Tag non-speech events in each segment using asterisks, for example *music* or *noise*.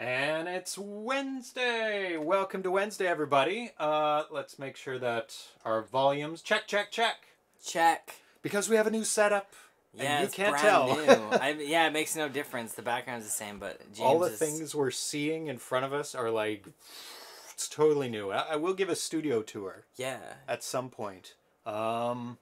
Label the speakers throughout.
Speaker 1: And it's Wednesday. Welcome to Wednesday, everybody. Uh, let's make sure that our volumes check, check, check.
Speaker 2: Check.
Speaker 1: Because we have a new setup.
Speaker 2: Yeah,
Speaker 1: and you
Speaker 2: it's
Speaker 1: can't
Speaker 2: brand
Speaker 1: tell.
Speaker 2: new. *laughs* I, yeah, it makes no difference. The background's the same, but James
Speaker 1: All the
Speaker 2: is,
Speaker 1: things we're seeing in front of us are like, it's totally new. I, I will give a studio tour
Speaker 2: Yeah,
Speaker 1: at some point. Um,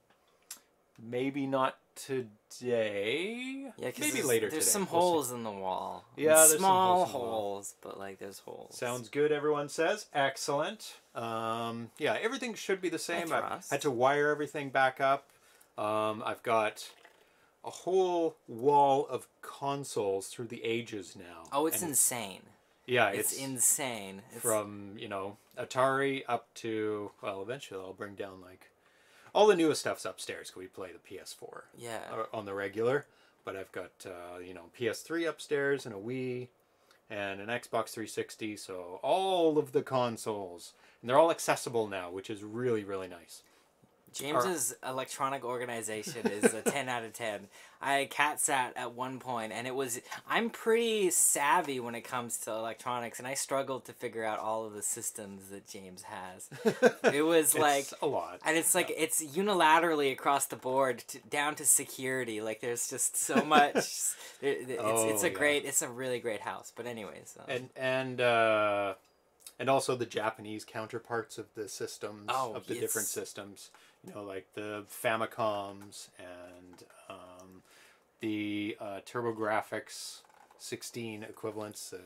Speaker 1: maybe not today.
Speaker 2: yeah.
Speaker 1: maybe
Speaker 2: there's,
Speaker 1: later
Speaker 2: There's
Speaker 1: today.
Speaker 2: some
Speaker 1: We'll see.
Speaker 2: holes in the wall.
Speaker 1: Yeah, there's some
Speaker 2: small
Speaker 1: holes in the wall.
Speaker 2: but like there's holes.
Speaker 1: Sounds good, everyone says. Excellent. Um, yeah, everything should be the same. I had to wire everything back up. Um, I've got a whole wall of consoles through the ages now.
Speaker 2: Oh, it's
Speaker 1: And
Speaker 2: insane.
Speaker 1: yeah,
Speaker 2: It's,
Speaker 1: it's,
Speaker 2: insane. It's,
Speaker 1: from you know Atari up to well, eventually I'll bring down like all the newest stuff's upstairs. 'cause we play the PS4
Speaker 2: yeah.
Speaker 1: on the regular, but I've got uh, you know PS3 upstairs and a Wii and an Xbox 360. So all of the consoles, and they're all accessible now, which is really really nice.
Speaker 2: James's electronic organization is a 10 out of 10. I cat sat at one point and it was I'm pretty savvy when it comes to electronics and I struggled to figure out all of the systems that James has. *laughs* It was like
Speaker 1: a lot.
Speaker 2: and it's like it's unilaterally across the board to, down to security. Like there's just so *laughs* much. it, it- it's it's
Speaker 1: Oh,
Speaker 2: a
Speaker 1: yeah.
Speaker 2: great it's a really great house. But anyways, um,
Speaker 1: And and uh, and also the Japanese counterparts of the systems
Speaker 2: Oh,
Speaker 1: of the different systems. You know, like the Famicoms and um, the uh, TurboGrafx 16 equivalents. Uh,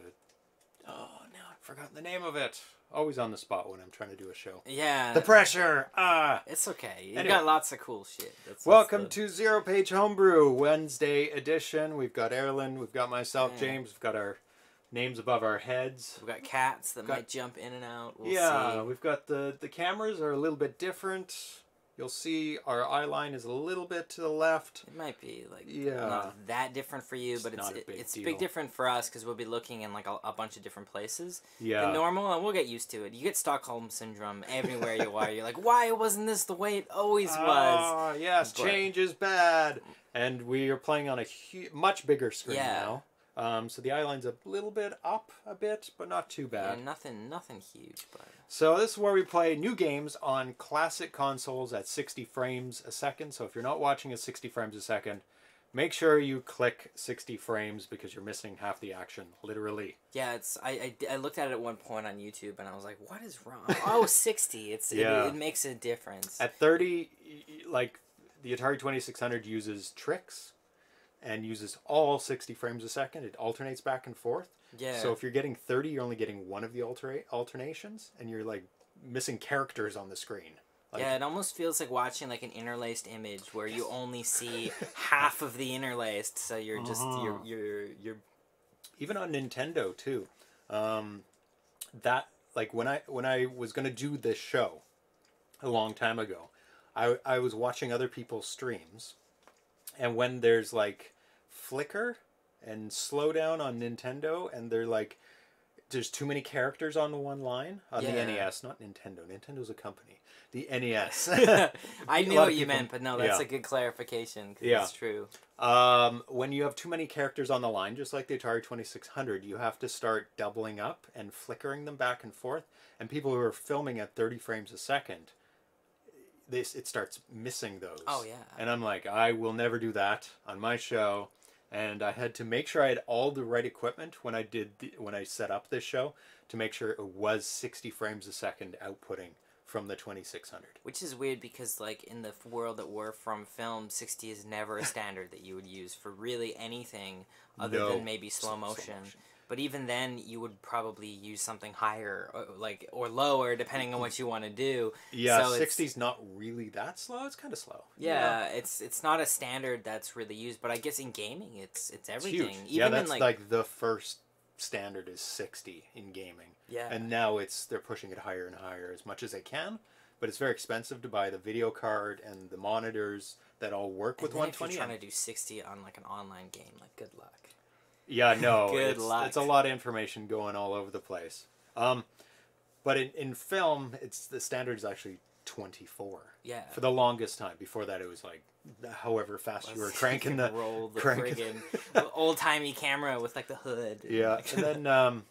Speaker 1: oh, now I've forgotten the name of it. Always on the spot when I'm trying to do a show.
Speaker 2: yeah,
Speaker 1: The pressure. Ah.
Speaker 2: it's okay. You
Speaker 1: Anyway.
Speaker 2: got lots of cool shit. That's, that's
Speaker 1: Welcome
Speaker 2: the-
Speaker 1: to Zero Page Homebrew Wednesday edition. We've got Erlen, we've got myself,
Speaker 2: Yeah.
Speaker 1: James, we've got our names above our heads.
Speaker 2: We've got cats that
Speaker 1: Got-
Speaker 2: might jump in and out. We'll
Speaker 1: yeah,
Speaker 2: see.
Speaker 1: we've got the the cameras are a little bit different. You'll see our eye line is a little bit to the left.
Speaker 2: It might be like
Speaker 1: Yeah.
Speaker 2: not that different for you,
Speaker 1: It's
Speaker 2: but it's
Speaker 1: a big
Speaker 2: it's
Speaker 1: deal.
Speaker 2: big different for us because we'll be looking in like a, a bunch of different places
Speaker 1: Yeah.
Speaker 2: than normal, and we'll get used to it. You get Stockholm syndrome everywhere you are. You're like, *laughs* why wasn't this the way it always was?
Speaker 1: Ah, yes,
Speaker 2: But-
Speaker 1: change is bad. And we are playing on a hu- much bigger screen
Speaker 2: Yeah.
Speaker 1: now. Um, so the eye line's a little bit up a bit, but not too bad.
Speaker 2: Yeah, nothing, nothing huge, but
Speaker 1: So this is where we play new games on classic consoles at 60 frames a second. So if you're not watching at 60 frames a second, make sure you click 60 frames because you're missing half the action, literally.
Speaker 2: yeah, it's I, I, I looked at it at one point on YouTube and I was like, what is wrong? oh, *laughs* 60. It's
Speaker 1: Yeah.
Speaker 2: it, it makes a difference.
Speaker 1: At 30, y- y- like the Atari 2600 uses tricks and uses all 60 frames a second. It alternates back and forth.
Speaker 2: yeah.
Speaker 1: So if you're getting 30, you're only getting one of the alter- alternations and you're like missing characters on the screen. Like,
Speaker 2: yeah, it almost feels like watching like an interlaced image where you only see half of the interlaced, so you're just you're
Speaker 1: Uh-huh.
Speaker 2: you're you're
Speaker 1: even on Nintendo too. Um, that like when I when I was gonna do this show a long time ago, I I was watching other people's streams, and when there's like flicker and slowdown on Nintendo, and they're like. There's too many characters on the one line on the NES, not Nintendo. Nintendo's a company. The NES. *laughs*
Speaker 2: I *laughs* knew what
Speaker 1: of
Speaker 2: you meant, but no, that's
Speaker 1: yeah.
Speaker 2: a good clarification. 'cause
Speaker 1: Yeah.
Speaker 2: it's true.
Speaker 1: Um, when you have too many characters on the line, just like the Atari 2600, you have to start doubling up and flickering them back and forth. And people who are filming at 30 frames a second, this it starts missing those.
Speaker 2: Oh, yeah.
Speaker 1: And I'm like, I will never do that on my show. And I had to make sure I had all the right equipment when I did the, when I set up this show to make sure it was 60 frames a second outputting from the 2600.
Speaker 2: Which is weird because like in the world that we're from, film sixty is never a *laughs* standard that you would use for really anything other
Speaker 1: No.
Speaker 2: than maybe slow
Speaker 1: Slow
Speaker 2: motion.
Speaker 1: Motion.
Speaker 2: But even then, you would probably use something higher, or, like or lower, depending on what you want to do.
Speaker 1: Yeah,
Speaker 2: So it's-
Speaker 1: 60's not really that slow. It's kind of slow.
Speaker 2: Yeah, it's it's not a standard that's really used, but I guess in gaming, it's it's
Speaker 1: It's
Speaker 2: everything.
Speaker 1: huge.
Speaker 2: Even
Speaker 1: yeah, that's
Speaker 2: in
Speaker 1: like,
Speaker 2: like,
Speaker 1: the first standard is 60 in gaming.
Speaker 2: yeah,
Speaker 1: And now it's they're pushing it higher and higher as much as they can, but it's very expensive to buy the video card and the monitors that all work
Speaker 2: and
Speaker 1: with
Speaker 2: then if you're
Speaker 1: 120.
Speaker 2: trying to do sixty on like an online game, like good luck.
Speaker 1: Yeah, no, *laughs*
Speaker 2: Good
Speaker 1: it's,
Speaker 2: luck.
Speaker 1: it's a lot of information going all over the place. Um, but in, in film, it's the standard is actually 24
Speaker 2: Yeah.
Speaker 1: for the longest time. Before that, it was like however fast you were
Speaker 2: Let's
Speaker 1: cranking *laughs* the
Speaker 2: roll the
Speaker 1: cranking-
Speaker 2: friggin' *laughs* old timey camera with like the hood.
Speaker 1: yeah. And then um,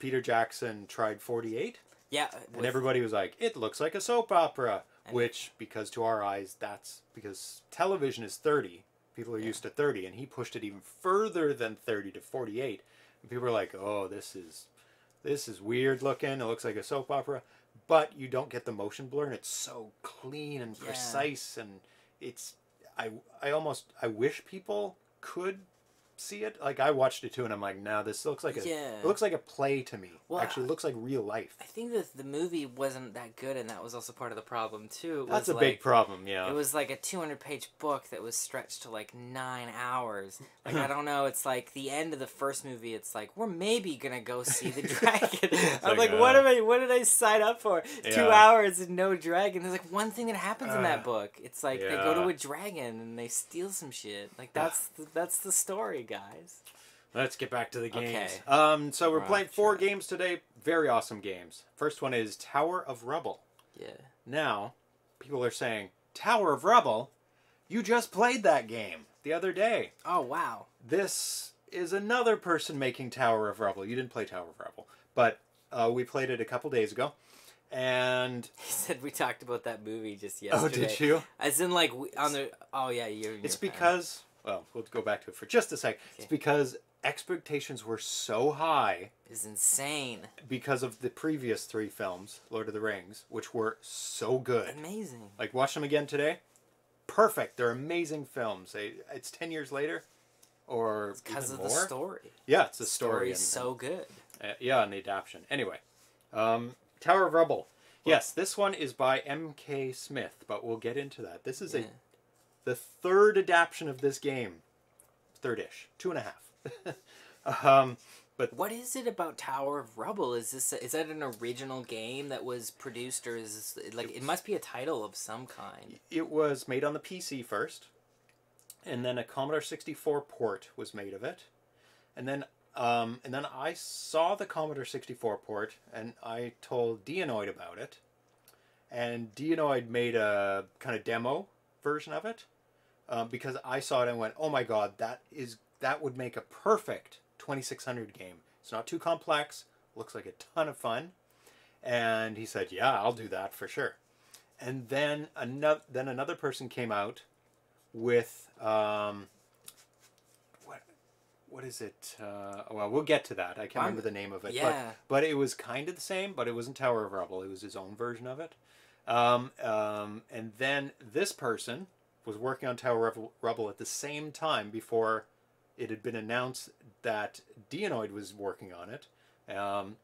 Speaker 1: Peter Jackson tried 48,
Speaker 2: yeah.
Speaker 1: and everybody was like, "It looks like a soap opera,"
Speaker 2: And-
Speaker 1: which because to our eyes, that's because television is 30. People are
Speaker 2: Yeah.
Speaker 1: used to 30, and he pushed it even further than 30 to 48. And people are like, "Oh, this is this is weird looking. It looks like a soap opera." But you don't get the motion blur, and it's so clean and
Speaker 2: Yeah.
Speaker 1: precise, and it's I I almost I wish people could see it. Like I watched it too, and I'm like, "Nah, this looks like a
Speaker 2: Yeah.
Speaker 1: it looks like a play to me.
Speaker 2: Well,
Speaker 1: Actually, it looks like real life."
Speaker 2: I think that the movie wasn't that good, and that was also part of the problem too. It
Speaker 1: That's a big problem, yeah.
Speaker 2: It was like a 200 page book that was stretched to like nine hours. Like, I *laughs* don't know, it's like the end of the first movie, it's like, we're maybe gonna go see the *laughs* dragon. I'm
Speaker 1: like,
Speaker 2: like, what
Speaker 1: uh,
Speaker 2: am I, what did I sign up for? Two hours and no dragon. There's like one thing that happens in that
Speaker 1: Uh,
Speaker 2: book. It's like they go to a dragon and they steal some shit. Like, that's, the, that's the story, guys.
Speaker 1: Let's get back to the games.
Speaker 2: Okay.
Speaker 1: Um, so we're playing four games today. Very awesome games. First one is Tower of Rubble.
Speaker 2: Yeah.
Speaker 1: Now, people are saying, Tower of Rubble? You just played that game the other day.
Speaker 2: Oh, wow.
Speaker 1: This is another person making Tower of Rubble. You didn't play Tower of Rubble, but uh, we played it a couple days ago. And *laughs*
Speaker 2: He said we talked about that movie just yesterday.
Speaker 1: oh, did you?
Speaker 2: As in, like, we, on the. Oh, yeah, you're.
Speaker 1: It's because well, we'll go back to it for just a sec. It's because expectations were so high
Speaker 2: It's insane.
Speaker 1: because of the previous three films, Lord of the Rings, which were so good.
Speaker 2: Amazing.
Speaker 1: Like watch them again today. Perfect. They're amazing films. They, it's ten years later, or
Speaker 2: Because of the story.
Speaker 1: Yeah, it's the
Speaker 2: The
Speaker 1: story.
Speaker 2: so good.
Speaker 1: uh, yeah, and the adaptation. Anyway, um, Tower of Rubble. Yes, this one is by M.K. Smith, but we'll get into that. This is
Speaker 2: Yeah.
Speaker 1: a the third adaptation of this game, third-ish, two and a half. *laughs* um, but
Speaker 2: What is it about Tower of Rubble? Is this is that an original game that was produced, or is this, like it must be a title of some kind?
Speaker 1: it was made on the PC first, and then a Commodore 64 port was made of it, and then um, and then I saw the Commodore 64 port, and I told Dionoid about it, and Dionoid made a kind of demo version of it, um, because I saw it and went, oh my god, that is that would make a perfect 2600 game. It's not too complex, looks like a ton of fun, and he said, yeah, I'll do that for sure and then another then another person came out with um, what what is it? Uh, well, we'll get to that. I can't remember the name of it.
Speaker 2: yeah.
Speaker 1: But, but it was kind of the same, but it wasn't Tower of Rubble. It was his own version of it. Um, um, and then this person was working on Tower of Rubble at the same time before it had been announced that Dionoid was working on it. Um,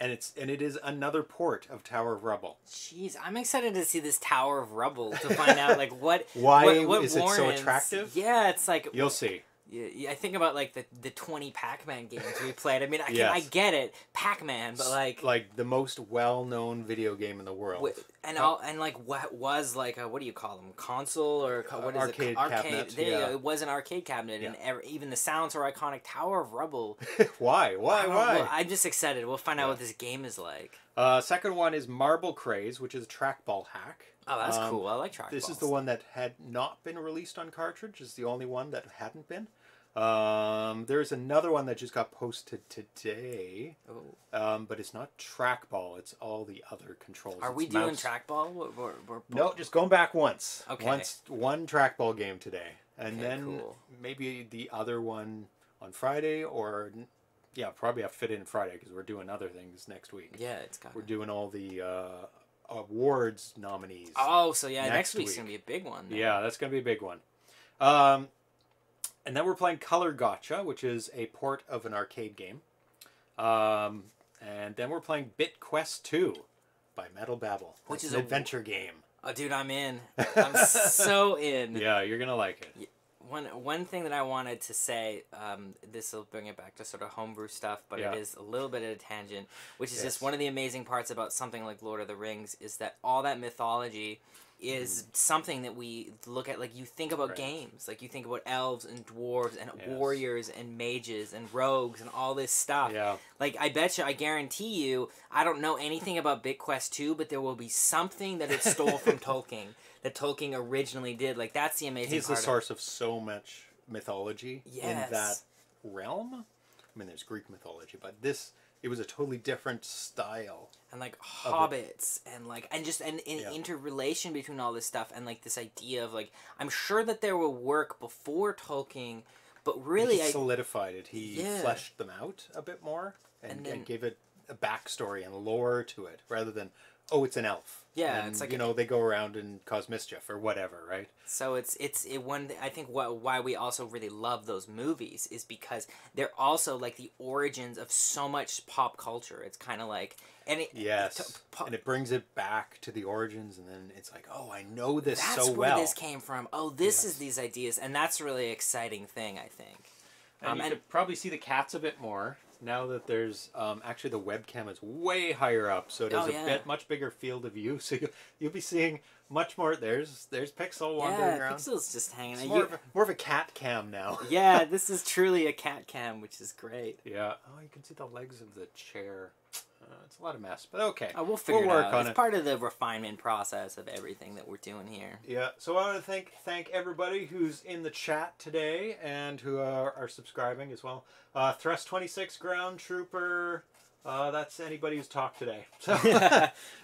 Speaker 1: and it's and it is another port of Tower of Rubble.
Speaker 2: Jeez, I'm excited to see this Tower of Rubble to find out like what *laughs*
Speaker 1: Why
Speaker 2: what, what
Speaker 1: is it so attractive?
Speaker 2: Yeah, it's like
Speaker 1: You'll see.
Speaker 2: Yeah, yeah, I think about like the the twenty Pac-Man games we played. I mean, I can,
Speaker 1: Yes.
Speaker 2: I get it, Pac-Man, but like,
Speaker 1: like the most well-known video game in the world.
Speaker 2: and all and like what was like a, what do you call them console or what is
Speaker 1: Arcade
Speaker 2: it arcade
Speaker 1: cabinet,
Speaker 2: there you go it was an arcade cabinet and ev- even the sounds are iconic Tower of Rubble *laughs*
Speaker 1: why? Why?
Speaker 2: Know,
Speaker 1: Why?
Speaker 2: I'm just excited we'll find out what this game is like
Speaker 1: Uh, second one is Marble Craze, which is a trackball hack.
Speaker 2: Oh that's
Speaker 1: Um,
Speaker 2: cool I like track
Speaker 1: This is the one that had not been released on cartridge. It's the only one that hadn't been. Um, there's another one that just got posted today,
Speaker 2: Ooh.
Speaker 1: um, but it's not trackball. It's all the other controls.
Speaker 2: are
Speaker 1: It's
Speaker 2: we doing
Speaker 1: mouse-
Speaker 2: trackball we're, we're, we're
Speaker 1: No, just going back once.
Speaker 2: Okay.
Speaker 1: Once one trackball game today, and
Speaker 2: Okay,
Speaker 1: then
Speaker 2: cool.
Speaker 1: maybe the other one on Friday, or yeah, probably have to fit in Friday because we're doing other things next week.
Speaker 2: yeah it's got
Speaker 1: We're doing all the uh, awards nominees.
Speaker 2: oh so yeah next,
Speaker 1: next
Speaker 2: week's
Speaker 1: week.
Speaker 2: gonna be a big one then.
Speaker 1: Yeah, that's gonna be a big one. Um, and then we're playing Color Gotcha, which is a port of an arcade game. Um, and then we're playing Bit Quest Two by metalbabble,
Speaker 2: Which is
Speaker 1: an
Speaker 2: a-
Speaker 1: adventure game.
Speaker 2: oh dude I'm in *laughs* I'm so in
Speaker 1: Yeah, you're gonna like it.
Speaker 2: One one thing that I wanted to say, um, this will bring it back to sort of homebrew stuff, but
Speaker 1: Yeah.
Speaker 2: it is a little bit of a tangent, which is
Speaker 1: Yes.
Speaker 2: just one of the amazing parts about something like Lord of the Rings is that all that mythology is something that we look at like you think about
Speaker 1: Right.
Speaker 2: games like you think about elves and dwarves and
Speaker 1: Yes.
Speaker 2: warriors and mages and rogues and all this stuff
Speaker 1: Yeah.
Speaker 2: like i bet you i guarantee you i don't know anything about bitquest 2 but there will be something that it stole from *laughs* tolkien that tolkien originally did like that's the amazing
Speaker 1: He's the
Speaker 2: part of-
Speaker 1: source of so much mythology in that realm. I mean, there's Greek mythology, but this it was a totally different style.
Speaker 2: and like hobbits and like and just an, an
Speaker 1: Yeah.
Speaker 2: interrelation between all this stuff and like this idea of like i'm sure that there were work before tolkien but really
Speaker 1: he
Speaker 2: I,
Speaker 1: solidified it. He
Speaker 2: Yeah.
Speaker 1: fleshed them out a bit more and,
Speaker 2: And
Speaker 1: and, gave it a backstory and lore to it, rather than oh, it's an elf.
Speaker 2: Yeah,
Speaker 1: and,
Speaker 2: it's like
Speaker 1: you
Speaker 2: a-
Speaker 1: know they go around and cause mischief or whatever, right?
Speaker 2: so it's it's it one i think what why we also really love those movies is because they're also like the origins of so much pop culture it's kind of like and it
Speaker 1: Yes,
Speaker 2: to- po-
Speaker 1: and it brings it back to the origins, and then it's like, oh, I know this
Speaker 2: that's
Speaker 1: so
Speaker 2: where
Speaker 1: well.
Speaker 2: this came from oh this is these ideas and that's a really exciting thing i think
Speaker 1: And
Speaker 2: Um,
Speaker 1: you
Speaker 2: and-
Speaker 1: could probably see the cats a bit more now that there's um, actually the webcam is way higher up, so it has
Speaker 2: Oh,
Speaker 1: a bit much bigger field of view. *laughs* So you, you'll be seeing much more. There's there's Pixel wandering
Speaker 2: yeah
Speaker 1: around.
Speaker 2: pixel's just hanging out
Speaker 1: more,
Speaker 2: You-
Speaker 1: of a, more of a cat cam now. *laughs*
Speaker 2: yeah, this is truly a cat cam, which is great.
Speaker 1: Yeah. Oh, you can see the legs of the chair. Uh, it's a lot of mess, but okay.
Speaker 2: Oh, we'll figure
Speaker 1: We'll
Speaker 2: it out.
Speaker 1: on
Speaker 2: it's
Speaker 1: it.
Speaker 2: part of the refinement process of everything that we're doing here.
Speaker 1: Yeah. So I want to thank thank everybody who's in the chat today and who are, are subscribing as well. Uh, Thrust twenty six Ground Trooper. Uh, that's anybody who's talked today. *laughs* So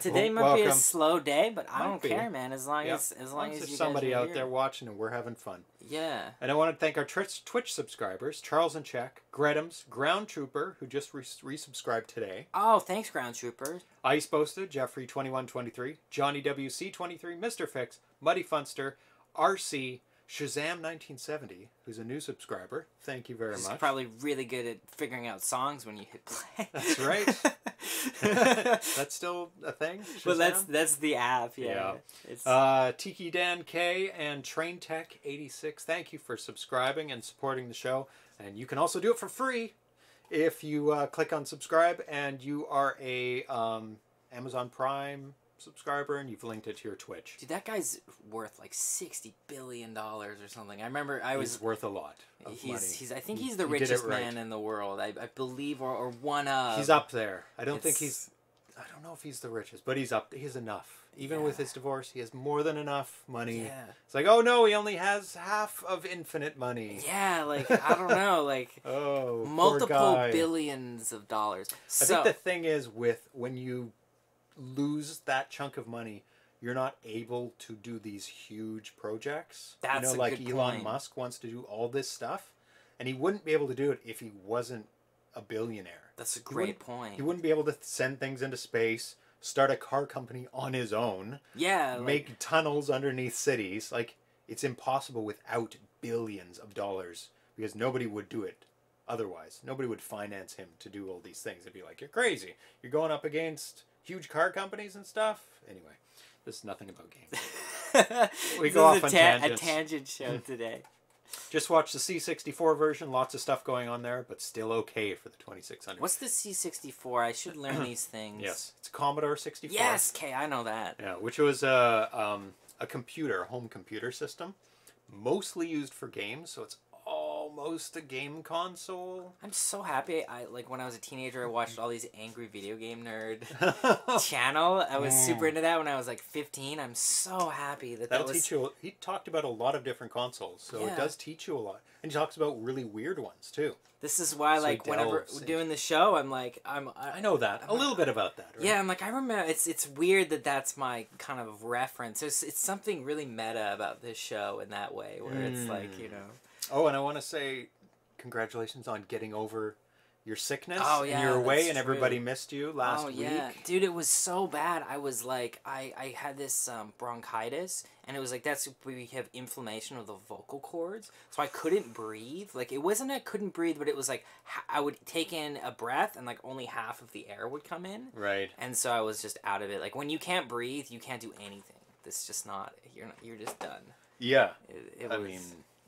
Speaker 2: Today
Speaker 1: Well,
Speaker 2: might be a slow day, but I
Speaker 1: Might
Speaker 2: don't
Speaker 1: be.
Speaker 2: care, man. As long
Speaker 1: Yep.
Speaker 2: as as
Speaker 1: As
Speaker 2: long as
Speaker 1: there's
Speaker 2: you
Speaker 1: somebody
Speaker 2: guys are
Speaker 1: out
Speaker 2: here.
Speaker 1: there watching and we're having fun.
Speaker 2: Yeah.
Speaker 1: And I want to thank our Twitch, Twitch subscribers, Charles and Check, Gretums, Ground Trooper, who just re- resubscribed today,
Speaker 2: Oh, thanks, Ground Trooper.
Speaker 1: Ice Boasted, Jeffrey2123, Johnny WC23, Mr. Fix, Muddy Funster, RC, Shazam1970, who's a new subscriber. Thank you very
Speaker 2: He's
Speaker 1: much.
Speaker 2: probably really good at figuring out songs when you hit play.
Speaker 1: That's right. *laughs* that's still a thing?
Speaker 2: Well, that's that's the app. Yeah.
Speaker 1: Yeah.
Speaker 2: It's
Speaker 1: Uh, Tiki Dan K and Train Tech 86. Thank you for subscribing and supporting the show. And you can also do it for free if you uh, click on subscribe and you are a um, Amazon Prime subscriber and you've linked it to your Twitch.
Speaker 2: dude, that guy's worth like sixty billion dollars or something. I remember I was
Speaker 1: He's worth a lot of
Speaker 2: he's
Speaker 1: money.
Speaker 2: he's I think he's the
Speaker 1: he
Speaker 2: richest
Speaker 1: right.
Speaker 2: man in the world. I, I believe or, or one of.
Speaker 1: He's up there. I don't think he's. I don't know if he's the richest, but he's up. He's enough. Even
Speaker 2: Yeah.
Speaker 1: with his divorce, he has more than enough money.
Speaker 2: Yeah.
Speaker 1: It's like, oh no, he only has half of infinite money.
Speaker 2: Yeah, like I don't know, *laughs* like
Speaker 1: Oh,
Speaker 2: multiple billions of dollars.
Speaker 1: I
Speaker 2: So
Speaker 1: think the thing is with when you lose that chunk of money, you're not able to do these huge projects.
Speaker 2: That's
Speaker 1: you know, like Elon
Speaker 2: point.
Speaker 1: Musk wants to do all this stuff, and he wouldn't be able to do it if he wasn't a billionaire.
Speaker 2: that's a great
Speaker 1: wouldn't-
Speaker 2: point.
Speaker 1: He wouldn't be able to send things into space, start a car company on his own,
Speaker 2: yeah, like,
Speaker 1: make tunnels underneath cities. Like it's impossible without billions of dollars because nobody would do it otherwise. Nobody would finance him to do all these things. It'd be like you're crazy. You're going up against huge car companies and stuff. Anyway, this is nothing about games. *laughs* We go off
Speaker 2: a,
Speaker 1: on
Speaker 2: ta- a tangent show *laughs* today.
Speaker 1: Just watch the C64 version. Lots of stuff going on there, but still okay for the 2600.
Speaker 2: What's the C64? I should learn these *clears throat* things.
Speaker 1: Yes, it's Commodore 64.
Speaker 2: Yes, okay, I know that.
Speaker 1: Yeah, which was a um, a computer, a home computer system, mostly used for games. So it's almost a game console.
Speaker 2: I'm so happy. I like when I was a teenager, I watched all these angry video game nerd *laughs* channel. I was super
Speaker 1: Mm.
Speaker 2: into that when I was like 15. I'm so happy that that
Speaker 1: That'll
Speaker 2: was.
Speaker 1: teach you. He talked about a lot of different consoles, so
Speaker 2: Yeah.
Speaker 1: it does teach you a lot. And he talks about really weird ones too.
Speaker 2: This is why,
Speaker 1: So
Speaker 2: like, whenever
Speaker 1: delves
Speaker 2: we're doing the show, I'm like, I'm. I,
Speaker 1: I know that a little bit about that. Right?
Speaker 2: Yeah, I'm like I remember. It's it's weird that that's my kind of reference. It's it's something really meta about this show in that way, where it's like
Speaker 1: Mm.
Speaker 2: you know.
Speaker 1: Oh, and I want to say, congratulations on getting over your sickness.
Speaker 2: Oh,
Speaker 1: and
Speaker 2: yeah,
Speaker 1: you're away, and
Speaker 2: true.
Speaker 1: everybody missed you last
Speaker 2: oh
Speaker 1: week.
Speaker 2: yeah, dude, it was so bad. I was like, I I had this um, bronchitis, and it was like that's we have inflammation of the vocal cords, so I couldn't breathe. Like it wasn't I couldn't breathe, but it was like I would take in a breath, and like only half of the air would come in,
Speaker 1: Right.
Speaker 2: and so I was just out of it. Like when you can't breathe, you can't do anything. This just not you're not you're just done.
Speaker 1: Yeah.
Speaker 2: It, it
Speaker 1: I
Speaker 2: was.
Speaker 1: mean,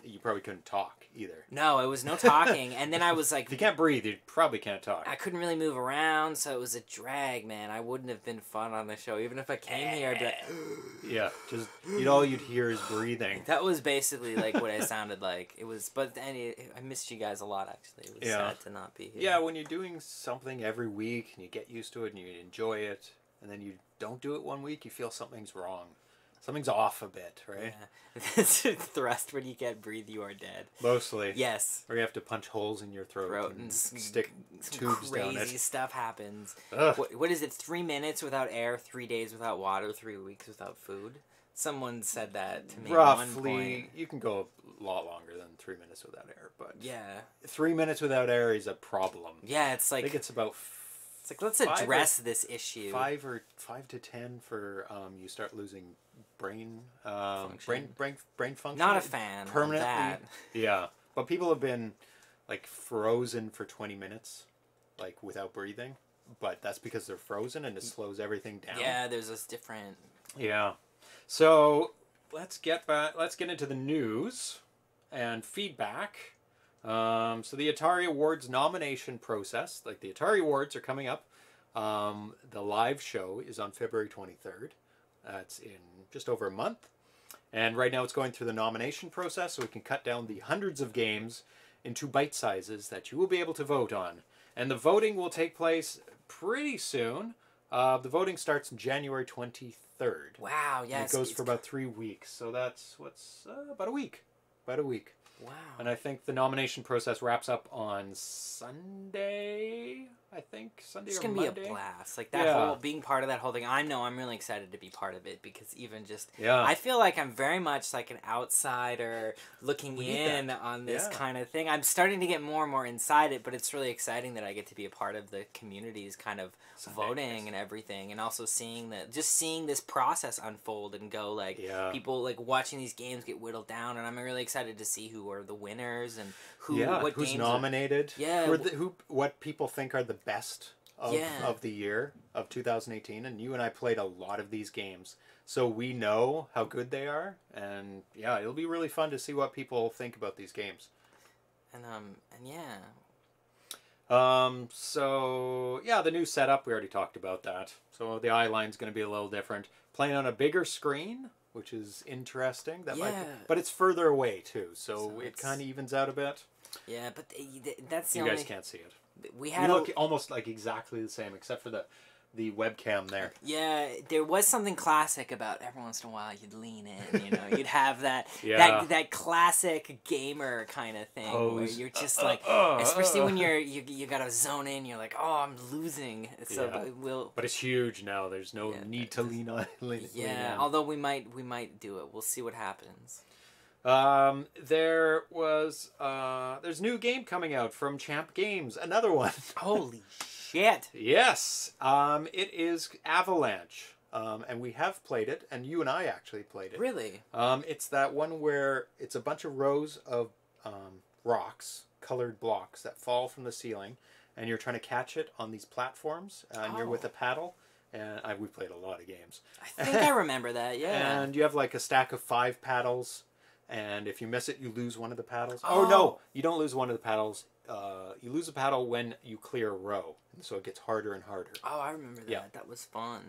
Speaker 1: you probably couldn't talk either.
Speaker 2: No, it was no talking, and then I was like, *laughs*
Speaker 1: If you can't breathe, you probably can't talk.
Speaker 2: I couldn't really move around, so it was a drag, man. I wouldn't have been fun on the show, even if I came here. I'd be like, eh. *gasps*
Speaker 1: Yeah, just you all you'd hear is breathing. *laughs*
Speaker 2: that was basically like what I sounded like. It was, but any, I missed you guys a lot. Actually, it was
Speaker 1: Yeah.
Speaker 2: sad to not be here.
Speaker 1: Yeah, when you're doing something every week and you get used to it and you enjoy it, and then you don't do it one week, you feel something's wrong. Something's off a bit, right?
Speaker 2: Yeah. *laughs* Thrust when you can't breathe, you are dead.
Speaker 1: Mostly.
Speaker 2: Yes.
Speaker 1: Or you have to punch holes in your throat,
Speaker 2: Throat
Speaker 1: and
Speaker 2: and
Speaker 1: stick tubes down
Speaker 2: crazy stuff happens. What, what is it? Three minutes without air, three days without water, three weeks without food. Someone said that to me. At one point.
Speaker 1: Roughly, you can go a lot longer than three minutes without air, but
Speaker 2: Yeah.
Speaker 1: three minutes without air is a problem.
Speaker 2: Yeah. It's like I
Speaker 1: think it's about
Speaker 2: it's like let's
Speaker 1: five or-
Speaker 2: address this issue.
Speaker 1: five or five to ten for um, you start losing brain um, brain
Speaker 2: Function.
Speaker 1: brain brain function.
Speaker 2: Not a fan
Speaker 1: permanently.
Speaker 2: of that. *laughs*
Speaker 1: Yeah, but people have been like frozen for twenty minutes, like without breathing. But that's because they're frozen and it slows everything down.
Speaker 2: Yeah. There's this different.
Speaker 1: Yeah. So let's get back. Let's get into the news and feedback. Um, so the Atari Awards nomination process, like the Atari Awards, are coming up. Um, the live show is on February twenty third. That's in just over a month. And right now it's going through the nomination process, so we can cut down the hundreds of games into bite sizes that you will be able to vote on. And the voting will take place pretty soon. Uh, the voting starts January 23rd.
Speaker 2: Wow.
Speaker 1: And
Speaker 2: Yes.
Speaker 1: it goes for about three weeks. So that's what's uh, about a week. About a week.
Speaker 2: Wow.
Speaker 1: And I think the nomination process wraps up on Sunday. I think Sunday
Speaker 2: It's
Speaker 1: or
Speaker 2: gonna
Speaker 1: Monday.
Speaker 2: be a blast. Like that
Speaker 1: Yeah.
Speaker 2: whole being part of that whole thing. I know I'm really excited to be part of it because even just
Speaker 1: Yeah.
Speaker 2: I feel like I'm very much like an outsider looking
Speaker 1: We
Speaker 2: in on this
Speaker 1: Yeah.
Speaker 2: kind of thing. I'm starting to get more and more inside it, but it's really exciting that I get to be a part of the community's kind of
Speaker 1: Sunday,
Speaker 2: voting and everything, and also seeing that just seeing this process unfold and go like
Speaker 1: Yeah.
Speaker 2: people like watching these games get whittled down, and I'm really excited to see who are the winners and who
Speaker 1: yeah,
Speaker 2: what
Speaker 1: who's
Speaker 2: games are-
Speaker 1: nominated?
Speaker 2: Yeah,
Speaker 1: who, the, who what people think are the best of,
Speaker 2: Yeah.
Speaker 1: of the year of 2018, and you and I played a lot of these games, so we know how good they are, and yeah, it'll be really fun to see what people think about these games.
Speaker 2: and um and yeah.
Speaker 1: Um, so yeah, the new setup we already talked about that. So the eye line's going to be a little different. Playing on a bigger screen, which is interesting. That might,
Speaker 2: Yeah.
Speaker 1: but it's further away too, so,
Speaker 2: So
Speaker 1: it kind of evens out a bit.
Speaker 2: Yeah, but th- th- that's the
Speaker 1: You
Speaker 2: only
Speaker 1: guys can't see it.
Speaker 2: we had a,
Speaker 1: look almost like exactly the same, except for the the webcam there.
Speaker 2: yeah. There was something classic about every once in a while you'd lean in, you know, *laughs* you'd have that
Speaker 1: Yeah.
Speaker 2: that that classic gamer kind of thing where you're just
Speaker 1: Uh,
Speaker 2: like,
Speaker 1: uh,
Speaker 2: especially
Speaker 1: uh.
Speaker 2: when you're you you gotta zone in. You're like, oh, I'm losing. So
Speaker 1: Yeah.
Speaker 2: but we'll.
Speaker 1: But it's huge now. There's no
Speaker 2: Yeah,
Speaker 1: need to lean on. *laughs* Lean,
Speaker 2: Yeah,
Speaker 1: lean
Speaker 2: although we might we might do it. We'll see what happens.
Speaker 1: Um, there was uh, there's new game coming out from Champ Games. Another one.
Speaker 2: Holy *laughs* shit!
Speaker 1: Yes, um, it is Avalanche, um, and we have played it, and you and I actually played it.
Speaker 2: Really?
Speaker 1: Um, it's that one where it's a bunch of rows of um, rocks, colored blocks that fall from the ceiling, and you're trying to catch it on these platforms, and you're with
Speaker 2: Oh.
Speaker 1: a paddle. And I, we played a lot of games.
Speaker 2: I think I remember that. *laughs* Yeah.
Speaker 1: And you have like a stack of five paddles, and if you miss it, you lose one of the paddles. Oh,
Speaker 2: Oh.
Speaker 1: no, you don't lose one of the paddles. Uh, you lose a paddle when you clear a row, and so it gets harder and harder.
Speaker 2: oh, I remember that.
Speaker 1: Yeah.
Speaker 2: That was fun.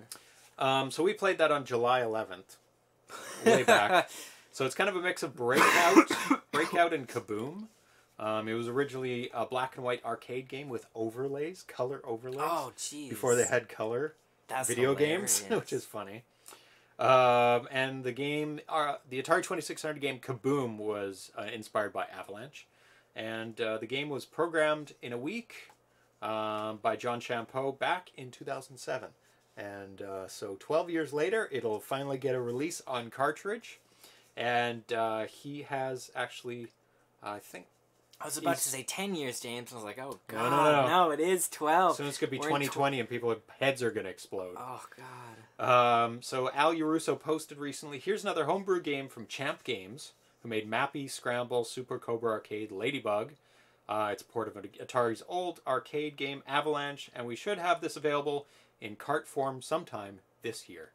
Speaker 1: Um, so we played that on July 11th, way *laughs* back. so it's kind of a mix of Breakout, *coughs* Breakout, and Kaboom. Um, it was originally a black and white arcade game with overlays, color overlays,
Speaker 2: oh, jeez.
Speaker 1: before they had color
Speaker 2: That's
Speaker 1: video games, *laughs* which is funny. Um, and the game, uh, the Atari 2600 game Kaboom was uh, inspired by Avalanche. And uh, the game was programmed in a week um, by John Champeau back in 2007. And uh, so 12 years later, it'll finally get a release on cartridge. And uh, he has actually, I think,
Speaker 2: I was about to say ten years, James. I was like, oh
Speaker 1: No,
Speaker 2: god,
Speaker 1: no, no.
Speaker 2: it is twelve.
Speaker 1: soon it's going to be
Speaker 2: We're in tw-
Speaker 1: 2020 and people's heads are going to explode.
Speaker 2: oh god.
Speaker 1: Um, so Al Yarusso posted recently. Here's another homebrew game from Champ Games, who made Mappy, Scramble, Super Cobra Arcade, Ladybug. Uh, it's a port of Atari's old arcade game Avalanche, and we should have this available in cart form sometime this year.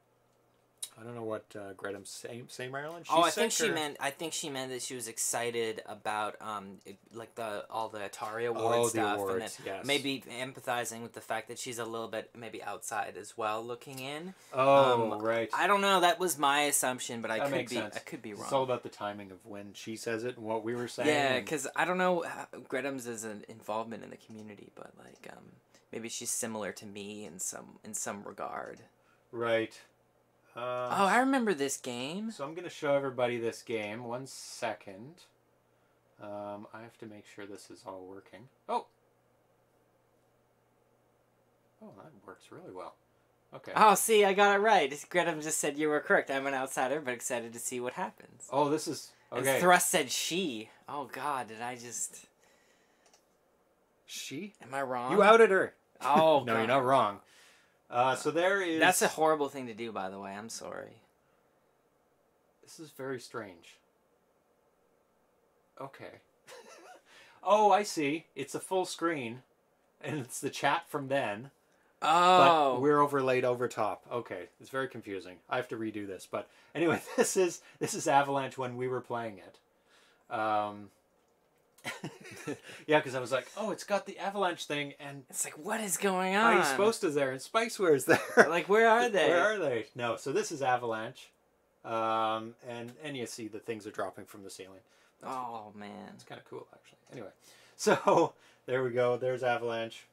Speaker 1: I don't know what uh, Greta's same same Ireland.
Speaker 2: oh, I think she meant. I think she meant that she was excited about um it- like the all the Atari award
Speaker 1: Oh,
Speaker 2: stuff, and
Speaker 1: awards,
Speaker 2: that
Speaker 1: yes.
Speaker 2: maybe empathizing with the fact that she's a little bit maybe outside as well, looking in.
Speaker 1: Oh,
Speaker 2: Um,
Speaker 1: right.
Speaker 2: I don't know. That was my assumption, but I
Speaker 1: That
Speaker 2: could be.
Speaker 1: sense.
Speaker 2: I could be wrong.
Speaker 1: It's all about the timing of when she says it and what we were saying.
Speaker 2: Yeah,
Speaker 1: and-
Speaker 2: because I don't know how, Gretums is an involvement in the community, but like um, maybe she's similar to me in some in some regard.
Speaker 1: right. Um,
Speaker 2: Oh, I remember this game.
Speaker 1: So I'm going to show everybody this game. One second. Um, I have to make sure this is all working. Oh. Oh, that works really well. Okay.
Speaker 2: Oh, see, I got it right. Gretum just said you were correct. I'm an outsider, but excited to see what happens.
Speaker 1: Oh, this is
Speaker 2: And
Speaker 1: okay.
Speaker 2: Thrust said she. Oh God, did I just?
Speaker 1: she?
Speaker 2: Am I wrong?
Speaker 1: You outed her.
Speaker 2: Oh *laughs*
Speaker 1: no,
Speaker 2: God.
Speaker 1: you're not wrong. Uh, so there is.
Speaker 2: That's a horrible thing to do, by the way. I'm sorry.
Speaker 1: This is very strange. Okay. *laughs* oh, I see. It's a full screen, and it's the chat from then.
Speaker 2: Oh,
Speaker 1: but we're overlaid over top. Okay, it's very confusing. I have to redo this. But anyway, *laughs* this is this is Avalanche when we were playing it. Um, *laughs* yeah, because I was like, oh, it's got the Avalanche thing, and
Speaker 2: it's like what is going on?
Speaker 1: Ice is there, and Spiceware's there. *laughs*
Speaker 2: Like where are they?
Speaker 1: Where are they? No, so this is Avalanche, um, and and you see the things are dropping from the ceiling.
Speaker 2: Oh man.
Speaker 1: It's kind of cool, actually. Anyway, *laughs* so there we go. There's Avalanche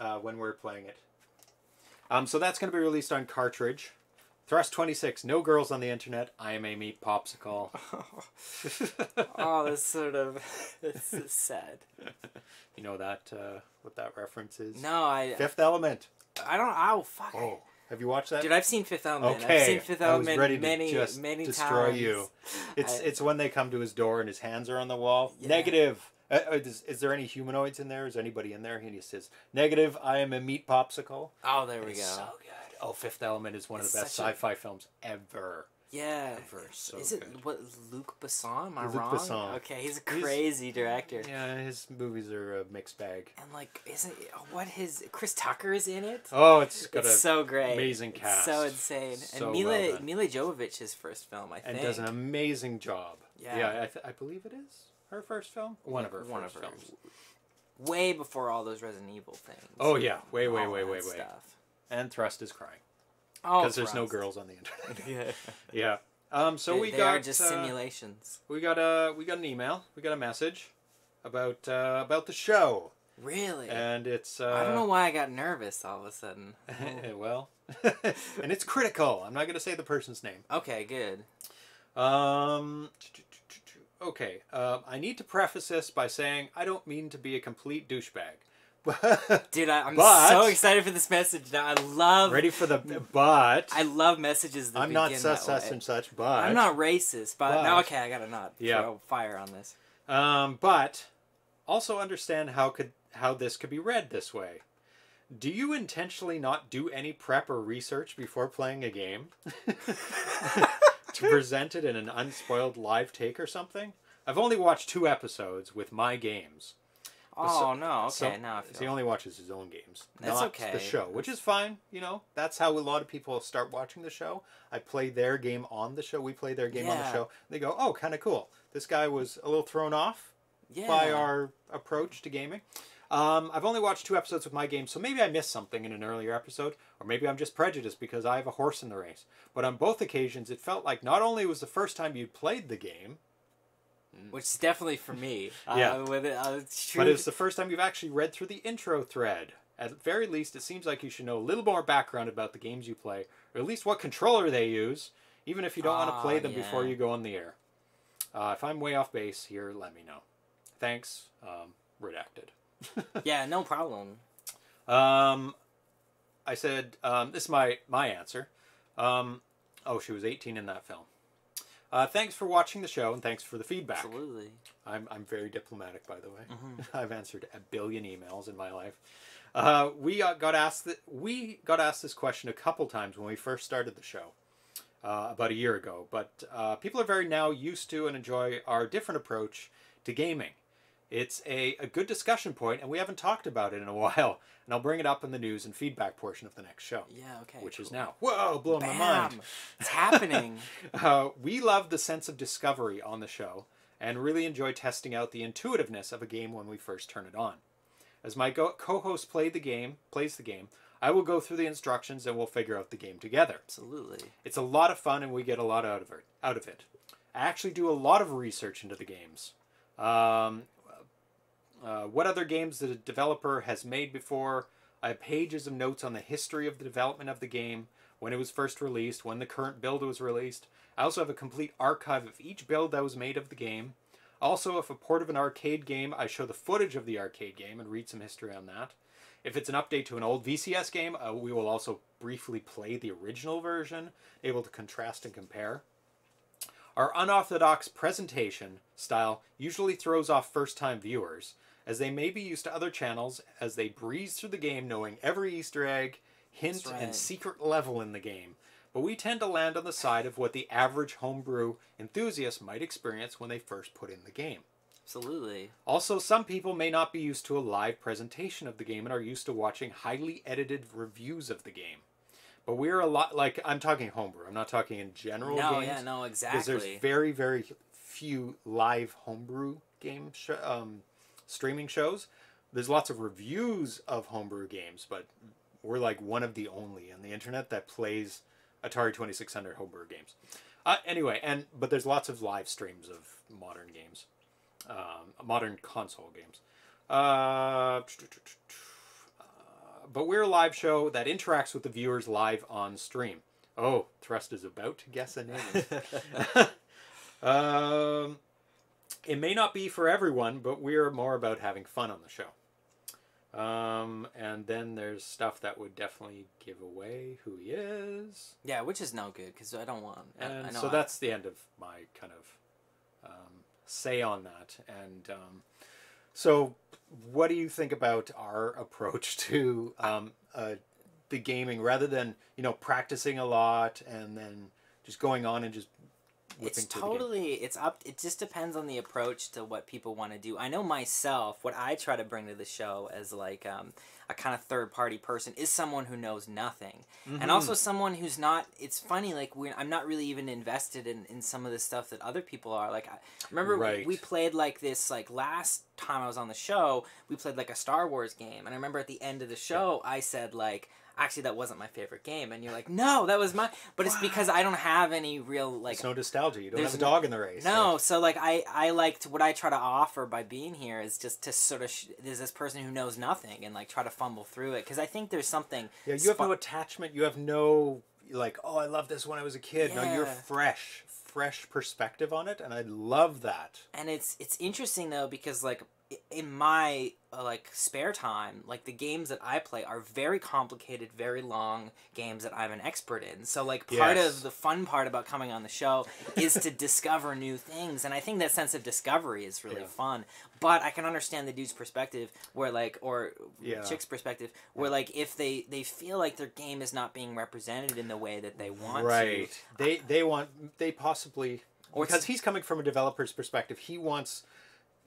Speaker 1: uh, when we're playing it. Um, so that's going to be released on cartridge. Thrust 26, no girls on the internet. I am a meat popsicle. *laughs*
Speaker 2: oh, that's sort of this is sad. *laughs*
Speaker 1: you know that uh, what that reference is?
Speaker 2: No, I
Speaker 1: Fifth Element.
Speaker 2: I don't. Oh fuck.
Speaker 1: Oh, have you watched that?
Speaker 2: Dude, I've seen Fifth Element.
Speaker 1: okay,
Speaker 2: I've seen Fifth Element
Speaker 1: I was ready to
Speaker 2: many,
Speaker 1: just
Speaker 2: many
Speaker 1: destroy
Speaker 2: times.
Speaker 1: you. *laughs* It's
Speaker 2: I-
Speaker 1: it's when they come to his door and his hands are on the wall.
Speaker 2: Yeah.
Speaker 1: Negative. Uh, uh, is, is there any humanoids in there? Is anybody in there? And he says, "Negative. I am a meat popsicle."
Speaker 2: Oh, there we
Speaker 1: It's
Speaker 2: go.
Speaker 1: so good. Oh, Fifth Element is one of the best
Speaker 2: a-
Speaker 1: sci-fi films ever.
Speaker 2: yeah.
Speaker 1: Ever. So
Speaker 2: is it
Speaker 1: good.
Speaker 2: what Luc Besson? Am I
Speaker 1: Luc
Speaker 2: wrong?
Speaker 1: Besson.
Speaker 2: Okay, he's a
Speaker 1: He's-
Speaker 2: crazy director.
Speaker 1: Yeah, his movies are a mixed bag.
Speaker 2: And like, isn't oh, what his Chris Tucker is in it?
Speaker 1: Oh, it's got
Speaker 2: it's
Speaker 1: a
Speaker 2: so great.
Speaker 1: amazing
Speaker 2: It's
Speaker 1: cast.
Speaker 2: so insane.
Speaker 1: So
Speaker 2: and Milla
Speaker 1: well.
Speaker 2: Milla Jovovich's first film, I think, and
Speaker 1: does an amazing job.
Speaker 2: Yeah.
Speaker 1: yeah, I, th- I believe it is her first film. One of her
Speaker 2: One
Speaker 1: first
Speaker 2: of her.
Speaker 1: films.
Speaker 2: Way before all those Resident Evil things.
Speaker 1: Oh yeah, way, way, way, way, way.
Speaker 2: Stuff.
Speaker 1: And Thrust is crying
Speaker 2: Oh,
Speaker 1: because there's no girls on the internet. *laughs*
Speaker 2: yeah. *laughs*
Speaker 1: yeah. Um. So
Speaker 2: they,
Speaker 1: we
Speaker 2: they
Speaker 1: got
Speaker 2: are just
Speaker 1: uh,
Speaker 2: simulations.
Speaker 1: we got a we got an email. We got a message about uh, about the show,
Speaker 2: Really?
Speaker 1: and it's uh,
Speaker 2: I don't know why I got nervous all of a sudden. *laughs*
Speaker 1: well, and it's critical. I'm not going to say the person's name.
Speaker 2: Okay, good.
Speaker 1: Um. *tsk* Okay. Um. I need to preface this by saying I don't mean to be a complete douchebag. *laughs*
Speaker 2: Dude, I, I'm
Speaker 1: But-
Speaker 2: so excited for this message now. I love
Speaker 1: Ready for the but
Speaker 2: I love messages that
Speaker 1: I'm not sus
Speaker 2: that
Speaker 1: sus
Speaker 2: way.
Speaker 1: and such, but
Speaker 2: I'm not racist, but,
Speaker 1: but-
Speaker 2: no, okay, I gotta not
Speaker 1: Yeah.
Speaker 2: throw fire on this.
Speaker 1: Um, but also understand how could how this could be read this way. Do you intentionally not do any prep or research before playing a game *laughs* to present it in an unspoiled live take or something? I've only watched two episodes with my games.
Speaker 2: Oh no,
Speaker 1: So-
Speaker 2: okay, now I
Speaker 1: so he only watches his own games,
Speaker 2: That's
Speaker 1: not
Speaker 2: okay.
Speaker 1: the show, which is fine. You know, that's how a lot of people start watching the show. I play their game on the show. We play their game on the show. They go, "Oh, kind of cool. This guy was a little thrown off
Speaker 2: yeah.
Speaker 1: by our approach to gaming. Um, I've only watched two episodes of my game, so maybe I missed something in an earlier episode, or maybe I'm just prejudiced because I have a horse in the race. But on both occasions, it felt like not only was the first time you'd played the game,
Speaker 2: Which is definitely for me. *laughs*
Speaker 1: Yeah.
Speaker 2: Uh, with it, uh, it's true.
Speaker 1: but it's the first time you've actually read through the intro thread. At the very least, it seems like you should know a little more background about the games you play, or at least what controller they use, even if you don't want to
Speaker 2: Ah,
Speaker 1: play them before you go on the air. Uh, if I'm way off base here, let me know. Thanks. Um, redacted. *laughs*
Speaker 2: yeah, no problem.
Speaker 1: Um, I said, um, this is my, my answer. Um, oh, she was 18 in that film. Uh, thanks for watching the show and thanks for the feedback.
Speaker 2: Absolutely.
Speaker 1: I'm, I'm very diplomatic, by the way.
Speaker 2: Mhm. *laughs*
Speaker 1: I've answered a billion emails in my life. Uh, we uh, got asked that we got asked this question a couple times when we first started the show uh, about a year ago. But uh, people are very now used to and enjoy our different approach to gaming. It's a, a good discussion point, and we haven't talked about it in a *laughs* while. And I'll bring it up in the news and feedback portion of the next show,
Speaker 2: Yeah, okay.
Speaker 1: which is now. Whoa, blowing my mind.
Speaker 2: It's happening. *laughs*
Speaker 1: Uh, we love the sense of discovery on the show and really enjoy testing out the intuitiveness of a game when we first turn it on. As my go- co-host played the game, plays the game, I will go through the instructions and we'll figure out the game together.
Speaker 2: Absolutely.
Speaker 1: It's a lot of fun and we get a lot out of it. Out of it, I actually do a lot of research into the games. Um, uh, what other games the developer has made before? I have pages of notes on the history of the development of the game, when it was first released, when the current build was released. I also have a complete archive of each build that was made of the game. Also, if a port of an arcade game, I show the footage of the arcade game and read some history on that. If it's an update to an old VCS game, uh, we will also briefly play the original version, able to contrast and compare. Our unorthodox presentation style usually throws off first time viewers, as they may be used to other channels as they breeze through the game knowing every Easter egg, hint,
Speaker 2: right.
Speaker 1: and secret level in the game. But we tend to land on the side of what the average homebrew enthusiast might experience when they first put in the game.
Speaker 2: Absolutely.
Speaker 1: Also, some people may not be used to a live presentation of the game and are used to watching highly edited reviews of the game. But we're a lot like I'm talking homebrew. I'm not talking in general
Speaker 2: No,
Speaker 1: games.
Speaker 2: yeah, no, exactly.
Speaker 1: Because there's very, very few live homebrew game sh- um, streaming shows. There's lots of reviews of homebrew games, but we're like one of the only on the internet that plays Atari 2600 homebrew games. Uh, anyway, and but there's lots of live streams of modern games, um, modern console games. Uh, but we're a live show that interacts with the viewers live on stream. Oh, Thrust is about to guess a name. *laughs* *laughs* um, it may not be for everyone, but we're more about having fun on the show. Um, and then there's stuff that would definitely give away who he is.
Speaker 2: yeah, which is no good because I don't want.
Speaker 1: And
Speaker 2: I know
Speaker 1: so
Speaker 2: I-
Speaker 1: that's the end of my kind of um, say on that. And um, so, what do you think about our *laughs* approach to um, uh, the gaming rather than you know practicing a lot and then just going on and just
Speaker 2: it's
Speaker 1: through the game?
Speaker 2: totally it's up it just depends on the approach to what people want to do i know myself what i try to bring to the show as like um, a kind of third party person is someone who knows nothing
Speaker 1: Mm-hmm.
Speaker 2: and also someone who's not it's funny like we i'm not really even invested in, in some of the stuff that other people are like i remember we-
Speaker 1: Right.
Speaker 2: we played like this like last time i was on the show we played like a star wars game and i remember at the end of the show i said like actually that wasn't my favorite game and you're like no that was my but it's because i don't have any real like
Speaker 1: There's no nostalgia. You don't have a dog in the race.
Speaker 2: no, so like I I liked what I try to offer by being here is just to sort of sh- there's this person who knows nothing and like try to fumble through it because I think there's something
Speaker 1: Yeah, you have
Speaker 2: spa-
Speaker 1: no attachment. You have no like, oh, I love this when I was a kid. No, you're fresh, fresh perspective on it, and I love that.
Speaker 2: and it's it's interesting though because like in my uh, like spare time like the games that i play are very complicated very long games that i'm an expert in so like part
Speaker 1: Yes.
Speaker 2: of the fun part about coming on the show is to discover new things and i think that sense of discovery is really
Speaker 1: Yeah.
Speaker 2: fun but i can understand the dude's perspective where like or
Speaker 1: Yeah.
Speaker 2: chick's perspective where like if they they feel like their game is not being represented in the way that they want
Speaker 1: right.
Speaker 2: to
Speaker 1: They they want they possibly
Speaker 2: Or
Speaker 1: because he's coming from a developer's perspective. He wants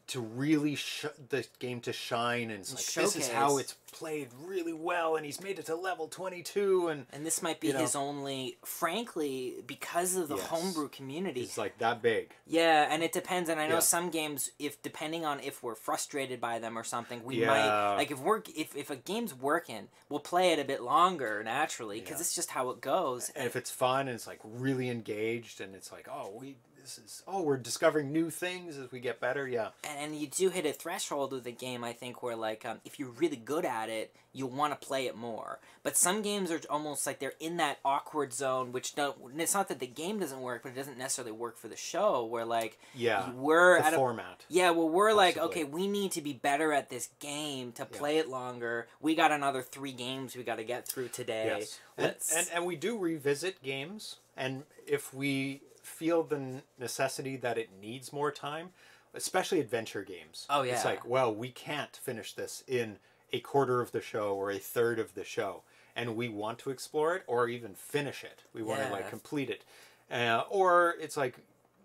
Speaker 1: to really sh- the game to shine and it's
Speaker 2: And
Speaker 1: like this is how it's played really well and he's made it to level 22 and
Speaker 2: and this might be
Speaker 1: You know.
Speaker 2: his only frankly because of the
Speaker 1: Yes.
Speaker 2: homebrew community
Speaker 1: it's like that big.
Speaker 2: Yeah, and it depends. And I know
Speaker 1: Yeah.
Speaker 2: some games, if depending on if we're frustrated by them or something, we
Speaker 1: Yeah.
Speaker 2: might like if we're if if a game's working, we'll play it a bit longer naturally because
Speaker 1: Yeah.
Speaker 2: it's just how it goes.
Speaker 1: And if it's fun and it's like really engaged and it's like, oh, we this is oh, we're discovering new things as we get better. Yeah.
Speaker 2: And, and you do hit a threshold with the game, I think, where like um, if you're really good at it, you'll want to play it more. But some games are almost like they're in that awkward zone, which don't. It's not that the game doesn't work, but it doesn't necessarily work for the show. Where like
Speaker 1: Yeah.
Speaker 2: we're at a
Speaker 1: format.
Speaker 2: Yeah, well, we're like, okay, we need to be better at this game to
Speaker 1: Yeah.
Speaker 2: play it longer. We got another three games we got to get through today.
Speaker 1: Yes. And, and and we do revisit games, and if we feel the necessity that it needs more time, especially adventure games.
Speaker 2: Oh, yeah.
Speaker 1: It's like, well, we can't finish this in a quarter of the show or a third of the show, and we want to explore it or even finish it. We want to like complete it, uh, or it's like,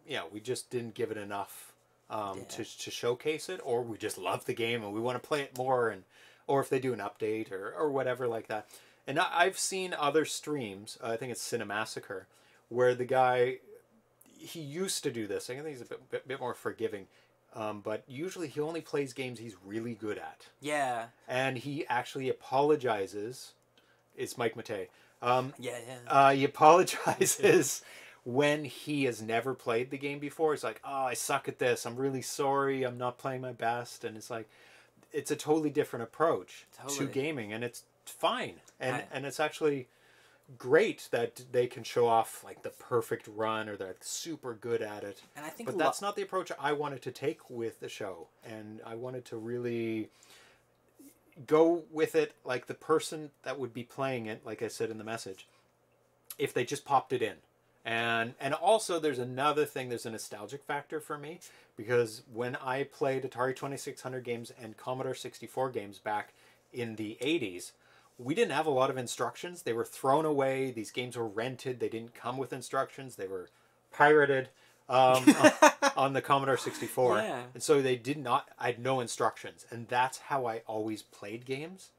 Speaker 1: yeah, we just didn't give it enough um,
Speaker 2: Yeah.
Speaker 1: to to showcase it, or we just love the game and we want to play it more, and or if they do an update or or whatever like that. And I've seen other streams. I think it's Cinemassacre, where the guy he used to do this. I think he's a bit, bit, bit more forgiving. Um, but usually he only plays games he's really good at
Speaker 2: Yeah.
Speaker 1: and he actually apologizes. It's Mike Matei. Um,
Speaker 2: Yeah. Yeah.
Speaker 1: uh, he *laughs* apologizes *laughs* when he has never played the game before. He's like, "Oh, I suck at this. I'm really sorry. I'm not playing my best." And it's like, it's a totally different approach
Speaker 2: Totally.
Speaker 1: to gaming, and it's fine. And
Speaker 2: I-
Speaker 1: and it's actually great that they can show off like the perfect run or they're super good at it.
Speaker 2: and I think
Speaker 1: But that's not the approach I wanted to take with the show. And I wanted to really go with it like the person that would be playing it, like I said in the message, if they just popped it in. And and also there's another thing, there's a nostalgic factor for me because when I played Atari 2600 games and Commodore 64 games back in the 80s, we didn't have a lot of instructions. They were thrown away. These games were rented. They didn't come with instructions. They were pirated um, *laughs* on, on the Commodore 64.
Speaker 2: Yeah.
Speaker 1: And so they did not, I had no instructions. And that's how I always played games.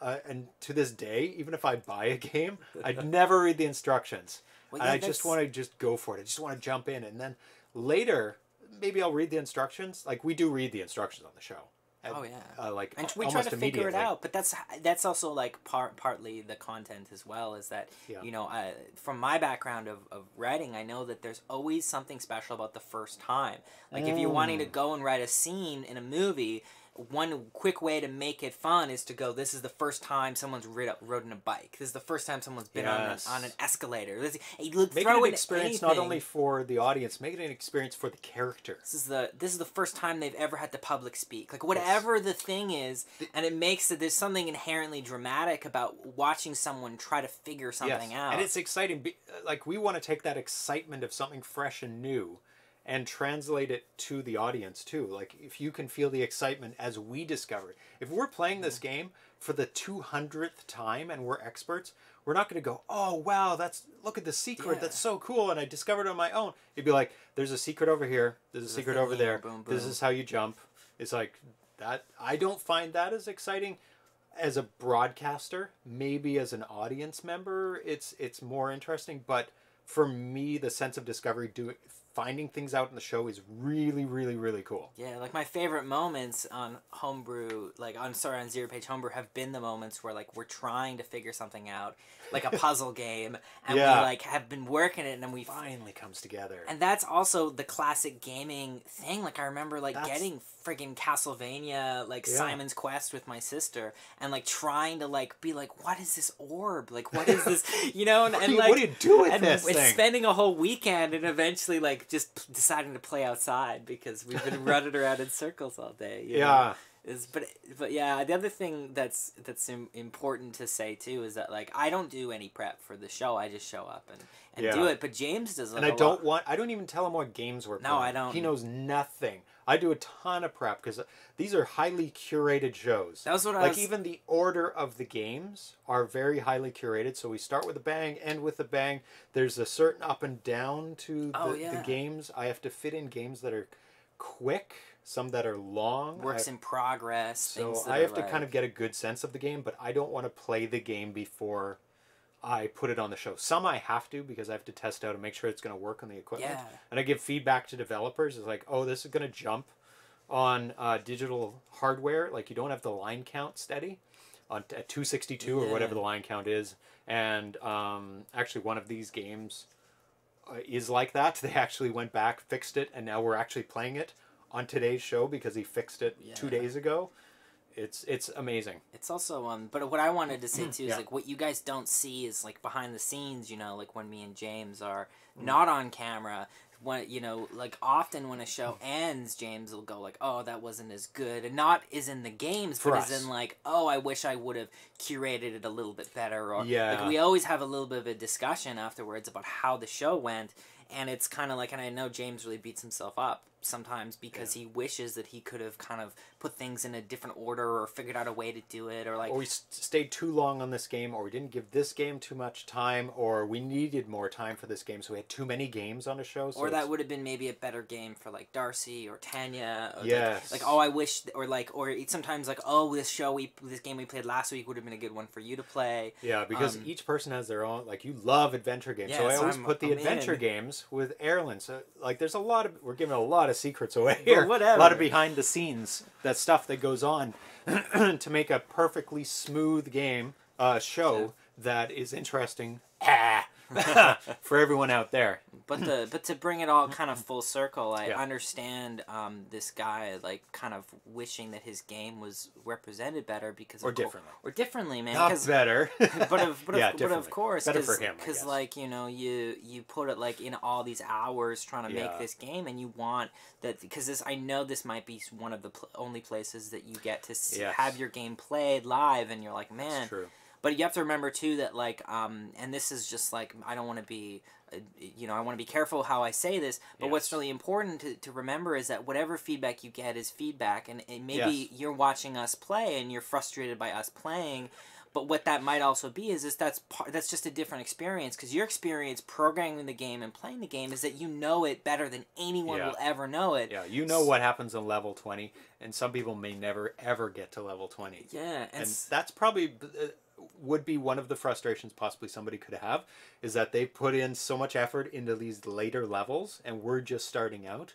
Speaker 1: Uh, and to this day, even if I buy a game, I'd *laughs* never read the instructions.
Speaker 2: Well, yeah,
Speaker 1: I just want to just go for it. I just want to jump in. And then later, maybe I'll read the instructions. Like we do read the instructions on the show. And,
Speaker 2: Oh, yeah.
Speaker 1: Uh, like
Speaker 2: and we try to figure it out but that's that's also like part partly the content as well is that
Speaker 1: Yeah.
Speaker 2: you know uh, from my background of, of writing i know that there's always something special about the first time like if you're wanting to
Speaker 1: Mm.
Speaker 2: go and write a scene in a movie one quick way to make it fun is to go this is the first time someone's rid- ridden a bike this is the first time someone's been
Speaker 1: Yes.
Speaker 2: on, an, on an escalator this, you look,
Speaker 1: Make
Speaker 2: throw
Speaker 1: it an experience not only for the audience, make it an experience for the character.
Speaker 2: This is the this is the first time they've ever had to public speak. Like whatever the thing is, and it makes it there's something inherently dramatic about watching someone try to figure something out.
Speaker 1: And it's exciting. Like we want to take that excitement of something fresh and new, and translate it to the audience too. Like if you can feel the excitement as we discover it. If we're playing this game for the two hundredth time and we're experts, we're not going to go, "Oh wow, that's look at the secret.
Speaker 2: Yeah.
Speaker 1: That's so cool," and I discovered it on my own. It'd be like, "There's a secret over here. There's a secret over there.
Speaker 2: boom,
Speaker 1: This is how you jump." It's like that. I don't find that as exciting as a broadcaster maybe as an audience member it's it's more interesting but for me the sense of discovery doing finding things out in the show is really really really cool
Speaker 2: yeah, like my favorite moments on homebrew, like on sorry on zero page homebrew, have been the moments where like we're trying to figure something out, like a *laughs* puzzle game, and
Speaker 1: Yeah.
Speaker 2: we like have been working it, and then we
Speaker 1: finally comes together
Speaker 2: And that's also the classic gaming thing. Like I remember like
Speaker 1: That's-
Speaker 2: getting friggin' Castlevania, like
Speaker 1: Yeah.
Speaker 2: Simon's Quest with my sister, and like trying to like be like, what is this orb? Like what is this? *laughs* You know, and, and
Speaker 1: you-
Speaker 2: like
Speaker 1: what do you do with
Speaker 2: and
Speaker 1: this
Speaker 2: it's
Speaker 1: thing?
Speaker 2: spending a whole weekend and eventually like just p- deciding to play outside because we've been *laughs* running around in circles all day. you know?
Speaker 1: yeah
Speaker 2: is but but yeah the other thing that's that's Im- important to say too is that like i don't do any prep for the show i just show up and and
Speaker 1: Yeah.
Speaker 2: do it but james does
Speaker 1: and I don't
Speaker 2: lot.
Speaker 1: want i don't even tell him what games we're playing.
Speaker 2: No,
Speaker 1: playing
Speaker 2: I don't.
Speaker 1: he knows nothing i do a ton of prep because these are highly curated shows.
Speaker 2: That was what i
Speaker 1: like
Speaker 2: was
Speaker 1: even the order of the games are very highly curated so we start with a bang end with a bang. There's a certain up and down to oh, the,
Speaker 2: Oh,
Speaker 1: the
Speaker 2: yeah.
Speaker 1: games. I have to fit in games that are quick some that are long.
Speaker 2: Works
Speaker 1: I,
Speaker 2: in progress
Speaker 1: so i have to kind of get a good sense of the game but i don't want to play the game before i put it on the show. Some i have to because i have to test out and make sure it's going to work on the equipment.
Speaker 2: Yeah.
Speaker 1: and i give feedback to developers. It's like oh this is going to jump on uh, digital hardware. Like you don't have the line count steady on at 262 or whatever the line count is. And um, actually one of these games uh, is like that. *laughs* They actually went back fixed it and now we're actually playing it on today's show because he fixed it two days ago it's it's amazing
Speaker 2: it's also um but what i wanted to say too is
Speaker 1: Yeah.
Speaker 2: like what you guys don't see is like behind the scenes you know like when me and james are
Speaker 1: Mm.
Speaker 2: not on camera when you know like often when a show ends james will go like oh that wasn't as good and not is in the games
Speaker 1: For
Speaker 2: but
Speaker 1: us.
Speaker 2: is in like oh i wish i would have curated it a little bit better or
Speaker 1: Yeah.
Speaker 2: like we always have a little bit of a discussion afterwards about how the show went and it's kind of like and i know james really beats himself up sometimes because he wishes that he could have kind of put things in a different order or figured out a way to do it or like
Speaker 1: or we stayed too long on this game, or we didn't give this game too much time, or we needed more time for this game, so we had too many games on a show. So
Speaker 2: or that
Speaker 1: it's-
Speaker 2: would have been maybe a better game for like Darcy or Tanya. Or
Speaker 1: Yes.
Speaker 2: Like, like oh, I wish, or like, or it's sometimes like, oh, this show we this game we played last week would have been a good one for you to play.
Speaker 1: Yeah, because
Speaker 2: Um,
Speaker 1: each person has their own. Like you love adventure games, so I
Speaker 2: so
Speaker 1: always
Speaker 2: I'm-
Speaker 1: put the
Speaker 2: I'm
Speaker 1: adventure
Speaker 2: in.
Speaker 1: games with Erlen. So like, there's a lot of we're giving a lot of secrets away here.
Speaker 2: whatever.
Speaker 1: A lot of behind the scenes that stuff that goes on *clears throat* to make a perfectly smooth game uh, show that is interesting. Ah, *laughs* for everyone out there.
Speaker 2: But the but to bring it all kind of full circle, I
Speaker 1: Yeah.
Speaker 2: understand um, this guy like kind of wishing that his game was represented better because
Speaker 1: Or
Speaker 2: of
Speaker 1: differently.
Speaker 2: or differently, man.
Speaker 1: Not better. *laughs*
Speaker 2: but of but of,
Speaker 1: Yeah,
Speaker 2: but of course,
Speaker 1: Better for him,
Speaker 2: Because like you know you you put it like in all these hours trying to
Speaker 1: Yeah.
Speaker 2: make this game, and you want that because this I know this might be one of the pl- only places that you get to s
Speaker 1: Yes.
Speaker 2: have your game played live, and you're like, man.
Speaker 1: It's true.
Speaker 2: But you have to remember too that like um and this is just like I don't want to be uh, you know I want to be careful how I say this but what's really important to, to remember is that whatever feedback you get is feedback and, and maybe
Speaker 1: Yes.
Speaker 2: you're watching us play and you're frustrated by us playing but what that might also be is is that's part that's just a different experience because your experience programming the game and playing the game is that you know it better than anyone
Speaker 1: Yeah.
Speaker 2: will ever know it
Speaker 1: Yeah, you know what happens in level 20, and some people may never ever get to level 20.
Speaker 2: yeah and,
Speaker 1: and that's probably uh, would be one of the frustrations possibly somebody could have is that they put in so much effort into these later levels and we're just starting out.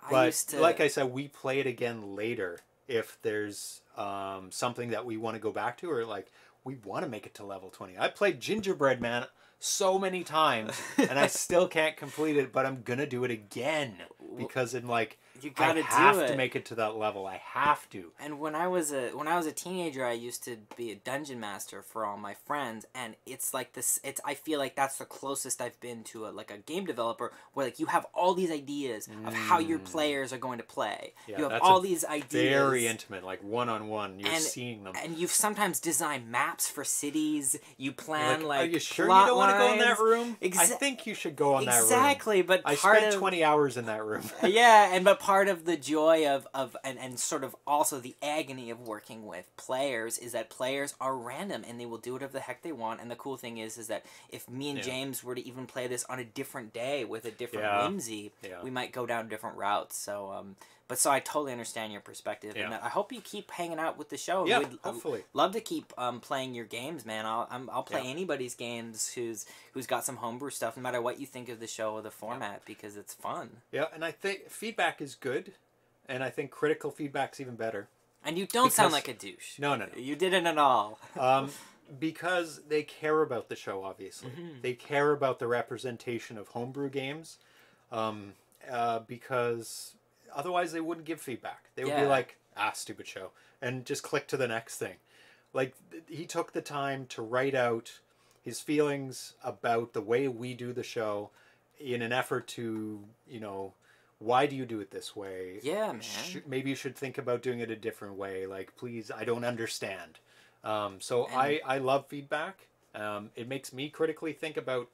Speaker 2: I
Speaker 1: but
Speaker 2: used to
Speaker 1: like i said we play it again later if there's um, something that we want to go back to or like we want to make it to level 20 i played gingerbread man so many times and i *laughs* still can't complete it but i'm gonna do it again because i'm like
Speaker 2: you gotta
Speaker 1: have
Speaker 2: do it
Speaker 1: to make it to that level i have to
Speaker 2: And when I was a when I was a teenager, I used to be a dungeon master for all my friends, and it's like this. It's I feel like that's the closest I've been to a like a game developer where like you have all these ideas of how your players are going to play.
Speaker 1: Mm. Yeah,
Speaker 2: you have all these ideas.
Speaker 1: very intimate like one-on-one you're
Speaker 2: And-
Speaker 1: seeing them
Speaker 2: and you've sometimes designed maps for cities. You plan like,
Speaker 1: are you sure you don't want to go in that room? I think you should go in that room.
Speaker 2: Exactly, but
Speaker 1: I spent
Speaker 2: of
Speaker 1: 20 hours in that room. *laughs*
Speaker 2: yeah, and but *laughs* part of the joy of, of and, and sort of also the agony of working with players is that players are random and they will do whatever the heck they want. And the cool thing is is that if me and
Speaker 1: Yeah.
Speaker 2: James were to even play this on a different day with a different
Speaker 1: Yeah.
Speaker 2: whimsy,
Speaker 1: Yeah.
Speaker 2: we might go down different routes. So um but so I totally understand your perspective, and I hope you keep hanging out with the show.
Speaker 1: Yeah,
Speaker 2: We'd-
Speaker 1: hopefully.
Speaker 2: love to keep um, playing your games, man. I'll I'm, I'll play
Speaker 1: Yeah.
Speaker 2: anybody's games who's who's got some homebrew stuff, no matter what you think of the show or the format, because it's fun.
Speaker 1: Yeah, and I think feedback is good, and I think critical feedback's even better.
Speaker 2: And you don't sound like a douche.
Speaker 1: No, no, no.
Speaker 2: You didn't at all.
Speaker 1: Um, because they care about the show, obviously.
Speaker 2: Mm-hmm.
Speaker 1: They care about the representation of homebrew games, um, uh, because otherwise they wouldn't give feedback. They would
Speaker 2: Yeah.
Speaker 1: be like, ah, stupid show, and just click to the next thing. Like, th- he took the time to write out his feelings about the way we do the show in an effort to, you know, why do you do it this way?
Speaker 2: Yeah, man.
Speaker 1: Sh- maybe you should think about doing it a different way. Like, please, I don't understand. Um, so
Speaker 2: And-
Speaker 1: I, I love feedback. Um, it makes me critically think about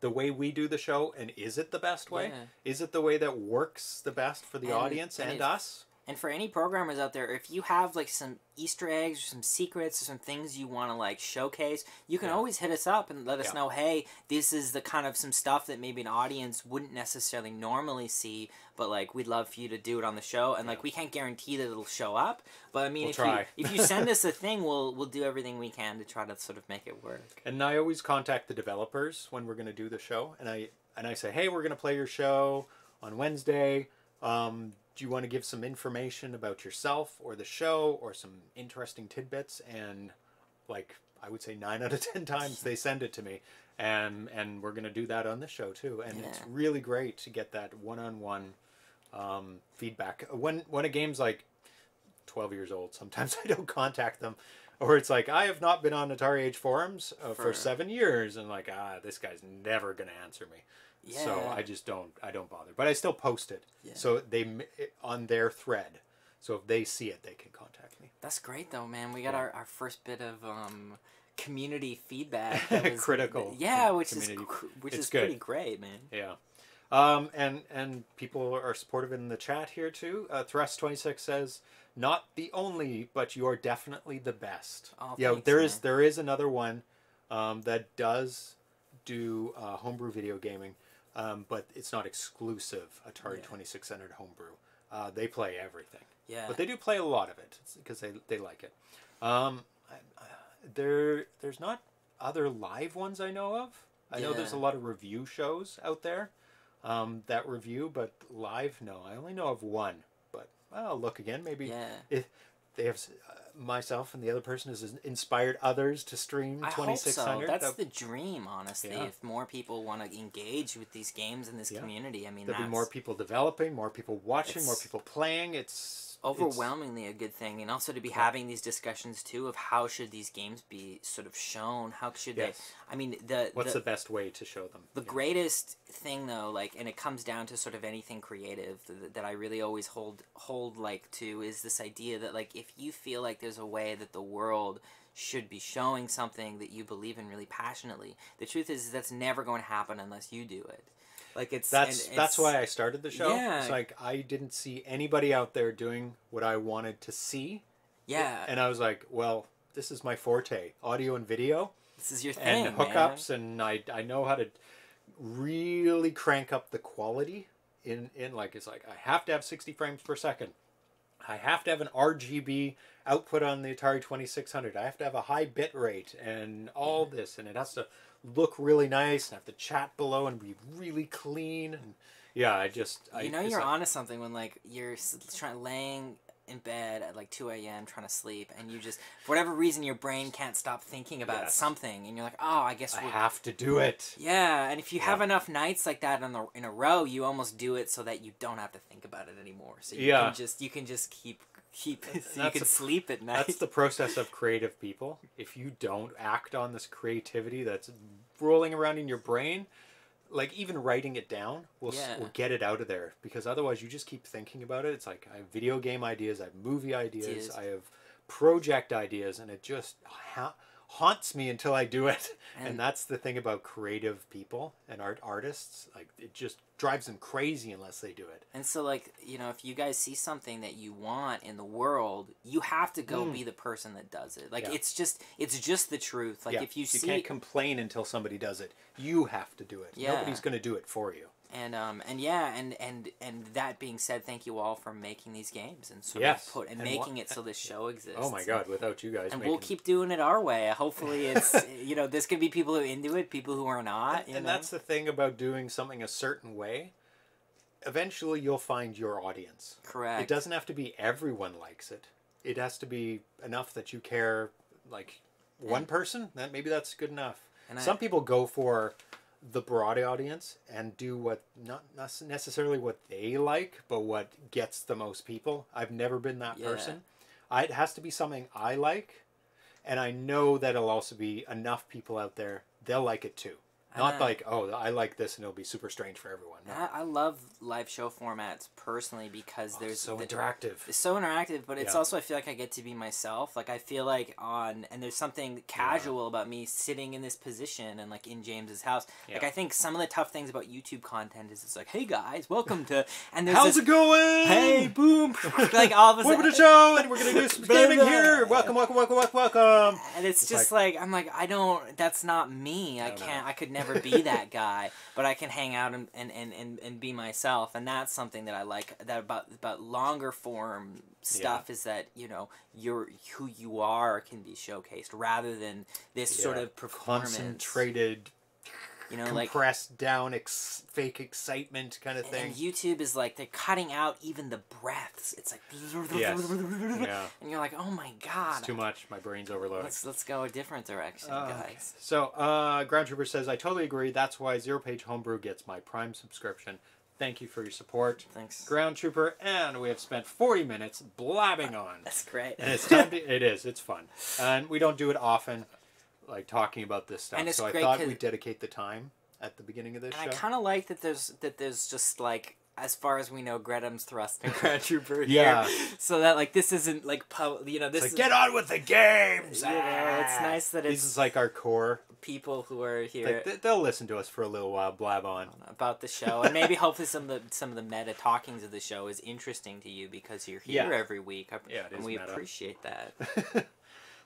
Speaker 1: the way we do the show and is it the best way?
Speaker 2: Yeah.
Speaker 1: Is it the way that works the best for the
Speaker 2: And-
Speaker 1: audience
Speaker 2: and
Speaker 1: and, us?
Speaker 2: And for any programmers out there, if you have like some Easter eggs or some secrets or some things you want to like showcase, you can
Speaker 1: Yeah.
Speaker 2: always hit us up and let us
Speaker 1: Yeah.
Speaker 2: know. Hey, this is the kind of some stuff that maybe an audience wouldn't necessarily normally see, but like we'd love for you to do it on the show. And like we can't guarantee that it'll show up, but I mean,
Speaker 1: We'll
Speaker 2: if
Speaker 1: try.
Speaker 2: you if you send us a *laughs* thing, we'll we'll do everything we can to try to sort of make it work.
Speaker 1: And I always contact the developers when we're going to do the show, and I and I say, hey, we're going to play your show on Wednesday. Um, do you want to give some information about yourself or the show or some interesting tidbits? And like I would say, nine out of ten *laughs* times they send it to me, and and we're going to do that on the show too. And it's really great to get that one-on-one um, feedback. When when a game's like 12 years old. Sometimes *laughs* I don't contact them. Or it's like, I have not been on AtariAge forums uh, for,
Speaker 2: For-
Speaker 1: seven years. And like, ah, this guy's never going to answer me. So I just don't, I don't bother. But I still post it.
Speaker 2: Yeah.
Speaker 1: So they, on their thread. So if they see it, they can contact me.
Speaker 2: That's great though, man. We got
Speaker 1: Yeah.
Speaker 2: our, our first bit of um, community feedback. *laughs* that was-
Speaker 1: Critical
Speaker 2: Yeah, which is
Speaker 1: community.
Speaker 2: cr- which
Speaker 1: It's
Speaker 2: is
Speaker 1: good.
Speaker 2: pretty great, man.
Speaker 1: Yeah. Um, and and people are supportive in the chat here too. Uh, Thrust twenty six says, "Not the only, but you're definitely the best."
Speaker 2: Oh,
Speaker 1: yeah,
Speaker 2: thanks,
Speaker 1: there is there is another one um, that does do uh, homebrew video gaming, um, but it's not exclusive Atari
Speaker 2: Yeah.
Speaker 1: twenty six hundred homebrew. Uh, they play everything,
Speaker 2: Yeah.
Speaker 1: but they do play a lot of it because they they like it. Um, I, I, there there's not other live ones I know of. I know there's a lot of review shows out there um, that review, but live, no. I only know of one, but I'll look again. Maybe
Speaker 2: Yeah.
Speaker 1: if they have myself and the other person has inspired others to stream
Speaker 2: I hope
Speaker 1: twenty
Speaker 2: so.
Speaker 1: six hundred.
Speaker 2: That's the dream, honestly.
Speaker 1: Yeah.
Speaker 2: If more people want to engage with these games in this
Speaker 1: Yeah.
Speaker 2: community, I mean,
Speaker 1: There'll be more people developing, more people watching, more people playing. It's-
Speaker 2: overwhelmingly a good thing, and also to be having these discussions too of how should these games be sort of shown? How should
Speaker 1: Yes.
Speaker 2: they? I mean, the
Speaker 1: What's
Speaker 2: the,
Speaker 1: the, best way to show them?
Speaker 2: the
Speaker 1: Yeah.
Speaker 2: greatest thing though like and it comes down to sort of anything creative that, that i really always hold hold like to is this idea that like if you feel like there's a way that the world should be showing something that you believe in really passionately the truth is that's never going to happen unless you do it like it's
Speaker 1: That's
Speaker 2: and
Speaker 1: that's why I started the show.
Speaker 2: Yeah.
Speaker 1: It's like I didn't see anybody out there doing what I wanted to see,
Speaker 2: yeah
Speaker 1: and I was like, well, this is my forte: audio and video.
Speaker 2: this is your thing
Speaker 1: and
Speaker 2: man.
Speaker 1: hookups and I, I know how to really crank up the quality in in like it's like I have to have 60 frames per second. I have to have an RGB output on the Atari 2600. I have to have a high bit rate and all this and it has to look really nice and have to chat below and be really clean and yeah, I just I,
Speaker 2: you know you're
Speaker 1: like-
Speaker 2: onto something when like you're trying laying in bed at like 2 a.m trying to sleep and you just for whatever reason your brain can't stop thinking about
Speaker 1: Yes.
Speaker 2: something and you're like oh i guess
Speaker 1: I
Speaker 2: we're
Speaker 1: have to do it.
Speaker 2: yeah and if you have enough nights like that in, the, in a row you almost do it so that you don't have to think about it anymore so you
Speaker 1: Yeah.
Speaker 2: can just you can just keep keep *laughs* so you can
Speaker 1: a-
Speaker 2: sleep at night
Speaker 1: That's the process of creative people. If you don't act on this creativity that's rolling around in your brain, like even writing it down will,
Speaker 2: Yeah.
Speaker 1: will get it out of there because otherwise you just keep thinking about it. It's like I have video game ideas, I have movie ideas,
Speaker 2: Ideas.
Speaker 1: I have project ideas, and it just ha- haunts me until I do it. *laughs* And,
Speaker 2: And-
Speaker 1: that's the thing about creative people and art artists. Like it just drives them crazy unless they do it.
Speaker 2: and so like you know if you guys see something that you want in the world you have to go
Speaker 1: Mm.
Speaker 2: be the person that does it like
Speaker 1: Yeah.
Speaker 2: it's just it's just the truth like
Speaker 1: Yeah,
Speaker 2: if you,
Speaker 1: you
Speaker 2: see
Speaker 1: can't complain until somebody does it. You have to do it.
Speaker 2: Yeah.
Speaker 1: Nobody's going to do it for you.
Speaker 2: And um and yeah and and and that being said thank you all for making these games and sort
Speaker 1: Yes,
Speaker 2: of put and,
Speaker 1: and
Speaker 2: making it so this show exists
Speaker 1: Oh my God! Without you guys,
Speaker 2: and
Speaker 1: making...
Speaker 2: we'll keep doing it our way hopefully it's *laughs* you know this gonna be people who are into it people who are not
Speaker 1: And, and that's the thing about doing something a certain way. Eventually, you'll find your audience.
Speaker 2: correct
Speaker 1: It doesn't have to be everyone likes it. It has to be enough that you care, like one person. That maybe that's good enough.
Speaker 2: And I-
Speaker 1: Some people go for the broad audience and do what not not necessarily what they like, but what gets the most people. I've never been that
Speaker 2: Yeah.
Speaker 1: person. I, it has to be something I like, and I know that it'll also be enough people out there they'll like it too. Not
Speaker 2: I-
Speaker 1: like oh I like this and it'll be super strange for everyone. No.
Speaker 2: I, I love live show formats personally because
Speaker 1: Oh,
Speaker 2: there's
Speaker 1: so
Speaker 2: the-
Speaker 1: interactive.
Speaker 2: It's so interactive, but it's
Speaker 1: Yeah.
Speaker 2: also I feel like I get to be myself. Like I feel like on and there's something casual about me sitting in this position and like in James's house. Like
Speaker 1: Yeah.
Speaker 2: I think some of the tough things about YouTube content is it's like, hey guys, welcome to and there's
Speaker 1: How's
Speaker 2: this,
Speaker 1: it going?
Speaker 2: Hey, boom! *laughs* like all of a
Speaker 1: Welcome to
Speaker 2: sudden,
Speaker 1: the show, and *laughs* we're gonna do some gaming here. Welcome, welcome, welcome, welcome, welcome.
Speaker 2: and it's,
Speaker 1: It's
Speaker 2: just like, I'm like I don't. That's not me. I
Speaker 1: No, no.
Speaker 2: can't. I could *laughs* never be that guy. But I can hang out and, and, and, and, and be myself, and that's something that I like. That about about longer form stuff is that you know you're who you are can be showcased rather than this sort of performance.
Speaker 1: concentrated,
Speaker 2: you know, like
Speaker 1: compressed down, ex- fake excitement kind of thing.
Speaker 2: and YouTube is like they're cutting out even the breaths. It's like
Speaker 1: Yes. *laughs* Yeah.
Speaker 2: and you're like, oh my god,
Speaker 1: It's too much. My brain's overloaded.
Speaker 2: let's let's go a different direction,
Speaker 1: Uh,
Speaker 2: guys.
Speaker 1: So, uh, Ground Trooper says, I totally agree. That's why Zero Page Homebrew gets my Prime subscription. Thank you for your support,
Speaker 2: Thanks.
Speaker 1: Ground Trooper. And we have spent 40 minutes blabbing on.
Speaker 2: That's great.
Speaker 1: And it's time to, it is, it's fun. And we don't do it often, like talking about this stuff.
Speaker 2: And it's
Speaker 1: so I thought we'd dedicate the time at the beginning of this
Speaker 2: And I kind of like that there's that there's just like as far as we know, Gretham's thrust *laughs* and Ground Trooper
Speaker 1: Yeah.
Speaker 2: here, so that like this isn't like pu- you know this
Speaker 1: It's
Speaker 2: is
Speaker 1: like, get on with the games!
Speaker 2: You know, it's
Speaker 1: Ah!"
Speaker 2: nice that
Speaker 1: This is like our core
Speaker 2: people who are here
Speaker 1: Like, they- they'll listen to us for a little while, blab on.
Speaker 2: about the show, and maybe hopefully some of the some of the meta talkings of the show is interesting to you because you're here
Speaker 1: Yeah.
Speaker 2: every week. I-
Speaker 1: Yeah, it
Speaker 2: and we
Speaker 1: meta.
Speaker 2: appreciate that. *laughs*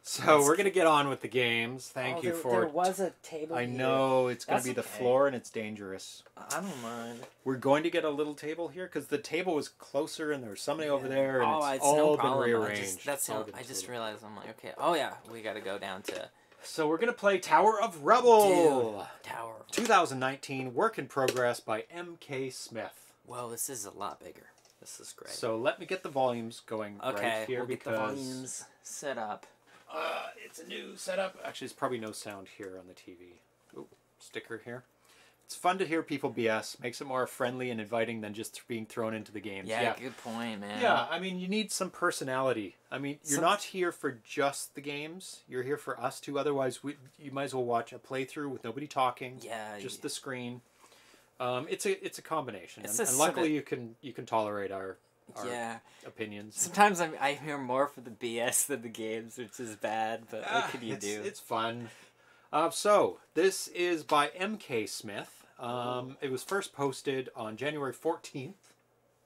Speaker 1: so we're gonna get on with the games. Thank
Speaker 2: Oh,
Speaker 1: you
Speaker 2: there,
Speaker 1: for.
Speaker 2: There was a table.
Speaker 1: I
Speaker 2: here.
Speaker 1: know it's gonna
Speaker 2: That's
Speaker 1: be the
Speaker 2: okay.
Speaker 1: floor and it's dangerous.
Speaker 2: I don't mind.
Speaker 1: We're going to get a little table here because the table was closer and there was somebody over there and
Speaker 2: oh,
Speaker 1: it's,
Speaker 2: it's
Speaker 1: all
Speaker 2: no
Speaker 1: been
Speaker 2: problem.
Speaker 1: rearranged.
Speaker 2: I just, that's
Speaker 1: all
Speaker 2: I just realized I'm like, okay, oh yeah, we got to go down to
Speaker 1: So we're gonna play Tower of Rubble, Dude,
Speaker 2: Tower.
Speaker 1: 2019, work in progress by M.K. Smith.
Speaker 2: Well, this is a lot bigger. This is great.
Speaker 1: So let me get the volumes going
Speaker 2: okay,
Speaker 1: right here
Speaker 2: we'll get the volumes set up.
Speaker 1: Uh, it's a new setup. Actually, there's probably no sound here on the TV. Ooh, sticker here. It's fun to hear people BS. Makes it more friendly and inviting than just being thrown into the games.
Speaker 2: Yeah,
Speaker 1: yeah.
Speaker 2: good point, man.
Speaker 1: Yeah, I mean, you need some personality. I mean, you're
Speaker 2: Some-
Speaker 1: not here for just the games. You're here for us too. Otherwise, we, you might as well watch a playthrough with nobody talking.
Speaker 2: Yeah,
Speaker 1: just
Speaker 2: y-
Speaker 1: the screen. Um, it's a it's a combination,
Speaker 2: It's
Speaker 1: and,
Speaker 2: a
Speaker 1: and luckily you can you can tolerate our
Speaker 2: Yeah.
Speaker 1: opinions.
Speaker 2: Sometimes I'm, I hear more for the BS than the games, which is bad. But what
Speaker 1: Ah,
Speaker 2: can you
Speaker 1: it's,
Speaker 2: do?
Speaker 1: It's fun. Uh, so this is by M.K. Smith. Um, it was first posted on January fourteenth,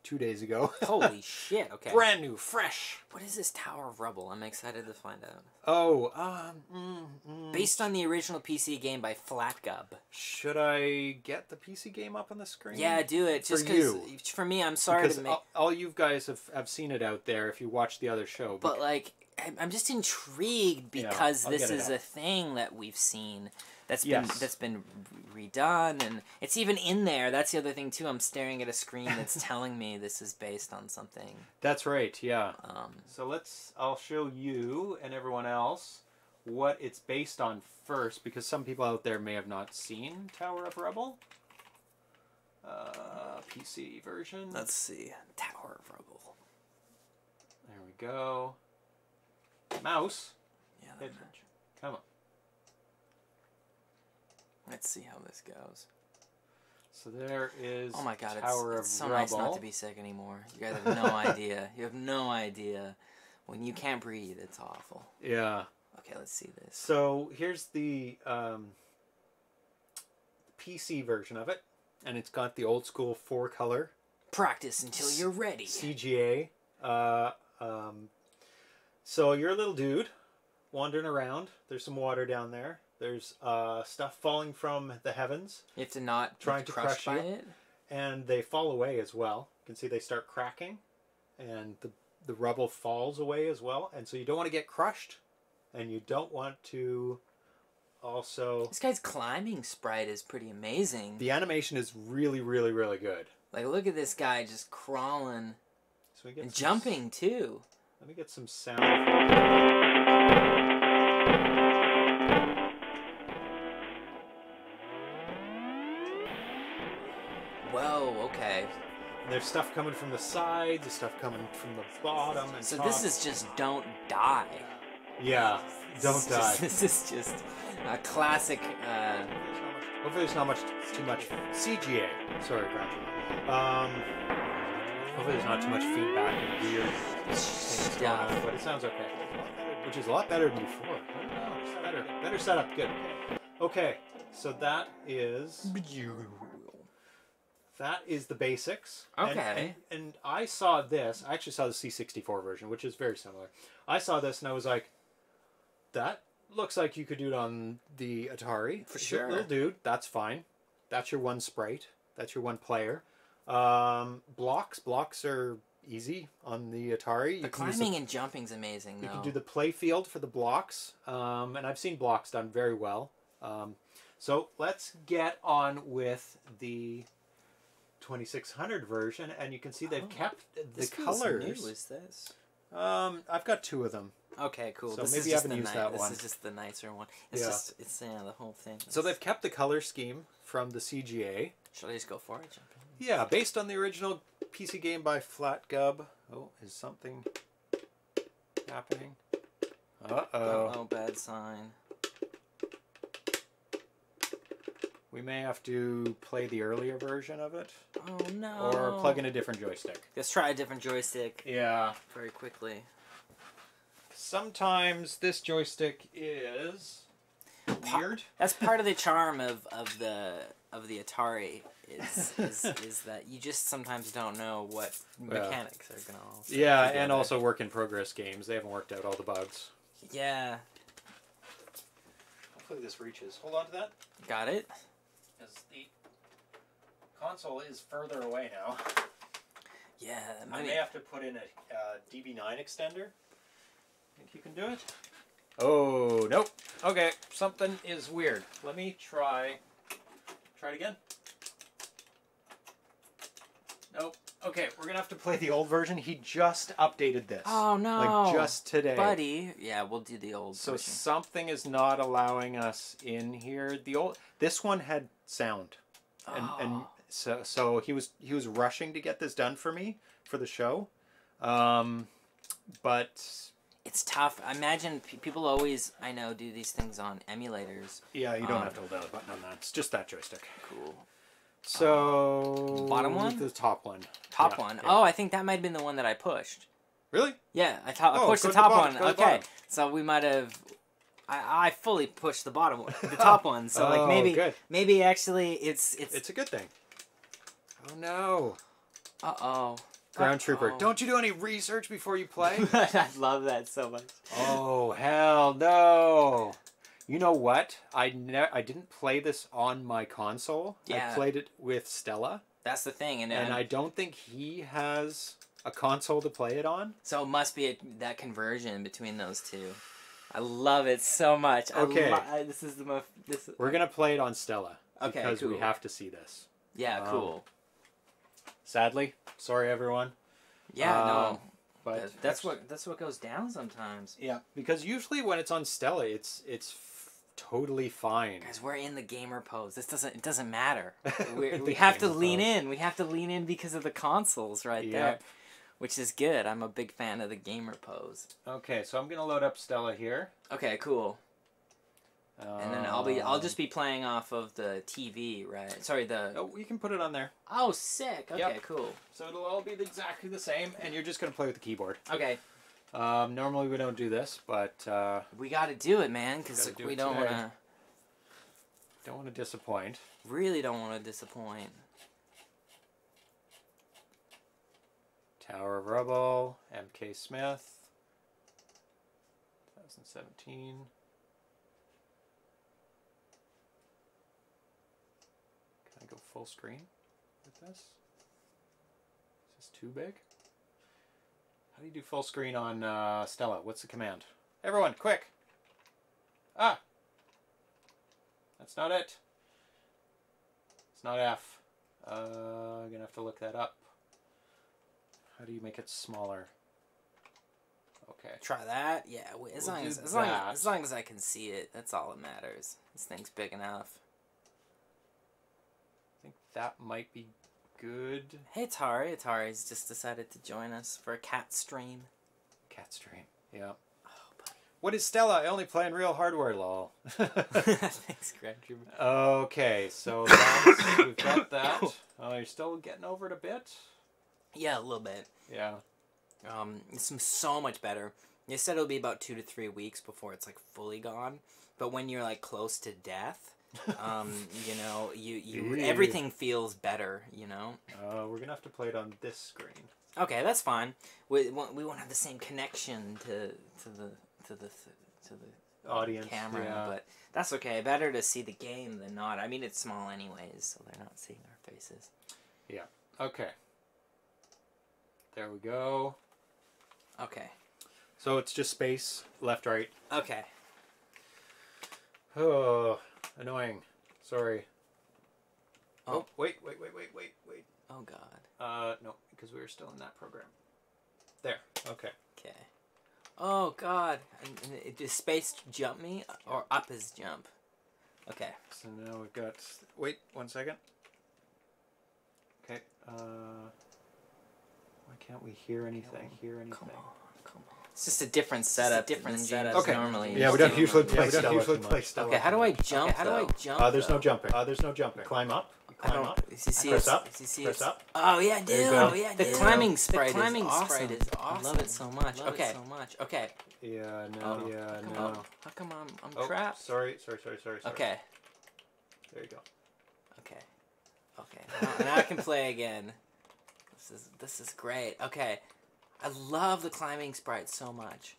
Speaker 1: two days ago. *laughs*
Speaker 2: Holy shit! Okay.
Speaker 1: Brand new, fresh.
Speaker 2: What is this Tower of Rubble? I'm excited to find out.
Speaker 1: Oh, um, mm, mm.
Speaker 2: Based on the original PC game by Flatgub.
Speaker 1: should I get the PC game up on the screen?
Speaker 2: Yeah, do it.
Speaker 1: For
Speaker 2: Just because
Speaker 1: you.
Speaker 2: for me, I'm sorry
Speaker 1: because
Speaker 2: to make.
Speaker 1: all, all you guys have, have seen it out there if you watch the other show.
Speaker 2: But like, I'm- just intrigued because
Speaker 1: I'll
Speaker 2: this is
Speaker 1: up.
Speaker 2: a thing that we've seen that's been that's been redone and it's even in there. That's the other thing too. I'm staring at a screen that's *laughs* telling me this is based on something.
Speaker 1: That's right. Yeah.
Speaker 2: Um,
Speaker 1: So let's. I'll show you and everyone else what it's based on first, because some people out there may have not seen Tower of Rubble. Uh, PC version.
Speaker 2: let's see, Tower of Rubble.
Speaker 1: There we go. Mouse.
Speaker 2: Yeah,
Speaker 1: Hey,
Speaker 2: that match.
Speaker 1: Come on.
Speaker 2: Let's see how this goes.
Speaker 1: So there is.
Speaker 2: Oh my god, it's,
Speaker 1: Tower
Speaker 2: it's so
Speaker 1: of
Speaker 2: nice not to be sick anymore. You guys have no *laughs* idea. You have no idea. When you can't breathe, it's awful.
Speaker 1: Yeah.
Speaker 2: Okay, let's see this.
Speaker 1: So here's the um, PC version of it, and it's got the old school four color
Speaker 2: Practice until you're ready.
Speaker 1: CGA. Uh, um, so you're a little dude wandering around. There's some water down there. There's uh, stuff falling from the heavens,
Speaker 2: You have to not
Speaker 1: Trying to crush you.
Speaker 2: it.
Speaker 1: and they fall away as well. You can see they start cracking, and the the rubble falls away as well. And so you don't want to get crushed, and you don't want to also.
Speaker 2: This guy's climbing sprite is pretty amazing.
Speaker 1: The animation is really, really, really good.
Speaker 2: Like, look at this guy just crawling
Speaker 1: So we get
Speaker 2: and
Speaker 1: some-
Speaker 2: jumping too.
Speaker 1: Let me get some sound. There's stuff coming from the sides, there's stuff coming from the bottom and
Speaker 2: So
Speaker 1: top.
Speaker 2: this is just don't die.
Speaker 1: yeah, don't
Speaker 2: This *laughs*
Speaker 1: die.
Speaker 2: just- this is just a classic. Uh,
Speaker 1: Hopefully, there's not much too much CGA. Sorry. Um, hopefully, there's not too much feedback and weird things going on,
Speaker 2: stuff.
Speaker 1: but it sounds okay. Which is a lot better than before. I don't know, it's better, better setup. Good. Okay, so that is that is the basics.
Speaker 2: Okay.
Speaker 1: And, and I saw this. I actually saw the C64 version, which is very similar. I saw this and I was like, that looks like you could do it on the Atari.
Speaker 2: For sure.
Speaker 1: Little dude, that's fine. That's your one sprite. That's your one player. Um, blocks. Blocks are easy on the Atari.
Speaker 2: The
Speaker 1: You use
Speaker 2: climbing and jumping's amazing
Speaker 1: you
Speaker 2: though.
Speaker 1: can do the play field for the blocks, um, and I've seen blocks done very well. Um, so let's get on with the 2600 version, and you can see they've
Speaker 2: Oh,
Speaker 1: kept the
Speaker 2: This
Speaker 1: colors.
Speaker 2: New, is this?
Speaker 1: Um, I've got two of them.
Speaker 2: Okay, cool.
Speaker 1: So
Speaker 2: this
Speaker 1: maybe
Speaker 2: I
Speaker 1: haven't used
Speaker 2: ni-
Speaker 1: that
Speaker 2: this
Speaker 1: one.
Speaker 2: is just the nicer one. It's
Speaker 1: Yeah.
Speaker 2: just it's yeah the whole thing.
Speaker 1: So they've kept the color scheme from the CGA.
Speaker 2: Should I just go for it?
Speaker 1: Yeah, based on the original PC game by Flatgub. Oh, is something happening? Uh oh.
Speaker 2: Oh, bad sign.
Speaker 1: We may have to play the earlier version of it.
Speaker 2: Oh no.
Speaker 1: or plug in a different joystick.
Speaker 2: Let's try a different joystick
Speaker 1: Yeah.
Speaker 2: very quickly.
Speaker 1: Sometimes this joystick is weird.
Speaker 2: That's part of the charm of, of the of the Atari is is, *laughs* is that you just sometimes don't know what mechanics are gonna. all
Speaker 1: Yeah,
Speaker 2: together.
Speaker 1: and also work in progress games. They haven't worked out all the bugs.
Speaker 2: yeah,
Speaker 1: Hopefully this reaches. Hold on to that.
Speaker 2: got it.
Speaker 1: Because the console is further away now.
Speaker 2: Yeah,
Speaker 1: I may have to put in a uh, DB9 extender. Think you can do it? Oh, nope. Okay, something is weird. Let me try. Try it again. Nope. Okay, we're gonna have to play the old version. He just updated this.
Speaker 2: Oh no,
Speaker 1: Like just today.
Speaker 2: buddy. Yeah, we'll do the old.
Speaker 1: So
Speaker 2: version.
Speaker 1: something is not allowing us in here. The old this one had sound, and and
Speaker 2: Oh.
Speaker 1: so so he was he was rushing to get this done for me for the show, um, but
Speaker 2: it's tough. I imagine people always, I know, do these things on emulators.
Speaker 1: yeah, you don't
Speaker 2: Um,
Speaker 1: have to hold down a button on that. It's just that joystick.
Speaker 2: Cool.
Speaker 1: So
Speaker 2: Bottom one?
Speaker 1: the top one,
Speaker 2: Top
Speaker 1: Yeah,
Speaker 2: one.
Speaker 1: yeah.
Speaker 2: Oh, I think that might have been the one that I pushed.
Speaker 1: really?
Speaker 2: Yeah, I thought I
Speaker 1: Oh,
Speaker 2: pushed the
Speaker 1: to the
Speaker 2: top
Speaker 1: bottom,
Speaker 2: one. Okay, so we might have. I, I fully pushed the bottom one, the top one. So *laughs*
Speaker 1: Oh,
Speaker 2: like maybe
Speaker 1: good.
Speaker 2: maybe actually it's it's.
Speaker 1: It's a good thing. Oh no,
Speaker 2: uh oh.
Speaker 1: ground trooper!
Speaker 2: Uh-oh.
Speaker 1: Don't you do any research before you play? *laughs*
Speaker 2: I love that so much.
Speaker 1: Oh hell no! You know what? I ne- I didn't play this on my console.
Speaker 2: Yeah.
Speaker 1: I played it with Stella,
Speaker 2: That's the thing, and,
Speaker 1: and
Speaker 2: and
Speaker 1: I don't think he has a console to play it on.
Speaker 2: so it must be a, that conversion between those two. I love it so much. I
Speaker 1: Okay.
Speaker 2: lo- I, this is the most. This.
Speaker 1: We're gonna play it on Stella
Speaker 2: Okay,
Speaker 1: because we have to see this.
Speaker 2: Yeah,
Speaker 1: Um,
Speaker 2: cool.
Speaker 1: Sadly, sorry everyone,
Speaker 2: Yeah,
Speaker 1: um,
Speaker 2: no.
Speaker 1: but
Speaker 2: That- that's what that's what goes down sometimes.
Speaker 1: Yeah, because usually when it's on Stella, it's it's f- totally fine.
Speaker 2: Guys, we're in the gamer pose. This doesn't it doesn't matter. *laughs* We have to
Speaker 1: gamer
Speaker 2: lean in. We have to lean in because of the consoles right there,
Speaker 1: Yep.
Speaker 2: Which is good. I'm a big fan of the gamer pose.
Speaker 1: Okay, so I'm gonna load up Stella here,
Speaker 2: Okay, cool. And then I'll be I'll
Speaker 1: Um,
Speaker 2: just be playing off of the TV, right? Sorry, the
Speaker 1: Oh, you can put it on there.
Speaker 2: Oh, sick. Okay,
Speaker 1: Yep.
Speaker 2: cool.
Speaker 1: So it'll all be exactly the same, and you're just gonna play with the keyboard.
Speaker 2: Okay,
Speaker 1: Um, normally we don't do this, but uh,
Speaker 2: we got to do it, man, cuz
Speaker 1: do
Speaker 2: we don't want to
Speaker 1: don't want to disappoint.
Speaker 2: really don't want to disappoint.
Speaker 1: Tower of Rubble, MK Smith, 2017. Can I go full screen with this? Is this too big? How do you do full screen on uh, Stella? What's the command? Everyone, quick! Ah! That's not it. It's not F. Uh, I'm gonna have to look that up. How do you make it smaller? Okay.
Speaker 2: Try that. Yeah, as
Speaker 1: We'll
Speaker 2: long as as long as, as long as I can see it, that's all that matters. This thing's big enough.
Speaker 1: I think that might be good.
Speaker 2: Hey Atari, Atari's just decided to join us for a cat stream.
Speaker 1: Cat stream. Yeah.
Speaker 2: Oh,
Speaker 1: What is Stella? I only play in real hardware, lol. *laughs*
Speaker 2: Thanks, Grand
Speaker 1: okay, so *coughs* we've got that. *coughs* Oh, you're still getting over it a bit?
Speaker 2: Yeah, a little bit.
Speaker 1: Yeah.
Speaker 2: Um, it's so much better. They said it'll be about two to three weeks before it's like fully gone. But when you're like close to death, um, *laughs* you know, you you
Speaker 1: Yeah.
Speaker 2: everything feels better. You know.
Speaker 1: Uh, we're gonna have to play it on this screen.
Speaker 2: Okay, that's fine. We won't- we won't have the same connection to to the to the to the
Speaker 1: Audience,
Speaker 2: camera,
Speaker 1: yeah.
Speaker 2: but that's okay. Better to see the game than not. I mean, it's small anyways, so they're not seeing our faces. Yeah.
Speaker 1: Okay. There we go.
Speaker 2: Okay.
Speaker 1: So it's just space, left, right.
Speaker 2: Okay.
Speaker 1: Oh, annoying. Sorry.
Speaker 2: Oh.
Speaker 1: Oh, wait, wait, wait, wait, wait, wait.
Speaker 2: Oh God.
Speaker 1: Uh, no, because we were still in that program. There. Okay.
Speaker 2: Okay. Oh God. And, and it, does space jump me or up is jump? Okay.
Speaker 1: So now we've got. Wait one second. Okay. Uh, can't we hear anything? Hear anything?
Speaker 2: Come on. Come on. It's just a different setup. different
Speaker 1: than
Speaker 2: setup.
Speaker 1: Okay.
Speaker 2: Normally.
Speaker 1: Yeah, we
Speaker 2: do.
Speaker 1: don't usually
Speaker 3: Yeah,
Speaker 1: play
Speaker 3: we don't
Speaker 1: Stella
Speaker 3: usually
Speaker 1: too
Speaker 3: play stuff.
Speaker 2: Okay. How do I jump?
Speaker 1: Okay, how do I
Speaker 2: jump?
Speaker 1: Uh, there's no jumping. Uh, there's no jumping. Climb up. Climb up.
Speaker 2: Does
Speaker 1: Press up.
Speaker 2: Does
Speaker 1: Press up.
Speaker 2: Oh yeah, I
Speaker 1: There you
Speaker 2: do.
Speaker 1: go.
Speaker 2: Oh yeah,
Speaker 3: The
Speaker 2: the
Speaker 3: climbing
Speaker 2: sprite
Speaker 3: climbing
Speaker 2: is
Speaker 3: sprite
Speaker 2: awesome. I love it so much.
Speaker 3: Love it
Speaker 2: okay.
Speaker 3: so
Speaker 2: much. Okay.
Speaker 1: Yeah, no,
Speaker 2: Oh,
Speaker 1: yeah,
Speaker 2: how
Speaker 1: no.
Speaker 2: I'm, how come I'm, I'm
Speaker 1: Oh,
Speaker 2: trapped?
Speaker 1: sorry, sorry, sorry, sorry, sorry.
Speaker 2: Okay.
Speaker 1: There you go.
Speaker 2: Okay. Okay. Now, now I can play again. This is this is great. Okay. I love the climbing sprite so much.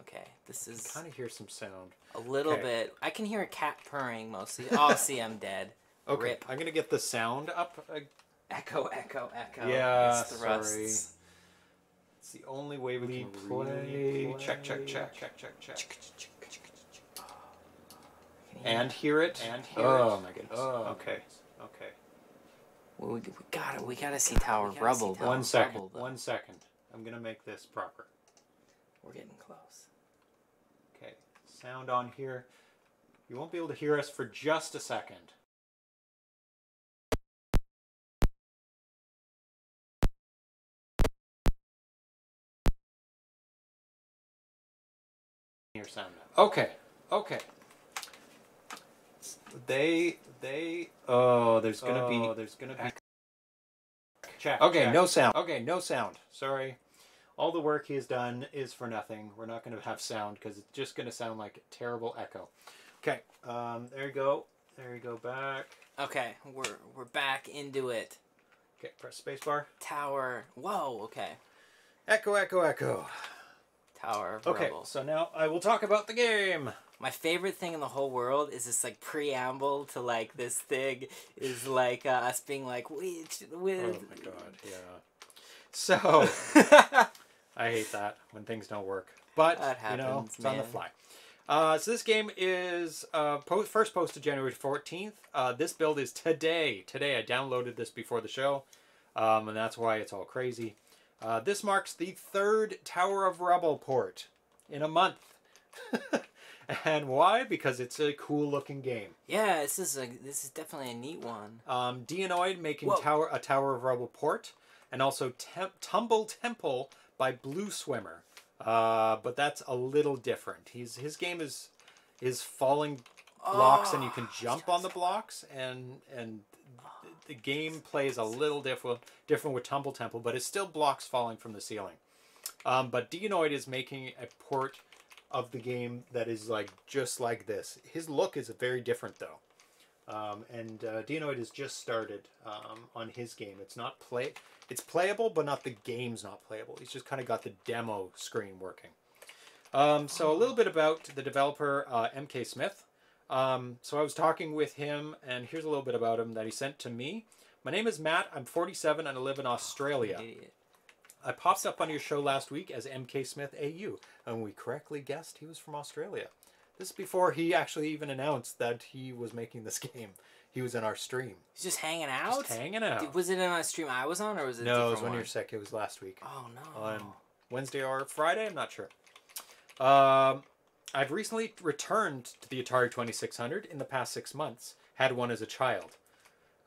Speaker 2: Okay. This is
Speaker 1: Kind of hear some sound.
Speaker 2: a little
Speaker 1: okay.
Speaker 2: bit. I can hear a cat purring mostly. Oh, see, I'm dead.
Speaker 1: Okay,
Speaker 2: Rip.
Speaker 1: I'm gonna get the sound up.
Speaker 2: Echo, echo, echo.
Speaker 1: Yeah,
Speaker 2: It's thrusts.
Speaker 1: sorry. It's the only way we,
Speaker 3: We
Speaker 1: can
Speaker 3: can
Speaker 1: play.
Speaker 3: really
Speaker 1: Check, check,
Speaker 3: play.
Speaker 1: check, check, check, check.
Speaker 2: Can you hear
Speaker 1: And hear it.
Speaker 3: And hear
Speaker 1: oh
Speaker 3: it.
Speaker 1: my goodness.
Speaker 3: Oh, oh.
Speaker 1: okay. Okay.
Speaker 2: We, we, we gotta, we gotta see Tower of Rubble. though.
Speaker 1: one second.
Speaker 2: Rubble,
Speaker 1: one second. I'm gonna make this proper.
Speaker 2: We're getting close.
Speaker 1: Okay. Sound on here. You won't be able to hear us for just a second. Hear sound now. Okay. Okay. They they oh there's gonna be there's gonna be check. Okay,
Speaker 3: check.
Speaker 1: no sound. Okay, no sound. Sorry. All the work he's done is for nothing. We're not going to have sound because it's just going to sound like a terrible echo. Okay, um, there you go. There you go. Back.
Speaker 2: Okay, we're we're back into it.
Speaker 1: Okay, press spacebar.
Speaker 2: Tower. Whoa. Okay.
Speaker 1: Echo, echo, echo.
Speaker 2: Tower of
Speaker 1: Okay, so now I will talk about the game.
Speaker 2: My favorite thing in the whole world is this like preamble to like this thing is like uh, us being like which
Speaker 1: Oh my god, yeah. So *laughs* I hate that when things don't work, but
Speaker 2: That
Speaker 1: you know
Speaker 2: happens,
Speaker 1: it's on the fly. Uh, so this game is uh, first posted January fourteenth. Uh, this build is today. Today I downloaded this before the show, um, and that's why it's all crazy. Uh, this marks the third Tower of Rubble port in a month. *laughs* *laughs* and why? Because it's a cool looking game.
Speaker 2: yeah, this is a this is definitely a neat one.
Speaker 1: Um, Dionoid making
Speaker 2: Whoa.
Speaker 1: Tower a Tower of Rubble port, and also Tem- Tumble Temple by Blue Swimmer. Uh, but that's a little different. He's his game is is falling blocks, and you can
Speaker 2: Oh,
Speaker 1: jump on the blocks, and and the game plays a little different different with Tumble Temple, but it's still blocks falling from the ceiling. Um, but Dionoid is making a port of the game that is like just like this. His look is very different though. Um, and uh, has just started um, on his game. It's not play. It's playable, but not the game's not playable. He's just kind of got the demo screen working. Um, so a little bit about the developer uh, MK Smith. Um, so I was talking with him, and here's a little bit about him that he sent to me. My name is Matt. I'm 47 and I live in Australia.
Speaker 2: Idiot.
Speaker 1: I popped up on your show last week as MK Smith AU, and we correctly guessed he was from Australia. This is before he actually even announced that he was making this *laughs* game. He was in our stream,
Speaker 2: He's just hanging out.
Speaker 1: just hanging out.
Speaker 2: Did- Was it in a stream I was on, or was it? a
Speaker 1: no, it was when you're sick. It was last week
Speaker 2: Oh no.
Speaker 1: on Wednesday or Friday. I'm not sure. Um, I've recently returned to the Atari 2600 in the past six months. Had one as a child,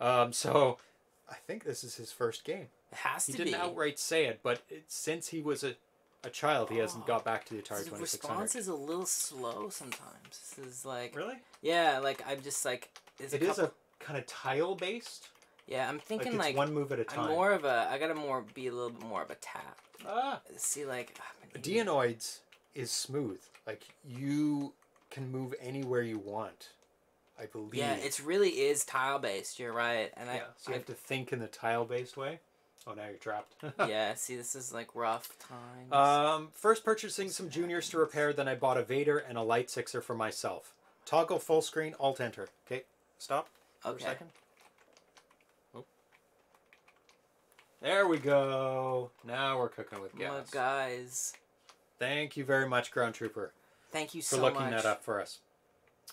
Speaker 1: um, so I think this is his first game.
Speaker 2: It has
Speaker 1: He
Speaker 2: to
Speaker 1: didn't
Speaker 2: be.
Speaker 1: outright say it, but it, since he was a, a child, he hasn't got back to the Atari
Speaker 2: His
Speaker 1: 2600.
Speaker 2: response is a little slow sometimes. This is like,
Speaker 1: Really?
Speaker 2: yeah, like I'm just like, there's
Speaker 1: It
Speaker 2: a
Speaker 1: is
Speaker 2: couple,
Speaker 1: a kind of tile based.
Speaker 2: yeah. I'm
Speaker 1: Like
Speaker 2: thinking
Speaker 1: it's
Speaker 2: like,
Speaker 1: one move at a
Speaker 2: I'm
Speaker 1: time.
Speaker 2: more of a, I gotta more be a little bit more of a tap.
Speaker 1: ah,
Speaker 2: See, like, I'm an idiot.
Speaker 1: Dionoids is smooth. Like you can move anywhere you want. I believe.
Speaker 2: Yeah, it's really is tile based. You're right, and
Speaker 1: yeah.
Speaker 2: I,
Speaker 1: So you have to think in the tile based way. Oh, now you're trapped. *laughs*
Speaker 2: Yeah. See, this is like rough times.
Speaker 1: Um, first purchasing some juniors to repair, then I bought a Vader and a Light Sixer for myself. Toggle full screen, Alt Enter. Okay, stop. for a
Speaker 2: okay.
Speaker 1: second. Oh. There we go. Now we're cooking with gas.
Speaker 2: guys,
Speaker 1: Thank you very much, Ground Trooper,
Speaker 2: thank you
Speaker 1: for looking
Speaker 2: much.
Speaker 1: that up for us.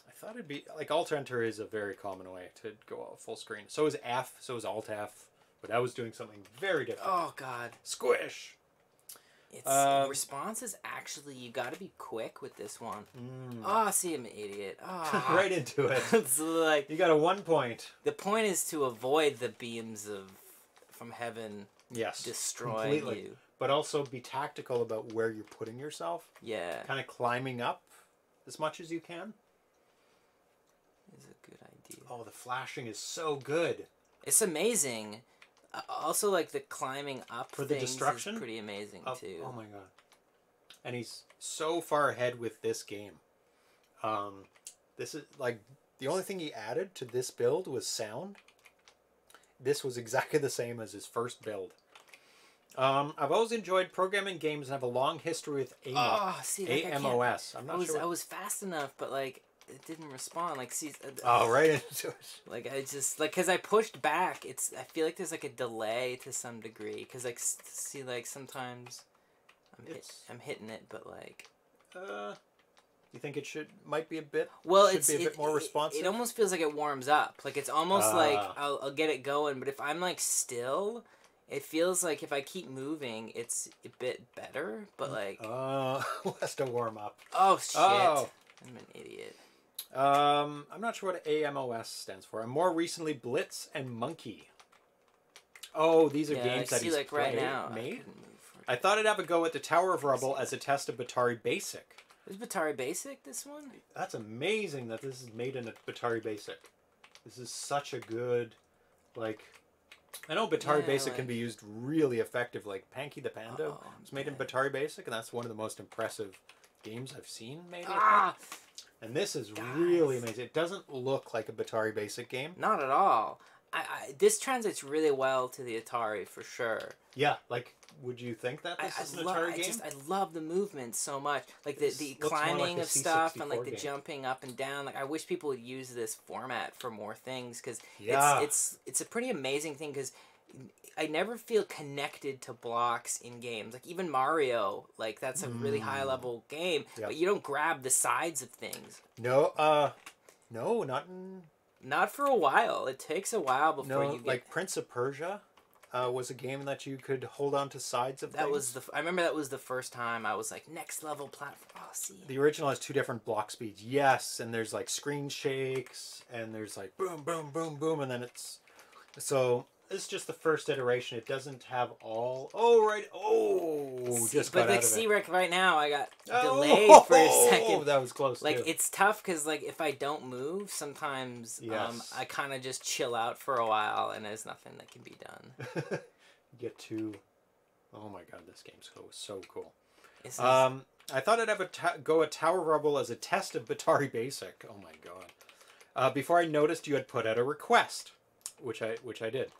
Speaker 1: I thought it'd be like Alt Enter is a very common way to go full screen. So is F. So is Alt F. But I was doing something very different.
Speaker 2: Oh God,
Speaker 1: Squish.
Speaker 2: it's
Speaker 1: Um,
Speaker 2: response is actually you got to be quick with this one.
Speaker 1: Mm.
Speaker 2: Oh, see, I'm an idiot. Oh. *laughs*
Speaker 1: right into it. *laughs*
Speaker 2: it's like
Speaker 1: You got a one point.
Speaker 2: the point is to avoid the beams of from heaven
Speaker 1: Yes.
Speaker 2: destroying
Speaker 1: completely.
Speaker 2: you.
Speaker 1: But also be tactical about where you're putting yourself.
Speaker 2: Yeah.
Speaker 1: Kind of climbing up as much as you can.
Speaker 2: is a good idea.
Speaker 1: Oh, the flashing is so good.
Speaker 2: It's amazing. Also, like the climbing up
Speaker 1: For the destruction?
Speaker 2: is pretty amazing
Speaker 1: Oh,
Speaker 2: too.
Speaker 1: oh my god. And he's so far ahead with this game. Um, this is like the only thing he added to this build was sound. This was exactly the same as his first build. Um, I've always enjoyed programming games and have a long history with AMO,
Speaker 2: Oh, see, like,
Speaker 1: AMOS. I'm
Speaker 2: I
Speaker 1: not
Speaker 2: was
Speaker 1: sure.
Speaker 2: I was fast enough, but like it didn't respond. Like see, uh,
Speaker 1: Oh, right into it. *laughs*
Speaker 2: like I just like because I pushed back. It's I feel like there's like a delay to some degree because like see like sometimes I'm hit, I'm hitting it, but like
Speaker 1: Uh, you think it should might be a bit?
Speaker 2: well,
Speaker 1: should
Speaker 2: it's
Speaker 1: be a
Speaker 2: it,
Speaker 1: bit more
Speaker 2: it-
Speaker 1: responsive.
Speaker 2: It, almost feels like it warms up. Like it's almost like
Speaker 1: Ah.
Speaker 2: I'll, I'll get it going, but if I'm like still. It feels like if I keep moving, it's a bit better, but like, oh *laughs*
Speaker 1: Uh, has to warm up.
Speaker 2: oh shit,
Speaker 1: Oh.
Speaker 2: I'm an idiot.
Speaker 1: Um, I'm not sure what AMOS stands for. And more recently, Blitz and Monkey. Oh, these are
Speaker 2: Yeah,
Speaker 1: games
Speaker 2: I
Speaker 1: that
Speaker 2: see,
Speaker 1: he's
Speaker 2: like right now.
Speaker 1: Made.
Speaker 2: for-
Speaker 1: I thought I'd have a go at the Tower of Rubble as a test of Batari Basic.
Speaker 2: Is Batari Basic this one?
Speaker 1: That's amazing that this is made in a Batari Basic. This is such a good, like. I know Batari
Speaker 2: Yeah,
Speaker 1: Basic can be used really effective. Like Panky the Panda
Speaker 2: I'm
Speaker 1: was made in
Speaker 2: dead.
Speaker 1: Batari Basic, and that's one of the most impressive games I've seen made.
Speaker 2: Ah,
Speaker 1: And this is
Speaker 2: Guys.
Speaker 1: really amazing. It doesn't look like a Batari Basic game.
Speaker 2: not at all. I, I this translates really well to the Atari for sure.
Speaker 1: Yeah, like, would you think that
Speaker 2: I,
Speaker 1: this is
Speaker 2: I,
Speaker 1: an
Speaker 2: lo-
Speaker 1: Atari
Speaker 2: I
Speaker 1: game?
Speaker 2: just I love the movement so much, like the the
Speaker 1: more like
Speaker 2: climbing of stuff and like the
Speaker 1: game.
Speaker 2: jumping up and down. Like I wish people would use this format for more things because
Speaker 1: Yeah.
Speaker 2: it's it's it's a pretty amazing thing because. I never feel connected to blocks in games. Like even Mario, like that's a really high
Speaker 1: Mm.
Speaker 2: level game,
Speaker 1: Yep.
Speaker 2: but you don't grab the sides of things.
Speaker 1: No, uh, no, not in.
Speaker 2: Not for a while. It takes a while before
Speaker 1: No,
Speaker 2: you get.
Speaker 1: like Prince of Persia, uh, was a game that you could hold on to sides of.
Speaker 2: that
Speaker 1: things.
Speaker 2: was the. f- I remember that was the first time I was like next level platform. Oh, see.
Speaker 1: The original has two different block speeds. Yes, and there's like screen shakes, and there's like boom, boom, boom, boom, and then it's so. This is just the first iteration. It doesn't have all. Oh right. Oh,
Speaker 2: See-
Speaker 1: just
Speaker 2: but
Speaker 1: got
Speaker 2: like see. Rick, right now I got
Speaker 1: Oh,
Speaker 2: delayed for a second. *laughs*
Speaker 1: That was close.
Speaker 2: Like
Speaker 1: too.
Speaker 2: it's tough because like if I don't move, sometimes um, I kind of just chill out for a while, and there's nothing that can be done. *laughs*
Speaker 1: get to. Oh my god, this game's so so cool.
Speaker 2: This is-
Speaker 1: Um, I thought I'd have a ta- go at Tower Rubble as a test of Batari Basic. Oh my god! Uh, before I noticed you had put out a request, which I which I did.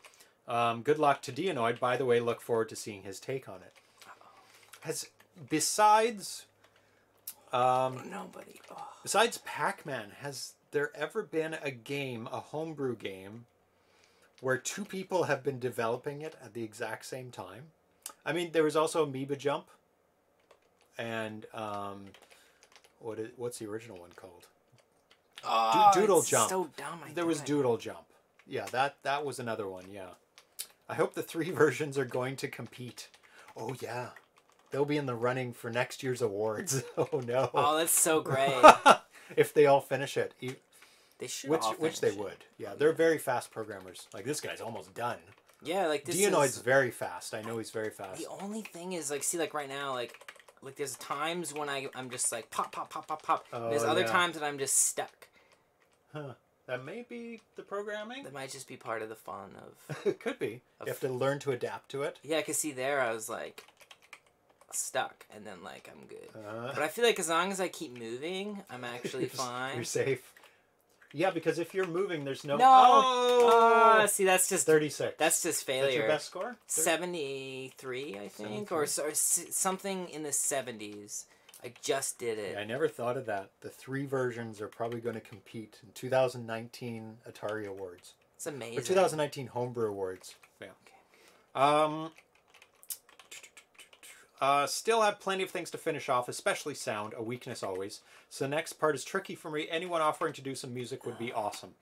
Speaker 1: Um, good luck to Dionoid. By the way, look forward to seeing his take on it. Has besides um,
Speaker 2: nobody. Oh.
Speaker 1: besides Pac-Man, has there ever been a game, a homebrew game, where two people have been developing it at the exact same time? I mean, there was also Amoeba Jump, and um, what is what's the original one called?
Speaker 2: Oh,
Speaker 1: Doodle
Speaker 2: it's
Speaker 1: Jump.
Speaker 2: So dumb. I
Speaker 1: There was. Doodle Jump. Yeah, that that was another one. Yeah, I hope the three *laughs* versions are going to compete. Oh yeah, they'll be in the running for next year's awards. *laughs* oh no.
Speaker 2: Oh, that's so great. *laughs*
Speaker 1: if they all finish it,
Speaker 2: They should.
Speaker 1: which which they
Speaker 2: it.
Speaker 1: would. Yeah, they're very fast programmers. Like this guy's almost done.
Speaker 2: Yeah, like this
Speaker 1: Dionoid's
Speaker 2: is
Speaker 1: very fast. I know he's very fast.
Speaker 2: the only thing is like see like right now like like there's times when I I'm just like pop pop pop pop pop.
Speaker 1: Oh,
Speaker 2: there's other
Speaker 1: yeah.
Speaker 2: times that I'm just stuck.
Speaker 1: Huh. That may be the programming.
Speaker 2: That might just be part of the fun of. *laughs*
Speaker 1: it could be. You have to learn to adapt to it.
Speaker 2: Yeah, cause see there I was like stuck, and then like I'm good.
Speaker 1: Uh,
Speaker 2: But I feel like as long as I keep moving, I'm actually *laughs*
Speaker 1: you're
Speaker 2: fine.
Speaker 1: You're safe. Yeah, because if you're moving, there's no.
Speaker 2: No.
Speaker 1: Oh!
Speaker 2: Ah, see that's just
Speaker 1: 36.
Speaker 2: that's just failure.
Speaker 1: your best score? Thir-
Speaker 2: Seventy three, I think, or,
Speaker 1: 73?
Speaker 2: so- or s- something in the seventies. I just did it.
Speaker 1: Yeah, I never thought of that. The three versions are probably going to compete in 2019 Atari Awards
Speaker 2: It's amazing.
Speaker 1: or 2019 Homebrew Awards. Yeah.
Speaker 2: Okay.
Speaker 1: Um. *tsk* Uh, still have plenty of things to finish off, especially sound, a weakness always. So the next part is tricky for me. Anyone offering to do some music would be awesome.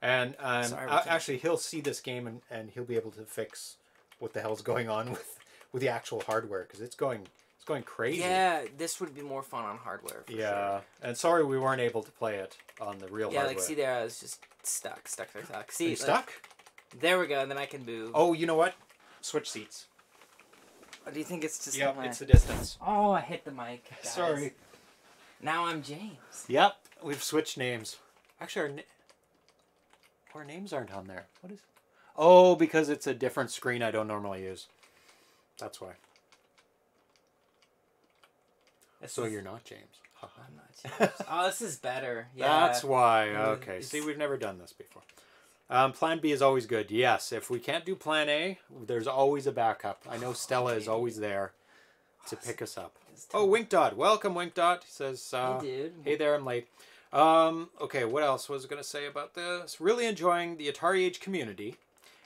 Speaker 1: And um,
Speaker 2: Sorry, we
Speaker 1: actually, he'll see this game and, and he'll be able to fix what the hell's going on *laughs* with with the actual hardware because it's going it's going crazy.
Speaker 2: Yeah, this would be more fun on hardware. For
Speaker 1: Yeah,
Speaker 2: Sure.
Speaker 1: and sorry we weren't able to play it on the real
Speaker 2: Yeah,
Speaker 1: hardware.
Speaker 2: like see there, I was just stuck, stuck, stuck, stuck. See, like,
Speaker 1: stuck?
Speaker 2: there we go, and then I can move.
Speaker 1: Oh, you know what? Switch seats.
Speaker 2: Or do you think it's just?
Speaker 1: Yep, it's the distance.
Speaker 2: Oh, I hit the mic. guys.
Speaker 1: Sorry.
Speaker 2: Now I'm James.
Speaker 1: Yep, we've switched names. Actually, our, na- our names aren't on there? What is? Oh, because it's a different screen I don't normally use. That's why. So you're not James.
Speaker 2: I'm not *laughs* James. oh, this is better. Yeah.
Speaker 1: That's why.
Speaker 2: Uh,
Speaker 1: Okay. See, we've never done this before. Um, plan B is always good. Yes. If we can't do plan A, there's always a backup. I know Stella is always there to pick us up. Oh. Wink Dot. Welcome, Wink Dot. He says, uh,
Speaker 2: hey, dude.
Speaker 1: Hey there, I'm late. Um, okay, what else was I going to say about this? Really enjoying the AtariAge community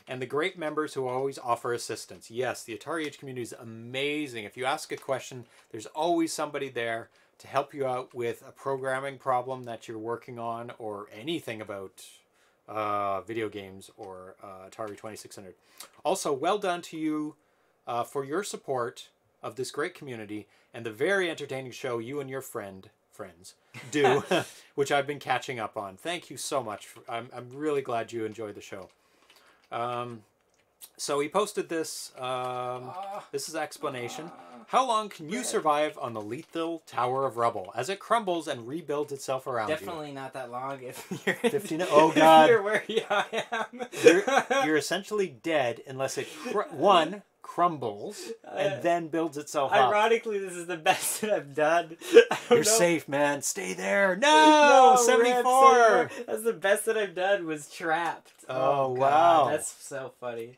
Speaker 1: and the great members who always offer assistance. Yes, the AtariAge community is amazing. If you ask a question, there's always somebody there to help you out with a programming problem that you're working on or anything about uh, video games or uh, Atari 2600. Also, well done to you uh, for your support of this great community and the very entertaining show you and your friend friends do, *laughs* *laughs* which I've been catching up on. Thank you so much. For, I'm I'm really glad you enjoyed the show. Um, so he posted this. Um,
Speaker 2: Ah,
Speaker 1: this is explanation. How long can you survive on the lethal tower of rubble as it crumbles and rebuilds itself around you?
Speaker 2: definitely not that long if *laughs* you're
Speaker 1: 15 *laughs* oh, God.
Speaker 2: you're where *laughs* I am.
Speaker 1: You're, you're essentially dead unless it cr- one crumbles and
Speaker 2: Uh,
Speaker 1: then builds itself up.
Speaker 2: Ironically, this is the best that I've done. *laughs*
Speaker 1: You're
Speaker 2: know-
Speaker 1: safe, man. Stay there. No,
Speaker 2: No,
Speaker 1: seventy
Speaker 2: rip, That's the best that I've done. Was trapped.
Speaker 1: Oh,
Speaker 2: God,
Speaker 1: wow.
Speaker 2: that's so funny.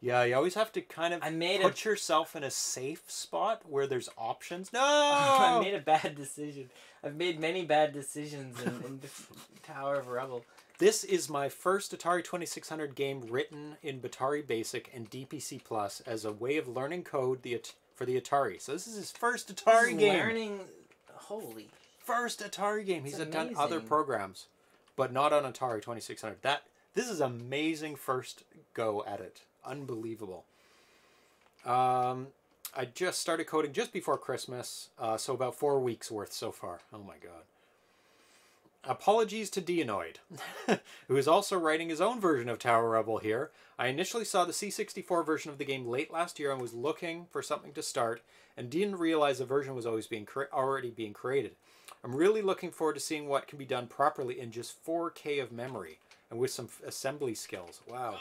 Speaker 1: Yeah, you always have to kind of
Speaker 2: I made a
Speaker 1: put yourself in a safe spot where there's options. No. *laughs*
Speaker 2: I made a bad decision. I've made many bad decisions in, in the *laughs* Tower of Rubble.
Speaker 1: This is my first Atari 2600 game written in Batari Basic and DPC Plus as a way of learning code the for the Atari. So this is his first Atari
Speaker 2: is
Speaker 1: game.
Speaker 2: Learning, holy.
Speaker 1: First Atari game. He's
Speaker 2: It's
Speaker 1: done other programs, but not on Atari 2600. That this is amazing first go at it. Unbelievable. Um, I just started coding just before Christmas, uh, so about four weeks worth so far. Oh my god. Apologies to Dionoid, *laughs* who is also writing his own version of Tower Rubble here. I initially saw the C64 version of the game late last year and was looking for something to start, and didn't realize the version was always being already being created. I'm really looking forward to seeing what can be done properly in just 4K of memory and with some assembly skills. Wow.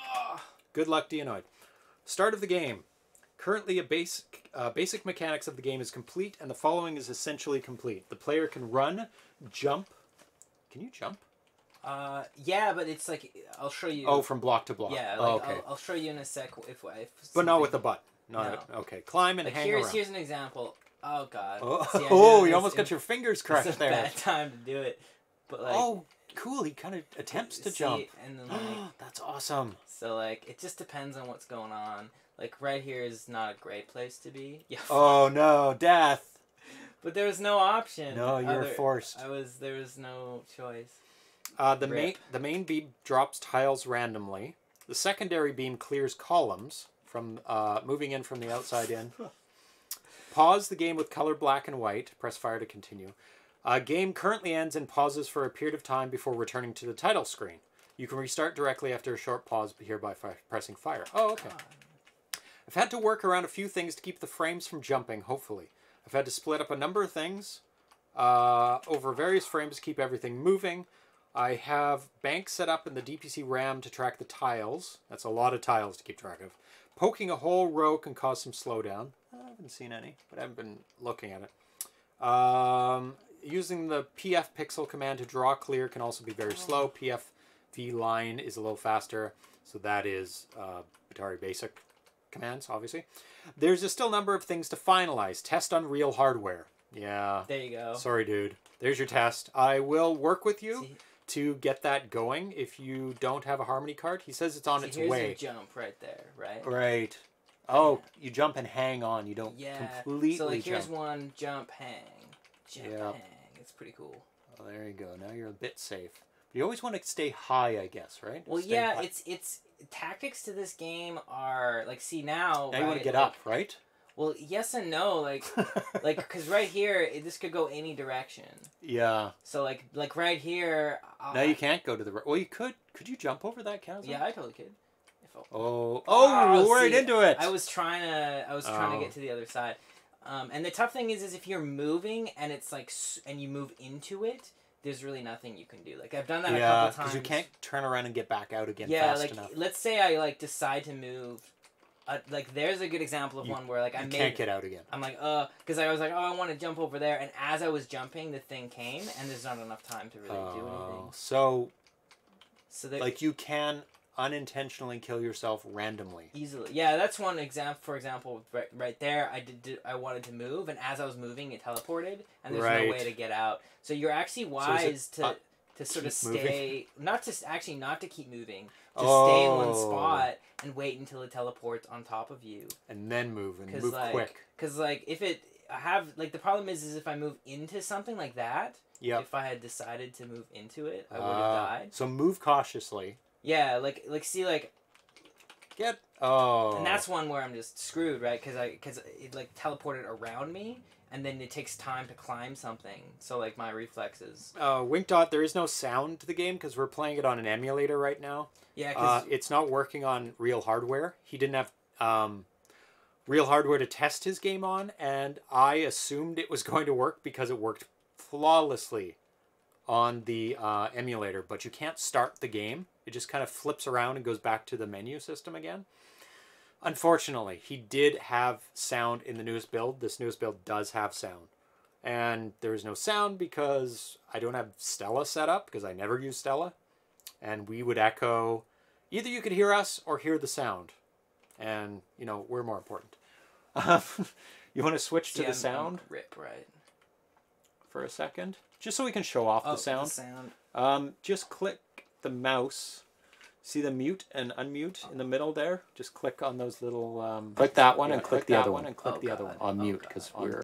Speaker 1: Good luck, Dionoid. Start of the game. Currently, a basic, uh, basic mechanics of the game is complete, and the following is essentially complete. The player can run, jump. Can you jump?
Speaker 2: Uh, yeah, but it's like I'll show you.
Speaker 1: Oh, from block to block.
Speaker 2: yeah.
Speaker 1: Oh,
Speaker 2: Like,
Speaker 1: okay.
Speaker 2: I'll, I'll show you in a sec if if.
Speaker 1: but not with the butt. Not okay. Climb and
Speaker 2: Like
Speaker 1: hang
Speaker 2: here's
Speaker 1: around.
Speaker 2: here's an example. Oh God.
Speaker 1: Oh,
Speaker 2: See, *laughs*
Speaker 1: oh you almost
Speaker 2: in-
Speaker 1: got your fingers
Speaker 2: It's
Speaker 1: crushed
Speaker 2: a
Speaker 1: there.
Speaker 2: bad time to do it, but like.
Speaker 1: oh, cool. He kind of attempts to
Speaker 2: see,
Speaker 1: jump.
Speaker 2: And then *gasps* like,
Speaker 1: That's awesome.
Speaker 2: so like it just depends on what's going on. Like right here is not a great place to be. *laughs* Yeah.
Speaker 1: Oh no, death.
Speaker 2: But there was no option.
Speaker 1: No, you were
Speaker 2: Other-
Speaker 1: forced.
Speaker 2: I was. There was no choice.
Speaker 1: Uh, the main the main beam drops tiles randomly. The secondary beam clears columns from uh, moving in from the outside in. *laughs* Pause the game with color black and white. Press fire to continue. Uh, game currently ends and pauses for a period of time before returning to the title screen. You can restart directly after a short pause here by fi- pressing fire. Oh, okay. I've had to work around a few things to keep the frames from jumping, hopefully. I've had to split up a number of things uh, over various frames to keep everything moving. I have banks set up in the DPC RAM to track the tiles. That's a lot of tiles to keep track of. Poking a whole row can cause some slowdown. I haven't seen any, but I haven't been looking at it. Um, using the PF pixel command to draw clear can also be very slow. PFV line is a little faster, so that is uh, Atari Basic commands, obviously. There's a still number of things to finalize. Test on real hardware. Yeah.
Speaker 2: There you go.
Speaker 1: Sorry, dude. There's your test. I will work with you
Speaker 2: See-
Speaker 1: to get that going if you don't have a Harmony card. He says it's on
Speaker 2: See,
Speaker 1: its
Speaker 2: here's
Speaker 1: way.
Speaker 2: your jump right there, right?
Speaker 1: Right. Oh, you jump and hang on. You don't
Speaker 2: Yeah.
Speaker 1: completely
Speaker 2: so like here's
Speaker 1: jump.
Speaker 2: one jump hang, jump
Speaker 1: Yep.
Speaker 2: hang. It's pretty cool.
Speaker 1: Oh, there you go. Now you're a bit safe. You always want to stay high, I guess, right?
Speaker 2: Well,
Speaker 1: Stay
Speaker 2: yeah,
Speaker 1: high.
Speaker 2: it's it's tactics to this game are like see now.
Speaker 1: Now you want to get
Speaker 2: like-
Speaker 1: up, right?
Speaker 2: Well, yes and no. Like *laughs* like because right here it, this could go any direction.
Speaker 1: yeah.
Speaker 2: So like like right here. i
Speaker 1: Now you can't go to the right. Well, you could. Could you jump over that chasm?
Speaker 2: Yeah, I totally could. If I,
Speaker 1: Oh, oh,
Speaker 2: Oh,
Speaker 1: right
Speaker 2: see,
Speaker 1: into it.
Speaker 2: I was trying to I was trying
Speaker 1: Oh.
Speaker 2: to get to the other side. Um, and the tough thing is, is if you're moving and it's like, s- and you move into it, there's really nothing you can do. Like I've done that a
Speaker 1: Yeah,
Speaker 2: couple
Speaker 1: because
Speaker 2: times.
Speaker 1: you can't turn around and get back out again
Speaker 2: yeah,
Speaker 1: fast
Speaker 2: like
Speaker 1: enough.
Speaker 2: let's say I like decide to move. Uh, like there's a good example of
Speaker 1: You-
Speaker 2: one where like I
Speaker 1: you
Speaker 2: made
Speaker 1: can't get out again.
Speaker 2: I'm like, uh, because I was like, oh, I want to jump over there, and as I was jumping, the thing came, and there's not enough time to really do
Speaker 1: Oh,
Speaker 2: anything.
Speaker 1: so
Speaker 2: So that
Speaker 1: like you can unintentionally kill yourself randomly.
Speaker 2: easily, yeah, that's one example. For example, right, right there, I did, did I wanted to move, and as I was moving, it teleported, and there's
Speaker 1: Right.
Speaker 2: no way to get out. So you're actually
Speaker 1: it,
Speaker 2: wise to
Speaker 1: uh,
Speaker 2: to sort of
Speaker 1: keep moving?
Speaker 2: stay, not to actually not to keep moving, to stay in one spot and wait until it teleports on top of you.
Speaker 1: and then move and move
Speaker 2: like,
Speaker 1: quick.
Speaker 2: Because like if it, I have like the problem is is if I move into something like that.
Speaker 1: Yep.
Speaker 2: If I had decided to move into it, I would have
Speaker 1: Ah,
Speaker 2: died.
Speaker 1: So move cautiously.
Speaker 2: Yeah, like like see like,
Speaker 1: Get oh.
Speaker 2: and that's one where I'm just screwed, right? Because I because it like teleported around me, and then it takes time to climb something. So like my reflexes.
Speaker 1: uh, Wink Dot. There is no sound to the game because we're playing it on an emulator right now.
Speaker 2: Yeah,
Speaker 1: Uh,
Speaker 2: because
Speaker 1: it's not working on real hardware. He didn't have um, real hardware to test his game on, and I assumed it was *laughs* going to work because it worked flawlessly on the uh, emulator. But you can't start the game. It just kind of flips around and goes back to the menu system again. Unfortunately, he did have sound in the newest build. This newest build does have sound. And there is no sound because I don't have Stella set up because I never use Stella. And we would echo either you could hear us or hear the sound. And, you know, we're more important. *laughs* you want to switch to the sound
Speaker 2: rip right.
Speaker 1: for a second? Just so we can show off
Speaker 2: Oh,
Speaker 1: the sound.
Speaker 2: sound.
Speaker 1: Um, just click the mouse. See the mute and unmute in the middle there? Just click on those little. Um, click that one
Speaker 3: Yeah,
Speaker 1: and click,
Speaker 3: click
Speaker 1: the other
Speaker 3: one
Speaker 1: one and click
Speaker 2: Oh,
Speaker 1: the other one on
Speaker 2: Oh,
Speaker 1: mute because
Speaker 2: On-
Speaker 1: we're.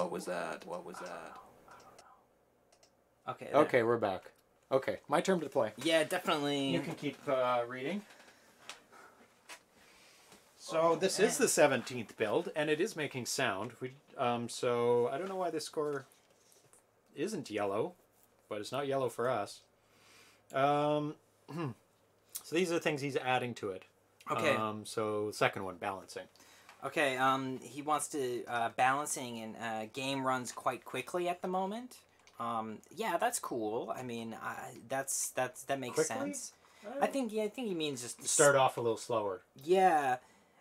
Speaker 3: What was that? What was that?
Speaker 2: Okay. that-
Speaker 1: Okay, we're back. Okay, my turn to play.
Speaker 2: Yeah, definitely.
Speaker 1: You can keep uh, reading. So this is the seventeenth build, and it is making sound. We um, so I don't know why this score isn't yellow, but it's not yellow for us. Um, *clears throat* so these are the things he's adding to it.
Speaker 2: Okay.
Speaker 1: Um, so second one, balancing.
Speaker 2: Okay, um, he wants to uh, balancing and uh, game runs quite quickly at the moment. Um, yeah, that's cool. I mean, I, that's that's that makes
Speaker 1: Quickly?
Speaker 2: sense. I think yeah, I think he means just
Speaker 1: start off a little slower.
Speaker 2: Yeah,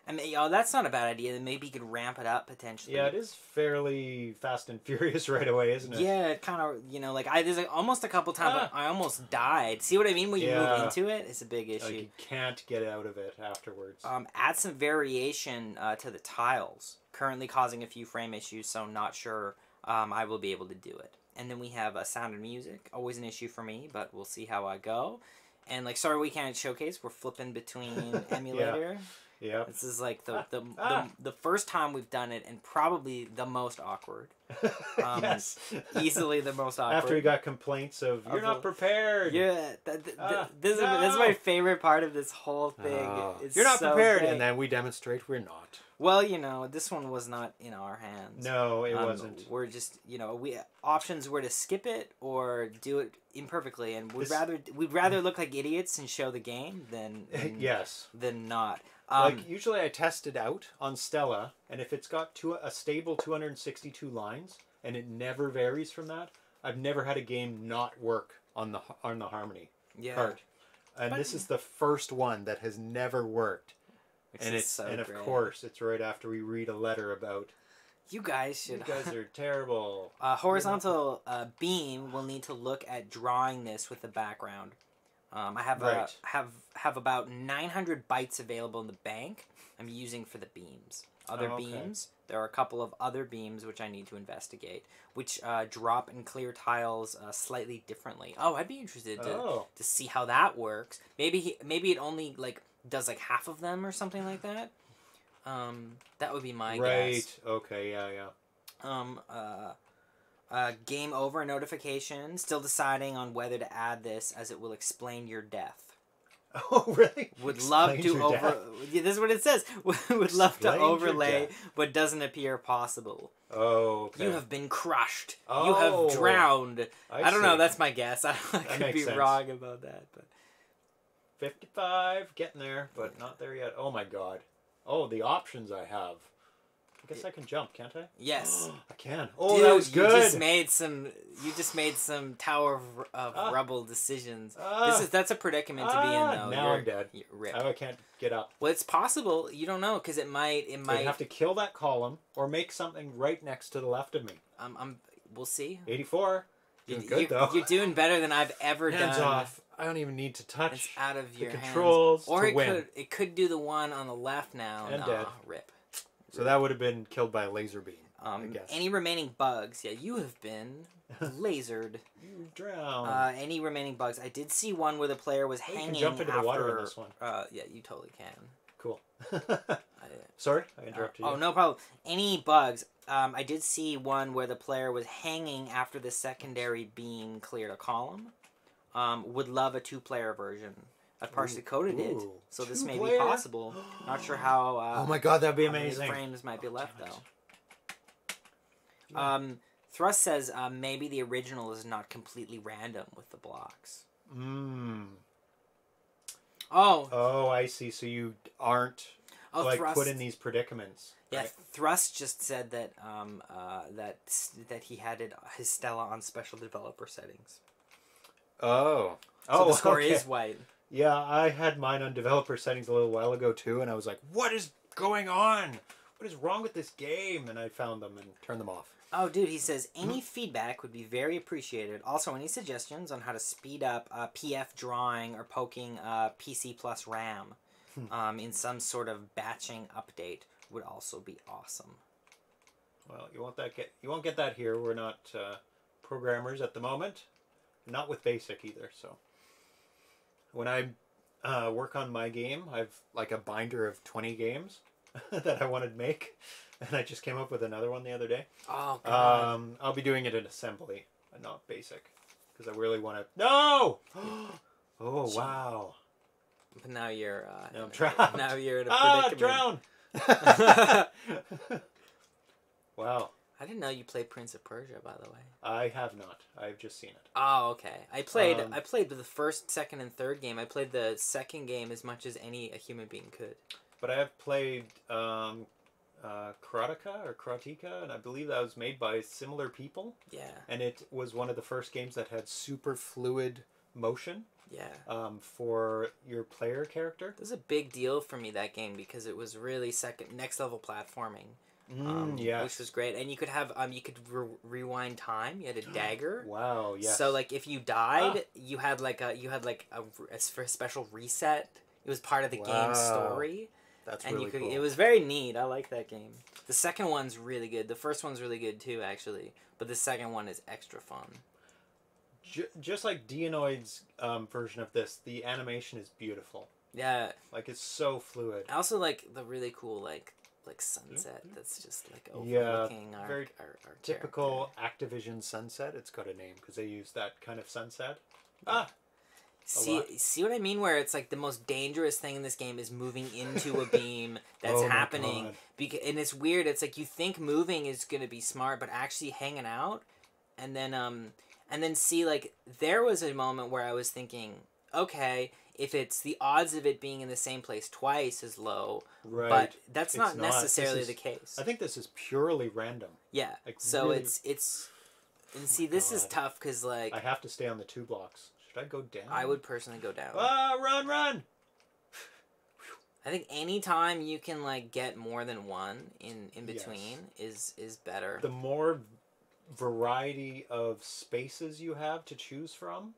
Speaker 2: I mean, oh, that's not a bad idea. Then maybe you could ramp it up potentially.
Speaker 1: Yeah, it is fairly fast and *laughs* furious right away, isn't it?
Speaker 2: Yeah, it kind of you know like I there's like almost a couple times
Speaker 1: Ah.
Speaker 2: I almost died. See what I mean? When you
Speaker 1: Yeah.
Speaker 2: move into it, it's a big issue.
Speaker 1: Like you can't get out of it afterwards.
Speaker 2: Um, add some variation uh, to the tiles. Currently causing a few frame issues, so not sure um, I will be able to do it. And then we have uh, sound and music. Always an issue for me, but we'll see how I go. And like, sorry we can't showcase. We're flipping between *laughs* emulator.
Speaker 1: Yep.
Speaker 2: This is like the the,
Speaker 1: Ah. *laughs*
Speaker 2: the the first time we've done it, and probably the most awkward. *laughs* Um,
Speaker 1: yes.
Speaker 2: Easily the most awkward. *laughs*
Speaker 1: After we got complaints of you're
Speaker 2: Of
Speaker 1: not
Speaker 2: the-
Speaker 1: prepared.
Speaker 2: Yeah, th- th-
Speaker 1: Ah,
Speaker 2: this is this is my favorite part of this whole thing.
Speaker 1: Oh, you're not
Speaker 2: so
Speaker 1: prepared,
Speaker 2: great.
Speaker 1: and then we demonstrate we're not.
Speaker 2: Well, you know, this one was not in our hands.
Speaker 1: No, it
Speaker 2: Um,
Speaker 1: wasn't.
Speaker 2: We're just, you know, we options were to skip it or do it imperfectly, and we'd
Speaker 1: This-
Speaker 2: rather we'd rather look like idiots and show the game than than,
Speaker 1: yes.
Speaker 2: than not. Um,
Speaker 1: like usually, I test it out on Stella, and if it's got two, a stable 262 lines, and it never varies from that, I've never had a game not work on the on the harmony
Speaker 2: yeah.
Speaker 1: part. And
Speaker 2: But-
Speaker 1: this is the first one that has never worked. and it's
Speaker 2: so
Speaker 1: and of
Speaker 2: great.
Speaker 1: course it's right after we read a letter about
Speaker 2: you guys should.
Speaker 1: you guys are terrible. *laughs*
Speaker 2: A horizontal uh, beam will need to look at drawing this with the background. Um, I have
Speaker 1: Right.
Speaker 2: have have about 900 bytes available in the bank. I'm using for the beams. Other
Speaker 1: Oh, okay.
Speaker 2: beams. There are a couple of other beams which I need to investigate, which uh, drop and clear tiles uh, slightly differently. Oh, I'd be interested to
Speaker 1: Oh,
Speaker 2: to see how that works. Maybe he, maybe it only like does like half of them or something like that. Um, that would be my
Speaker 1: right.
Speaker 2: guess
Speaker 1: Okay. Yeah. Yeah.
Speaker 2: um, uh, uh, game over notification. Still deciding on whether to add this as it will explain your death. *laughs*
Speaker 1: Oh, really?
Speaker 2: Would love to over. *laughs* Yeah, this is what it says. *laughs* Would love to
Speaker 1: Explains your
Speaker 2: overlay, but doesn't appear possible.
Speaker 1: Oh, okay.
Speaker 2: You have been crushed. Oh, You
Speaker 1: Oh.
Speaker 2: have drowned. I, don't know. That's my guess. I, I could be
Speaker 1: sense.
Speaker 2: wrong about that, but
Speaker 1: 55, getting there, but not there yet. Oh my god. Oh, the options I have. I guess I can jump, can't I?
Speaker 2: yes. *gasps*
Speaker 1: I can. Oh,
Speaker 2: Dude,
Speaker 1: that was
Speaker 2: You
Speaker 1: good.
Speaker 2: just made some. You just made some Tower of, of
Speaker 1: Ah.
Speaker 2: Rubble decisions.
Speaker 1: Ah.
Speaker 2: this is that's a predicament to be in
Speaker 1: Ah,
Speaker 2: though.
Speaker 1: now
Speaker 2: You're-
Speaker 1: I'm dead.
Speaker 2: you're rip.
Speaker 1: Now I can't get up.
Speaker 2: Well, it's possible. You don't know because it might. It might.
Speaker 1: have to kill that column or make something right next to the left of me.
Speaker 2: Um, I'm. We'll see.
Speaker 1: 84. Doing good,
Speaker 2: you're,
Speaker 1: though.
Speaker 2: you're doing better than I've ever
Speaker 1: Hands
Speaker 2: done.
Speaker 1: off. I don't even need to touch.
Speaker 2: It's out of your
Speaker 1: controls
Speaker 2: hands. Or it
Speaker 1: win.
Speaker 2: could. It could do the one on the left now.
Speaker 1: And dead.
Speaker 2: Rip.
Speaker 1: So that would have been killed by a laser beam. I
Speaker 2: Um,
Speaker 1: guess.
Speaker 2: any remaining bugs? Yeah, you have been *laughs* lasered.
Speaker 1: You drown.
Speaker 2: Uh, any remaining bugs? I did see one where the player was
Speaker 1: Oh, you can
Speaker 2: hanging
Speaker 1: jump into the water in this one.
Speaker 2: Uh, yeah, you totally can.
Speaker 1: cool. *laughs*
Speaker 2: I,
Speaker 1: Sorry, I interrupted
Speaker 2: Oh
Speaker 1: you.
Speaker 2: Oh no problem. Any bugs? Um, I did see one where the player was hanging after the secondary beam cleared a column. Um, would love a two-player version. I partially coded it,
Speaker 1: Ooh,
Speaker 2: so this may
Speaker 1: two-player?
Speaker 2: be possible. Not sure how. Uh, *gasps*
Speaker 1: Oh my god, that'd be amazing.
Speaker 2: frames might be
Speaker 1: Oh,
Speaker 2: left though. Um, Thrust says uh, maybe the original is not completely random with the blocks.
Speaker 1: Mmm.
Speaker 2: Oh,
Speaker 1: Oh, I see. So you aren't
Speaker 2: oh,
Speaker 1: like
Speaker 2: Thrust.
Speaker 1: put in these predicaments.
Speaker 2: Yeah,
Speaker 1: right?
Speaker 2: Thrust just said that um, uh, that that he had it, his Stella on special developer settings.
Speaker 1: Oh.
Speaker 2: So
Speaker 1: oh,
Speaker 2: the *laughs* score
Speaker 1: okay.
Speaker 2: is white.
Speaker 1: Yeah, I had mine on developer settings a little while ago too, and I was like, "What is going on? What is wrong with this game?" And I found them and turned them off.
Speaker 2: Oh, dude, he says any feedback would be very appreciated. Also, any suggestions on how to speed up uh, PF drawing or poking uh, PC plus RAM um, in some sort of batching update would also be awesome.
Speaker 1: Well, you won't that get you won't get that here. We're not uh, programmers at the moment, not with Basic either. So when I uh, work on my game, I've like a binder of twenty games *laughs* that I wanted to make, and I just came up with another one the other day.
Speaker 2: Oh god.
Speaker 1: Um, I'll be doing it in assembly not basic because I really want to. No. *gasps* oh wow!
Speaker 2: but now you're uh,
Speaker 1: Now I'm *laughs* trapped.
Speaker 2: now you're in a
Speaker 1: Ah,
Speaker 2: predicament.
Speaker 1: drown! *laughs* wow,
Speaker 2: I didn't know you played Prince of Persia, by the way.
Speaker 1: I have not. I've just seen it.
Speaker 2: Oh, okay. I played.
Speaker 1: Um,
Speaker 2: I played the first, second, and third game. I played the second game as much as any a human being could.
Speaker 1: But I have played um, uh, Karateka or Karateka, and I believe that was made by similar people.
Speaker 2: Yeah,
Speaker 1: And it was one of the first games that had super fluid motion
Speaker 2: yeah.
Speaker 1: um, for your player character.
Speaker 2: It was a big deal for me that game because it was really second, next level platforming. Um,
Speaker 1: Mm, yeah.
Speaker 2: which was great, and you could have um, you could re- rewind time. You had a *gasps* dagger.
Speaker 1: Wow. Yeah.
Speaker 2: So like if you died,
Speaker 1: Ah.
Speaker 2: you had like a you had like a, a s- for a special reset. It was part of the
Speaker 1: Wow.
Speaker 2: game story.
Speaker 1: that's
Speaker 2: and
Speaker 1: really
Speaker 2: you could
Speaker 1: cool.
Speaker 2: it was very neat i like that game the second one's really good the first one's really good too actually but the second one is extra fun
Speaker 1: Ju- just like Dionoid's um, version of this, the animation is beautiful.
Speaker 2: yeah
Speaker 1: Like it's so fluid.
Speaker 2: i also like the really cool like like sunset that's just like
Speaker 1: Yeah,
Speaker 2: overlooking our,
Speaker 1: very
Speaker 2: our, our
Speaker 1: Typical
Speaker 2: character.
Speaker 1: Activision sunset. It's got a name because they use that kind of sunset. Ah,
Speaker 2: see
Speaker 1: lot.
Speaker 2: see what i mean where it's like the most dangerous thing in this game is moving into a beam *laughs* that's
Speaker 1: Oh
Speaker 2: happening because and it's weird it's like you think moving is going to be smart but actually hanging out and then um and then see like there was a moment where i was thinking okay if it's the odds of it being in the same place twice is low
Speaker 1: right.
Speaker 2: but that's not
Speaker 1: not.
Speaker 2: Necessarily
Speaker 1: is-
Speaker 2: the case
Speaker 1: I think this is purely random.
Speaker 2: yeah
Speaker 1: like,
Speaker 2: so
Speaker 1: really-
Speaker 2: it's it's and see this is tough because like
Speaker 1: I have to stay on the two blocks. Should I go down?
Speaker 2: I would personally go down
Speaker 1: Ah, run, run!
Speaker 2: I think anytime you can like get more than one in in
Speaker 1: Yes.
Speaker 2: between is is better.
Speaker 1: The more variety of spaces you have to choose from.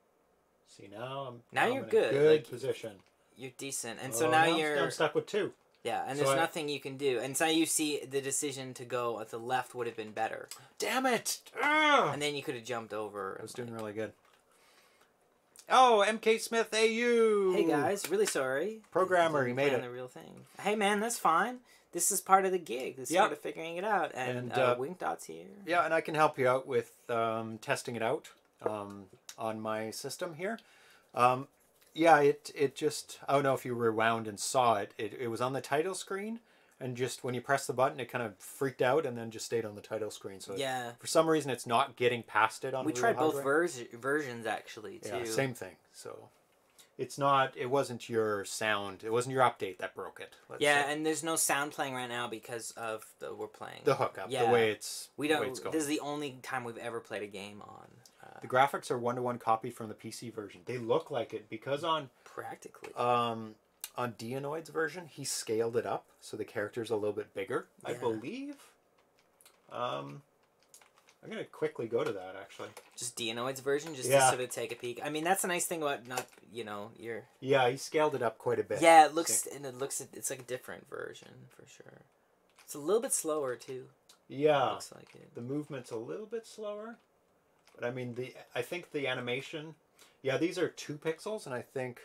Speaker 1: See now I'm
Speaker 2: Now
Speaker 1: I'm
Speaker 2: you're
Speaker 1: in a
Speaker 2: good,
Speaker 1: good
Speaker 2: like-
Speaker 1: position.
Speaker 2: You're decent, and so
Speaker 1: Oh,
Speaker 2: now
Speaker 1: I'm-
Speaker 2: you're
Speaker 1: I'm stuck with two.
Speaker 2: yeah, and
Speaker 1: so
Speaker 2: there's
Speaker 1: I-
Speaker 2: nothing you can do, and so you see the decision to go at the left would have been better,
Speaker 1: Damn it! Ugh.
Speaker 2: and then you could have jumped over.
Speaker 1: I was doing
Speaker 2: like-
Speaker 1: really good. Oh, MK Smith AU.
Speaker 2: Hey guys, really sorry.
Speaker 1: Programmer, he made it.
Speaker 2: the real thing. Hey man, that's fine. This is part of the gig. This is part of figuring it out. And,
Speaker 1: And,
Speaker 2: uh,
Speaker 1: uh,
Speaker 2: Wink Dot's here.
Speaker 1: Yeah, and I can help you out with um, testing it out um, on my system here. Um, yeah, it it just I don't know if you rewound and saw it. It it was on the title screen, and just when you press the button, it kind of freaked out and then just stayed on the title screen. So it-
Speaker 2: Yeah.
Speaker 1: for some reason, it's not getting past it on.
Speaker 2: The
Speaker 1: We
Speaker 2: tried both vers- versions actually too.
Speaker 1: Yeah, same thing. So it's not. It wasn't your sound. It wasn't your update that broke it. let's
Speaker 2: Yeah,
Speaker 1: say.
Speaker 2: and there's no sound playing right now because of the we're playing.
Speaker 1: the hookup,
Speaker 2: Yeah.
Speaker 1: the way it's
Speaker 2: we
Speaker 1: the
Speaker 2: don't.
Speaker 1: it's going.
Speaker 2: This is the only time we've ever played a game on.
Speaker 1: The graphics are one to one copy from the PC version. They look like it because on
Speaker 2: practically.
Speaker 1: um on Dionoid's version he scaled it up so the character's a little bit bigger. I believe. Um, I'm gonna quickly go to that actually.
Speaker 2: just Dionoid's version, just
Speaker 1: Yeah.
Speaker 2: to sort of take a peek. I mean, that's a nice thing about not, you know, your.
Speaker 1: Yeah, he scaled it up quite a bit.
Speaker 2: Yeah, it looks and it looks. It's like a different version for sure. It's a little bit slower too.
Speaker 1: Yeah,
Speaker 2: Looks like it.
Speaker 1: the movement's a little bit slower, but I mean the I think the animation. Yeah, these are two pixels, and I think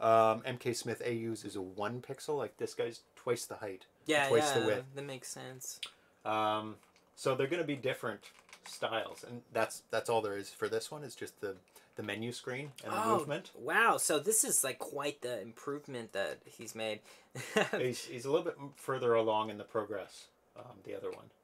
Speaker 1: um, MK Smith AU's is a one pixel. Like this guy's twice the height.
Speaker 2: Yeah,
Speaker 1: twice the width.
Speaker 2: that makes sense.
Speaker 1: Um, so they're going to be different styles, and that's that's all there is for this one. Is just the the menu screen and the
Speaker 2: Oh,
Speaker 1: movement.
Speaker 2: Wow, so this is like quite the improvement that he's made. *laughs*
Speaker 1: He's, he's a little bit further along in the progress. Um, the other one, yeah.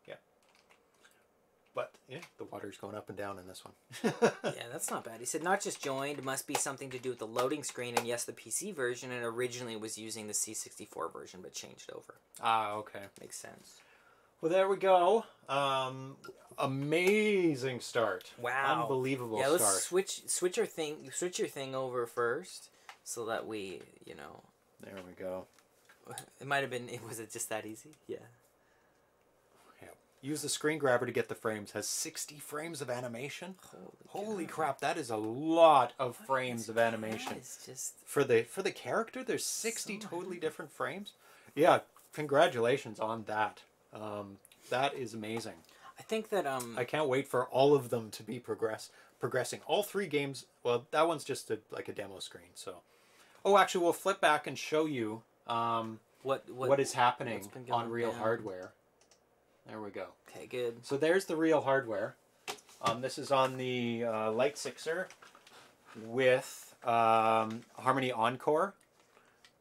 Speaker 1: But yeah, the water's going up and down in this one. *laughs* *laughs*
Speaker 2: yeah, that's not bad. He said not just joined, must be something to do with the loading screen, and yes, the PC version, and originally was using the C64 version, but changed over.
Speaker 1: Ah, okay.
Speaker 2: Makes sense.
Speaker 1: Well, there we go. Um, amazing start.
Speaker 2: Wow.
Speaker 1: Unbelievable
Speaker 2: yeah, let's
Speaker 1: start.
Speaker 2: switch switch your thing switch your thing over first, so that we, you know,
Speaker 1: There we go. *laughs*
Speaker 2: it might have been. Was it just that easy? Yeah.
Speaker 1: Use the screen grabber to get the frames. Has 60 frames of animation.
Speaker 2: Holy,
Speaker 1: Holy crap, that is a lot of
Speaker 2: What
Speaker 1: frames of animation.
Speaker 2: It's just
Speaker 1: For the for the character, there's 60
Speaker 2: So
Speaker 1: totally different frames. Yeah, congratulations on that. Um, that is amazing.
Speaker 2: I think that um
Speaker 1: I can't wait for all of them to be progress progressing. All three games. Well, that one's just a, like a demo screen. So, oh, actually, we'll flip back and show you um,
Speaker 2: what what,
Speaker 1: what is happening on real
Speaker 2: down.
Speaker 1: hardware. There we go.
Speaker 2: Okay, good.
Speaker 1: So there's the real hardware. Um, this is on the uh, Light Sixer with um, Harmony Encore.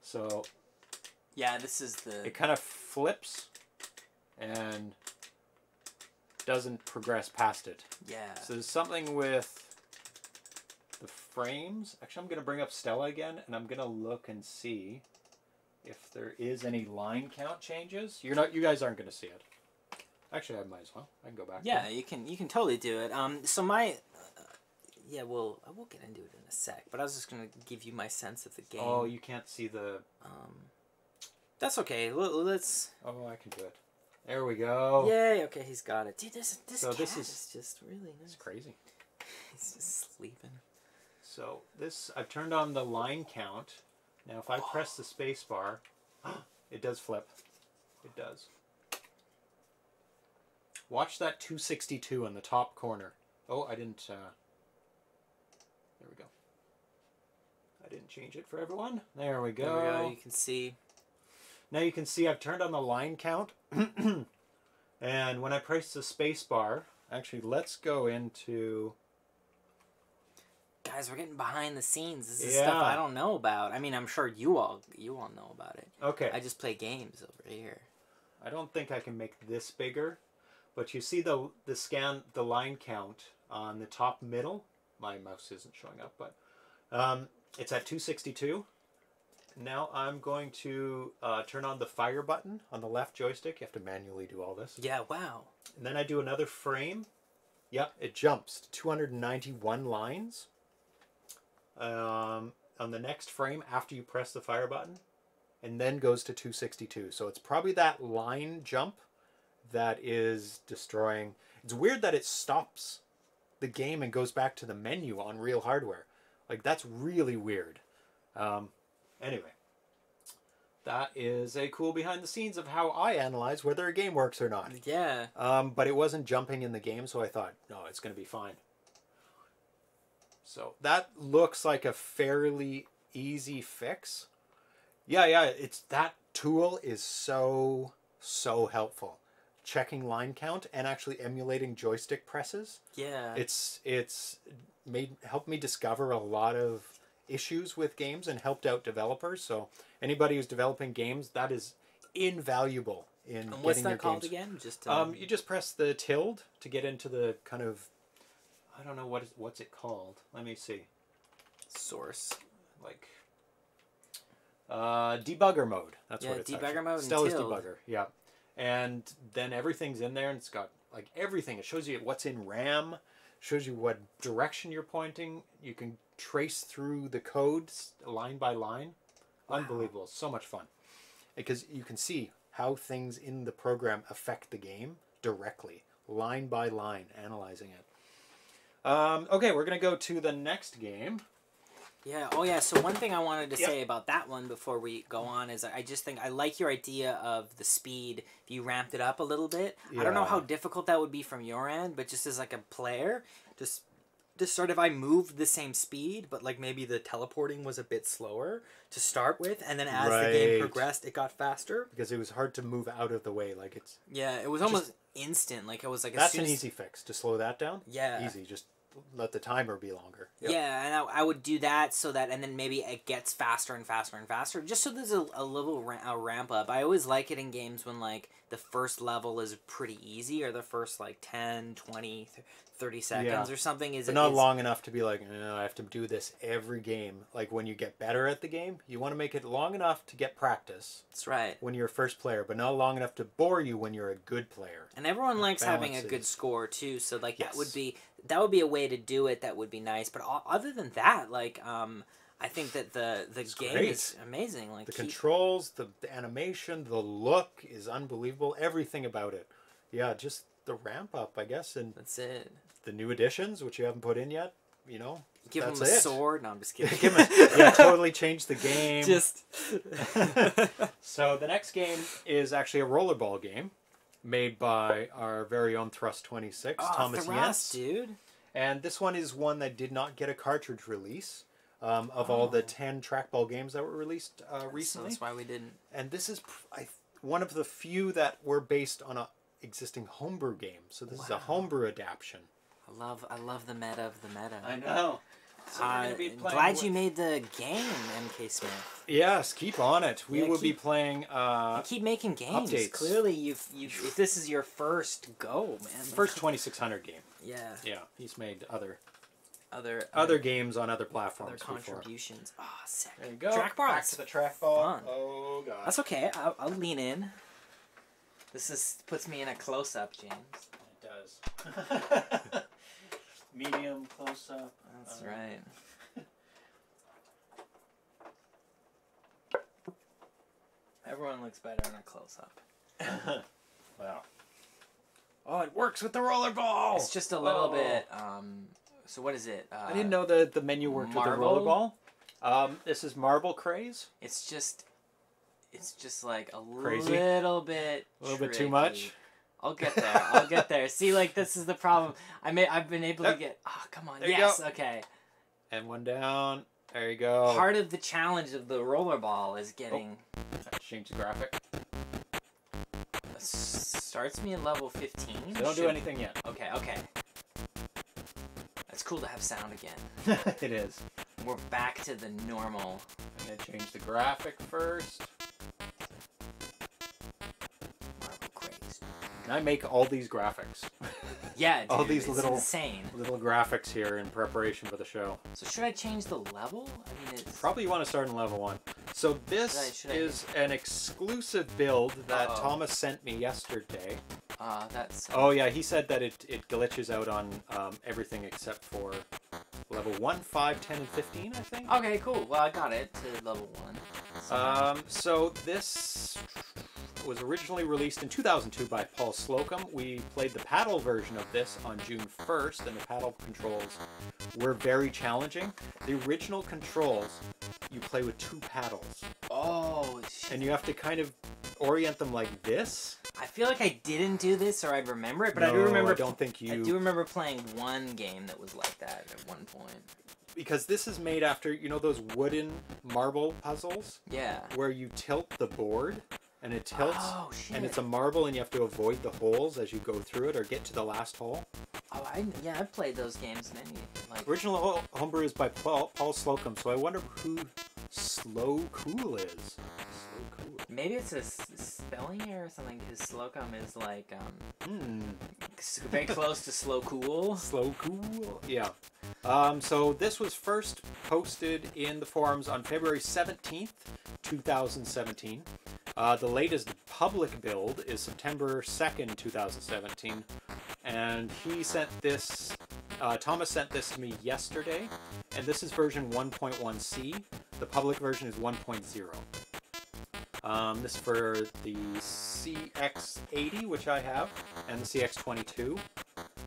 Speaker 1: So
Speaker 2: Yeah, this is the
Speaker 1: it kind of flips and doesn't progress past it.
Speaker 2: yeah.
Speaker 1: So there's something with the frames. Actually, I'm going to bring up Stella again, and I'm going to look and see if there is any line count changes. You're not. You guys aren't going to see it. Actually, I might as well. I can go back.
Speaker 2: Yeah, you can you can totally do it. Um, so my, uh, yeah, well, I will get into it in a sec. But I was just gonna give you my sense of the game.
Speaker 1: Oh, you can't see the.
Speaker 2: um, that's okay. Let's.
Speaker 1: Oh, I can do it. There we go.
Speaker 2: Yay! Okay, he's got it. Dude, this this
Speaker 1: So
Speaker 2: cat
Speaker 1: this
Speaker 2: is,
Speaker 1: is-
Speaker 2: just really nice.
Speaker 1: It's crazy. *laughs*
Speaker 2: He's just sleeping.
Speaker 1: So this, I've turned on the line count. Now, if I *gasps* press the space bar, *gasps* it does flip. It does. Watch that 262 in the top corner. Oh, I didn't. Uh, there we go. I didn't change it for everyone. There we go.
Speaker 2: There we go. You can see.
Speaker 1: Now you can see I've turned on the line count. *clears throat* and when I press the space bar, actually, let's go into.
Speaker 2: Guys, we're getting behind the scenes. This is stuff I don't know about. I mean, I'm sure you all you all know about it.
Speaker 1: Okay.
Speaker 2: I just play games over here.
Speaker 1: I don't think I can make this bigger, but you see the the scan the line count on the top middle. My mouse isn't showing up, but um, it's at 262. Now I'm going to uh, turn on the fire button on the left joystick. You have to manually do all this.
Speaker 2: Yeah. Wow.
Speaker 1: And then I do another frame. Yep, it jumps to 291 lines. Um, on the next frame after you press the fire button, and then goes to 262. So it's probably that line jump that is destroying. It's weird that it stops the game and goes back to the menu on real hardware. Like that's really weird. Um, anyway, that is a cool behind the scenes of how I analyze whether a game works or not.
Speaker 2: Yeah.
Speaker 1: Um, but it wasn't jumping in the game, so I thought, no, it's going to be fine. So that looks like a fairly easy fix. Yeah, yeah, it's that tool is so so helpful. Checking line count and actually emulating joystick presses.
Speaker 2: Yeah.
Speaker 1: It's it's made helped me discover a lot of issues with games and helped out developers. So anybody who's developing games, that is invaluable in
Speaker 2: and what's that called
Speaker 1: games.
Speaker 2: again? Just to,
Speaker 1: Um, you just press the tilde to get into the kind of, I don't know what is what's it called. Let me see,
Speaker 2: source.
Speaker 1: like, uh, debugger mode. That's
Speaker 2: Yeah,
Speaker 1: what it's
Speaker 2: debugger
Speaker 1: actually.
Speaker 2: mode
Speaker 1: Stella's
Speaker 2: tilde.
Speaker 1: debugger. Yeah, and then everything's in there, and it's got like everything. It shows you what's in RAM, shows you what direction you're pointing. You can trace through the codes line by line. Unbelievable! So much fun because you can see how things in the program affect the game directly, line by line, analyzing it. Um, okay, we're gonna go to the next game.
Speaker 2: Yeah. Oh, yeah. So one thing I wanted to
Speaker 1: Yep.
Speaker 2: say about that one before we go on is I just think I like your idea of the speed. If you ramped it up a little bit, yeah. I don't know how difficult that would be from your end, but just as like a player, just just sort of I moved the same speed, but like maybe the teleporting was a bit slower to start with, and then as the game progressed, it got faster.
Speaker 1: because it was hard to move out of the way. Like it's
Speaker 2: Yeah, it was almost instant. Like it was like
Speaker 1: that's an
Speaker 2: as-
Speaker 1: easy fix to slow that down.
Speaker 2: Yeah.
Speaker 1: easy. Just let the timer be longer. Yep.
Speaker 2: Yeah, and I, I would do that so that, and then maybe it gets faster and faster and faster, just so there's a, a little ra- a ramp up. I always like it in games when like the first level is pretty easy, or the first like 10, 20, th- 30 seconds
Speaker 1: Yeah.
Speaker 2: or something is
Speaker 1: But not
Speaker 2: is-
Speaker 1: long enough to be like, no, I have to do this every game. Like when you get better at the game, you want to make it long enough to get practice
Speaker 2: That's right.
Speaker 1: when you're a first player, but not long enough to bore you when you're a good player.
Speaker 2: And everyone likes having a good score too, so like that would be that would be a way to do it. That would be nice. But other than that, like um, I think that the the game
Speaker 1: great.
Speaker 2: is amazing. Like
Speaker 1: The
Speaker 2: keep-
Speaker 1: controls, the, the animation, the look is unbelievable. Everything about it. Yeah, just the ramp up, I guess, and
Speaker 2: that's it.
Speaker 1: The new additions, which you haven't put in yet. You know,
Speaker 2: Give them a
Speaker 1: it.
Speaker 2: sword. No, I'm just *laughs* kidding.
Speaker 1: give 'em a- yeah, totally change the game.
Speaker 2: just *laughs*
Speaker 1: So the next game is actually a rollerball game made by our very own Thrust 26,
Speaker 2: oh,
Speaker 1: Thomas
Speaker 2: Thrust, dude.
Speaker 1: And this one is one that did not get a cartridge release um, of all the
Speaker 2: Oh.
Speaker 1: 10 trackball games that were released uh, recently.
Speaker 2: So that's why we didn't.
Speaker 1: And this is I, one of the few that were based on a existing homebrew game. So this is a homebrew adaptation.
Speaker 2: I love I love the meta of the meta.
Speaker 1: I know.
Speaker 2: Uh, glad you made the game, MK Smith.
Speaker 1: Yes, keep on it. We
Speaker 2: Yeah,
Speaker 1: will be playing uh,
Speaker 2: keep making games.
Speaker 1: updates.
Speaker 2: Clearly, you've you. If this is your first go, man.
Speaker 1: first 2600 game.
Speaker 2: Yeah.
Speaker 1: Yeah, he's made other
Speaker 2: Other
Speaker 1: other games on other
Speaker 2: other
Speaker 1: platforms before.
Speaker 2: contributions. Ah, sick.
Speaker 1: There you go.
Speaker 2: Trackball.
Speaker 1: Back to the trackball.
Speaker 2: fun.
Speaker 1: Oh god.
Speaker 2: That's okay. I'll, I'll lean in. This is puts me in a close up, James.
Speaker 1: It does. *laughs* Medium close up.
Speaker 2: That's
Speaker 1: Uh,
Speaker 2: right. *laughs* Everyone looks better in a close up. *laughs*
Speaker 1: wow. Oh, it works with the rollerball.
Speaker 2: It's just a little
Speaker 1: Oh.
Speaker 2: bit. Um, so what is it? Uh,
Speaker 1: I didn't know the the menu worked with the
Speaker 2: Marble?
Speaker 1: rollerball. Um, this is Marble Craze.
Speaker 2: It's just, it's just like a
Speaker 1: Crazy?
Speaker 2: little bit.
Speaker 1: A little bit too much.
Speaker 2: I'll get there. I'll get there. See, like this is the problem. I may I've been able to get. Oh, come on.
Speaker 1: There
Speaker 2: yes. Okay.
Speaker 1: And one down. There you go.
Speaker 2: Part of the challenge of the rollerball is getting. Oh.
Speaker 1: Change the graphic.
Speaker 2: Starts me at level fifteen.
Speaker 1: So don't do anything yet.
Speaker 2: Okay. Okay. It's cool to have sound again. *laughs*
Speaker 1: it is.
Speaker 2: We're back to the normal.
Speaker 1: I'm gonna change the graphic first. And I make all these graphics. *laughs*
Speaker 2: Yeah, dude,
Speaker 1: All these little-
Speaker 2: insane.
Speaker 1: Little graphics here in preparation for the show.
Speaker 2: So should I change the level? I mean, it's
Speaker 1: Probably you want to start in level one. So this
Speaker 2: Should I- should I-
Speaker 1: is an exclusive build that
Speaker 2: Uh-oh.
Speaker 1: Thomas sent me yesterday.
Speaker 2: Uh, that's
Speaker 1: Oh yeah, he said that it, it glitches out on um, everything except for level 1, 5, 10, and 15, I think.
Speaker 2: Okay, cool. Well, I got it to level one.
Speaker 1: Um, so this was originally released in 2002 by Paul Slocum. We played the paddle version of this on June 1st, and the paddle controls were very challenging. The original controls, you play with two paddles,
Speaker 2: oh, shit.
Speaker 1: and you have to kind of orient them like this.
Speaker 2: I feel like I didn't do this, or I'd remember it, but I do remember.
Speaker 1: I don't think you.
Speaker 2: I do remember playing one game that was like that at one point.
Speaker 1: because this is made after you know those wooden marble puzzles
Speaker 2: Yeah.
Speaker 1: where you tilt the board and it tilts
Speaker 2: Oh
Speaker 1: and it's a marble and you have to avoid the holes as you go through it or get to the last hole.
Speaker 2: Oh, I yeah, I've played those games many like.
Speaker 1: Original homebrew is by Paul, Paul Slocum, so I wonder who Slow Cool is. Uh, Slow Cool.
Speaker 2: Maybe it's a s- spelling error or something because Slocum is like um s- very close to slow cool. *laughs*
Speaker 1: Slow Cool. Yeah. Um, so this was first posted in the forums on February 17th, 2017. Uh, the latest public build is September 2nd, 2017. And he sent this, uh, Thomas sent this to me yesterday. And this is version 1.1c. The public version is 1.0. Um, this is for the CX80, which I have, and the CX22.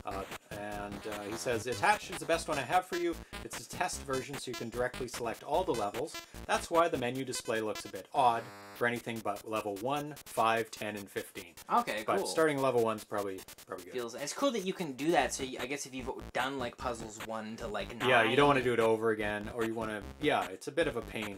Speaker 1: Uh, and uh, he says, attached is the best one I have for you. It's a test version, so you can directly select all the levels. That's why the menu display looks a bit odd for anything but level 1, 5, 10, and 15.
Speaker 2: Okay,
Speaker 1: But
Speaker 2: cool.
Speaker 1: starting level 1's probably probably good.
Speaker 2: Feels it's cool that you can do that. So you, I guess if you've done like puzzles one to like nine.
Speaker 1: Yeah, you don't want to do it over again, or you want to. Yeah, it's a bit of a pain,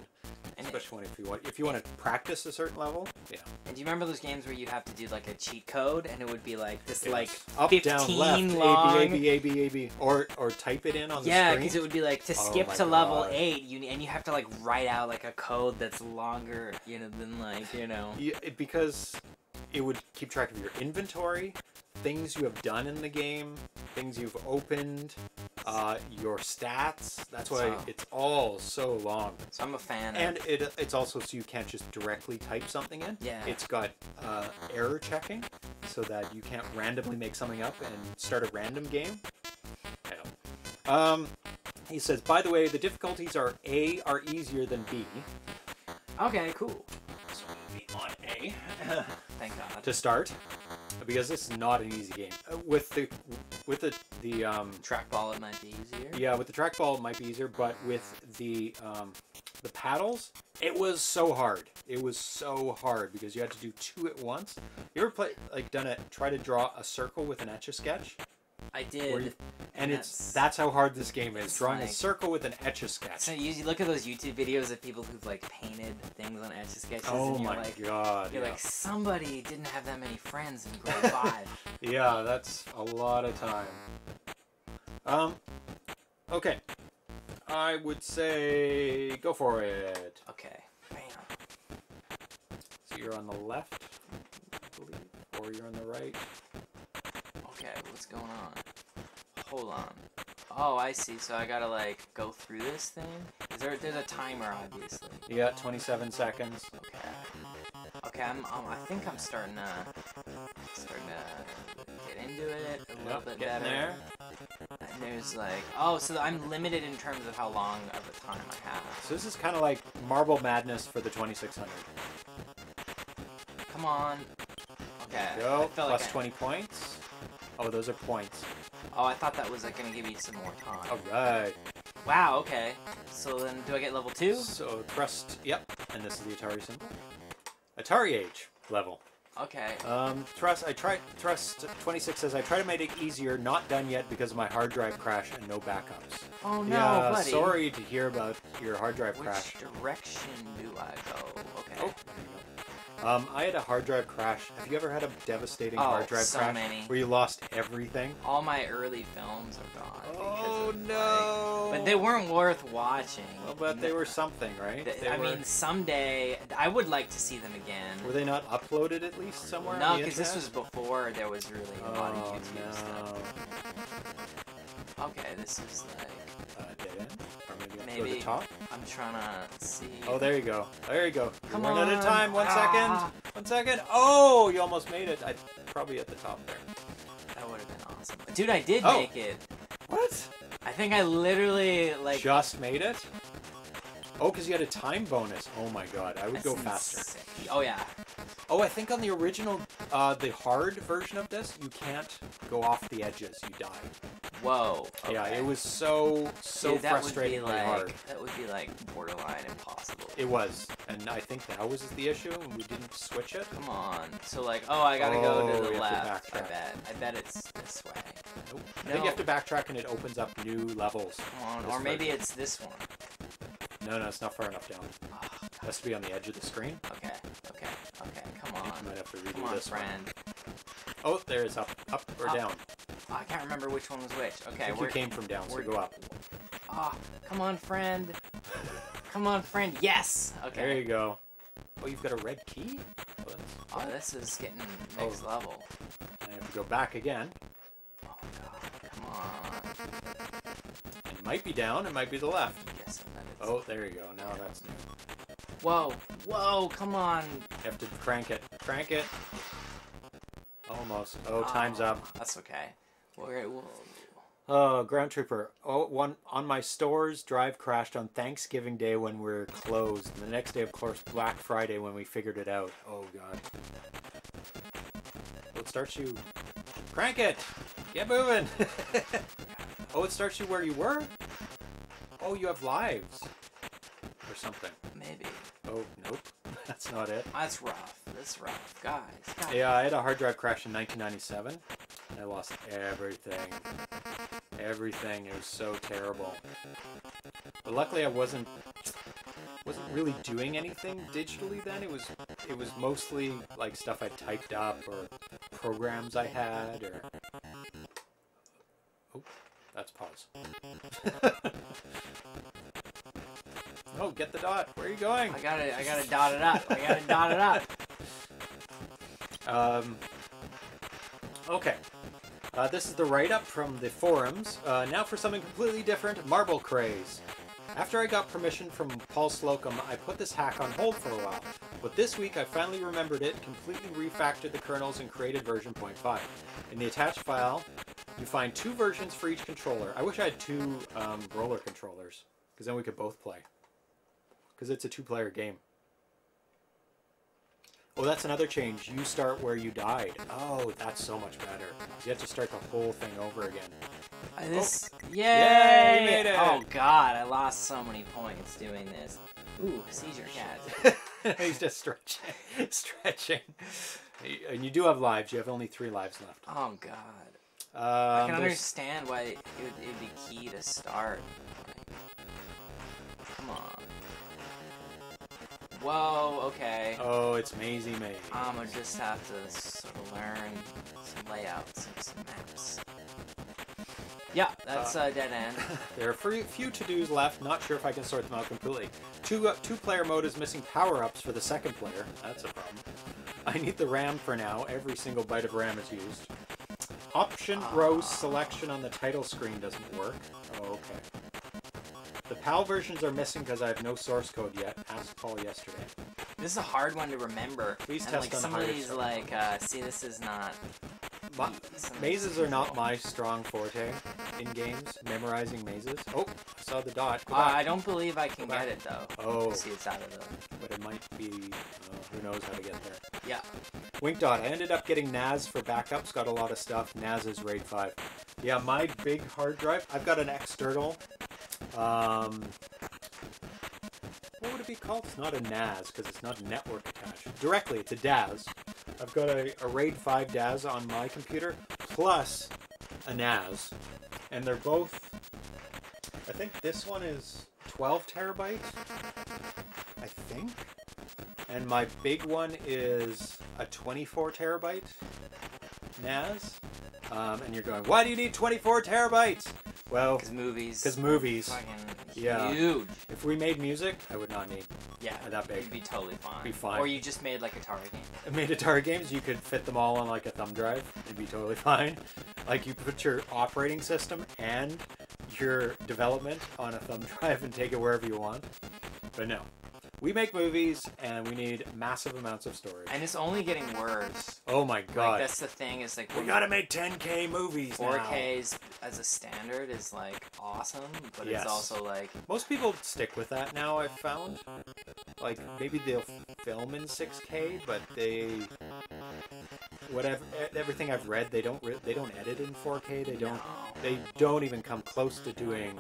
Speaker 2: And,
Speaker 1: especially when if you want if you want to practice a certain level. Yeah,
Speaker 2: and do you remember those games where you'd have to do like a cheat code and it would be like this
Speaker 1: Yes.
Speaker 2: like
Speaker 1: up,
Speaker 2: 15
Speaker 1: down, left,
Speaker 2: long.
Speaker 1: A B A B A B A B, or or type it in on the
Speaker 2: Yeah,
Speaker 1: screen.
Speaker 2: because it would be like to
Speaker 1: Oh
Speaker 2: skip
Speaker 1: my
Speaker 2: to level
Speaker 1: God.
Speaker 2: eight, you and you have to like write out like a code that's longer, you know, than like you know.
Speaker 1: Yeah, it, because it would keep track of your inventory, things you have done in the game, things you've opened, uh, your stats. That's why
Speaker 2: So-
Speaker 1: it's all so long.
Speaker 2: So I'm a fan.
Speaker 1: And
Speaker 2: of,
Speaker 1: it, it's also so you can't just directly type something in.
Speaker 2: Yeah.
Speaker 1: It's got uh, error checking so that you can't randomly make something up and start a random game. Yeah. Um, he says, by the way, the difficulties are A are easier than B.
Speaker 2: okay, cool.
Speaker 1: On A.
Speaker 2: Thank God.
Speaker 1: to start because this is not an easy game Uh, with the with the the um
Speaker 2: Trackball, it might be easier.
Speaker 1: yeah with the trackball it might be easier but with the um the paddles it was so hard it was so hard because you had to do two at once you ever play like done it try to draw a circle with an etch a sketch
Speaker 2: I did.
Speaker 1: you- and it's
Speaker 2: That's-
Speaker 1: that's how hard this game is drawing a circle with an etch a sketch
Speaker 2: So you, you look at those YouTube videos of people who've like painted things on etch a sketches,
Speaker 1: oh
Speaker 2: and
Speaker 1: my
Speaker 2: like,
Speaker 1: god
Speaker 2: you're
Speaker 1: yeah.
Speaker 2: like somebody didn't have that many friends in grade five. *laughs*
Speaker 1: Yeah, that's a lot of time. Um, okay. I would say go for it.
Speaker 2: Okay, bam.
Speaker 1: So you're on the left, I believe, or you're on the right.
Speaker 2: Okay, what's going on? Hold on. Oh, I see. So I gotta like go through this thing. Is there? There's a timer, obviously.
Speaker 1: You got 27 seconds.
Speaker 2: Okay. Okay, I'm. Um, I think I'm starting to starting to get into it a little
Speaker 1: Yep,
Speaker 2: bit better.
Speaker 1: there.
Speaker 2: And there's like, oh, so I'm limited in terms of how long of a time I have.
Speaker 1: So this is kind of like Marble Madness for the 2600.
Speaker 2: Come on. Okay.
Speaker 1: Go, plus
Speaker 2: like I-
Speaker 1: 20 points. Oh, those are points.
Speaker 2: Oh, I thought that was like gonna give you some more time.
Speaker 1: All right.
Speaker 2: Wow. Okay. So then, do I get level two?
Speaker 1: So thrust, yep. And this is the Atari symbol. AtariAge level.
Speaker 2: Okay.
Speaker 1: Um, thrust. I tried thrust. Twenty six says I try to make it easier. Not done yet because of my hard drive crash and no backups.
Speaker 2: Oh no,
Speaker 1: yeah,
Speaker 2: buddy.
Speaker 1: sorry to hear about your hard drive
Speaker 2: Which
Speaker 1: crash.
Speaker 2: direction do I go? Okay.
Speaker 1: Oh, there you go. Um, I had a hard drive crash. Have you ever had a devastating
Speaker 2: Oh,
Speaker 1: hard drive
Speaker 2: so
Speaker 1: crash
Speaker 2: many.
Speaker 1: where you lost everything?
Speaker 2: All my early films are gone.
Speaker 1: Oh
Speaker 2: of, like-
Speaker 1: no!
Speaker 2: but they weren't worth watching.
Speaker 1: Well, but they were something, right?
Speaker 2: Th-
Speaker 1: They
Speaker 2: I
Speaker 1: were,
Speaker 2: mean, someday I would like to see them again.
Speaker 1: were they not uploaded at least somewhere?
Speaker 2: no, because this was before there was really a lot of YouTube stuff. Okay, this is like
Speaker 1: Uh, dead end? Or maybe, up to the top?
Speaker 2: I'm trying to see.
Speaker 1: Oh, there you go. There you go.
Speaker 2: Come
Speaker 1: out
Speaker 2: on.
Speaker 1: of time. One second.
Speaker 2: Ah.
Speaker 1: One second. Oh, you almost made it. I probably at the top there.
Speaker 2: That would have been awesome. Dude, I did
Speaker 1: Oh.
Speaker 2: make it.
Speaker 1: What?
Speaker 2: I think I literally like
Speaker 1: Just made it. Oh, because you had a time bonus. Oh my god, I would
Speaker 2: that's
Speaker 1: go faster.
Speaker 2: insane. Oh yeah.
Speaker 1: Oh, I think on the original, uh, the hard version of this, you can't go off the edges. You die.
Speaker 2: Whoa.
Speaker 1: Yeah, it was so so
Speaker 2: Dude, that would be
Speaker 1: frustratingly
Speaker 2: like
Speaker 1: hard.
Speaker 2: that would be like borderline impossible.
Speaker 1: It was, and I think that was the issue, and we didn't switch it.
Speaker 2: Come on. So like, oh, I gotta go
Speaker 1: Oh,
Speaker 2: to the
Speaker 1: have to
Speaker 2: left. I bet. I bet it's this way.
Speaker 1: Nope. I think you have to backtrack, and it opens up new levels.
Speaker 2: Come on. Or maybe
Speaker 1: version.
Speaker 2: it's this one.
Speaker 1: No, no, it's not far enough down.
Speaker 2: Oh, *sighs*
Speaker 1: It has to be on the edge of the screen.
Speaker 2: okay. Okay. Okay. Come
Speaker 1: I
Speaker 2: on.
Speaker 1: you might have to redo
Speaker 2: Come on,
Speaker 1: this one.
Speaker 2: friend.
Speaker 1: Oh, there it's up, up or
Speaker 2: Up.
Speaker 1: down.
Speaker 2: Oh, I can't remember which one was which.
Speaker 1: I
Speaker 2: Okay,
Speaker 1: think
Speaker 2: we're
Speaker 1: you came from down, so go up.
Speaker 2: Ah, come on, friend. Come on, friend. Yes. Okay.
Speaker 1: There you go. Oh, you've got a red key. Oh,
Speaker 2: Oh, this is getting next
Speaker 1: Oh.
Speaker 2: level.
Speaker 1: I have to go back again.
Speaker 2: Oh god.
Speaker 1: It might be down. It might be the left.
Speaker 2: Yes, I bet it's.
Speaker 1: Oh, there you go. Now that's new.
Speaker 2: Whoa. Whoa. Come on.
Speaker 1: You have to crank it. Crank it. Almost. Oh, time's
Speaker 2: Oh,
Speaker 1: up.
Speaker 2: That's okay. We're, we'll,
Speaker 1: Oh, ground trooper. Oh, one on my store's drive crashed on Thanksgiving Day when we are closed. The next day, of course, Black Friday when we figured it out. Oh god. It starts you. Crank it. Get moving. *laughs* oh, it starts you where you were. Oh, you have lives. Or something.
Speaker 2: maybe.
Speaker 1: Oh, nope. *laughs* That's not it.
Speaker 2: That's rough. That's rough, guys. guys.
Speaker 1: Yeah, I had a hard drive crash in 1997. and I lost everything. Everything. It was so terrible. But luckily, I wasn't wasn't really doing anything digitally then. It was it was mostly like stuff I typed up or programs I had or. Oh, that's pause. *laughs* oh, get the dot. Where are you going?
Speaker 2: I gotta, I gotta dot it up. I gotta *laughs* dot it up.
Speaker 1: Um, okay. Uh, this is the write-up from the forums. Uh, now for something completely different, Marble Craze. After I got permission from Paul Slocum, I put this hack on hold for a while. But this week I finally remembered it, completely refactored the kernels, and created version 0.5. In the attached file, you find two versions for each controller. I wish I had two um, roller controllers, because then we could both play. Because it's a two-player game. Oh, that's another change. You start where you died. Oh, that's so much better. You have to start the whole thing over again.
Speaker 2: Uh, This,
Speaker 1: Yay,
Speaker 2: yay!
Speaker 1: made it!
Speaker 2: Oh god, I lost so many points doing this. Ooh, seizure cat. *laughs*
Speaker 1: He's just stretching. *laughs* stretching. And you do have lives. You have only three lives left.
Speaker 2: Oh god. I
Speaker 1: Um,
Speaker 2: can understand why it would it'd be key to start. Come on. Whoa, okay.
Speaker 1: oh, it's Maisie Maze.
Speaker 2: I'ma just have to sort of learn some layouts and some maps. Yeah, that's a dead end. *laughs*
Speaker 1: There are few few to-dos left. Not sure if I can sort them out completely. Two uh, two-player mode is missing power-ups for the second player. That's a problem. I need the RAM for now. Every single byte of RAM is used. Option row selection on the title screen doesn't work. Oh, okay. The PAL versions are missing because I have no source code yet. Asked Paul yesterday.
Speaker 2: This is a hard one to remember.
Speaker 1: Please
Speaker 2: and
Speaker 1: test
Speaker 2: like
Speaker 1: on higher
Speaker 2: of these like uh see this is not
Speaker 1: Ma- mazes are not my strong forte in games. Memorizing mazes. Oh, I saw the dot.
Speaker 2: Uh. I don't believe I can get it though.
Speaker 1: Oh.
Speaker 2: See it's out of the
Speaker 1: but it might be. Uh, who knows how to get there.
Speaker 2: Yeah.
Speaker 1: Wink dot. I ended up getting NAS for backups. Got a lot of stuff. NAS is RAID five. Yeah, my big hard drive. I've got an external. Um, what would it be called? It's not a NAS because it's not network attached. Directly, it's a DAS. I've got a, a RAID 5 DAS on my computer plus a NAS, and they're both. I think this one is 12 terabytes. I think. And my big one is a 24 terabyte NAS. Um, and you're going, why do you need 24 terabytes? Well,
Speaker 2: Because movies.
Speaker 1: because movies. Yeah.
Speaker 2: huge.
Speaker 1: If we made music, I would not need.
Speaker 2: Yeah.
Speaker 1: that big.
Speaker 2: You'd be totally fine.
Speaker 1: Be fine.
Speaker 2: Or you just made like Atari game.
Speaker 1: I *laughs* made Atari games, you could fit them all on like a thumb drive. It'd be totally fine. Like you put your operating system and your development on a thumb *laughs* drive and take it wherever you want. But no. We make movies, and we need massive amounts of storage.
Speaker 2: And it's only getting worse.
Speaker 1: oh my
Speaker 2: Like
Speaker 1: god.
Speaker 2: that's the thing is like
Speaker 1: we gotta make 10k movies now.
Speaker 2: 4Ks as a standard is like awesome, but
Speaker 1: Yes.
Speaker 2: it's also like
Speaker 1: Most people stick with that now. I've found, like maybe they'll film in 6K, but they, whatever, everything I've read, they don't they don't edit in 4K. They don't
Speaker 2: no,
Speaker 1: they don't even come close to doing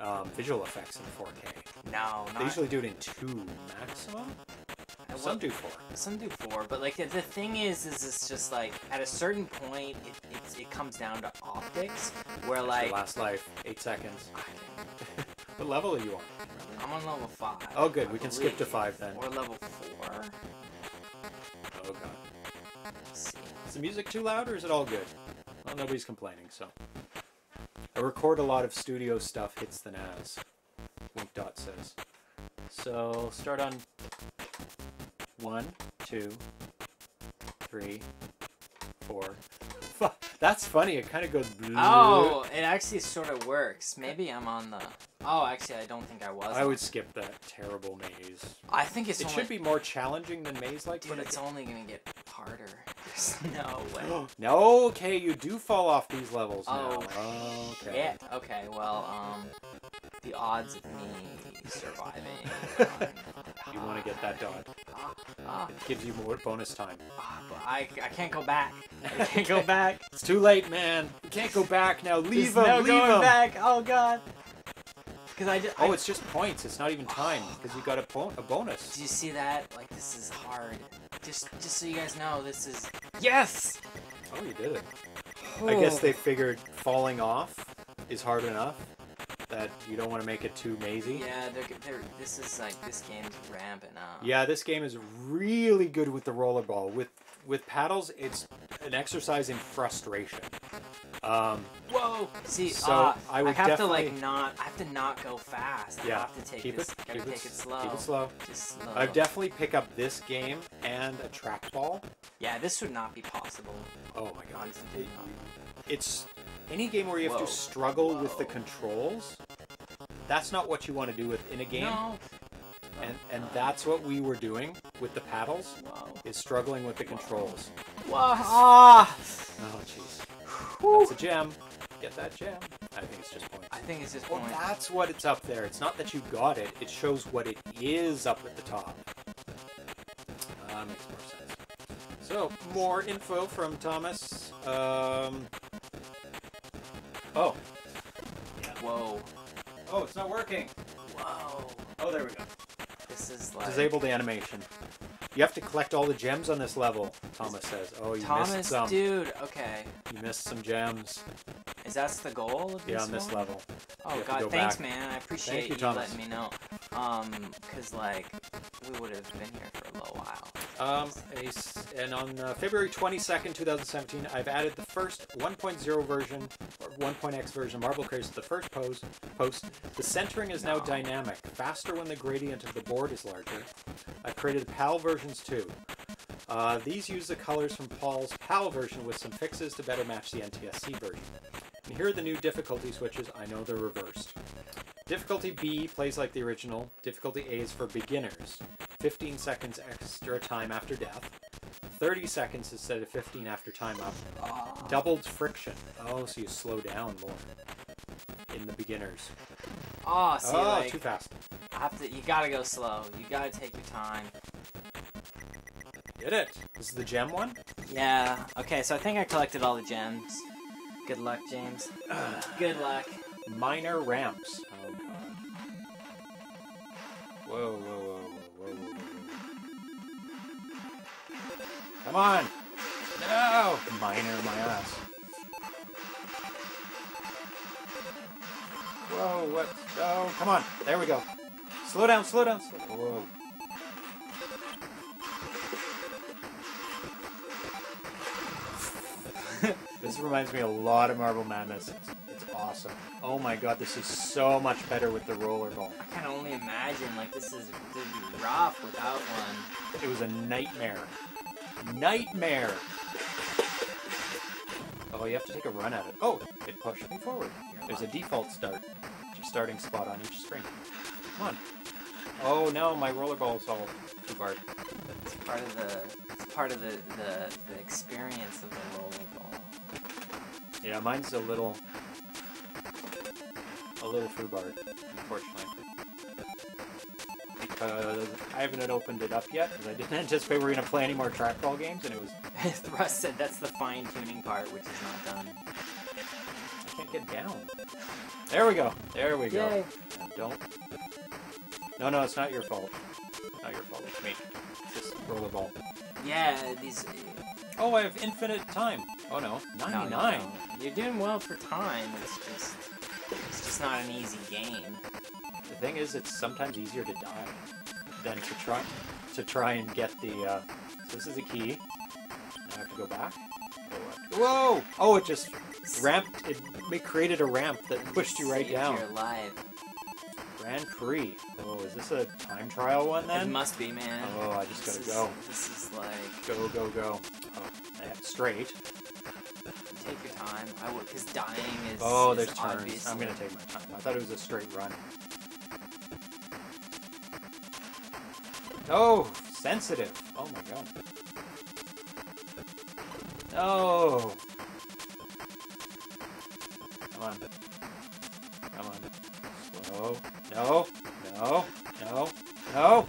Speaker 1: um, visual effects in 4K.
Speaker 2: no,
Speaker 1: They usually do it in two maximum. Some
Speaker 2: what-
Speaker 1: do four.
Speaker 2: Some do four, but like the, the thing is, is it's just like at a certain point, it, it comes down to optics, where
Speaker 1: That's
Speaker 2: like
Speaker 1: last life, eight seconds. *laughs* What level are you on?
Speaker 2: I'm on level five.
Speaker 1: Oh, good.
Speaker 2: I
Speaker 1: We can skip to five then.
Speaker 2: Or level four.
Speaker 1: Oh god.
Speaker 2: Let's see.
Speaker 1: Is the music too loud or is it all good? Well, nobody's complaining, so. I record a lot of studio stuff, hits the NAS. Wink Dot says. So, start on one, two, three, four. *laughs* That's funny, it kind of goes.
Speaker 2: Oh, it actually sort of works. Maybe I'm on the. Oh, actually, I don't think I was.
Speaker 1: I would skip that terrible maze.
Speaker 2: I think it's
Speaker 1: It
Speaker 2: only.
Speaker 1: should be more challenging than maze like,
Speaker 2: Dude,
Speaker 1: but
Speaker 2: it's only gonna get harder. *laughs* There's no way. *gasps*
Speaker 1: no, okay, you do fall off these levels now.
Speaker 2: Oh,
Speaker 1: okay.
Speaker 2: Yeah. Okay. Well, um, the odds of me surviving. *laughs*
Speaker 1: You want to get that
Speaker 2: ah,
Speaker 1: It gives you more bonus time.
Speaker 2: ah, but I, I can't go back. *laughs* I can't go back.
Speaker 1: It's too late, man. You can't go back now. Leave
Speaker 2: There's
Speaker 1: him.
Speaker 2: no
Speaker 1: leave
Speaker 2: going
Speaker 1: him.
Speaker 2: back. Oh god. Because I just.
Speaker 1: Oh, it's just points. It's not even time because you got a, po- a bonus.
Speaker 2: Do you see that? Like this is hard. Just, just so you guys know, this is. Yes.
Speaker 1: Oh, you did it. I guess they figured falling off is hard enough that you don't want to make it too mazy.
Speaker 2: Yeah, they're, they're. This is like this game's ramping up.
Speaker 1: Yeah, this game is really good with the rollerball. With with paddles, it's an exercise in frustration. Um,
Speaker 2: Whoa! See,
Speaker 1: So,
Speaker 2: uh,
Speaker 1: I would
Speaker 2: have to like not. I have to not go fast. I
Speaker 1: yeah,
Speaker 2: have to take
Speaker 1: keep
Speaker 2: this.
Speaker 1: it, keep
Speaker 2: take
Speaker 1: it,
Speaker 2: it slow.
Speaker 1: keep it slow.
Speaker 2: Just slow.
Speaker 1: I'd definitely pick up this game and a trackball.
Speaker 2: yeah, this would not be possible.
Speaker 1: Oh my god,
Speaker 2: on
Speaker 1: it's any game where you have
Speaker 2: Whoa.
Speaker 1: to struggle with the controls. That's not what you want to do with in a game,
Speaker 2: No.
Speaker 1: and and that's what we were doing with the paddles.
Speaker 2: Whoa.
Speaker 1: Is struggling with the controls.
Speaker 2: Whoa. Ah.
Speaker 1: Oh jeez, that's a gem. Get that gem. I think it's just points.
Speaker 2: I think it's just
Speaker 1: Well,
Speaker 2: point.
Speaker 1: that's what it's up there. It's not that you got it. It shows what it is up at the top. Uh, makes more sense. So, more info from Thomas. Um, oh. Yeah.
Speaker 2: Whoa.
Speaker 1: Oh, it's not working.
Speaker 2: Whoa.
Speaker 1: Oh, there we go.
Speaker 2: This is like.
Speaker 1: Disable the animation. You have to collect all the gems on this level, Thomas says. Oh, you missed some.
Speaker 2: Thomas, dude. Okay.
Speaker 1: You missed some gems.
Speaker 2: Is that the goal of
Speaker 1: Yeah, on this
Speaker 2: one?
Speaker 1: level.
Speaker 2: Oh god,
Speaker 1: go
Speaker 2: thanks,
Speaker 1: back.
Speaker 2: man. I appreciate
Speaker 1: you,
Speaker 2: you,
Speaker 1: Thomas.
Speaker 2: letting me know. Um, cause like we would have been here for a little while.
Speaker 1: Um, and on uh, February 22nd, 2017, I've added the first 1.0 version, or 1.x version of Marble Craze to the first pose, Post. The centering is now dynamic, faster when the gradient of the board is larger. I've created a PAL versions too. Uh, these use the colors from Paul's PAL version with some fixes to better match the NTSC version. And here are the new difficulty switches. I know they're reversed. Difficulty B plays like the original. Difficulty A is for beginners. 15 seconds extra time after death. 30 seconds instead of 15 after time up. Doubled friction. Oh, so you slow down more in the beginners.
Speaker 2: oh see,
Speaker 1: oh,
Speaker 2: like
Speaker 1: too fast.
Speaker 2: I have to. You gotta go slow. You gotta take your time.
Speaker 1: Did it. This is the gem one?
Speaker 2: Yeah. Okay, so I think I collected all the gems. Good luck, James. *sighs* Good luck.
Speaker 1: Minor ramps. Oh, God. Whoa, whoa, whoa, whoa, whoa, whoa. Come on! No! Minor, my ass. Whoa, what? Oh, come on. There we go. Slow down, slow down. Slow. Whoa. *laughs* this reminds me a lot of Marble Madness. It's, it's awesome. Oh my god, this is so much better with the rollerball.
Speaker 2: I can only imagine like this is be rough without one.
Speaker 1: It was a nightmare. Nightmare! Oh, you have to take a run at it. Oh, it pushed me forward. There's a default start. Your starting spot on each screen. Come on. Oh no, my rollerball's all foobarred.
Speaker 2: It's part of the. It's part of the the, the experience of the rollerball.
Speaker 1: Yeah, mine's a little, a little foobarred, unfortunately. Because I haven't opened it up yet, because I didn't *laughs* anticipate we were gonna play any more trackball games, and it was *laughs*
Speaker 2: Russ said that's the fine tuning part, which is not done.
Speaker 1: I can't get down. There we go. There we go.
Speaker 2: Yay.
Speaker 1: And don't. No, no, it's not your fault. Not your fault. It's me. It's just rollerball.
Speaker 2: Yeah, these.
Speaker 1: Uh, oh, I have infinite time. Oh no,
Speaker 2: no,
Speaker 1: 99.
Speaker 2: don't. You're doing well for time. It's just. It's just not an easy game.
Speaker 1: The thing is, it's sometimes easier to die than to try to try and get the. Uh, so this is a key. I have to go back. Whoa! Oh, it just ramped. It created a ramp that pushed you right down.
Speaker 2: Your life.
Speaker 1: Grand Prix. Oh, is this a time trial one then?
Speaker 2: It must be, man.
Speaker 1: Oh, I just
Speaker 2: This
Speaker 1: gotta
Speaker 2: is-
Speaker 1: go.
Speaker 2: This is like
Speaker 1: Go, go, go. Oh, yeah, straight.
Speaker 2: take your time. I would, because dying is.
Speaker 1: Oh,
Speaker 2: is
Speaker 1: there's turns.
Speaker 2: obviously-
Speaker 1: I'm gonna take my time. I thought it was a straight run. Oh, sensitive. Oh my god. No. Come on. Come on. Slow. No. No. No. No.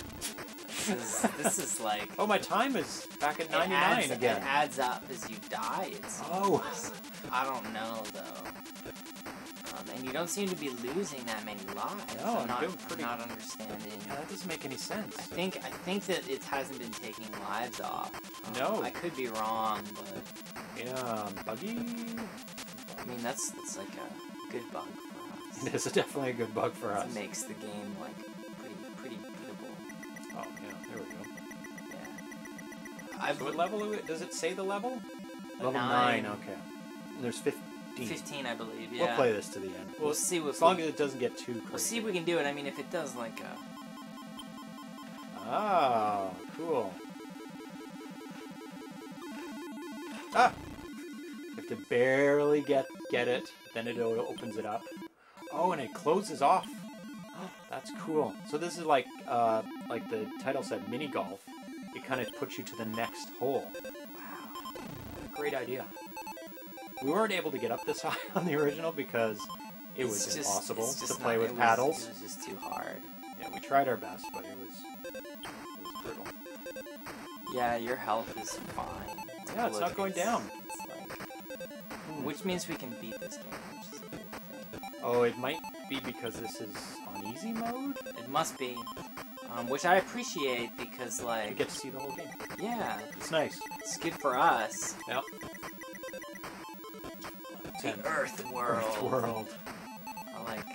Speaker 2: This is, this is like.
Speaker 1: Oh, my time is back at 99
Speaker 2: adds,
Speaker 1: again.
Speaker 2: It adds up as you die. It's.
Speaker 1: Oh.
Speaker 2: I don't know though. Um, and you don't seem to be losing that many lives.
Speaker 1: No, I'm
Speaker 2: not,
Speaker 1: doing pretty-
Speaker 2: not understanding.
Speaker 1: Yeah, that doesn't make any sense.
Speaker 2: I think I think that it hasn't been taking lives off. Um,
Speaker 1: No.
Speaker 2: I could be wrong, but
Speaker 1: Yeah, buggy.
Speaker 2: I mean that's that's like a good bug for us. *laughs*
Speaker 1: It is definitely a good bug for us.
Speaker 2: It makes the game like pretty pretty beatable.
Speaker 1: Oh, yeah, there we go.
Speaker 2: Yeah. I've
Speaker 1: So what level is it? Does it say the level? Level
Speaker 2: nine.
Speaker 1: 9, okay. There's 15.
Speaker 2: 15, I believe. Yeah.
Speaker 1: We'll play this to the end.
Speaker 2: We'll see what
Speaker 1: As long
Speaker 2: we-
Speaker 1: as it doesn't get too crazy.
Speaker 2: We'll see if we can do it. I mean, if it does like uh,
Speaker 1: Ah, cool. Ah! You have to barely get get it, then it opens it up. Oh, and it closes off. That's cool. So this is like, uh, like the title said, mini golf. It kind of puts you to the next hole. Wow, great idea. We weren't able to get up this *laughs* high on the original because it
Speaker 2: it's
Speaker 1: was
Speaker 2: just-
Speaker 1: impossible to play
Speaker 2: not-
Speaker 1: with
Speaker 2: it was-
Speaker 1: paddles.
Speaker 2: it was just too hard.
Speaker 1: Yeah, we tried our best, but it was, it was brutal.
Speaker 2: Yeah, your health is fine.
Speaker 1: Yeah, it's not going down.
Speaker 2: It's like,
Speaker 1: Hmm.
Speaker 2: which means we can beat this game, which is a good thing.
Speaker 1: Oh, it might be because this is on easy mode.
Speaker 2: It must be, um, which I appreciate because
Speaker 1: You
Speaker 2: like,
Speaker 1: get to see the whole game.
Speaker 2: yeah,
Speaker 1: It's nice.
Speaker 2: it's good for us.
Speaker 1: Yep.
Speaker 2: The Earth world.
Speaker 1: Earth world.
Speaker 2: I like.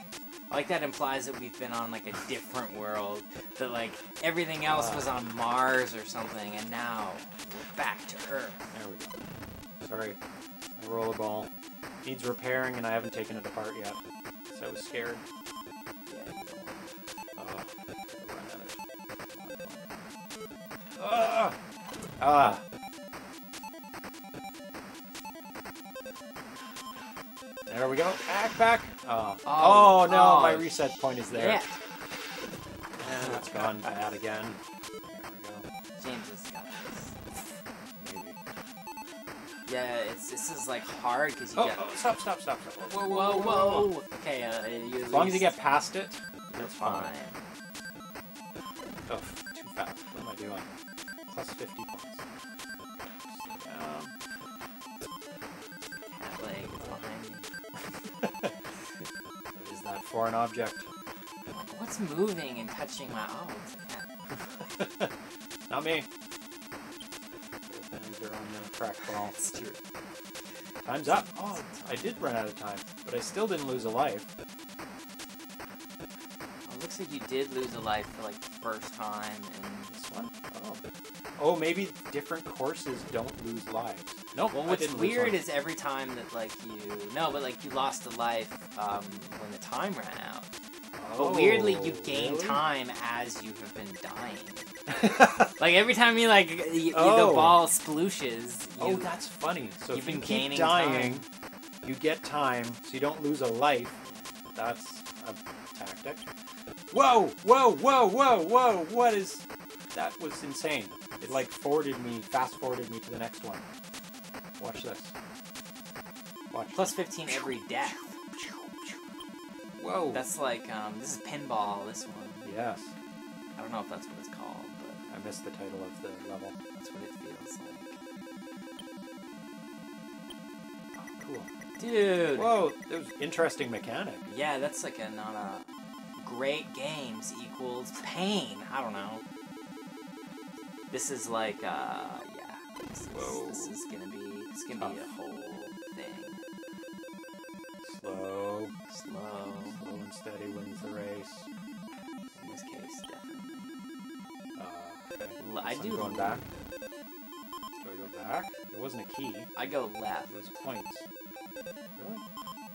Speaker 2: I like that implies that we've been on like a different world. That like everything else was on Mars or something, and now we're back to Earth.
Speaker 1: There we go. Sorry, my rollerball needs repairing, and I haven't taken it apart yet. So I was scared.
Speaker 2: Yeah,
Speaker 1: oh. ah. Ah. Back, back. Oh,
Speaker 2: Oh,
Speaker 1: oh no,
Speaker 2: oh,
Speaker 1: my reset point is there.
Speaker 2: Yeah,
Speaker 1: And it's gone bad again. There we go.
Speaker 2: James has got this.
Speaker 1: Maybe.
Speaker 2: Yeah, it's this is like hard because you
Speaker 1: Oh,
Speaker 2: got.
Speaker 1: oh, stop, stop, stop, stop. Whoa,
Speaker 2: Whoa, whoa! Okay, uh,
Speaker 1: As long as you get past it, that's
Speaker 2: fine.
Speaker 1: fine. Oh, too fast. What am I doing? Plus 50 points. Um,
Speaker 2: Cat leg is behind me.
Speaker 1: What is that for an object?
Speaker 2: What's moving and touching my? Oh, it's a cat.
Speaker 1: Not me. Both hands are on the trackball.
Speaker 2: It's true.
Speaker 1: Time's up. Oh, I did run out of time, but I still didn't lose a life.
Speaker 2: It looks like you did lose a life for like the first time, in
Speaker 1: This one? Oh. Oh, maybe different courses don't lose lives. Nope.
Speaker 2: well, what's weird is every time that like you no, but like you lost a life um, when the time ran out. Oh, But weirdly, you
Speaker 1: Oh,
Speaker 2: gain
Speaker 1: really?
Speaker 2: time as you have been dying. *laughs* Like every time you like y y
Speaker 1: Oh.
Speaker 2: the ball splooshes. You,
Speaker 1: Oh, that's funny. So
Speaker 2: You've
Speaker 1: if you
Speaker 2: been
Speaker 1: keep
Speaker 2: gaining
Speaker 1: dying, you get time, so you don't lose a life. That's a tactic. Whoa, whoa, whoa, whoa, whoa! What is? That was insane. It like forwarded me, fast forwarded me to the next one. Watch this. Watch.
Speaker 2: Plus 15 every death.
Speaker 1: Whoa.
Speaker 2: That's like, um, this is pinball, this one.
Speaker 1: yes.
Speaker 2: I don't know if that's what it's called, but
Speaker 1: I missed the title of the level.
Speaker 2: that's what it feels like.
Speaker 1: Oh, cool.
Speaker 2: Dude!
Speaker 1: Whoa, there's interesting mechanic.
Speaker 2: Yeah, that's like a not a great games equals pain. I don't know. This is like uh yeah. This is,
Speaker 1: Whoa.
Speaker 2: this is gonna be it's gonna be a whole thing.
Speaker 1: Slow,
Speaker 2: Slow.
Speaker 1: slow and steady wins the race.
Speaker 2: In this case, definitely.
Speaker 1: Uh, okay.
Speaker 2: I
Speaker 1: So
Speaker 2: do
Speaker 1: I'm going back. Do I go back? It wasn't a key.
Speaker 2: I go left.
Speaker 1: It was points. Really?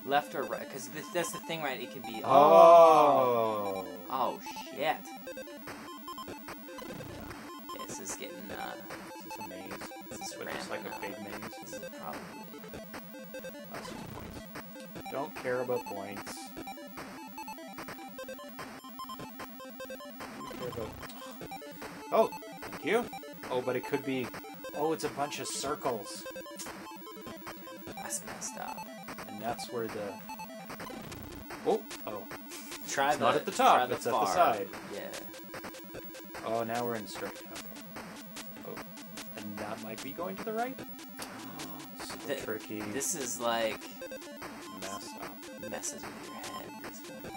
Speaker 2: Left or right? Because that's the thing, right? It can be.
Speaker 1: Oh.
Speaker 2: Oh shit. Okay, this is getting. Uh,
Speaker 1: This is a maze.
Speaker 2: This is
Speaker 1: But just like a big maze.
Speaker 2: this is probably.
Speaker 1: That's just points. Don't care about points. You care about- Oh, thank you. Oh, but it could be. Oh, it's a bunch of circles,
Speaker 2: That's messed up.
Speaker 1: and that's where the. Oh, oh,
Speaker 2: Try
Speaker 1: It's
Speaker 2: the,
Speaker 1: not at the top,
Speaker 2: try the
Speaker 1: it's at the side.
Speaker 2: Yeah.
Speaker 1: oh! Now we're in straight. Okay. That might be going to the right. *gasps* So
Speaker 2: The-
Speaker 1: tricky.
Speaker 2: This is like
Speaker 1: messed up.
Speaker 2: messes with your head.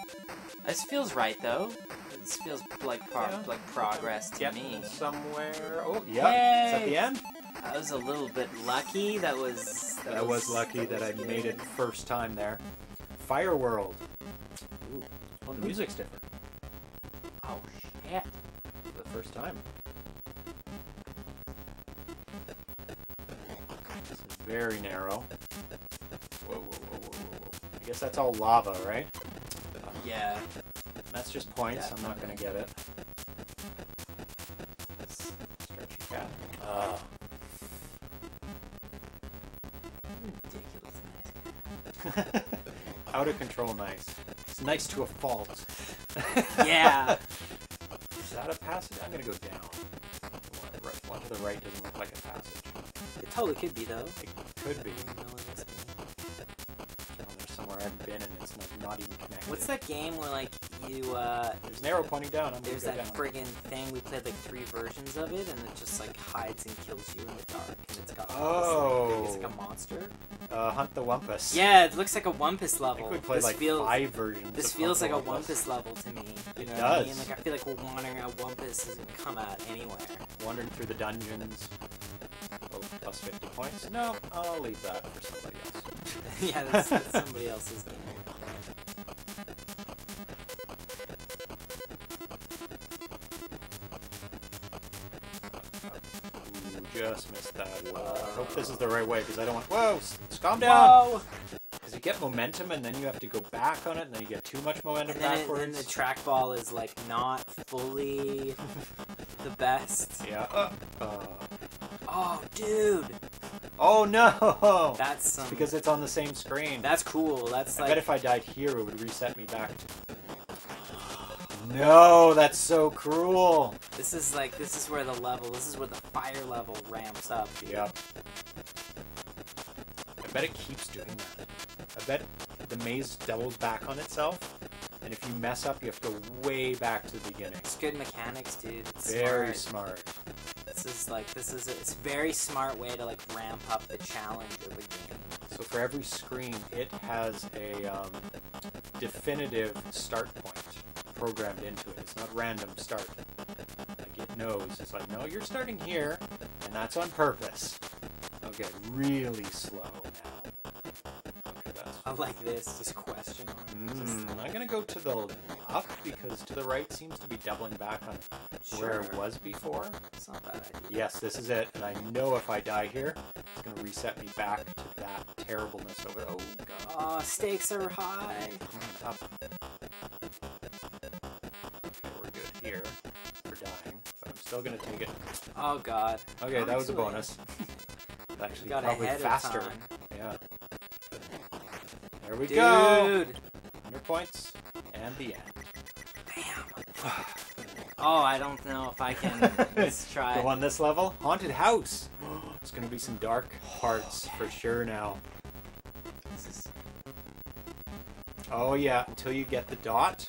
Speaker 2: This feels right though. This feels like pro-
Speaker 1: Yeah.
Speaker 2: like progress to
Speaker 1: Getting
Speaker 2: me.
Speaker 1: somewhere. Oh, yeah. It's at the end.
Speaker 2: I was a little bit lucky. That was. That,
Speaker 1: That was lucky that I
Speaker 2: was
Speaker 1: made it first time there. Fire World. Ooh. Oh, the hmm. music's different
Speaker 2: Oh shit.
Speaker 1: for the first time. This is very narrow. Whoa, whoa, whoa, whoa, whoa, whoa. I guess that's all lava, right?
Speaker 2: Yeah.
Speaker 1: That's just points. I'm not gonna get it.
Speaker 2: Ridiculously nice.
Speaker 1: Out of control nice. It's nice to a fault.
Speaker 2: Yeah.
Speaker 1: Is that a passage? I'm gonna go down. One to the right doesn't look like a passage.
Speaker 2: It totally could be though.
Speaker 1: It could be.
Speaker 2: No one else can.
Speaker 1: Oh, there's somewhere I've been and it's like not even connected.
Speaker 2: What's that game where like you uh
Speaker 1: There's an arrow pointing down. I'm gonna
Speaker 2: there's
Speaker 1: go
Speaker 2: that
Speaker 1: down.
Speaker 2: friggin' thing we played like three versions of it and it just like hides and kills you in the dark and it's got
Speaker 1: Oh.
Speaker 2: it's like a monster.
Speaker 1: uh, Hunt the Wumpus.
Speaker 2: Yeah, it looks like a Wumpus
Speaker 1: I
Speaker 2: level.
Speaker 1: think we played
Speaker 2: this
Speaker 1: like
Speaker 2: feels
Speaker 1: five versions.
Speaker 2: this
Speaker 1: of
Speaker 2: feels like a Wumpus level to me. You know
Speaker 1: It
Speaker 2: what I mean? Like I feel like we're wandering a Wumpus isn't come out anywhere.
Speaker 1: Wandering through the dungeons. Plus 50 points. No, I'll leave that for somebody else. *laughs*
Speaker 2: yeah, that's, that's somebody else's
Speaker 1: just missed that. Uh, I hope this is the right way because I don't want. Whoa! Calm down. Because you get momentum and then you have to go back on it and then you get too much momentum
Speaker 2: And then, it,
Speaker 1: backwards.
Speaker 2: then the trackball is like not fully the best.
Speaker 1: Yeah. Uh, uh.
Speaker 2: Oh, dude,
Speaker 1: Oh no!
Speaker 2: that's some.
Speaker 1: Because it's on the same screen.
Speaker 2: that's cool. That's
Speaker 1: I
Speaker 2: like
Speaker 1: bet if I died here, it would reset me back to. No, that's so cruel.
Speaker 2: this is like this is where the level. This is where the fire level ramps up. dude.
Speaker 1: Yep. I bet it keeps doing that. I bet the maze doubles back on itself, and if you mess up, you have to go way back to the beginning.
Speaker 2: It's good mechanics, dude. It's
Speaker 1: Very
Speaker 2: smart.
Speaker 1: smart.
Speaker 2: This is like this is a, it's a very smart way to like ramp up the challenge of a game.
Speaker 1: So for every screen, it has a um, definitive start point programmed into it. It's not random start. Like it knows. It's like, no, you're starting here, and that's on purpose. Okay, really slow now. Okay, that's.
Speaker 2: I like this. Just question mark.
Speaker 1: Mm, I'm gonna go to the up because to the right seems to be doubling back on where it was before.
Speaker 2: It's not a bad idea.
Speaker 1: Yes, this is it, and I know if I die here, it's gonna reset me back to that terribleness over. Oh god.
Speaker 2: Oh, stakes are high.
Speaker 1: Come on, up. Okay, we're good here for dying, but I'm still gonna take it.
Speaker 2: Oh god.
Speaker 1: Okay, that was a bonus. *laughs* Actually
Speaker 2: Got
Speaker 1: probably faster. Yeah. There we go.
Speaker 2: Dude.
Speaker 1: 100 points and the end.
Speaker 2: Damn. Oh, I don't know if I can. *laughs* Let's try.
Speaker 1: Go on this level. Haunted house. It's gonna be some dark parts for sure now.
Speaker 2: This is-
Speaker 1: Oh yeah, until you get the dot,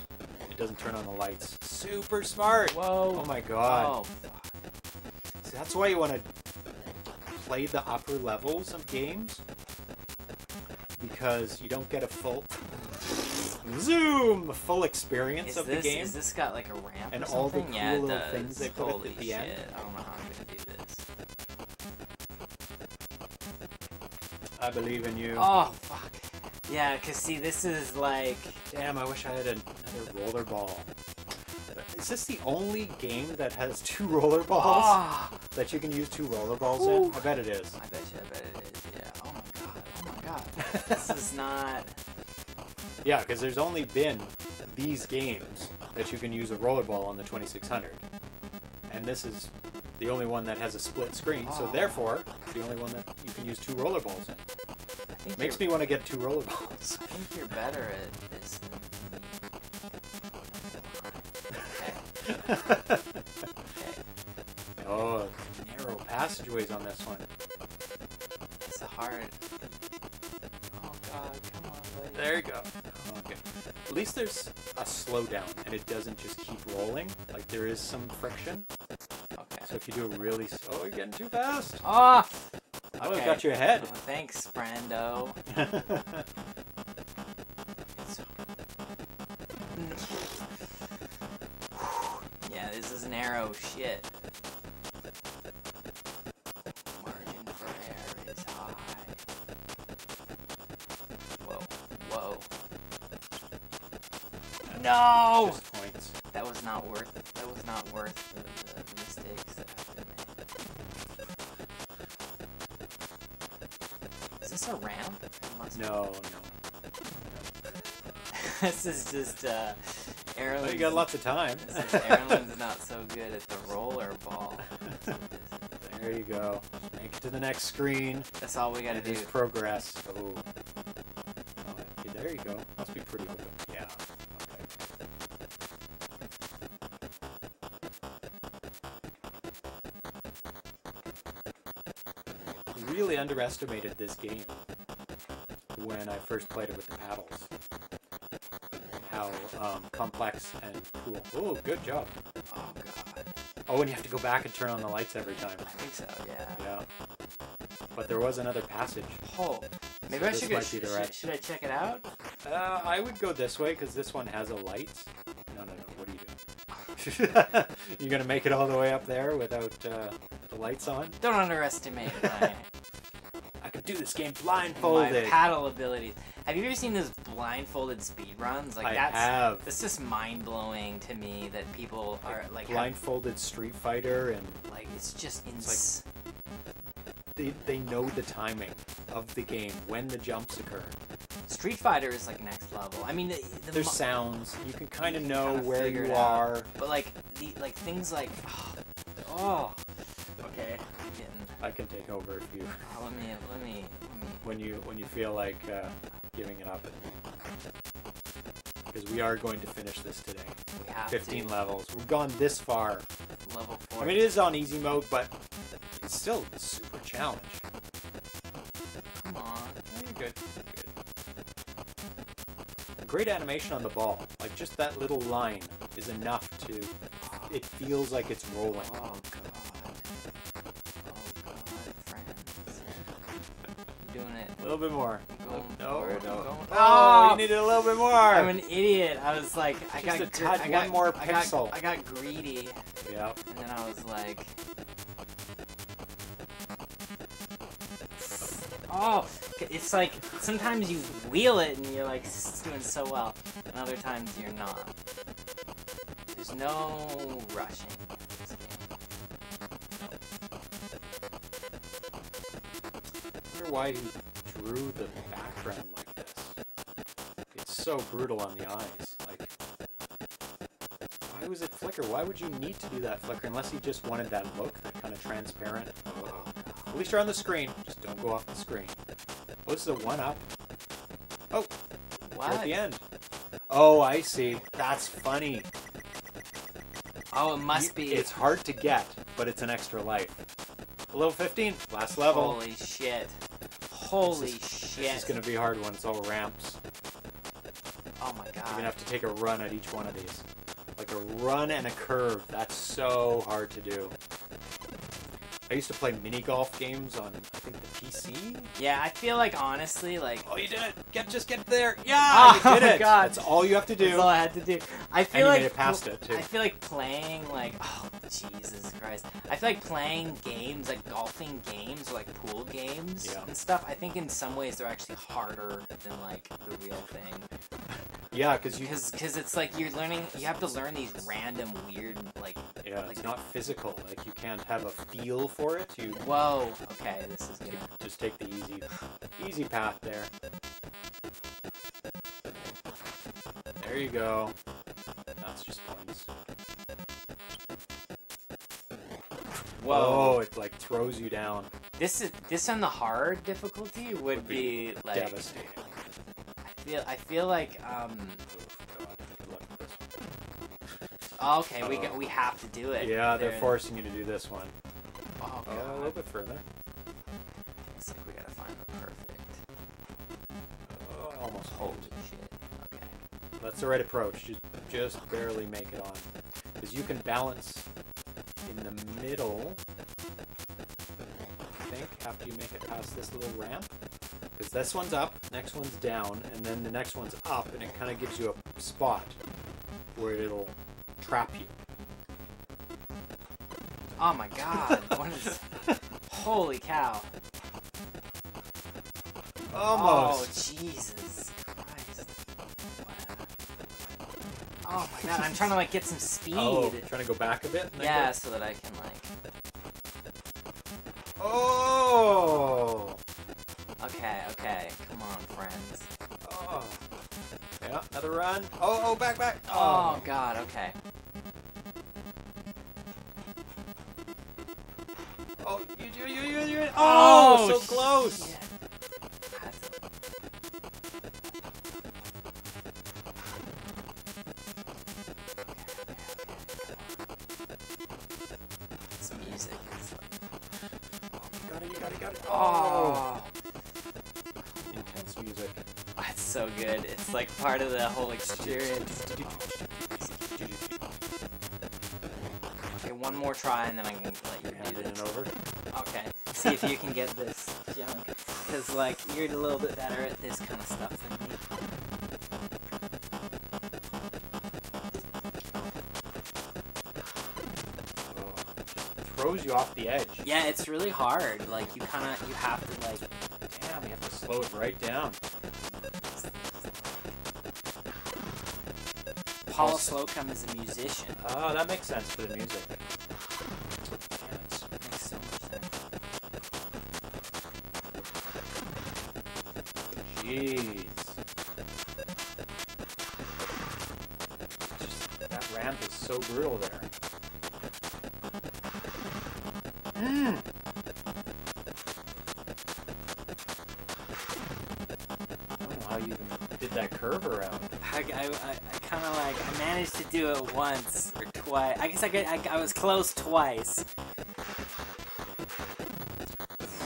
Speaker 1: it doesn't turn on the lights. Super smart.
Speaker 2: Whoa.
Speaker 1: Oh my god.
Speaker 2: Oh, fuck.
Speaker 1: See, that's why you want to play the upper levels of games because you don't get a full zoom, full experience
Speaker 2: Is
Speaker 1: of
Speaker 2: this,
Speaker 1: the game.
Speaker 2: is this got like a ramp
Speaker 1: And all the
Speaker 2: something? yeah,
Speaker 1: cool little
Speaker 2: does.
Speaker 1: things they put at
Speaker 2: Holy
Speaker 1: the
Speaker 2: shit.
Speaker 1: end.
Speaker 2: I don't know how I'm gonna do this.
Speaker 1: I believe in you.
Speaker 2: Oh, fuck. Yeah, cause see, this is like.
Speaker 1: Damn, I wish I had another roller ball. Is this the only game that has two *laughs* roller balls?
Speaker 2: Oh,
Speaker 1: That you can use two roller balls
Speaker 2: Ooh.
Speaker 1: in? I bet it is.
Speaker 2: I bet you, I bet it is. Yeah. Oh my god. Oh my god. this is *laughs* not.
Speaker 1: Yeah, because there's only been these games that you can use a rollerball on the 2600. And this is the only one that has a split screen, so therefore, the only one that you can use two rollerballs in. Makes me want to get two rollerballs.
Speaker 2: I think you're better at this than me. Okay. *laughs* Okay.
Speaker 1: oh, narrow passageways on this one.
Speaker 2: It's a hard. Oh god, come on, buddy.
Speaker 1: There you go. Okay. At least there's a slowdown, and it doesn't just keep rolling. Like there is some friction.
Speaker 2: Okay.
Speaker 1: So if you do it really, s- oh, you're getting too fast.
Speaker 2: Oh!
Speaker 1: Oh,
Speaker 2: Okay.
Speaker 1: it got you ahead.
Speaker 2: Oh, thanks, Brando. It's... *laughs* yeah, this is narrow shit. No!
Speaker 1: Points.
Speaker 2: That was not worth. it. That was not worth the, the, the mistakes that made. Is this a ramp? It must be.
Speaker 1: No, no. *laughs*
Speaker 2: this is just uh, Aaron.
Speaker 1: Well, you got lots of time.
Speaker 2: This is Aaron's not so good at the roller ball. That's what this is.
Speaker 1: there you go. Make it to the next screen.
Speaker 2: That's all we gotta do.
Speaker 1: progress. Oh. oh. Okay, there you go. Must be pretty open. Yeah. Really underestimated this game when I first played it with the paddles. How um, complex and cool. Oh, good job.
Speaker 2: Oh god.
Speaker 1: Oh, and you have to go back and turn on the lights every time.
Speaker 2: I think so. Yeah.
Speaker 1: Yeah. But there was another passage.
Speaker 2: Oh. Maybe
Speaker 1: So
Speaker 2: I should, go, should,
Speaker 1: right-
Speaker 2: should I check it out?
Speaker 1: Uh, I would go this way because this one has a light. No, no, no. What are you doing? *laughs* You're gonna make it all the way up there without uh, the lights on?
Speaker 2: Don't underestimate my,
Speaker 1: do this game
Speaker 2: my
Speaker 1: blindfolded.
Speaker 2: paddle abilities. Have you ever seen those blindfolded speed runs? Like
Speaker 1: I
Speaker 2: that's
Speaker 1: have
Speaker 2: that's just mind blowing to me that people are like have-
Speaker 1: blindfolded Street Fighter, and
Speaker 2: like it's just
Speaker 1: insane.
Speaker 2: ins-
Speaker 1: they they know the timing of the game when the jumps occur.
Speaker 2: Street Fighter is like next level. I mean, the, the
Speaker 1: There's sounds. You can kind of know where you
Speaker 2: it out.
Speaker 1: are.
Speaker 2: but like the like things like oh, oh okay.
Speaker 1: I can take over if you
Speaker 2: oh, *laughs* let me let me let me.
Speaker 1: when you when you feel like uh, giving it up. Because we are going to finish this today.
Speaker 2: We have
Speaker 1: 15
Speaker 2: to
Speaker 1: levels. We've gone this far.
Speaker 2: level four.
Speaker 1: I mean, it is on easy mode, but it's still a super challenge.
Speaker 2: Come on.
Speaker 1: Oh, you're good. You're good. Great animation on the ball. Like, just that little line is enough to... It feels like it's rolling.
Speaker 2: Oh god. Oh god, friends. You doing it?
Speaker 1: A little bit more. No, no. Oh, you needed a little bit more.
Speaker 2: I'm an idiot. I was like, I
Speaker 1: Just
Speaker 2: got
Speaker 1: touch,
Speaker 2: I got,
Speaker 1: one more
Speaker 2: I got- I got greedy,
Speaker 1: Yeah.
Speaker 2: and then I was like, oh, it's like sometimes you wheel it and you're like "It's doing so well, and other times you're not. There's no rushing
Speaker 1: wonder why he drew the background like this. It's so brutal on the eyes. Like, why was it flicker? Why would you need to do that flicker unless you just wanted that look, that kind of transparent? At least you're on the screen. Just don't go off the screen. Oh, this is a one up. Oh,
Speaker 2: What?
Speaker 1: we're at the end. Oh, I see. That's funny.
Speaker 2: Oh, it must
Speaker 1: You-
Speaker 2: be.
Speaker 1: It's hard to get, but it's an extra life. Level 15, last level.
Speaker 2: Holy shit. Holy
Speaker 1: This
Speaker 2: shit.
Speaker 1: This is gonna be hard when it's all ramps.
Speaker 2: oh my god.
Speaker 1: You're gonna have to take a run at each one of these. Like a run and a curve. That's so hard to do. I used to play mini golf games on I think the PC.
Speaker 2: Yeah, I feel like honestly, like
Speaker 1: Oh, you did it! Get just get there. Yeah,
Speaker 2: Oh
Speaker 1: you did
Speaker 2: oh
Speaker 1: it.
Speaker 2: God.
Speaker 1: That's all you have to do.
Speaker 2: that's all I had to do. I
Speaker 1: and
Speaker 2: feel
Speaker 1: you
Speaker 2: like
Speaker 1: made it past it too.
Speaker 2: I feel like playing like oh Jesus Christ. I feel like playing games like golfing games or like pool games
Speaker 1: Yeah.
Speaker 2: and stuff. I think in some ways they're actually harder than like the real thing
Speaker 1: Yeah, because you.
Speaker 2: because because it's like you're learning. You have to learn these random weird like.
Speaker 1: Yeah,
Speaker 2: like-
Speaker 1: it's not physical. Like you can't have a feel for it. You
Speaker 2: Whoa. Okay, this is gonna.
Speaker 1: just take the easy, easy path there. There you go. That's just points.
Speaker 2: Whoa.
Speaker 1: Oh, it like throws you down.
Speaker 2: This is this on the hard difficulty would,
Speaker 1: Would be
Speaker 2: be, like.
Speaker 1: Devastating.
Speaker 2: I feel I feel like um.
Speaker 1: Oof, God, good luck with this one.
Speaker 2: oh, okay, we
Speaker 1: Oh.
Speaker 2: got, we have to do it.
Speaker 1: Yeah, they're
Speaker 2: There-
Speaker 1: forcing you to do this one.
Speaker 2: Oh
Speaker 1: Oh, a little bit further.
Speaker 2: It's like we gotta find the perfect.
Speaker 1: Oh, I almost
Speaker 2: Holy
Speaker 1: hold.
Speaker 2: shit. Okay.
Speaker 1: That's the right approach. Just, just barely make it on, because you can balance in the middle. I think after you make it past this little ramp, because this one's up, next one's down, and then the next one's up, and it kind of gives you a spot where it'll trap you.
Speaker 2: Oh my god. what is? *laughs* Holy cow.
Speaker 1: Almost.
Speaker 2: Oh Jesus Oh my god. I'm trying to like get some speed.
Speaker 1: Oh, trying to go back a bit.
Speaker 2: yeah, so that I can like.
Speaker 1: Oh.
Speaker 2: Okay. Okay. Come on, friends.
Speaker 1: Oh. Yeah, another run. Oh, oh, back, back.
Speaker 2: Oh, oh. god. Okay.
Speaker 1: Oh, you do, you, you, you. Oh,
Speaker 2: oh so close. I part of the whole experience. Okay, one more try and then I can let you do
Speaker 1: it
Speaker 2: this.
Speaker 1: over.
Speaker 2: Okay, see if you can get this junk. Because, like, you're a little bit better at this kind of stuff than me.
Speaker 1: Just throws you off the edge.
Speaker 2: Yeah, it's really hard. Like, you kind of, you have to, like,
Speaker 1: Damn, you have to slow it right down.
Speaker 2: Paul Slocum is a musician.
Speaker 1: Oh, that makes sense for the music.
Speaker 2: Once or twice. I guess I, could, I, I was close twice.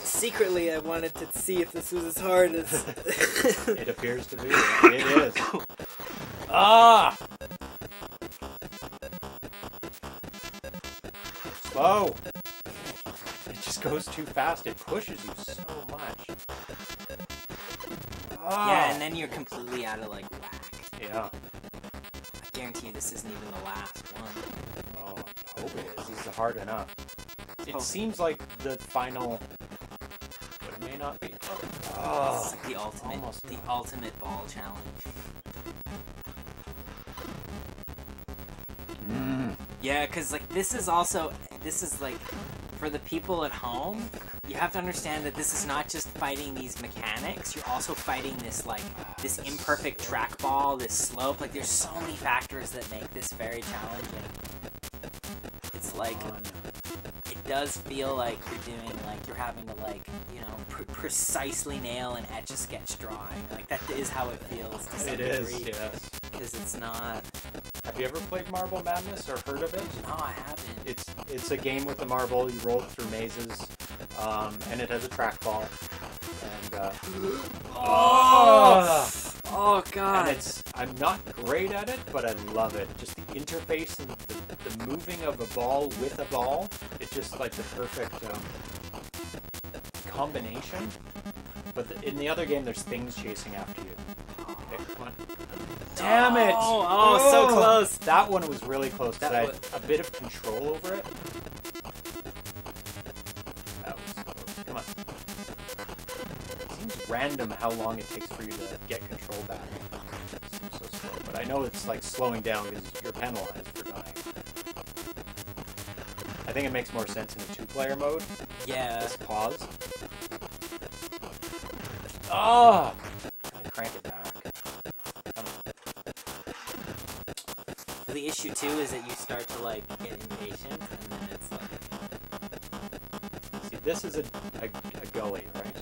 Speaker 2: Secretly, I wanted to see if this was as hard as. *laughs*
Speaker 1: It appears to be. It is. Ah! Slow. It just goes too fast. It pushes you so much. Ah!
Speaker 2: yeah, and then you're completely out of like whack.
Speaker 1: Yeah.
Speaker 2: I guarantee you this isn't even the last one.
Speaker 1: Oh, I hope it is. This is hard enough. It
Speaker 2: Oh.
Speaker 1: seems like the final, but it may not be.
Speaker 2: It's
Speaker 1: Oh,
Speaker 2: like the ultimate,
Speaker 1: almost.
Speaker 2: the ultimate ball challenge.
Speaker 1: Mm.
Speaker 2: Yeah, because like this is also this is like for the people at home. You have to understand that this is not just fighting these mechanics. You're also fighting this like this imperfect trackball, this slope. Like there's so many factors that make this very challenging. It's like it does feel like you're doing like you're having to like you know pr- precisely nail an etch a sketch drawing. Like that is how it feels. To some
Speaker 1: It is,
Speaker 2: degree,
Speaker 1: yes.
Speaker 2: because it's not.
Speaker 1: Have Have you ever played Marble Madness or heard of it?
Speaker 2: No, I haven't.
Speaker 1: It's it's a game with the marble. You roll through mazes, um, and it has a trackball. And uh,
Speaker 2: oh, oh
Speaker 1: and
Speaker 2: god.
Speaker 1: it's I'm not great at it, but I love it. Just the interface and the, the moving of a ball with a ball. It's just like the perfect um, combination. But the, in the other game, there's things chasing after you. Okay, come on. Damn it!
Speaker 2: Oh, oh, so close.
Speaker 1: That one was really close. 'cause
Speaker 2: That
Speaker 1: I had a bit of control over it. Random how long it takes for you to get control back. Seems so slow, but I know it's like slowing down because you're penalized for dying. I think it makes more sense in a two-player mode.
Speaker 2: Yeah.
Speaker 1: Pause. Oh! Gotta crank it back.
Speaker 2: The issue too is that you start to like get impatient, and then it's like,
Speaker 1: See, this is a, a, a gully, right?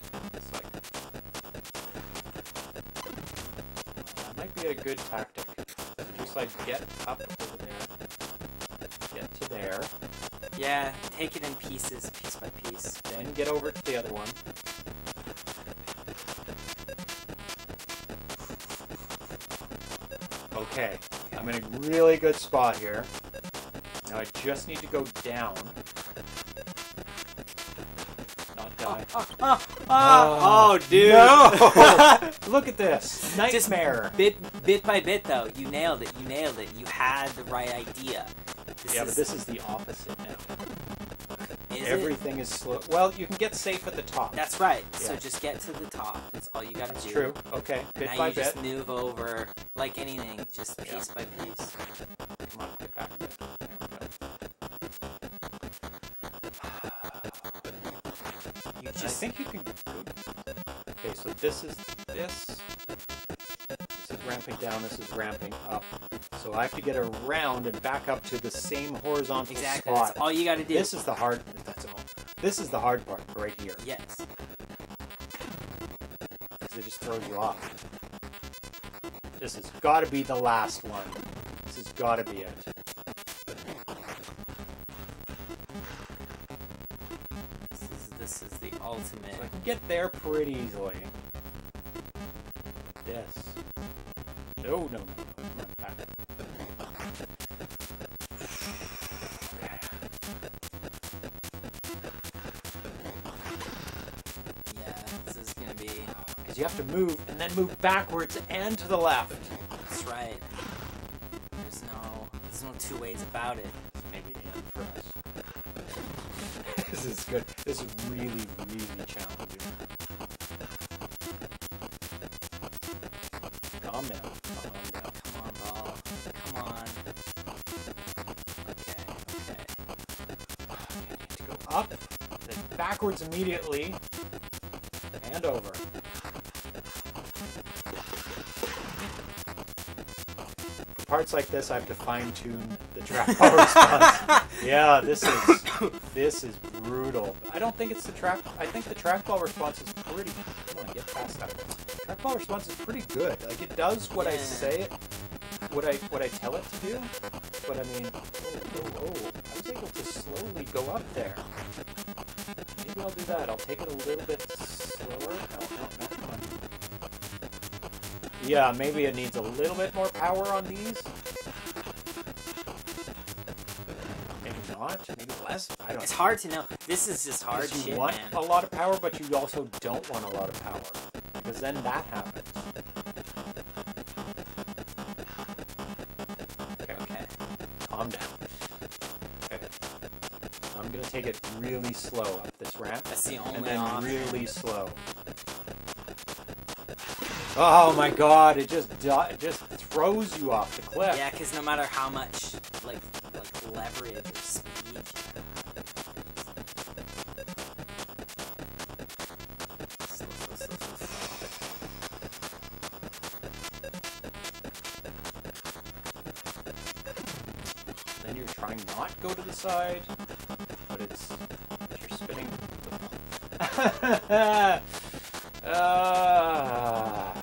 Speaker 1: Be a good tactic. Just like get up over there, get to there,
Speaker 2: yeah, take it in pieces, piece by piece.
Speaker 1: then get over to the other one. Okay, I'm in a really good spot here. Now I just need to go down. Die.
Speaker 2: Oh, oh, dude.
Speaker 1: No! *laughs* Look at this.
Speaker 2: Just
Speaker 1: Nightmare.
Speaker 2: bit bit by bit though, you nailed it. You nailed it. You had the right idea. This
Speaker 1: yeah,
Speaker 2: is,
Speaker 1: but this is the opposite now.
Speaker 2: is?
Speaker 1: Everything is slow. Well, you can get safe at the top.
Speaker 2: That's right. So just get to the top. That's all you gotta
Speaker 1: That's
Speaker 2: do.
Speaker 1: true. Okay, bit
Speaker 2: now
Speaker 1: by
Speaker 2: you
Speaker 1: bit.
Speaker 2: just move over like anything, just
Speaker 1: Yeah.
Speaker 2: piece by piece.
Speaker 1: Think you can. Okay, so this is this. This is ramping down. This is ramping up. So I have to get around and back up to the same horizontal
Speaker 2: exactly.
Speaker 1: spot.
Speaker 2: That's all you gotta do.
Speaker 1: This is the hard. That's all. This is the hard part right here.
Speaker 2: yes.
Speaker 1: because it just throws you off. This has got to be the last one. This has got to be it. Get there pretty easily. This. Oh, no, no, no. On, back.
Speaker 2: Yeah, this is gonna be.
Speaker 1: Because you have to move and then move backwards and to the left.
Speaker 2: That's right. There's no there's no two ways about it.
Speaker 1: Is good. This is really, really challenging. Calm down. Calm down.
Speaker 2: Come on, ball. Come on. Okay, okay.
Speaker 1: to go up, then backwards immediately, and over. For parts like this, I have to fine tune the trackball *laughs* response. Yeah, this is this is brutal. I don't think it's the track. I think the trackball response is pretty. Come on, get past that. Trackball response is pretty good. Like it does what I say it, what I what I tell it to do. But I mean, oh, oh, oh, I was able to slowly go up there. Maybe I'll do that. I'll take it a little bit slower. No, no, no, come on. Yeah, maybe it needs a little bit more power on these. Don't
Speaker 2: It's hard to know. This is just hard
Speaker 1: you
Speaker 2: shit,
Speaker 1: want
Speaker 2: man.
Speaker 1: a lot of power, but you also don't want a lot of power. Because then that happens. Okay,
Speaker 2: Okay.
Speaker 1: calm down. Okay. I'm gonna take it really slow up this ramp.
Speaker 2: That's the
Speaker 1: and
Speaker 2: only
Speaker 1: then
Speaker 2: option.
Speaker 1: really slow. Oh my god, it just it just throws you off the cliff.
Speaker 2: Yeah, because no matter how much
Speaker 1: side, but it's you're spinning. The... uh... *laughs*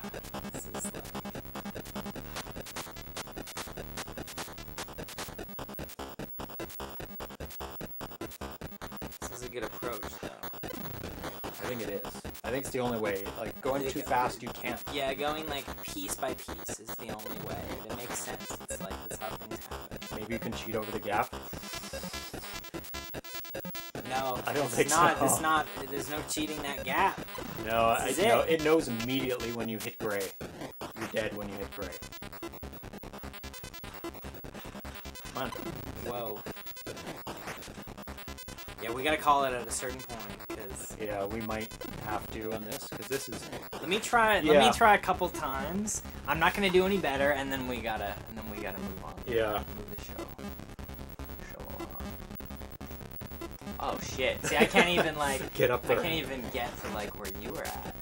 Speaker 1: it's the only way. Like going too fast, you can't.
Speaker 2: Yeah, going like piece by piece is the only way. It makes sense. It's like that's how things happen.
Speaker 1: Maybe you can cheat over the gap. Don't
Speaker 2: it's
Speaker 1: think
Speaker 2: not.
Speaker 1: so.
Speaker 2: It's not. There's no cheating that gap.
Speaker 1: No, I,
Speaker 2: is
Speaker 1: no,
Speaker 2: it.
Speaker 1: it knows immediately when you hit gray. You're dead when you hit gray. Come on.
Speaker 2: Whoa. Yeah, we gotta call it at a certain point because
Speaker 1: Yeah, we might have to on this because this is
Speaker 2: let me try. Let me try a couple times. I'm not gonna do any better, and then we gotta, and then we gotta move on.
Speaker 1: yeah.
Speaker 2: Move the. Show Oh shit! See, I can't even like. *laughs*
Speaker 1: Get up there.
Speaker 2: I can't even get to like where you were at.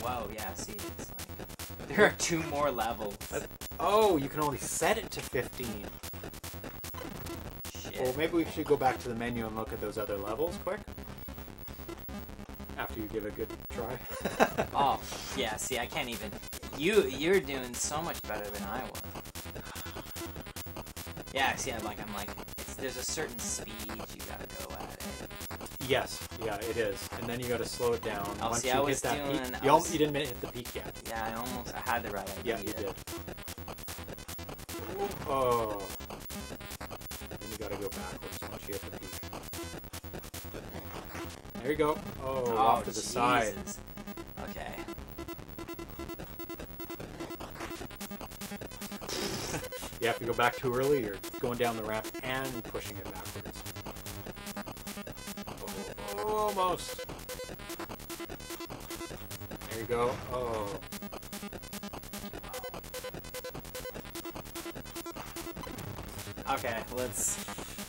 Speaker 2: Whoa, yeah, see, it's like *laughs* there are two more levels.
Speaker 1: Oh, you can only set it to 15.
Speaker 2: Shit.
Speaker 1: Well, maybe we should go back to the menu and look at those other levels quick. After you give it a good try.
Speaker 2: Oh, *laughs* yeah, see, I can't even. You, you're doing so much better than I was. Yeah, see, I'm like, I'm like, it's, there's a certain speed you gotta go at it.
Speaker 1: Yes, yeah, it is. And then you got to slow it down.
Speaker 2: Oh,
Speaker 1: Once
Speaker 2: see,
Speaker 1: you
Speaker 2: I
Speaker 1: hit
Speaker 2: was
Speaker 1: that
Speaker 2: doing-
Speaker 1: peak,
Speaker 2: I
Speaker 1: you, al-
Speaker 2: was-
Speaker 1: you didn't hit the peak yet.
Speaker 2: Yeah, I almost, I had the right idea.
Speaker 1: Yeah, you did. Oh. Then you got to go backwards once you hit the peak. There you go. Oh,
Speaker 2: Oh,
Speaker 1: off to the oh, side.
Speaker 2: Jesus. Okay.
Speaker 1: You have to go back too early. You're going down the ramp and pushing it backwards. Oh, almost. There you go. Oh.
Speaker 2: Okay, let's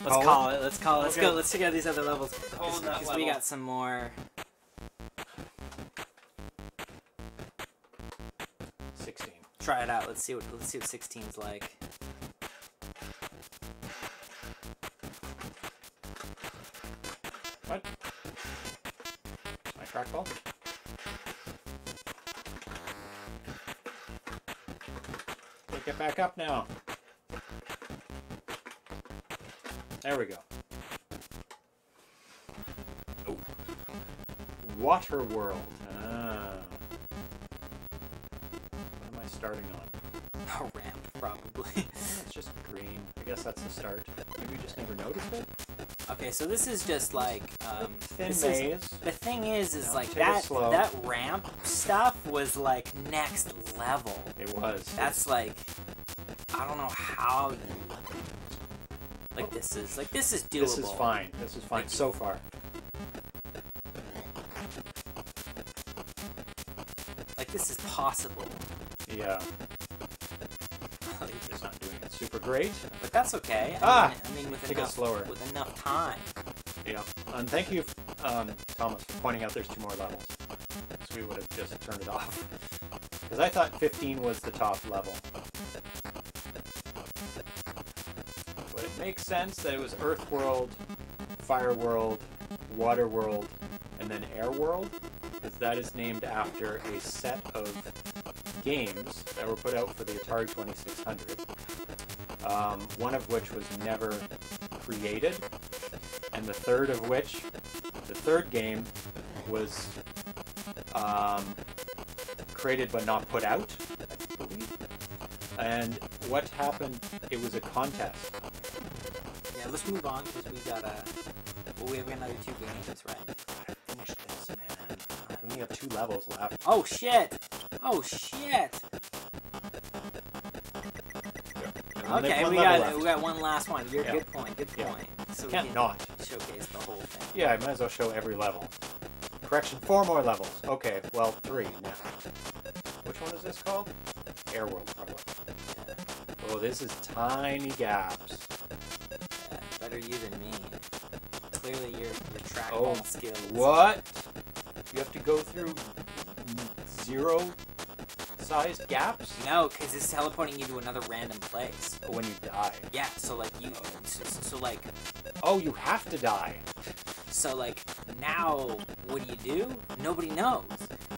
Speaker 2: let's
Speaker 1: Call it?
Speaker 2: call it. Let's call it. Let's
Speaker 1: Okay.
Speaker 2: go. Let's check out these other levels because we got some more. Try it out. Let's see what let's see what 16's like.
Speaker 1: What? My trackball? Take it back up now. There we go. Oh. Water World. Starting on?
Speaker 2: A ramp, probably. *laughs*
Speaker 1: It's just green. I guess that's the start. Maybe we just never noticed it.
Speaker 2: okay, so this is just like um,
Speaker 1: Thin
Speaker 2: this is-
Speaker 1: maze.
Speaker 2: the thing is, is like that that ramp stuff was like next level.
Speaker 1: It was.
Speaker 2: That's like I don't know how you like this is like this is doable.
Speaker 1: This is fine. This is fine
Speaker 2: Like-
Speaker 1: so far.
Speaker 2: Like this is possible.
Speaker 1: Yeah. Just not doing it super great.
Speaker 2: But that's okay. I
Speaker 1: Ah!
Speaker 2: mean, I mean with
Speaker 1: Take it
Speaker 2: enough
Speaker 1: slower.
Speaker 2: with enough time.
Speaker 1: Yeah. And thank you, um, Thomas, for pointing out there's two more levels. So we would have just turned it off. *laughs* Because I thought 15 was the top level. But it makes sense that it was Earth World, Fire World, Water World, and then Air World. Because that is named after a set of games that were put out for the Atari 2600. Um, one of which was never created, and the third of which, the third game, was um, created but not put out, I believe. And what happened? It was a contest.
Speaker 2: Yeah, let's move on because we got a. Well, we have another two games, right?
Speaker 1: Finish this, man. We only have two levels left.
Speaker 2: Oh shit! Oh shit! Okay, we got
Speaker 1: left.
Speaker 2: we got one last one. You're
Speaker 1: Yeah.
Speaker 2: good point. Good
Speaker 1: Yeah.
Speaker 2: point. So we
Speaker 1: Can't
Speaker 2: can
Speaker 1: not.
Speaker 2: showcase the whole thing.
Speaker 1: Yeah, I might as well show every level. Correction, four more levels. Okay, well, three now. Which one is this called? Airworld, probably.
Speaker 2: Yeah,
Speaker 1: Oh, this is tiny gaps.
Speaker 2: yeah, better you than me. Clearly, your your
Speaker 1: Oh,
Speaker 2: trackball skills.
Speaker 1: What? You have to go through zero sized gaps
Speaker 2: No, because it's teleporting you to another random place.
Speaker 1: But when you die.
Speaker 2: Yeah, so like you, so, so, so like,
Speaker 1: Oh, you have to die.
Speaker 2: so like now, what do you do? Nobody knows.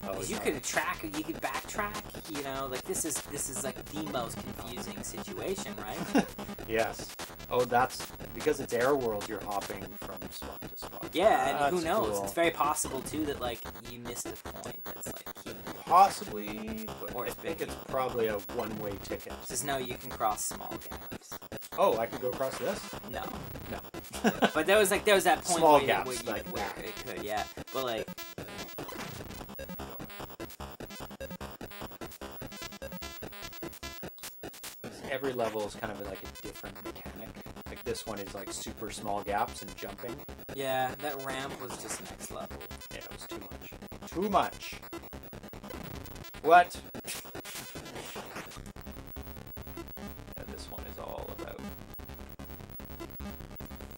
Speaker 1: Oh,
Speaker 2: Because you could track, you could backtrack. You know, like this is this is like the most confusing situation, right? *laughs*
Speaker 1: Yes. Oh, that's because it's Airworld. You're hopping from spot to
Speaker 3: spot.
Speaker 2: Yeah, and who knows?
Speaker 1: cool.
Speaker 2: It's very possible too that like you missed a point. That's like.
Speaker 1: Possibly, but
Speaker 2: Or
Speaker 1: I
Speaker 2: it's
Speaker 1: think it's probably a one-way ticket.
Speaker 2: Just know you can cross small gaps.
Speaker 1: Oh, I could go across this?
Speaker 2: No,
Speaker 1: No. *laughs*
Speaker 2: but there was like there was that point
Speaker 1: Small
Speaker 2: where,
Speaker 1: gaps,
Speaker 2: where, you,
Speaker 1: like
Speaker 2: where
Speaker 1: that.
Speaker 2: it could, yeah. But like,
Speaker 1: Every level is kind of like a different mechanic. Like this one is like super small gaps and jumping.
Speaker 2: yeah, that ramp was just next level.
Speaker 1: Yeah, it was too much. Too much. What? yeah, this one is all about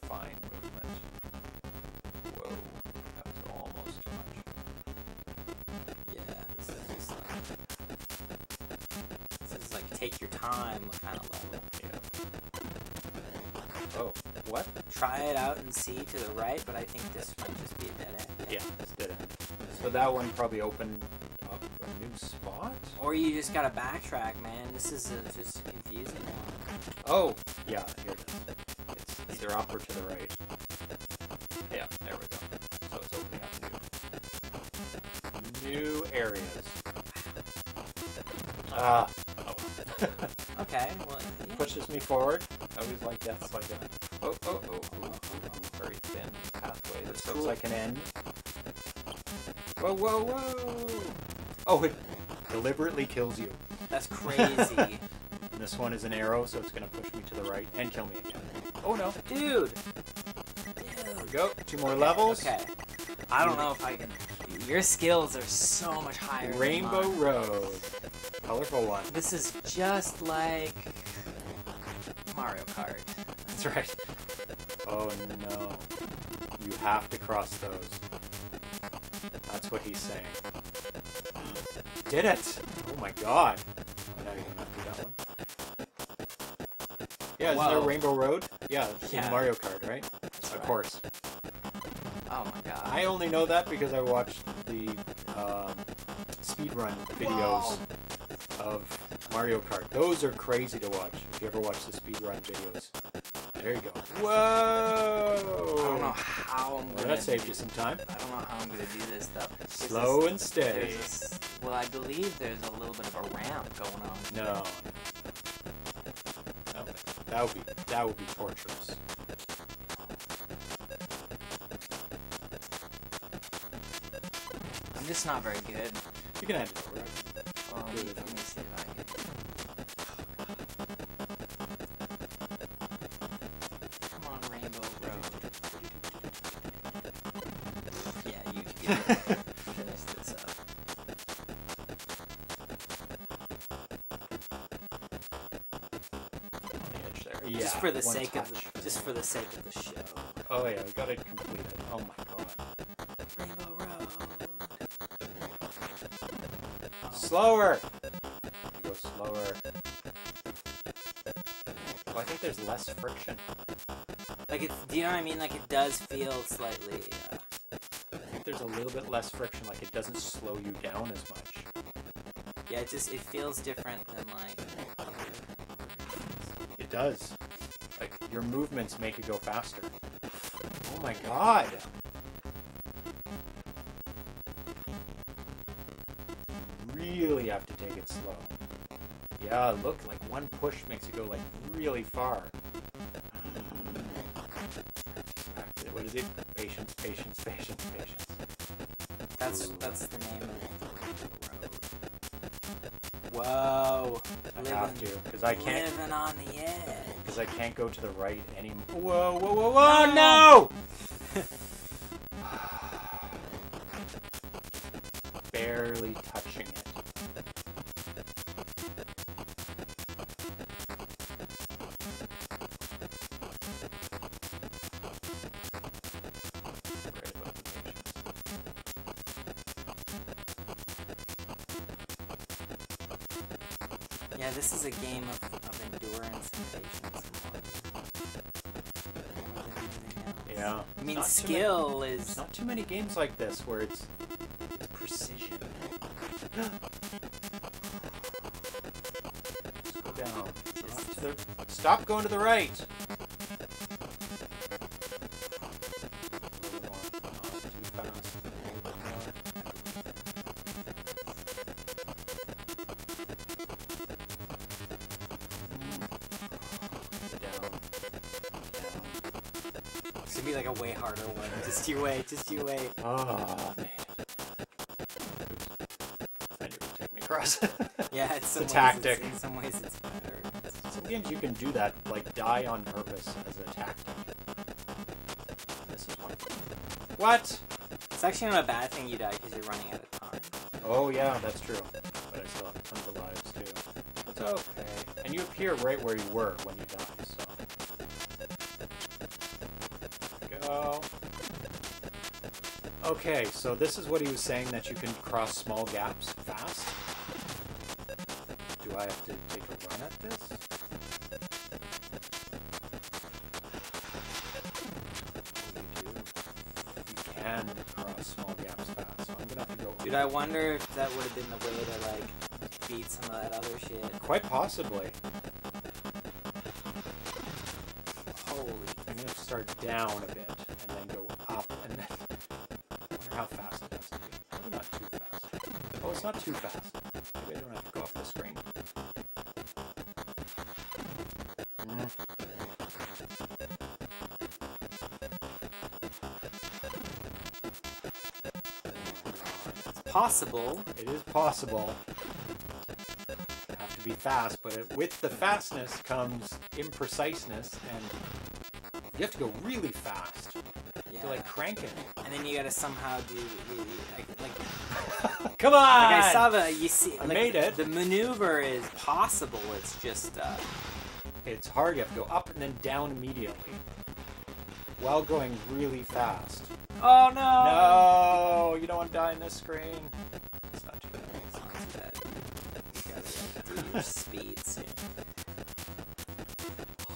Speaker 1: fine movement. Whoa, that was almost too much.
Speaker 2: Yeah, this is just like this is like take your time kind of level.
Speaker 1: Yeah. Oh, what?
Speaker 2: Try it out and see to the right, but I think this might just be a dead end.
Speaker 1: Yeah, this did it. So that one probably opened
Speaker 2: Or you just gotta backtrack, man. This is a, just a confusing one.
Speaker 1: Oh, yeah, here it is. It's either up or to the right. Yeah, there we go. So it's opening up new, new areas. Ah, oh. *laughs*
Speaker 2: Okay, well, yeah.
Speaker 1: pushes me forward. I always like that's like a oh oh oh, oh, oh very thin pathway. This looks
Speaker 2: cool.
Speaker 1: like an end. Whoa whoa whoa! Oh, it deliberately kills you.
Speaker 2: That's crazy.
Speaker 1: And *laughs* this one is an arrow, so it's gonna push me to the right and kill me again. Oh no!
Speaker 2: Dude!
Speaker 1: There we go. Two more levels.
Speaker 2: Okay. I don't know if I can. Your skills are so much higher.
Speaker 1: Rainbow. Road. Colorful one.
Speaker 2: This is just like Mario Kart.
Speaker 1: That's right. Oh no. You have to cross those. That's what he's saying. Did it! Oh my god. Oh, now you're gonna have to do that one. Yeah, is there Rainbow Road? Yeah,
Speaker 2: Yeah.
Speaker 1: Mario Kart, right?
Speaker 2: That's
Speaker 1: Of
Speaker 2: right.
Speaker 1: course.
Speaker 2: Oh my god.
Speaker 1: I only know that because I watched the um, speedrun videos of Mario Kart. Those are crazy to watch. If you ever watch the speedrun videos. There you go. Whoa!
Speaker 2: I don't know how I'm
Speaker 1: Well,
Speaker 2: gonna.
Speaker 1: that saved you some time.
Speaker 2: I don't know how I'm gonna do this though. There's
Speaker 1: Slow
Speaker 2: this-
Speaker 1: and steady.
Speaker 2: this- well, I believe there's a little bit of a ramp going on.
Speaker 1: No. No, that would be that would be torturous.
Speaker 2: I'm just not very good.
Speaker 1: You can hand it over.
Speaker 2: Well, let, me,
Speaker 1: Good.
Speaker 2: let me see if I can. Rainbow Road. Yeah, you can get it. finish this up.
Speaker 1: On the edge there. Yeah.
Speaker 2: just for the sake
Speaker 1: touch.
Speaker 2: of the, just for the sake of the show.
Speaker 1: Oh yeah, we gotta complete it. Oh my god.
Speaker 2: Rainbow Road. Oh,
Speaker 1: Slower! You go slower. Well, I think there's less friction.
Speaker 2: Like it's, do you know what I mean? Like it does feel slightly. Uh,
Speaker 1: there's a little bit less friction, like it doesn't slow you down as much.
Speaker 2: yeah, it just it feels different than like.
Speaker 1: It does. Like, your movements make it go faster. Oh my god! Really have to take it slow. Yeah, look, like one push makes you go like really far. Is it? Patience, patience, patience, patience.
Speaker 2: That's that's the name of the road. Whoa!
Speaker 1: I have to, because I can't,
Speaker 2: Living on the edge. *laughs*
Speaker 1: because I can't go to the right anymore. Whoa, whoa, whoa, whoa! No! Barely
Speaker 2: this is a game of, of endurance and patience. More than, more than anything else.
Speaker 1: Yeah.
Speaker 2: I mean,
Speaker 1: Not many-
Speaker 2: skill is.
Speaker 1: not too many games like this where it's, precision. *gasps* Go down. Stop going to the right.
Speaker 2: Just you wait. Just you wait. Ah.
Speaker 1: Oh, man. I knew it would take me across. *laughs*
Speaker 2: Yeah, it's
Speaker 1: a tactic.
Speaker 2: in some ways, it's better.
Speaker 1: Some games you can do that, like die on purpose as a tactic. This is one. What?
Speaker 2: It's actually not a bad thing you die because you're running out of time.
Speaker 1: Oh yeah, that's true. But I still have tons of lives too. It's okay. And you appear right where you were Okay, so this is what he was saying that you can cross small gaps fast. Do I have to take a run at this? You do. You can cross small gaps fast, so I'm gonna have to go.
Speaker 2: Dude, I wonder if that would have been the way to like beat some of that other shit.
Speaker 1: Quite possibly.
Speaker 2: Holy.
Speaker 1: I'm gonna start down a bit it's not too fast. Maybe I don't have to go off the screen.
Speaker 2: It's possible.
Speaker 1: It is possible. You have to be fast, but it, with the fastness comes impreciseness, and you have to go really fast
Speaker 2: Yeah.
Speaker 1: to like crank it.
Speaker 2: and then you gotta somehow do you- you- like
Speaker 1: Come on!
Speaker 2: Like I saw the you see
Speaker 1: I
Speaker 2: like,
Speaker 1: made it.
Speaker 2: The maneuver is possible. It's just uh,
Speaker 1: It's hard. You have to go up and then down immediately while going really fast.
Speaker 2: oh no.
Speaker 1: No, you don't want to die in this screen. It's not too bad.
Speaker 2: It's not too bad. You gotta do your speeds.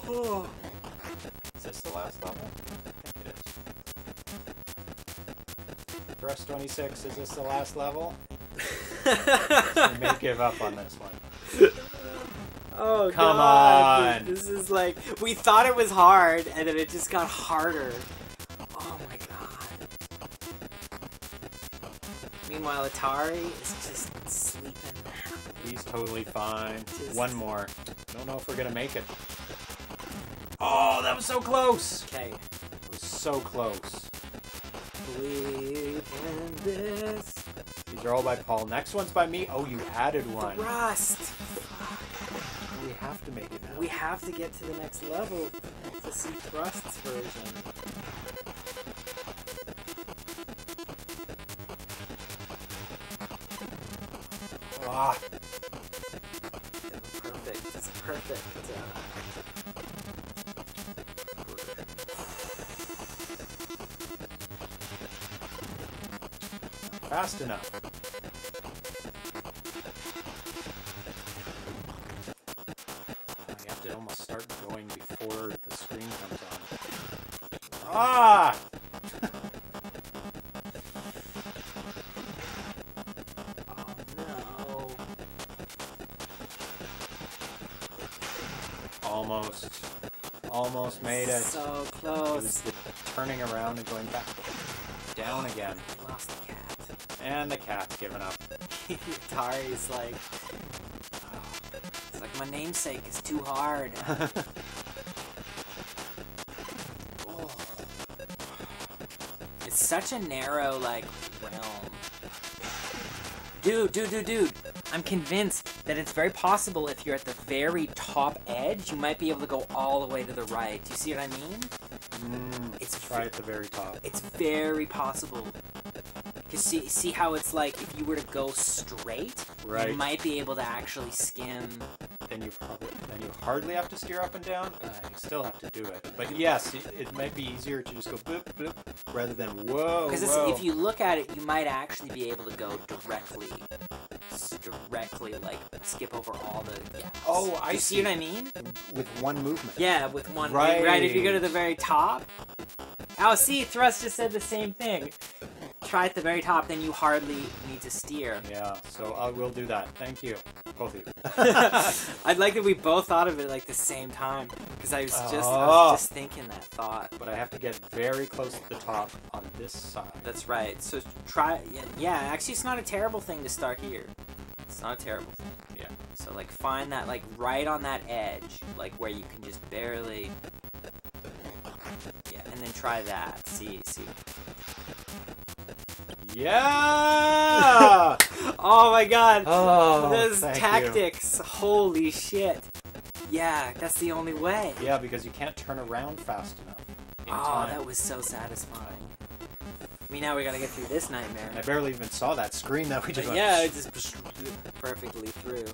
Speaker 1: Oh. Is this the last level? I think it is. Thrust 26, is this the last level? I *laughs* may give up on this one.
Speaker 2: Oh
Speaker 1: Come
Speaker 2: god,
Speaker 1: on.
Speaker 2: This is like we thought it was hard, and then it just got harder. Oh my god. Meanwhile, Atari is just sleeping.
Speaker 1: He's totally fine.
Speaker 2: Just-
Speaker 1: One more. Don't know if we're gonna make it. Oh, that was so close!
Speaker 2: Okay,
Speaker 1: It was so close.
Speaker 2: believe in this.
Speaker 1: These are all by Paul. Next one's by me. Oh, you added one.
Speaker 2: Rust.
Speaker 1: We have to make it now.
Speaker 2: We have to get to the next level to see Thrust's version.
Speaker 1: Ah,
Speaker 2: perfect. It's perfect. Uh,
Speaker 1: fast enough. Almost made it.
Speaker 2: So
Speaker 1: It was
Speaker 2: close.
Speaker 1: the turning around and going back. Down again.
Speaker 2: I lost the cat.
Speaker 1: And the cat's given up. *laughs*
Speaker 2: Atari's like, oh. it's like my namesake is too hard. *laughs* Oh. It's such a narrow like realm. Dude, dude, dude, dude. I'm convinced that it's very possible if you're at the very top edge, you might be able to go all the way to the right. Do you see what I mean?
Speaker 1: Mm,
Speaker 2: It's
Speaker 1: try at the very top.
Speaker 2: It's very possible. Cause see, see how it's like if you were to go straight,
Speaker 1: Right.
Speaker 2: you might be able to actually skim.
Speaker 1: Then you probably then you hardly have to steer up and down. Uh, you still have to do it. But yes, it, it might be easier to just go bloop bloop rather than whoa
Speaker 2: Because if you look at it, you might actually be able to go directly, directly like skip over all the gaps.
Speaker 1: Oh, I
Speaker 2: you see.
Speaker 1: see.
Speaker 2: what I mean?
Speaker 1: with one movement.
Speaker 2: Yeah, with one right. right. If you go to the very top. Oh, see, Thrust just said the same thing. Try at the very top, then you hardly need to steer.
Speaker 1: Yeah. So I will do that. Thank you, both of you. *laughs*
Speaker 2: I'd like that we both thought of it like the same time because I was just I was just ah. thinking that thought.
Speaker 1: but I have to get very close to the top on this side.
Speaker 2: That's right. So try yeah, yeah, actually it's not a terrible thing to start here. It's not a terrible thing.
Speaker 1: Yeah.
Speaker 2: So like find that like right on that edge, like where you can just barely Yeah, and then try that. See, see.
Speaker 1: Yeah. *laughs*
Speaker 2: Oh my god!
Speaker 1: oh,
Speaker 2: Those
Speaker 1: thank you.
Speaker 2: tactics! Holy shit! Yeah, that's the only way.
Speaker 1: Yeah, because you can't turn around fast enough.
Speaker 2: Oh,
Speaker 1: time.
Speaker 2: that was so satisfying. I mean, now we gotta get through this nightmare.
Speaker 1: I barely even saw that screen that we just.
Speaker 2: But yeah, it just perfectly through.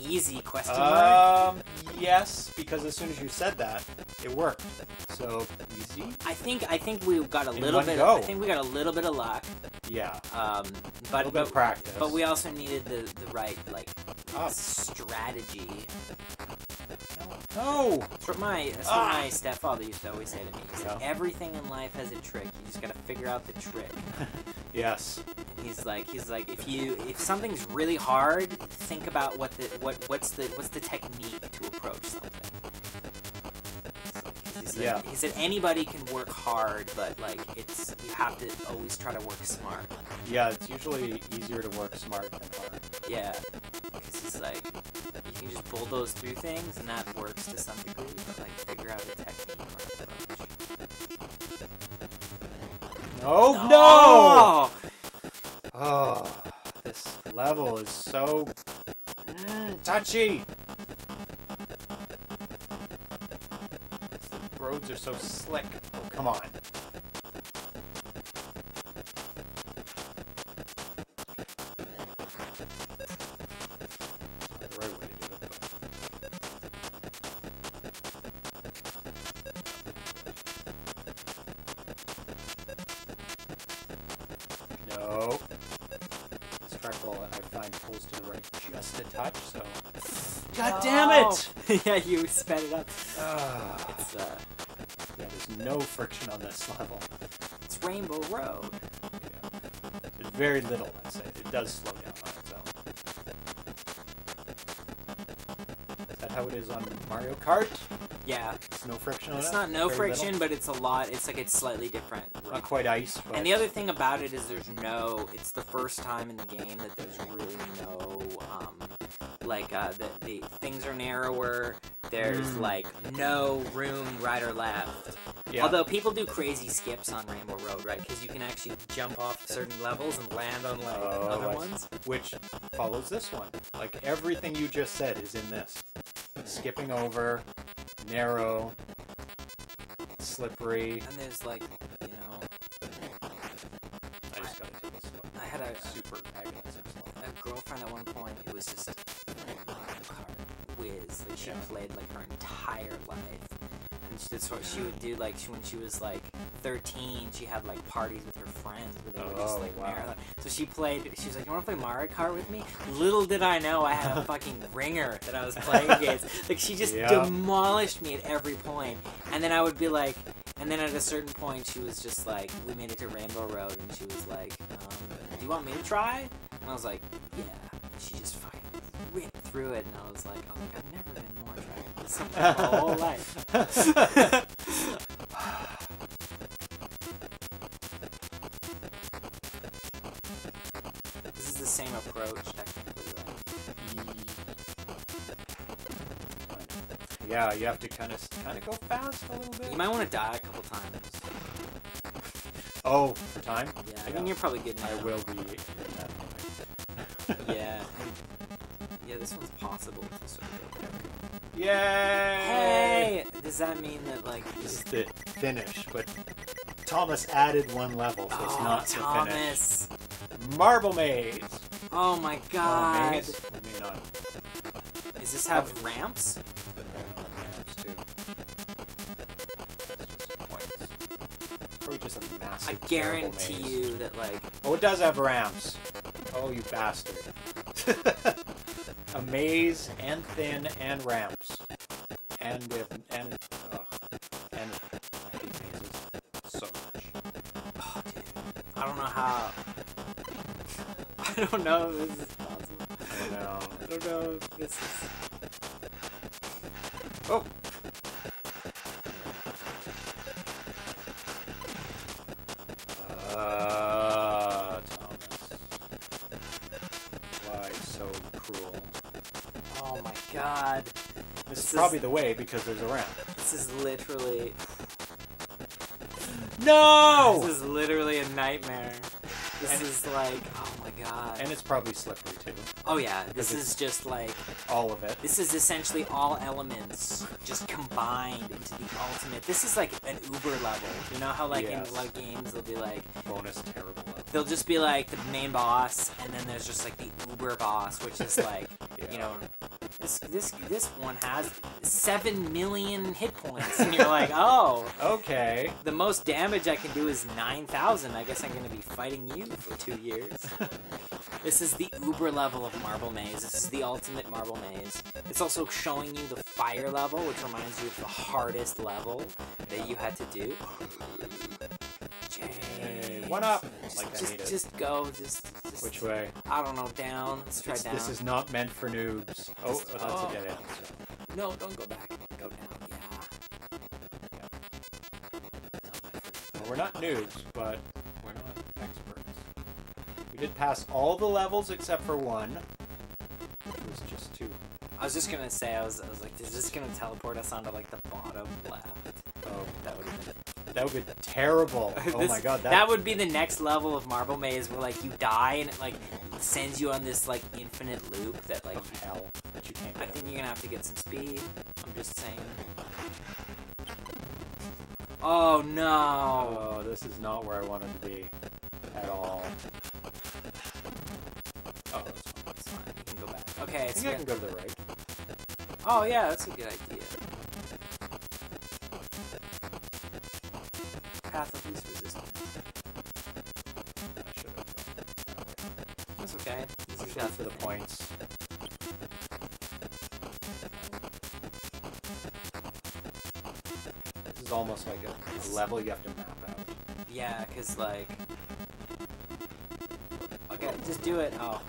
Speaker 2: Easy question mark.
Speaker 1: Um, yes, because as soon as you said that, it worked. So easy.
Speaker 2: I think I think we got a
Speaker 1: in
Speaker 2: little bit.
Speaker 1: go.
Speaker 2: I think we got a little bit of luck.
Speaker 1: Yeah.
Speaker 2: Um,
Speaker 1: A
Speaker 2: but
Speaker 1: little bit of practice.
Speaker 2: but we also needed the the right like
Speaker 1: Ah.
Speaker 2: strategy.
Speaker 1: No.
Speaker 2: That's what my that's
Speaker 1: Ah.
Speaker 2: what my stepfather used to always say to me. Everything in life has a trick. You just gotta figure out the trick. *laughs*
Speaker 1: Yes.
Speaker 2: He's like he's like if you if something's really hard, think about what the what what's the what's the technique to approach something. He said,
Speaker 1: Yeah.
Speaker 2: he said anybody can work hard, but like it's you have to always try to work smart.
Speaker 1: Yeah, it's usually easier to work smart than hard.
Speaker 2: Yeah, because he's like you can just bulldoze through things and that works to some degree, but like figure out a technique or approach.
Speaker 1: No.
Speaker 2: No!
Speaker 1: Oh, this level is so mm, touchy. The roads are so slick. Oh, come on. *laughs*
Speaker 2: yeah, you sped it up.
Speaker 1: Ah,
Speaker 2: It's uh,
Speaker 1: yeah, there's no friction on this level.
Speaker 2: it's Rainbow Road.
Speaker 1: Yeah. There's very little, I'd say. It does slow down on its own. Is that how it is on Mario Kart?
Speaker 2: Yeah,
Speaker 1: There's no friction on it?
Speaker 2: it's not no
Speaker 1: Very
Speaker 2: friction,
Speaker 1: little?
Speaker 2: but it's a lot. It's like it's slightly different.
Speaker 1: Not quite ice, but.
Speaker 2: And the other thing about it is there's no. It's the first time in the game that there's really no. Um, like uh, the the things are narrower. There's
Speaker 1: Mm.
Speaker 2: like no room right or left.
Speaker 1: yeah.
Speaker 2: Although people do crazy skips on Rainbow Road, right? Because you can actually jump off certain levels and land on like
Speaker 1: Oh,
Speaker 2: other
Speaker 1: see.
Speaker 2: ones.
Speaker 1: which follows this one. Like everything you just said is in this. Skipping over, narrow, slippery.
Speaker 2: And there's like, you know,
Speaker 1: I just take it.
Speaker 2: I had a,
Speaker 1: Super agonizing
Speaker 2: a girlfriend at one point who was just a Mario Kart whiz. Like she played like her entire life, and she, that's what she would do. Like she, when she was like 13, she had like parties with her friends where they would just like
Speaker 1: wow.
Speaker 2: marathon. So she played. She was like, "You want to play Mario Kart with me?" Little did I know I had a fucking ringer that I was playing against. Like she just demolished me at every point, and then I would be like. And then at a certain point, she was just like, we made it to Rainbow Road, and she was like, um, "Do you want me to try?" And I was like, "Yeah." And she just fucking ripped through it, and I was like, "I was like, I've never been more attracted to someone in my whole life." this is the same approach, technically. Like,
Speaker 1: yeah, you have to kind of kind of go fast a little bit.
Speaker 2: you might want to die a couple times.
Speaker 1: Oh, for time?
Speaker 2: Yeah, I mean, you're probably getting.
Speaker 1: I will be in that point.
Speaker 2: Yeah. And- yeah, this one's possible to sort of go quick.
Speaker 1: Yay!
Speaker 2: Hey! Does that mean that, like,
Speaker 1: This is the finish, but Thomas added one level, so it's
Speaker 2: oh,
Speaker 1: not the
Speaker 2: Thomas!
Speaker 1: finish. Marble Maze.
Speaker 2: Oh my
Speaker 1: Or
Speaker 2: god!
Speaker 1: maze. I mean, not.
Speaker 2: Does this have ramps?
Speaker 1: ramps, just points. Probably just a massive.
Speaker 2: I guarantee
Speaker 1: maze.
Speaker 2: you that, like,
Speaker 1: Oh, it does have ramps. Oh, you bastard. *laughs* a maze and thin and ramps. And if, and ugh. and I hate mazes so much.
Speaker 2: oh, dude. I don't know how. *laughs* I don't know if this is possible.
Speaker 1: I don't know.
Speaker 2: I don't know if this is.
Speaker 1: Oh. This,
Speaker 2: This
Speaker 1: is probably the way because there's a ramp.
Speaker 2: This is literally.
Speaker 1: No!
Speaker 2: This is literally a nightmare. This is like, god.
Speaker 1: And it's probably slippery too.
Speaker 2: oh yeah, this is just like,
Speaker 1: All of it.
Speaker 2: this is essentially all elements just combined into the ultimate. This is like an Uber level. You know how like
Speaker 1: Yes.
Speaker 2: in of games they'll be like,
Speaker 1: Bonus terrible level.
Speaker 2: they'll just be like the main boss, and then there's just like the Uber boss, which is *laughs* like,
Speaker 1: Yeah.
Speaker 2: you know, this this this one has seven million hit points, and you're like, *laughs* oh,
Speaker 1: Okay.
Speaker 2: the most damage I can do is nine thousand. I guess I'm gonna be fighting you for two years. *laughs* this is the Uber level of Marble Maze. This is the ultimate Marble Maze. It's also showing you the fire level, which reminds you of the hardest level that you had to do.
Speaker 1: One up.
Speaker 2: Just,
Speaker 1: Like
Speaker 2: just, just go. Just, just
Speaker 1: Which way?
Speaker 2: I don't know. Down. Let's try
Speaker 1: It's-
Speaker 2: down.
Speaker 1: This is not meant for noobs. Oh, oh that's
Speaker 2: Oh.
Speaker 1: a dead end. so
Speaker 2: No, don't go back. Go down. Yeah.
Speaker 1: Well, we're not noobs, but did pass all the levels except for one. Which was just two.
Speaker 2: I was just gonna say, I was, I was like, is this gonna teleport us onto like the bottom left?
Speaker 1: Oh,
Speaker 2: That would have been.
Speaker 1: that would be terrible. *laughs* Oh
Speaker 2: This-
Speaker 1: my god, that,
Speaker 2: that would be the next level of Marble Maze, where like you die and it like sends you on this like infinite loop that like.
Speaker 1: of hell that you can't
Speaker 2: I think you're gonna have to get some speed. I'm just saying. Oh no!
Speaker 1: Oh, this is not where I wanted to be think I can go to the right.
Speaker 2: Oh yeah, that's a good idea. Path of least resistance.
Speaker 1: I should have gone that.
Speaker 2: That's okay. This
Speaker 1: I'll
Speaker 2: is not
Speaker 1: for the points. This is almost like a, a level you have to map out.
Speaker 2: Yeah, cause like. Okay, just do it. Oh,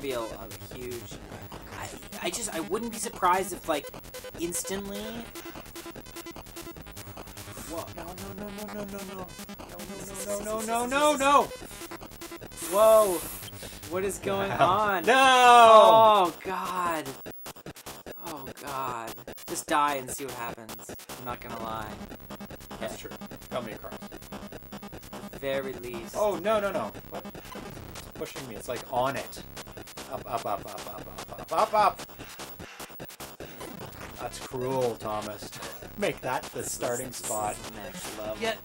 Speaker 2: gonna be a, a huge. I, I just I wouldn't be surprised if like instantly. Whoa! No no no no no no no
Speaker 1: No, no, no, no, no!
Speaker 2: Whoa! What is going on?
Speaker 1: No!
Speaker 2: Oh god! Oh god! Just die and see what happens. I'm not gonna lie.
Speaker 1: That's true. Got me across.
Speaker 2: At the very least.
Speaker 1: Oh, no, no, no. What? It's pushing me. It's like on it. Up, up, up, up, up, up, up, up, That's cruel, Thomas. Make that the starting spot.
Speaker 2: This next level.
Speaker 1: Get.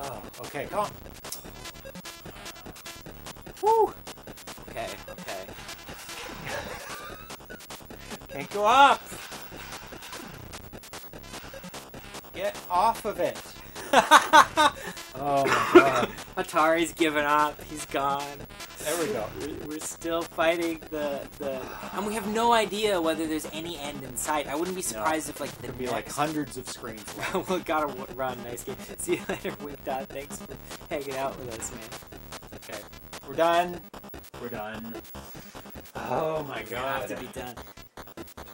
Speaker 1: Oh, okay, come.
Speaker 2: Woo! Okay, okay.
Speaker 1: Can't go up! Get off of it! *laughs* oh my god.
Speaker 2: Atari's given up. He's gone.
Speaker 1: There we go.
Speaker 2: We're, we're still fighting the the, and we have no idea whether there's any end in sight. I wouldn't be surprised if like the
Speaker 1: There'd be like
Speaker 2: next-
Speaker 1: hundreds of screens *laughs* left.
Speaker 2: we gotta run. Nice game. See you later, Wink Dot. Thanks for hanging out with us, man.
Speaker 1: Okay, we're done. We're done. Oh my
Speaker 2: We have
Speaker 1: god.
Speaker 2: to be done.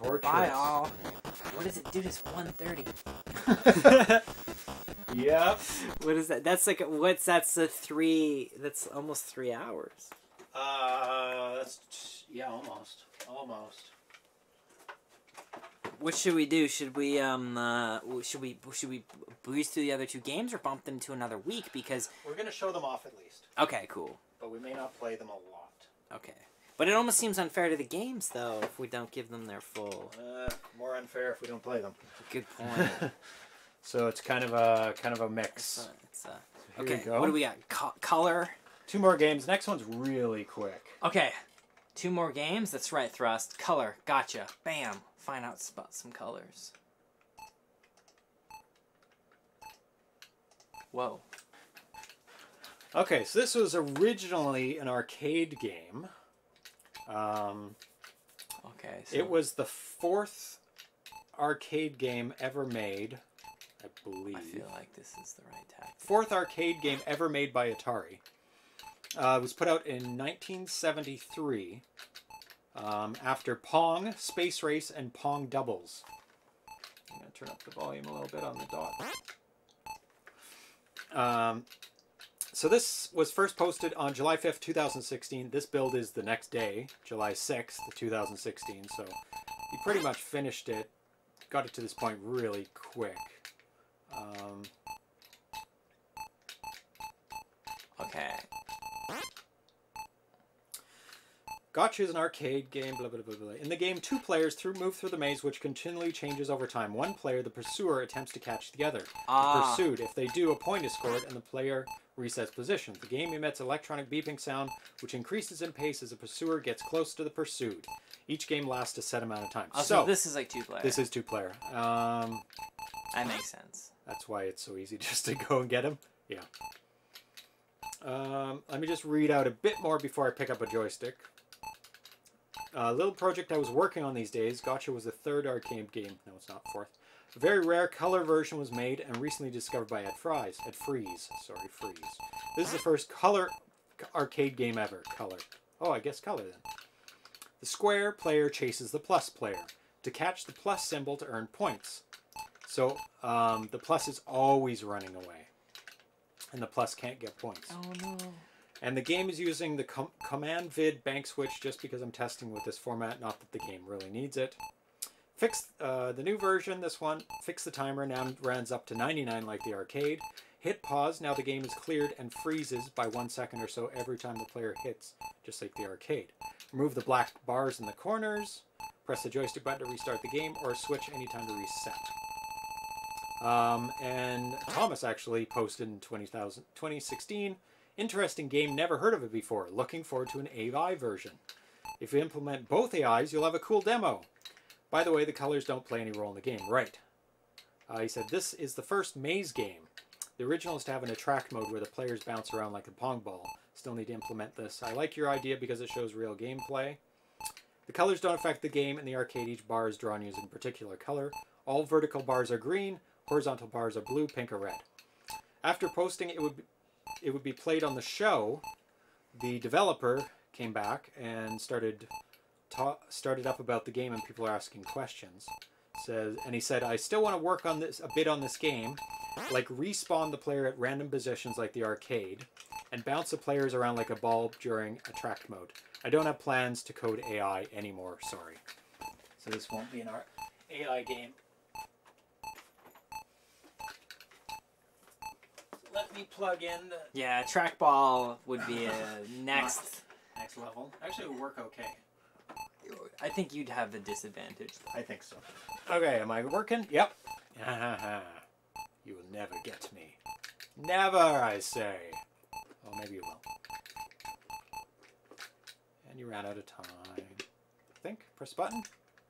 Speaker 1: Torturous.
Speaker 2: Bye all. What does it do? It's 1.30. *laughs*
Speaker 1: Yep.
Speaker 2: What is that? That's like what's that's the three. That's almost three hours.
Speaker 1: Uh, that's yeah, almost, almost.
Speaker 2: What should we do? Should we um uh should we should we breeze through the other two games or bump them to another week? Because
Speaker 1: We're gonna show them off at least,
Speaker 2: okay, cool.
Speaker 1: but we may not play them a lot.
Speaker 2: Okay. But it almost seems unfair to the games, though, if we don't give them their full.
Speaker 1: Uh, more unfair if we don't play them.
Speaker 2: Good point. *laughs*
Speaker 1: So it's kind of a kind of a
Speaker 2: it's,
Speaker 1: mix.
Speaker 2: it's, uh,
Speaker 1: Here
Speaker 2: okay,
Speaker 1: go.
Speaker 2: what do we got? Co- color.
Speaker 1: Two more games. Next one's really quick.
Speaker 2: Okay, two more games. That's right, Thrust. Color. Gotcha. Bam. Find out about some colors. Whoa.
Speaker 1: Okay, so this was originally an arcade game. Um,
Speaker 2: Okay. So
Speaker 1: it was the fourth arcade game ever made, I believe.
Speaker 2: I feel like this is the right tactic.
Speaker 1: fourth arcade game ever made by Atari. Uh, it was put out in 1973 um, after Pong, Space Race, and Pong Doubles. I'm going to turn up the volume a little bit on the dot. Um, So this was first posted on July 5th, 2016. This build is the next day, July 6th, 2016. So he pretty much finished it, got it to this point really quick. Um,
Speaker 2: Okay.
Speaker 1: Gotcha is an arcade game, blah, blah, blah, blah. In the game, two players through move through the maze, which continually changes over time. One player, the pursuer, attempts to catch the other.
Speaker 2: Ah.
Speaker 1: Pursued. If they do, a point is scored, and the player resets position. The game emits electronic beeping sound, which increases in pace as the pursuer gets close to the pursued. Each game lasts a set amount of time.
Speaker 2: Oh, so,
Speaker 1: so
Speaker 2: this is like two player.
Speaker 1: this is two player. Um,
Speaker 2: that makes sense.
Speaker 1: that's why it's so easy *laughs* just to go and get him. Yeah. Um, let me just read out a bit more before I pick up a joystick. A little project I was working on these days. Gotcha was the third arcade game. No, it's not fourth. A very rare color version was made and recently discovered by Ed Fries. Ed Freeze. Sorry, Freeze. This is the first color arcade game ever. Color. Oh, I guess color then. The square player chases the plus player to catch the plus symbol to earn points. So um, the plus is always running away, and the plus can't get points.
Speaker 2: Oh no.
Speaker 1: And the game is using the com- command vid bank switch just because I'm testing with this format, not that the game really needs it. Fix uh, the new version, this one, fix the timer, now runs up to 99 like the arcade. Hit pause, now the game is cleared and freezes by one second or so every time the player hits, just like the arcade. Remove the black bars in the corners, press the joystick button to restart the game, or switch anytime to reset. Um, and Thomas actually posted in 20,000 2016 Interesting game, never heard of it before. Looking forward to an AI version. If you implement both AIs, you'll have a cool demo. By the way, the colors don't play any role in the game. Right. Uh, he said, This is the first maze game. The original is to have an attract mode where the players bounce around like a pong ball. Still need to implement this. I like your idea because it shows real gameplay. The colors don't affect the game. In the arcade, each bar is drawn using a particular color. All vertical bars are green, horizontal bars are blue, pink, or red. After posting, it would it would be played on the show. The developer came back and started ta- started up about the game, and people are asking questions. Says, and he said, "I still want to work on this a bit on this game, like respawn the player at random positions like the arcade, and bounce the players around like a ball during attract mode. I don't have plans to code AI anymore. Sorry. So this won't be an AI game. Let me plug in the
Speaker 2: Yeah, trackball would be a *laughs* next.
Speaker 1: next level. Actually, it would work okay.
Speaker 2: I think you'd have the disadvantage.
Speaker 1: I think so. Okay, am I working? Yep. *laughs* you will never get me. Never, I say. Oh, maybe you will. And you ran out of time. I think. Press button.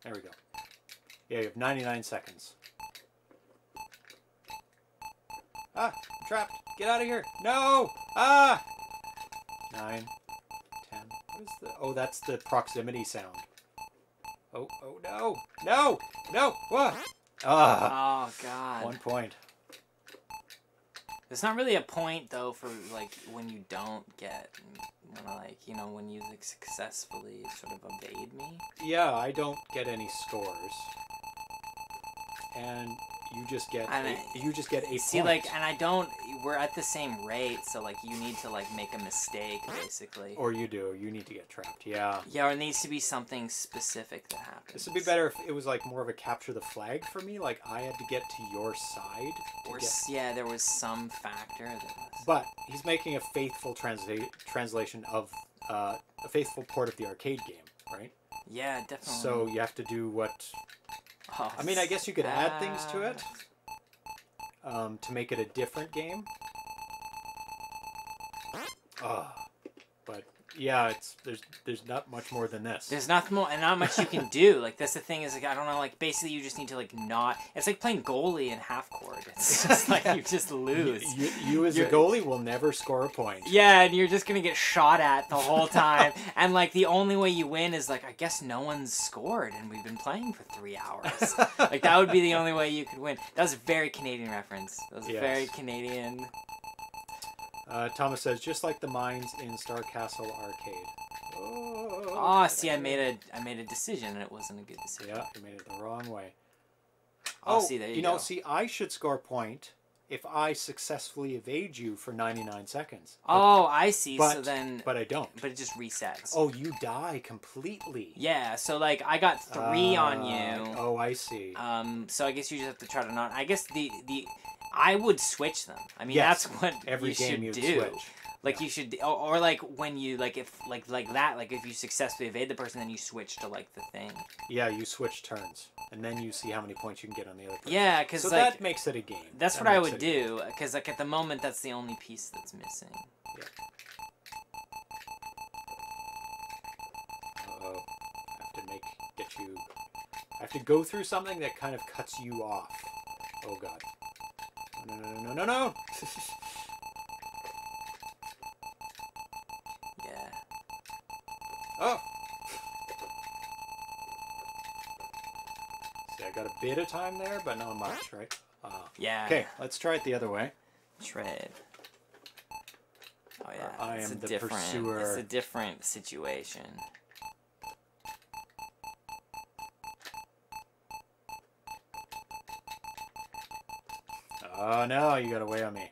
Speaker 1: There we go. Yeah, you have 99 seconds. Ah, I'm trapped. Get out of here. No! Ah! Nine, ten. What is the? Oh, that's the proximity sound. Oh, oh no, no, no! What? Ah,
Speaker 2: Oh god.
Speaker 1: one point.
Speaker 2: It's not really a point though for like when you don't get when like you know when you like successfully sort of evade me.
Speaker 1: Yeah, I don't get any scores, and you just get
Speaker 2: I-
Speaker 1: you just get eight
Speaker 2: See,
Speaker 1: points.
Speaker 2: like, and I don't. We're at the same rate, so like you need to like make a mistake basically.
Speaker 1: or you do. You need to get trapped. Yeah.
Speaker 2: yeah, or it needs to be something specific that happens.
Speaker 1: This would be better if it was like more of a capture the flag for me. Like I had to get to your side. To
Speaker 2: Or
Speaker 1: get,
Speaker 2: yeah, there was some factor that was.
Speaker 1: but he's making a faithful transla- translation of uh, a faithful port of the arcade game, right?
Speaker 2: Yeah, definitely.
Speaker 1: So you have to do what I mean, I guess you could add things to it. um, to make it a different game. But yeah, it's there's there's not much more than this.
Speaker 2: There's nothing more, and not much you can do. *laughs* Like that's the thing is, like I don't know. Like basically, you just need to like not. It's like playing goalie in half court. It's just *laughs* like you just lose.
Speaker 1: you, you as a
Speaker 2: You're-
Speaker 1: goalie will never score a point.
Speaker 2: Yeah, and you're just gonna get shot at the whole time. *laughs* and like the only way you win is like I guess no one's scored, and we've been playing for three hours. like that would be the only way you could win. That was a very Canadian reference. That was
Speaker 1: Yes.
Speaker 2: very Canadian.
Speaker 1: Uh, Thomas says just like the mines in Star Castle Arcade. Oh,
Speaker 2: Oh, see, I made a I made a decision, and it wasn't a good decision.
Speaker 1: Yeah, you made it the wrong way.
Speaker 2: Oh, see, there you
Speaker 1: know,
Speaker 2: go.
Speaker 1: see, I should score a point if I successfully evade you for 99 seconds. But,
Speaker 2: Oh, I see. so
Speaker 1: but,
Speaker 2: then, but,
Speaker 1: but I don't.
Speaker 2: But it just resets.
Speaker 1: Oh, you die completely.
Speaker 2: Yeah. So like, I got three on
Speaker 1: Uh,
Speaker 2: you.
Speaker 1: Oh, I see.
Speaker 2: Um. So I guess you just have to try to not. I guess the the. I would switch them. I mean,
Speaker 1: Yes,
Speaker 2: that's what
Speaker 1: Every
Speaker 2: you
Speaker 1: game
Speaker 2: should
Speaker 1: you
Speaker 2: do.
Speaker 1: switch.
Speaker 2: Like you should, or, or like when you like if like like that, like if you successfully evade the person, then you switch to like the thing.
Speaker 1: Yeah, you switch turns, and then you see how many points you can get on the other. Person.
Speaker 2: Yeah, because
Speaker 1: So
Speaker 2: like
Speaker 1: that makes it a game.
Speaker 2: that's
Speaker 1: That
Speaker 2: what I would
Speaker 1: it a game.
Speaker 2: do. Because like at the moment, that's the only piece that's missing.
Speaker 1: Uh-oh. I have to make get you. I have to go through something that kind of cuts you off. Oh god. No no no no no.
Speaker 2: Yeah.
Speaker 1: oh. See, I got a bit of time there, but not much, right? Uh,
Speaker 2: Yeah.
Speaker 1: okay, let's try it the other way.
Speaker 2: Shred. Oh yeah.
Speaker 1: I
Speaker 2: it's
Speaker 1: am the
Speaker 2: different, It's a different situation.
Speaker 1: Oh no, you got away on me.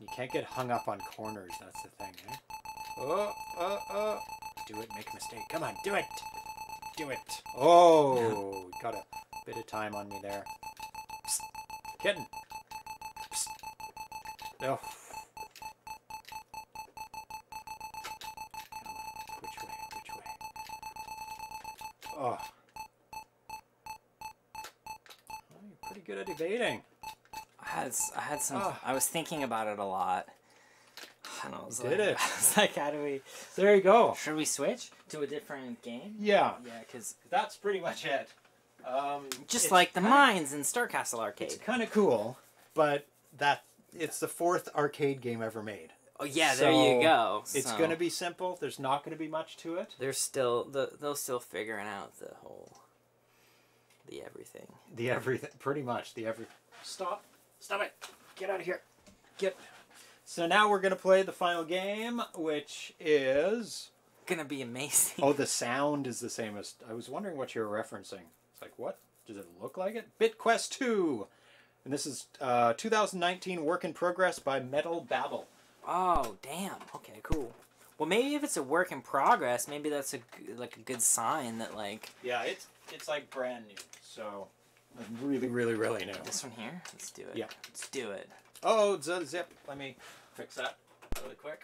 Speaker 1: You can't get hung up on corners, that's the thing, eh? Oh, oh, oh. Do it, make a mistake. Come on, do it! Do it! Oh, got a bit of time on me there. Psst. Kitten! Psst. No. Which way, which way? Oh. Oh, good at evading.
Speaker 2: I had I had some.
Speaker 1: Ah.
Speaker 2: I was thinking about it a lot. And I was
Speaker 1: You
Speaker 2: like,
Speaker 1: did it. *laughs*
Speaker 2: I was like, how do we?
Speaker 1: There you go.
Speaker 2: Should we switch to a different game?
Speaker 1: Yeah,
Speaker 2: Yeah, because
Speaker 1: that's pretty much it. Um,
Speaker 2: just like the
Speaker 1: kinda-
Speaker 2: mines in Star Castle Arcade.
Speaker 1: It's kind of cool, but that it's the fourth arcade game ever made.
Speaker 2: Oh yeah, there you go.
Speaker 1: It's
Speaker 2: So,
Speaker 1: gonna be simple. There's not gonna be much to it.
Speaker 2: They're still the they're still figuring out the whole, the everything.
Speaker 1: The everything, pretty much the every. Stop! Stop it! Get out of here! Get. So now we're gonna play the final game, which is.
Speaker 2: Gonna be amazing.
Speaker 1: Oh, the sound is the same as. I was wondering what you were referencing. It's like, what? Does it look like it? BitQuest 2! And this is uh, 2019 work in progress by metalbabble.
Speaker 2: Oh damn. Okay, cool. Well, maybe if it's a work in progress, maybe that's a g- like a good sign that like
Speaker 1: Yeah, it's it's like brand new. So, really, really, really new.
Speaker 2: this one here. Let's do it.
Speaker 1: Yeah.
Speaker 2: Let's do it.
Speaker 1: Oh, z- zip. Let me fix that really quick.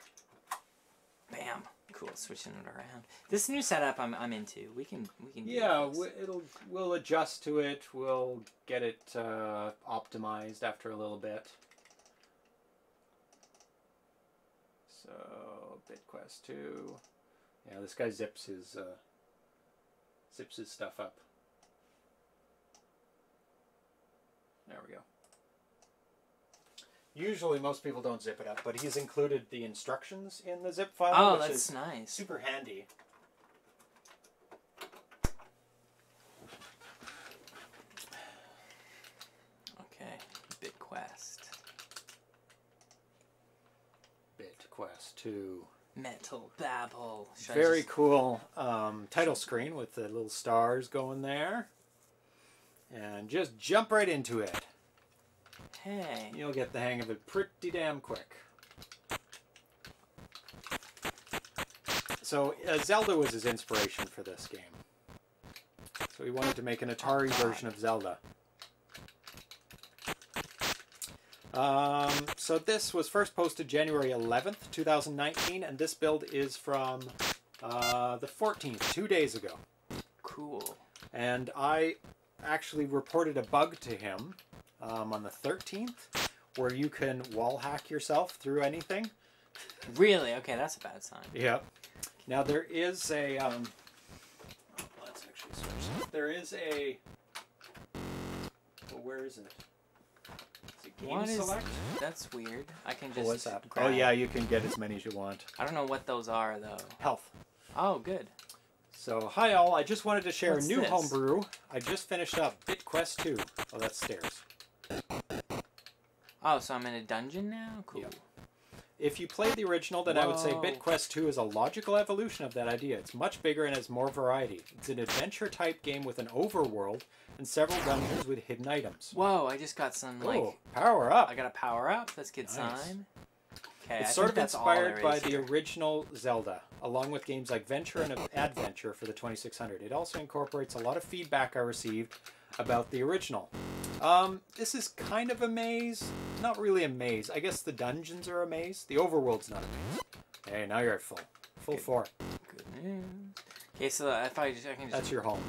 Speaker 2: Bam. Cool. Switching it around. This new setup, I'm I'm into. We can we can. do
Speaker 1: Yeah,
Speaker 2: this.
Speaker 1: it'll we'll adjust to it. We'll get it uh, optimized after a little bit. So BitQuest two. Yeah, this guy zips his uh, zips his stuff up. There we go. Usually, most people don't zip it up, but he's included the instructions in the zip file,
Speaker 2: Oh,
Speaker 1: which
Speaker 2: that's
Speaker 1: is
Speaker 2: nice.
Speaker 1: super handy.
Speaker 2: Okay. BitQuest.
Speaker 1: BitQuest 2.
Speaker 2: Metal Babble. Should
Speaker 1: Very
Speaker 2: just-
Speaker 1: cool um, title screen with the little stars going there. And just jump right into it.
Speaker 2: Hey.
Speaker 1: You'll get the hang of it pretty damn quick. So, uh, Zelda was his inspiration for this game. So, he wanted to make an Atari version of Zelda. Um, so, this was first posted January 11th, 2019, and this build is from uh, the 14th, two days ago.
Speaker 2: Cool.
Speaker 1: And I actually reported a bug to him um, on the 13th where you can wall hack yourself through anything.
Speaker 2: Really? Okay, that's a bad sign.
Speaker 1: Yep. Now there is a. Um, let's actually switch. There is a. Well, where is it? Is it game
Speaker 2: What is-
Speaker 1: select?
Speaker 2: That's weird. I can
Speaker 1: Oh,
Speaker 2: just.
Speaker 1: what's that? Oh yeah, you can get as many as you want.
Speaker 2: I don't know what those are though.
Speaker 1: Health.
Speaker 2: Oh, good.
Speaker 1: So hi all, I just wanted to share
Speaker 2: What's
Speaker 1: a new
Speaker 2: this?
Speaker 1: homebrew. I just finished up BitQuest 2. Oh, that's stairs.
Speaker 2: Oh, so I'm in a dungeon now. Cool.
Speaker 1: Yeah. If you played the original, then I would say
Speaker 2: Whoa.
Speaker 1: BitQuest 2 is a logical evolution of that idea. It's much bigger and has more variety. It's an adventure type game with an overworld and several dungeons with hidden items.
Speaker 2: Whoa! I just got some like.
Speaker 1: oh, power up!
Speaker 2: I got a power up. That's a good
Speaker 1: Nice.
Speaker 2: sign. Okay,
Speaker 1: It's
Speaker 2: I
Speaker 1: sort of inspired by
Speaker 2: is
Speaker 1: the original Zelda, along with games like Venture and Adventure for the 2600. It also incorporates a lot of feedback I received about the original. Um, this is kind of a maze. Not really a maze. I guess the dungeons are a maze. The overworld's not a maze. Hey, now you're at full. Full
Speaker 2: Good.
Speaker 1: four.
Speaker 2: Good news. Okay, so if I, just, I can just.
Speaker 1: That's your home.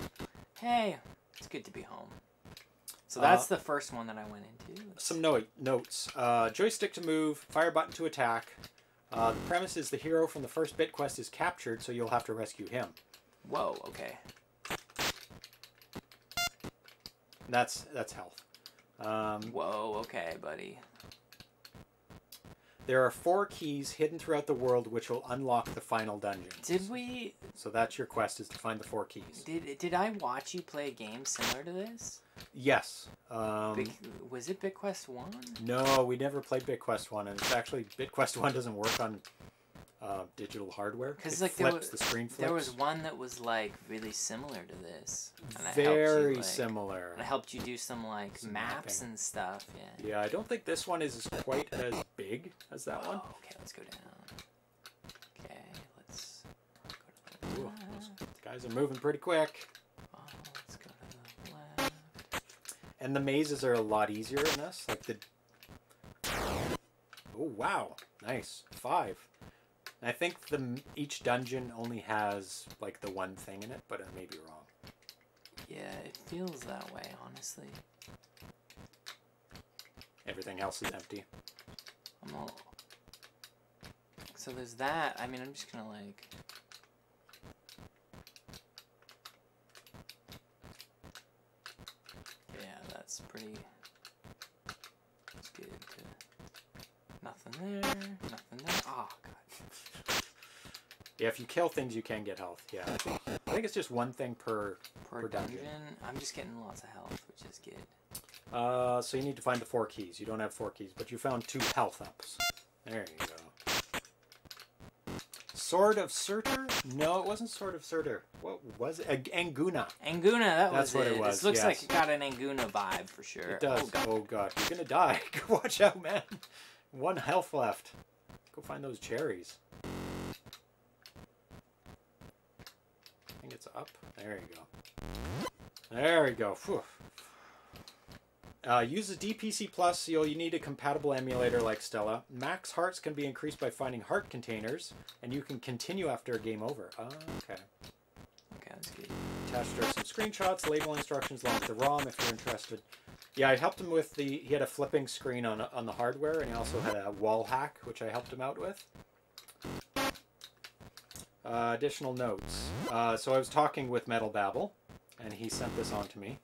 Speaker 2: Hey, it's good to be home. So
Speaker 1: Uh,
Speaker 2: that's the first one that I went into.
Speaker 1: Some note notes. Uh, joystick to move, fire button to attack. Uh, the premise is the hero from the first bit quest is captured, so you'll have to rescue him.
Speaker 2: Whoa. Okay.
Speaker 1: That's that's health. Um,
Speaker 2: Whoa. Okay, buddy.
Speaker 1: There are four keys hidden throughout the world which will unlock the final dungeon.
Speaker 2: Did we?
Speaker 1: So that's your quest is to find the four keys.
Speaker 2: Did did I watch you play a game similar to this?
Speaker 1: Yes. Um,
Speaker 2: Big, was it BitQuest One?
Speaker 1: no, we never played BitQuest 1 and it's actually BitQuest 1 doesn't work on uh, digital hardware.
Speaker 2: 'Cause,
Speaker 1: It
Speaker 2: like, there
Speaker 1: flips,
Speaker 2: wa-
Speaker 1: the screen flips.
Speaker 2: There was one that was like really similar to this. I you,
Speaker 1: very
Speaker 2: like-
Speaker 1: similar.
Speaker 2: And I helped you do some like
Speaker 1: Some
Speaker 2: maps
Speaker 1: mapping.
Speaker 2: and stuff. Yeah.
Speaker 1: Yeah, I don't think this one is quite as big as that one.
Speaker 2: Oh, okay, let's go down. Okay, let's go to the
Speaker 1: Ooh,
Speaker 2: left.
Speaker 1: those guys are moving pretty quick.
Speaker 2: Oh, let's go to the left.
Speaker 1: And the mazes are a lot easier in this. Like the. Oh wow! Nice five. And I think the each dungeon only has like the one thing in it, but I may be wrong.
Speaker 2: Yeah, it feels that way, honestly.
Speaker 1: Everything else is empty.
Speaker 2: I'm all. So there's that. I mean, I'm just gonna like. Yeah, that's pretty. That's good. To... Nothing there. Nothing there. Oh god.
Speaker 1: Yeah, if you kill things, you can get health. Yeah, I think, I think it's just one thing per.
Speaker 2: Per,
Speaker 1: Per
Speaker 2: dungeon.
Speaker 1: dungeon.
Speaker 2: I'm just getting lots of health, which is good.
Speaker 1: Uh, so you need to find the four keys. You don't have four keys, but you found two health ups. There you go. Sword of Surtur? No, it wasn't Sword of Surtur. What was it? Anguna.
Speaker 2: Anguna, that
Speaker 1: That's
Speaker 2: was
Speaker 1: what
Speaker 2: it.
Speaker 1: it was,
Speaker 2: This looks like
Speaker 1: yes.
Speaker 2: it got an Anguna vibe for sure.
Speaker 1: It does.
Speaker 2: Oh, God.
Speaker 1: Oh god, you're gonna die. *laughs* Watch out, man. One health left. Go find those cherries. I think it's up. There you go. There we go. Uh, uses DPC Plus, so you need a compatible emulator like Stella. Max hearts can be increased by finding heart containers, and you can continue after a game over. Okay.
Speaker 2: Okay, that's good.
Speaker 1: Attached are some screenshots, label instructions along with the ROM if you're interested. Yeah, I helped him with the. He had a flipping screen on on the hardware, and he also had a wall hack, which I helped him out with. Uh, additional notes. Uh, so I was talking with metalbabble, and he sent this on to me.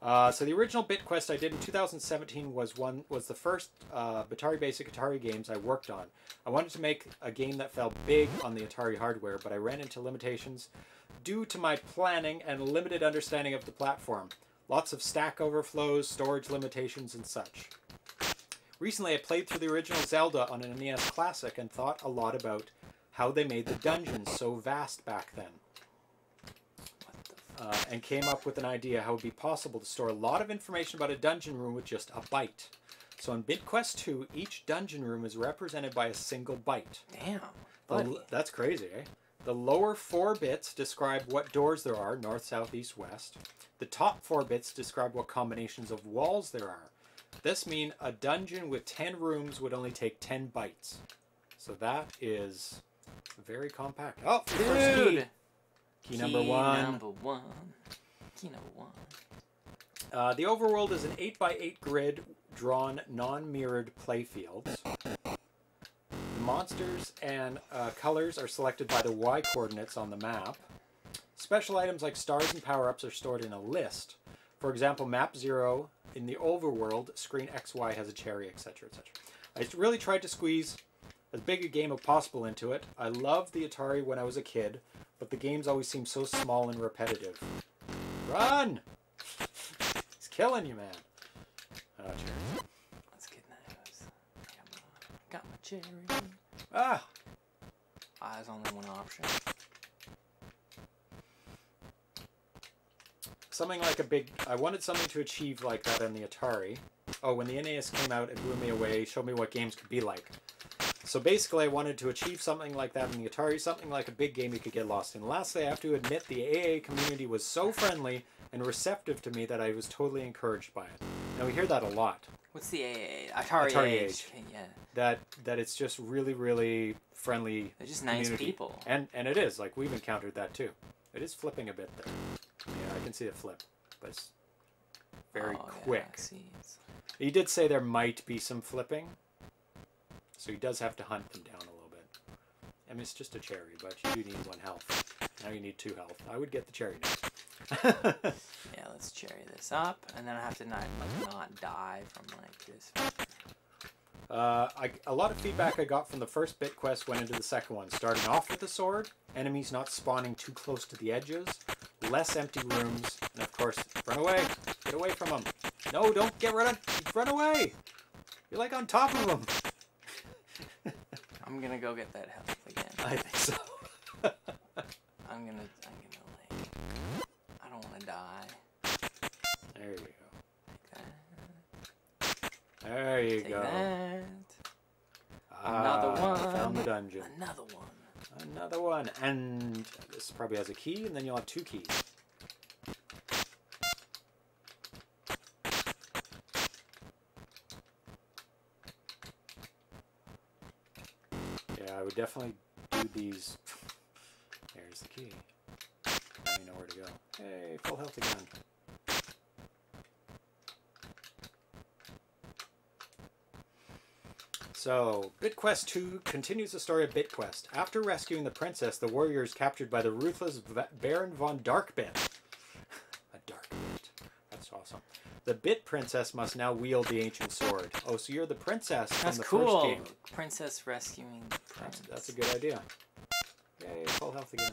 Speaker 1: Uh, so the original BitQuest I did in 2017 was one was the first uh, Atari Basic Atari games I worked on. I wanted to make a game that felt big on the Atari hardware, but I ran into limitations due to my planning and limited understanding of the platform. Lots of stack overflows, storage limitations, and such. Recently, I played through the original Zelda on an NES Classic and thought a lot about how they made the dungeons so vast back then
Speaker 2: What the f-
Speaker 1: uh, and came up with an idea how it would be possible to store a lot of information about a dungeon room with just a byte. So in BitQuest 2, each dungeon room is represented by a single byte.
Speaker 2: Damn.
Speaker 1: The that's crazy, eh? The lower four bits describe what doors there are north, south, east, west. The top four bits describe what combinations of walls there are. This means a dungeon with 10 rooms would only take 10 bytes. So that is very compact. Oh, the first key.
Speaker 2: Dude.
Speaker 1: Key number one.
Speaker 2: Number one. Key number one.
Speaker 1: Uh, the overworld is an 8x8 grid drawn non mirrored playfields. The monsters and uh, colors are selected by the Y coordinates on the map. Special items like stars and power ups are stored in a list. For example, map 0 in the overworld, screen XY has a cherry, etc. etc. I really tried to squeeze as big a game as possible into it. I loved the Atari when I was a kid, but the games always seemed so small and repetitive. Run! He's killing you, man. Oh, cherries.
Speaker 2: That's good news. I got my, got my cherry.
Speaker 1: Ah,
Speaker 2: Ah, there's only one option.
Speaker 1: something like a big. I wanted something to achieve like that on the Atari. Oh, when the NES came out, it blew me away. Showed me what games could be like. So basically, I wanted to achieve something like that in the Atari, something like a big game you could get lost in. Lastly, I have to admit the AA community was so friendly and receptive to me that I was totally encouraged by it. Now we hear that a lot.
Speaker 2: What's the AA? Atari,
Speaker 1: AtariAge.
Speaker 2: Age. Okay, yeah.
Speaker 1: That that it's just really really friendly
Speaker 2: They're just nice
Speaker 1: community.
Speaker 2: people.
Speaker 1: And and it is like we've encountered that too. It is flipping a bit there. Yeah, I can see it flip, but it's very
Speaker 2: Oh, yeah,
Speaker 1: quick.
Speaker 2: See.
Speaker 1: He did say there might be some flipping, so he does have to hunt them down a little bit. I mean, it's just a cherry, but you do need one health. Now you need two health. I would get the cherry now. *laughs*
Speaker 2: Yeah, let's cherry this up, and then I have to not like not die from like this.
Speaker 1: Uh, I, a lot of feedback I got from the first bit quest went into the second one. Starting off with the sword, enemies not spawning too close to the edges, less empty rooms, and of course, run away. Get away from them. No, don't get rid of. Run away. You're like on top of them.
Speaker 2: I'm gonna go get that health again.
Speaker 1: I think so. *laughs*
Speaker 2: I'm gonna. I'm gonna like. I don't want to die.
Speaker 1: There you go. There you
Speaker 2: Take
Speaker 1: go.
Speaker 2: that.
Speaker 1: Ah,
Speaker 2: Another one.
Speaker 1: Found the dungeon.
Speaker 2: Another one.
Speaker 1: Another one. And this probably has a key, and then you'll have two keys. Yeah, I would definitely do these. There's the key. Now you know where to go. Hey, full health again. So, BitQuest 2 continues the story of BitQuest. After rescuing the princess, the warrior is captured by the ruthless Va- Baron von Darkbit. *laughs* A dark. That's awesome. The Bit Princess must now wield the ancient sword. Oh, so you're the princess from
Speaker 2: That's
Speaker 1: the
Speaker 2: cool.
Speaker 1: first game.
Speaker 2: Princess rescuing the
Speaker 1: That's, that's a good idea. Yay, full health again.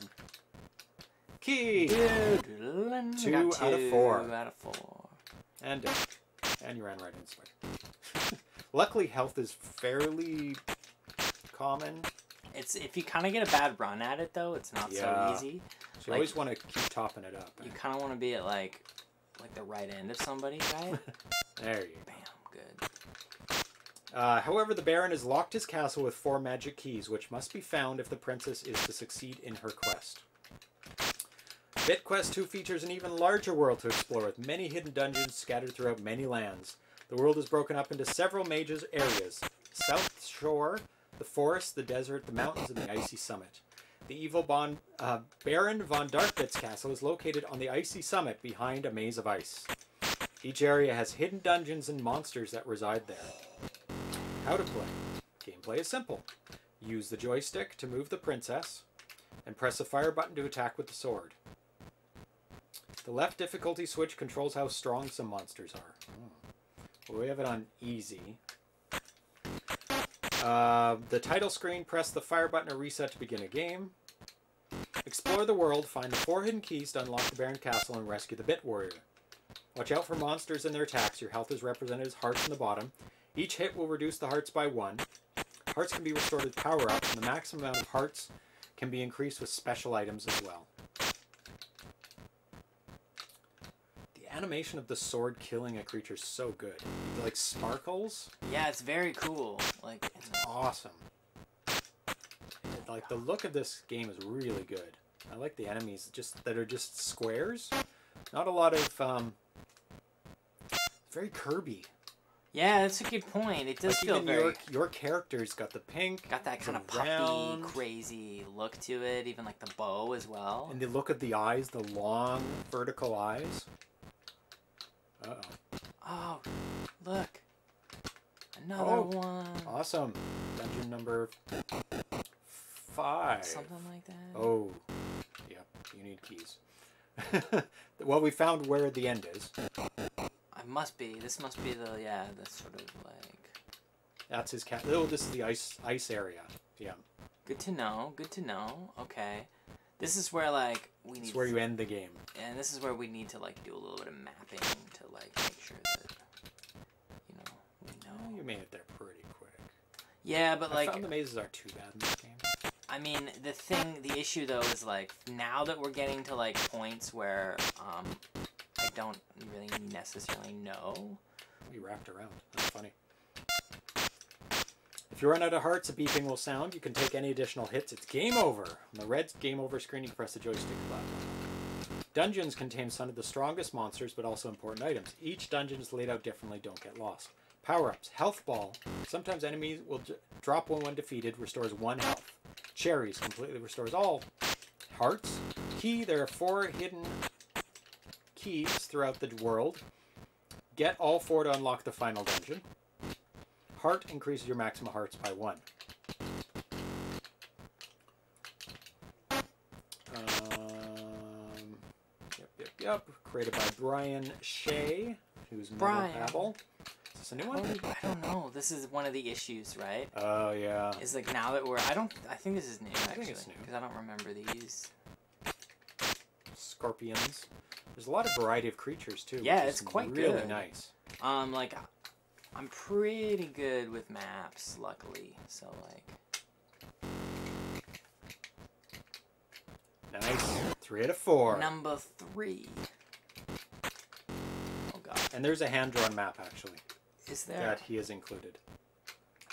Speaker 1: Key!
Speaker 2: Two
Speaker 1: Two out of four.
Speaker 2: Two out of four.
Speaker 1: And dead. And you ran right into spider. *laughs* Luckily, health is fairly common.
Speaker 2: It's if you kind of get a bad run at it though, it's not
Speaker 1: Yeah.
Speaker 2: so easy.
Speaker 1: So you
Speaker 2: Like-
Speaker 1: always want to keep topping it up.
Speaker 2: You kind of want to be at like, like the right end of somebody, right? *laughs*
Speaker 1: There you go. Uh, however, the Baron has locked his castle with four magic keys, which must be found if the princess is to succeed in her quest. BitQuest 2 features an even larger world to explore with many hidden dungeons scattered throughout many lands. The world is broken up into several major areas South Shore, the forest, the desert, the mountains, and the icy summit. The evil bon, uh, Baron von Darkbit's castle is located on the icy summit behind a maze of ice. Each area has hidden dungeons and monsters that reside there. How to play. Gameplay is simple. Use the joystick to move the princess, and press the fire button to attack with the sword. The left difficulty switch controls how strong some monsters are. Hmm. Well, we have it on easy. Uh, the title screen, press the fire button or reset to begin a game. Explore the world, find the four hidden keys to unlock the Baron Castle, and rescue the Bit Warrior. Watch out for monsters and their attacks. Your health is represented as hearts in the bottom. Each hit will reduce the hearts by one. Hearts can be restored with power ups, and the maximum amount of hearts can be increased with special items as well. The animation of the sword killing a creature is so good. It, like sparkles.
Speaker 2: Yeah, it's very cool. Like,
Speaker 1: It's awesome. Like the look of this game is really good. I like the enemies just that are just squares. Not a lot of um. Very Kirby.
Speaker 2: Yeah, that's a good point. It does
Speaker 1: Like
Speaker 2: feel very
Speaker 1: your your character's got the pink.
Speaker 2: got that kind of puffy,
Speaker 1: round,
Speaker 2: crazy look to it. Even like the bow as well.
Speaker 1: And the look of the eyes, the long vertical eyes. Uh oh.
Speaker 2: Oh, look, another
Speaker 1: Oh.
Speaker 2: one.
Speaker 1: Awesome. Dungeon number five.
Speaker 2: Something like that.
Speaker 1: Oh, yep. You need keys. *laughs* well, we found where the end is.
Speaker 2: I must be. This must be the yeah, the sort of like.
Speaker 1: That's his cat. Oh, this is the ice ice area. Yeah,
Speaker 2: Good to know. Good to know. Okay, this is where like we need.
Speaker 1: it's where you end the game.
Speaker 2: and this is where we need to like do a little bit of mapping to like make sure that you know we know.
Speaker 1: you made it there pretty quick.
Speaker 2: Yeah, but
Speaker 1: I
Speaker 2: like
Speaker 1: found the mazes aren't too bad in this game.
Speaker 2: I mean, the thing, the issue though is like now that we're getting to like points where um, don't really necessarily know.
Speaker 1: We wrapped around. That's funny. If you run out of hearts, a beeping will sound. You can take any additional hits. It's game over. On the red game over screen, you press the joystick button. Dungeons contain some of the strongest monsters, but also important items. Each dungeon is laid out differently. Don't get lost. Power-ups. Health ball. Sometimes enemies will drop one when defeated. Restores one health. Cherries. Completely restores all hearts. Key. There are four hidden keys throughout the world. Get all four to unlock the final dungeon. Heart increases your maximum hearts by one. Um, yep, yep, yep. Created by Brian Shea, who's
Speaker 2: Brian.
Speaker 1: Babel. Is this a new one?
Speaker 2: don't, I don't know. This is one of the issues, right?
Speaker 1: Oh yeah.
Speaker 2: Is like now that we're I don't I think this is new actually
Speaker 1: think it's new.
Speaker 2: because I don't remember these.
Speaker 1: Scorpions. There's a lot of variety of creatures too.
Speaker 2: Yeah, it's quite
Speaker 1: really
Speaker 2: good.
Speaker 1: nice.
Speaker 2: Um, like I'm pretty good with maps, luckily. So like
Speaker 1: Nice. Three out of four.
Speaker 2: number three. Oh god,
Speaker 1: And there's a hand drawn map actually
Speaker 2: is there?
Speaker 1: that he has included.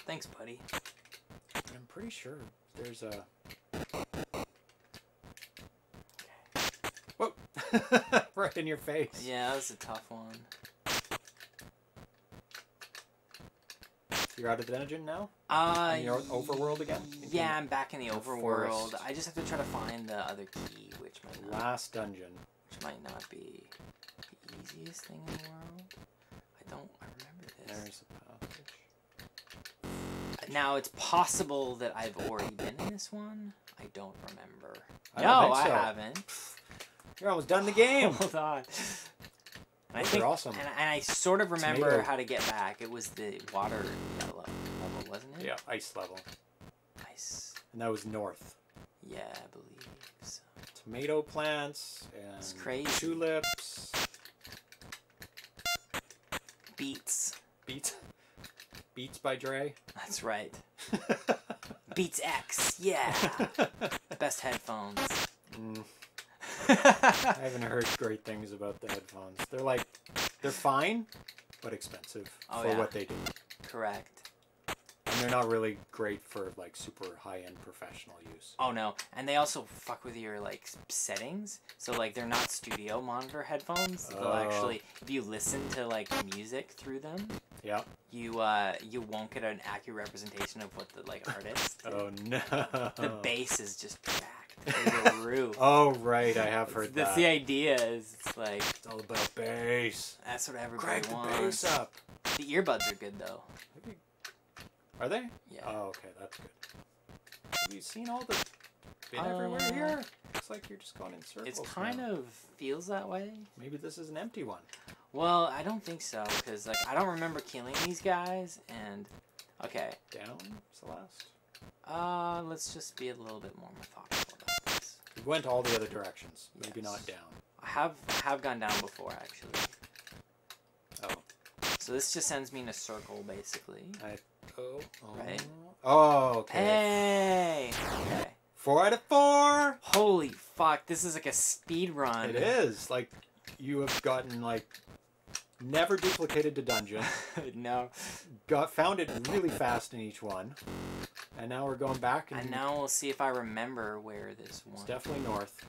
Speaker 2: Thanks, buddy.
Speaker 1: I'm pretty sure there's a. *laughs* right in your face.
Speaker 2: Yeah, that was a tough one.
Speaker 1: You're out of the dungeon now?
Speaker 2: Uh,
Speaker 1: In your overworld again?
Speaker 2: Yeah, I'm back in the overworld.
Speaker 1: forest.
Speaker 2: I just have to try to find the other key, which might not,
Speaker 1: Last dungeon.
Speaker 2: which might not be the easiest thing in the world. I don't. I remember this.
Speaker 1: There's a passage.
Speaker 2: Now it's possible that I've already been in this one. I don't remember.
Speaker 1: I
Speaker 2: no,
Speaker 1: don't think
Speaker 2: I haven't.
Speaker 1: You're almost done the game. *laughs*
Speaker 2: Hold on. And I
Speaker 1: Those are
Speaker 2: think,
Speaker 1: awesome.
Speaker 2: And, and I sort of remember
Speaker 1: Tomato.
Speaker 2: how to get back. It was the water yellow level, wasn't it?
Speaker 1: yeah, ice level.
Speaker 2: Ice.
Speaker 1: And that was north.
Speaker 2: Yeah, I believe so.
Speaker 1: Tomato plants and
Speaker 2: It's crazy.
Speaker 1: tulips.
Speaker 2: Beats.
Speaker 1: Beats. Beats by Dre.
Speaker 2: That's right. *laughs* Beats X. Yeah. *laughs* Best headphones.
Speaker 1: Mm, *laughs* I haven't heard great things about the headphones. They're like, they're fine, but expensive
Speaker 2: Oh,
Speaker 1: for
Speaker 2: yeah.
Speaker 1: what they do.
Speaker 2: Correct.
Speaker 1: And they're not really great for like super high end professional use.
Speaker 2: Oh no, and they also fuck with your like settings. So like they're not studio monitor headphones. They'll
Speaker 1: Oh.
Speaker 2: actually, if you listen to like music through them,
Speaker 1: Yeah.
Speaker 2: you uh you won't get an accurate representation of what the like artist.
Speaker 1: Oh no.
Speaker 2: The bass is just jacked through the roof.
Speaker 1: Oh right, I have heard
Speaker 2: That's
Speaker 1: that.
Speaker 2: the idea. Is it's like
Speaker 1: It's all about bass.
Speaker 2: that's what everybody
Speaker 1: Crank the
Speaker 2: wants.
Speaker 1: bass up.
Speaker 2: The earbuds are good though.
Speaker 1: Are they?
Speaker 2: Yeah.
Speaker 1: Oh, okay, that's good. Have you seen all the been everywhere
Speaker 2: Uh,
Speaker 1: here? Looks like you're just going in circles.
Speaker 2: It's kind
Speaker 1: now.
Speaker 2: of feels that way.
Speaker 1: Maybe this is an empty one.
Speaker 2: Well, I don't think so because like I don't remember killing these guys and okay.
Speaker 1: Down, Celeste.
Speaker 2: Uh, let's just be a little bit more methodical about this.
Speaker 1: We went all the other directions. Maybe
Speaker 2: Yes.
Speaker 1: not down.
Speaker 2: I have have gone down before actually.
Speaker 1: Oh.
Speaker 2: So this just sends me in a circle basically.
Speaker 1: I. Oh. oh.
Speaker 2: Right.
Speaker 1: Oh. Okay.
Speaker 2: Hey. Okay.
Speaker 1: Four out of four.
Speaker 2: Holy fuck! This is like a speed run.
Speaker 1: It is like you have gotten like never duplicated the dungeon. *laughs*
Speaker 2: no.
Speaker 1: Got found it really fast in each one, and now we're going back and,
Speaker 2: And now we'll see if I remember where this
Speaker 1: it's
Speaker 2: one.
Speaker 1: definitely north.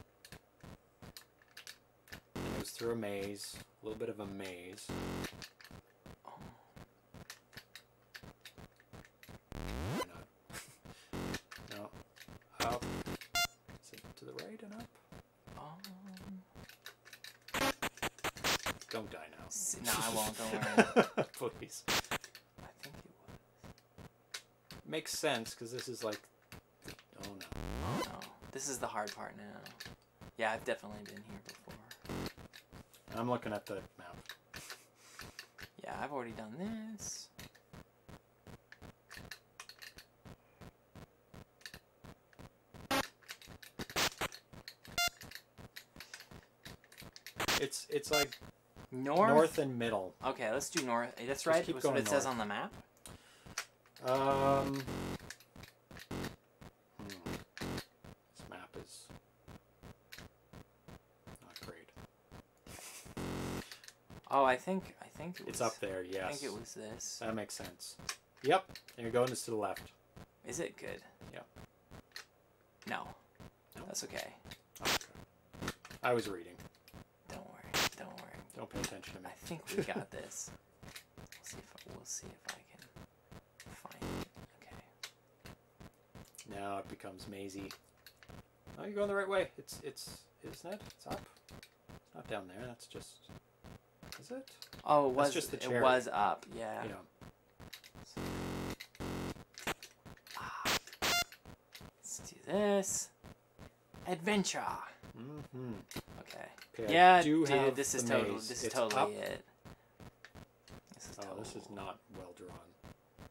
Speaker 1: It was through a maze, a little bit of a maze.
Speaker 2: Oh, *laughs*
Speaker 1: no. Up. Is it to the right and up?
Speaker 2: um,
Speaker 1: Don't die now.
Speaker 2: no, I won't. Don't worry. *laughs*
Speaker 1: Please.
Speaker 2: I think it was.
Speaker 1: Makes sense because this is like. Oh no.
Speaker 2: Oh no. This is the hard part now. Yeah, I've definitely been here before.
Speaker 1: I'm looking at the map.
Speaker 2: Yeah, I've already done this.
Speaker 1: It's it's like
Speaker 2: North.
Speaker 1: north and middle.
Speaker 2: Okay, let's do north. That's right. That's what it says on the map.
Speaker 1: Um. hmm. This map is not great.
Speaker 2: Oh, I think I think it was,
Speaker 1: It's up there, Yes.
Speaker 2: I think it was this.
Speaker 1: That makes sense. Yep. And you're going to the left.
Speaker 2: Is it good?
Speaker 1: Yeah.
Speaker 2: No.
Speaker 1: No?
Speaker 2: That's okay.
Speaker 1: Okay. I was reading.
Speaker 2: Don't worry. Don't worry.
Speaker 1: Don't pay attention to me.
Speaker 2: I think we got this. We'll see if we'll see if I can find it. Okay.
Speaker 1: Now it becomes mazy. Oh, you're going the right way. It's it's isn't it? It's up. It's not down there. That's just. Is it?
Speaker 2: Oh, it
Speaker 1: That's
Speaker 2: was
Speaker 1: just the
Speaker 2: it was up. Yeah.
Speaker 1: Yeah.
Speaker 2: Let's do this. Adventure.
Speaker 1: Mm-hmm.
Speaker 2: Okay.
Speaker 1: Okay,
Speaker 2: yeah,
Speaker 1: do
Speaker 2: dude,
Speaker 1: have
Speaker 2: this is
Speaker 1: the
Speaker 2: totally
Speaker 1: maze.
Speaker 2: this is
Speaker 1: It's
Speaker 2: totally
Speaker 1: up.
Speaker 2: it. This is
Speaker 1: Oh, this is not well drawn.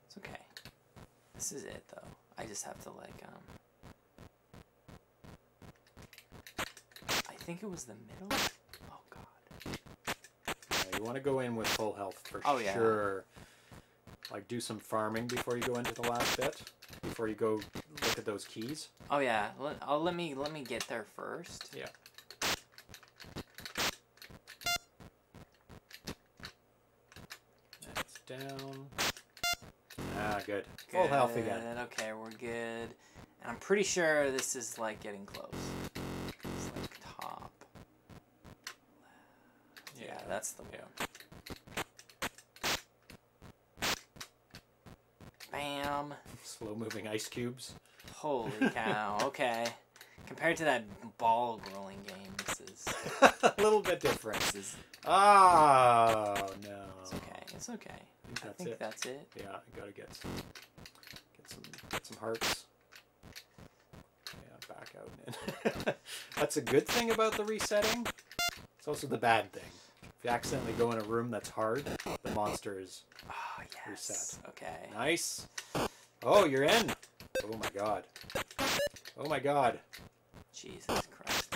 Speaker 2: It's okay. This is it though. I just have to like um. I think it was the middle. Oh god.
Speaker 1: Yeah, you want to go in with full health for
Speaker 2: Oh, yeah.
Speaker 1: sure. Like do some farming before you go into the last bit. Before you go look at those keys.
Speaker 2: Oh yeah. Let, oh, let me let me get there first.
Speaker 1: Yeah. That's down. Ah, good. Full health again.
Speaker 2: Okay, we're good. And I'm pretty sure this is like getting close. It's like top. Yeah, that's the
Speaker 1: Yeah.
Speaker 2: Bam.
Speaker 1: Slow moving ice cubes.
Speaker 2: Holy *laughs* cow. Okay. Compared to that ball rolling game, this is *laughs*
Speaker 1: a little bit different.
Speaker 2: this is
Speaker 1: Oh no.
Speaker 2: it's okay. It's okay.
Speaker 1: I think
Speaker 2: I
Speaker 1: that's
Speaker 2: think
Speaker 1: it.
Speaker 2: that's it.
Speaker 1: Yeah, I gotta get some, get some, get some hearts. Yeah, back out and *laughs* in. that's a good thing about the resetting. It's also the bad thing. If you accidentally go in a room that's hard, the monster is
Speaker 2: Oh yes.
Speaker 1: Reset.
Speaker 2: Okay.
Speaker 1: nice. Oh, you're in. Oh my god. Oh my god.
Speaker 2: Jesus Christ.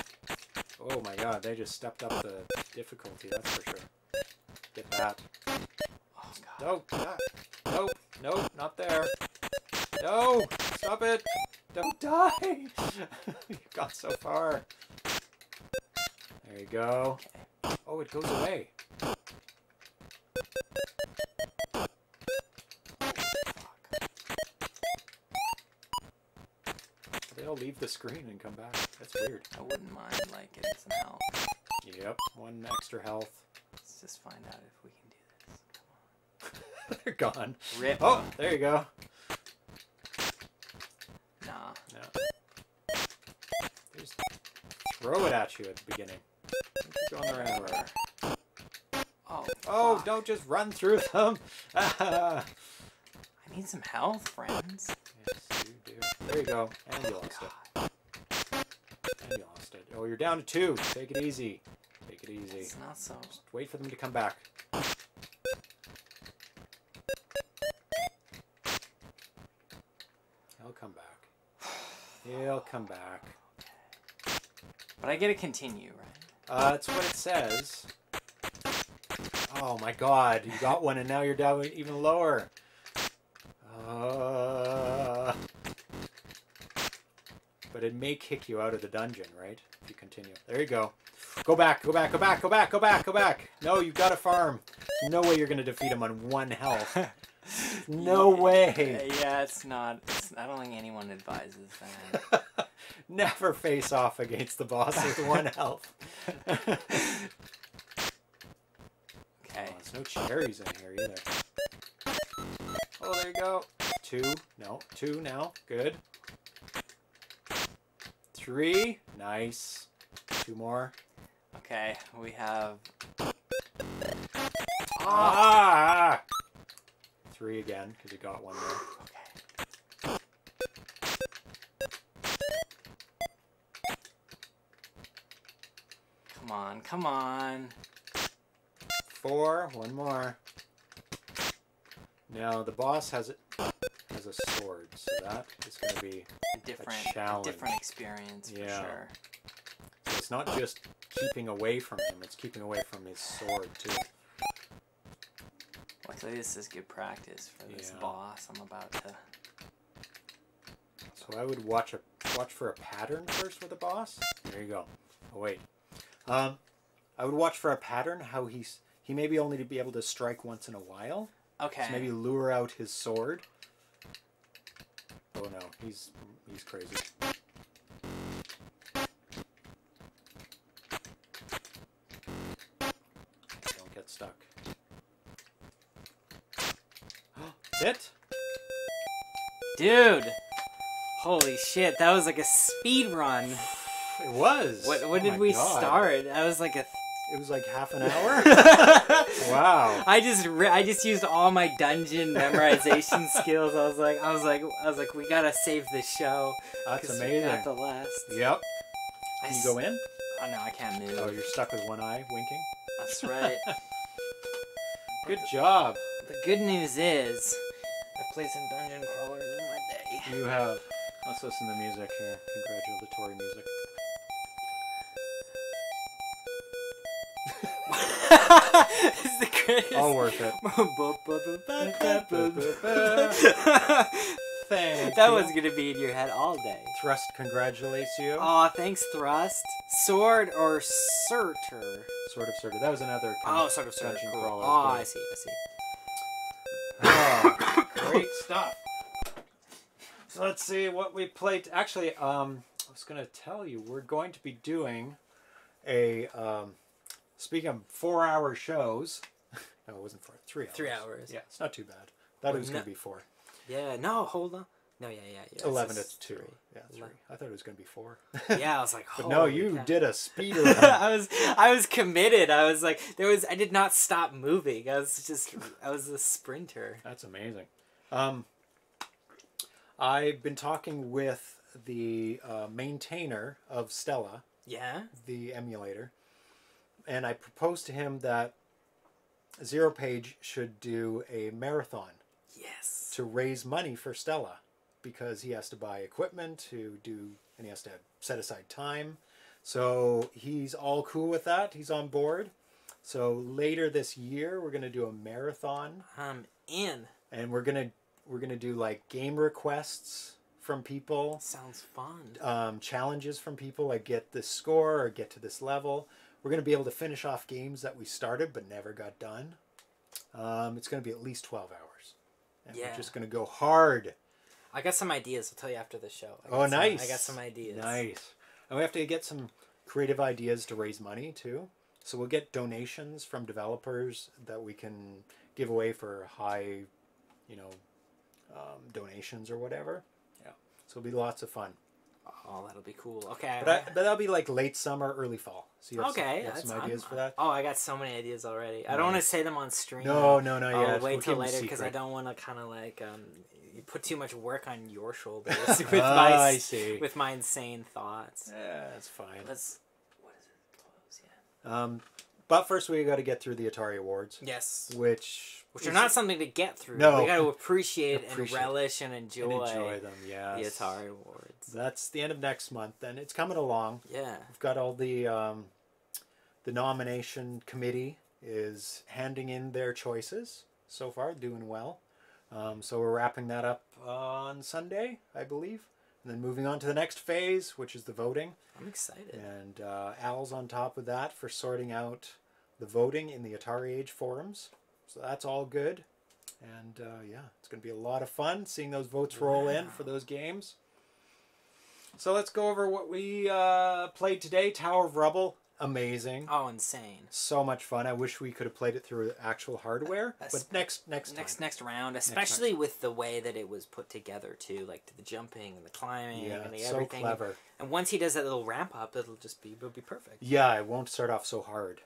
Speaker 1: Oh my god. They just stepped up the difficulty. That's for sure. Get that.
Speaker 2: Oh god.
Speaker 1: Nope. Not, nope. Nope. Not there. No. Stop it. Don't die. *laughs* You've got so far. There you go. Oh, it goes away. They all leave the screen and come back. That's weird.
Speaker 2: I wouldn't mind like getting some help.
Speaker 1: Yep. One extra health.
Speaker 2: Let's just find out if we can. *laughs*
Speaker 1: They're gone.
Speaker 2: Rip.
Speaker 1: Oh, there you go.
Speaker 2: Nah.
Speaker 1: No. They just throw it at you at the beginning. Don't keep going around.
Speaker 2: Oh.
Speaker 1: Oh,
Speaker 2: fuck.
Speaker 1: don't just run through them. *laughs*
Speaker 2: I need some health, friends.
Speaker 1: yes, you do. There you go. And you
Speaker 2: Oh,
Speaker 1: lost it.
Speaker 2: God.
Speaker 1: And you lost it. Oh, you're down to two. Take it easy. Take it easy.
Speaker 2: It's not so.
Speaker 1: Just wait for them to come back. He'll come back.
Speaker 2: But I get to continue, right?
Speaker 1: Uh, that's what it says. Oh my god, you got one and now you're down even lower. Uh, but it may kick you out of the dungeon, right? If you continue. There you go. Go back, go back, go back, go back, go back, go back. No, you've got to farm. No way you're going to defeat him on one health. *laughs* No
Speaker 2: Yeah,
Speaker 1: way.
Speaker 2: Yeah, it's not. I don't think anyone advises that. *laughs*
Speaker 1: Never face off against the boss with *laughs* one health.
Speaker 2: Okay.
Speaker 1: Oh, there's no cherries in here either. Oh, there you go. Two. No, two now. Good. Three. Nice. Two more.
Speaker 2: Okay. We have.
Speaker 1: Ah! Three again, because you got one there.
Speaker 2: Come on, come on.
Speaker 1: Four. One more. Now the boss has it has a sword, so that is going to be.
Speaker 2: A different, a
Speaker 1: challenge.
Speaker 2: different experience for
Speaker 1: Yeah.
Speaker 2: sure.
Speaker 1: So it's not just keeping away from him; it's keeping away from his sword too.
Speaker 2: Luckily, this is good practice for this
Speaker 1: Yeah.
Speaker 2: boss I'm about to.
Speaker 1: So I would watch a watch for a pattern first with a boss. There you go. Oh wait. Um, I would watch for a pattern how he's he may be only to be able to strike once in a while.
Speaker 2: Okay.
Speaker 1: So maybe lure out his sword. Oh no, he's he's crazy. Don't get stuck. *gasps* That's it?
Speaker 2: Dude! Holy shit, that was like a speed run.
Speaker 1: It was.
Speaker 2: What when
Speaker 1: Oh
Speaker 2: did we
Speaker 1: God.
Speaker 2: start? That was like a
Speaker 1: It was like half an hour. *laughs* wow.
Speaker 2: I just I just used all my dungeon memorization *laughs* skills. I was like I was like I was like we gotta save this show.
Speaker 1: That's amazing.
Speaker 2: got the last.
Speaker 1: Yep.
Speaker 2: I
Speaker 1: Can you
Speaker 2: s-
Speaker 1: go in?
Speaker 2: Oh no, I can't move.
Speaker 1: Oh, you're stuck with one eye winking.
Speaker 2: That's right. *laughs*
Speaker 1: Good job.
Speaker 2: the good news is I played some dungeon crawlers in my day.
Speaker 1: You have. Let's listen to music here. Congratulatory music. *laughs*
Speaker 2: it's the greatest.
Speaker 1: All worth it. *laughs* Thank
Speaker 2: that
Speaker 1: you.
Speaker 2: was gonna be in your head all day.
Speaker 1: Thrust congratulates you.
Speaker 2: Aw, thanks, Thrust. Sword or Surtur?
Speaker 1: Sort of, sort of. That was another. Kind
Speaker 2: Oh,
Speaker 1: of
Speaker 2: sort of, sort of. Cool.
Speaker 1: crawler.
Speaker 2: Oh,
Speaker 1: Yeah.
Speaker 2: I see, I see.
Speaker 1: Oh, *coughs* great stuff. So let's see what we played. Actually, um, I was going to tell you we're going to be doing a. Um, speaking of four-hour shows, *laughs* no, it wasn't four. Three hours.
Speaker 2: Three hours.
Speaker 1: Yeah, it's not too bad. That it was
Speaker 2: No-
Speaker 1: going to be four.
Speaker 2: Yeah, no, hold on. No, yeah, yeah, yeah.
Speaker 1: Eleven to two.
Speaker 2: three.
Speaker 1: Yeah, three.
Speaker 2: Eleven.
Speaker 1: I thought it was going to be four. *laughs*
Speaker 2: Yeah, I was like, *laughs*
Speaker 1: but no, you
Speaker 2: cow.
Speaker 1: did a speeder. run.
Speaker 2: I was I was committed. I was like there was I did not stop moving. I was just I was a sprinter.
Speaker 1: That's amazing. Um, I've been talking with the uh, maintainer of Stella,
Speaker 2: Yeah?
Speaker 1: the emulator, and I proposed to him that ZeroPage should do a marathon
Speaker 2: Yes.
Speaker 1: to raise money for Stella because he has to buy equipment to do and he has to set aside time. So he's all cool with that. He's on board. So later this year we're going to do a marathon
Speaker 2: I'm in.
Speaker 1: and we're going to we're going to do like game requests from people
Speaker 2: Sounds fun.
Speaker 1: um, challenges from people like get this score or get to this level. We're going to be able to finish off games that we started but never got done. Um, it's going to be at least 12 hours. And
Speaker 2: Yeah.
Speaker 1: we're just going to go hard.
Speaker 2: I got some ideas. I'll tell you after the show. I
Speaker 1: Oh,
Speaker 2: some-
Speaker 1: nice.
Speaker 2: I got some ideas.
Speaker 1: Nice. And we have to get some creative ideas to raise money too. So we'll get donations from developers that we can give away for high, you know, um, donations or whatever. Yeah. So it'll be lots of fun.
Speaker 2: Oh, that'll be cool. Okay.
Speaker 1: But, I, but that'll be like late summer, early fall. So you have some,
Speaker 2: okay.
Speaker 1: you have some ideas
Speaker 2: I'm-
Speaker 1: for that?
Speaker 2: Oh, I got so many ideas already. I don't want to say them on stream.
Speaker 1: No, no, no,
Speaker 2: I'll
Speaker 1: yeah.
Speaker 2: wait
Speaker 1: we'll
Speaker 2: till later because I don't want to kind of like um, put too much work on your shoulders *laughs* with
Speaker 1: Ah,
Speaker 2: my
Speaker 1: I
Speaker 2: s-
Speaker 1: see.
Speaker 2: with my insane thoughts.
Speaker 1: Yeah, that's fine.
Speaker 2: Let's. What is it? Close. Yeah.
Speaker 1: Um, but first we got to get through the Atari Awards,
Speaker 2: Yes.
Speaker 1: which
Speaker 2: Which are not something to get through.
Speaker 1: No.
Speaker 2: We got to appreciate,
Speaker 1: Appreciate
Speaker 2: and relish and
Speaker 1: and
Speaker 2: enjoy,
Speaker 1: enjoy them. Yeah,
Speaker 2: the Atari Awards.
Speaker 1: That's the end of next month, and it's coming along.
Speaker 2: Yeah.
Speaker 1: We've got all the um, the nomination committee is handing in their choices so far, doing well. Um, so we're wrapping that up on Sunday, I believe, and then moving on to the next phase, which is the voting.
Speaker 2: I'm excited.
Speaker 1: And uh, Al's on top of that for sorting out the voting in the AtariAge forums. So that's all good. And uh, yeah, it's going to be a lot of fun seeing those votes roll in for those games. So let's go over what we uh, played today. Tower of Rubble, amazing,
Speaker 2: Oh, insane.
Speaker 1: so much fun. I wish we could have played it through actual hardware,
Speaker 2: That's-
Speaker 1: but next next
Speaker 2: Next
Speaker 1: time.
Speaker 2: next round, especially with the way that it was put together too, like the jumping and the climbing
Speaker 1: yeah,
Speaker 2: and the
Speaker 1: so
Speaker 2: everything.
Speaker 1: clever.
Speaker 2: And once he does that little ramp up, it'll just be it'll be perfect.
Speaker 1: Yeah, it won't start off so hard.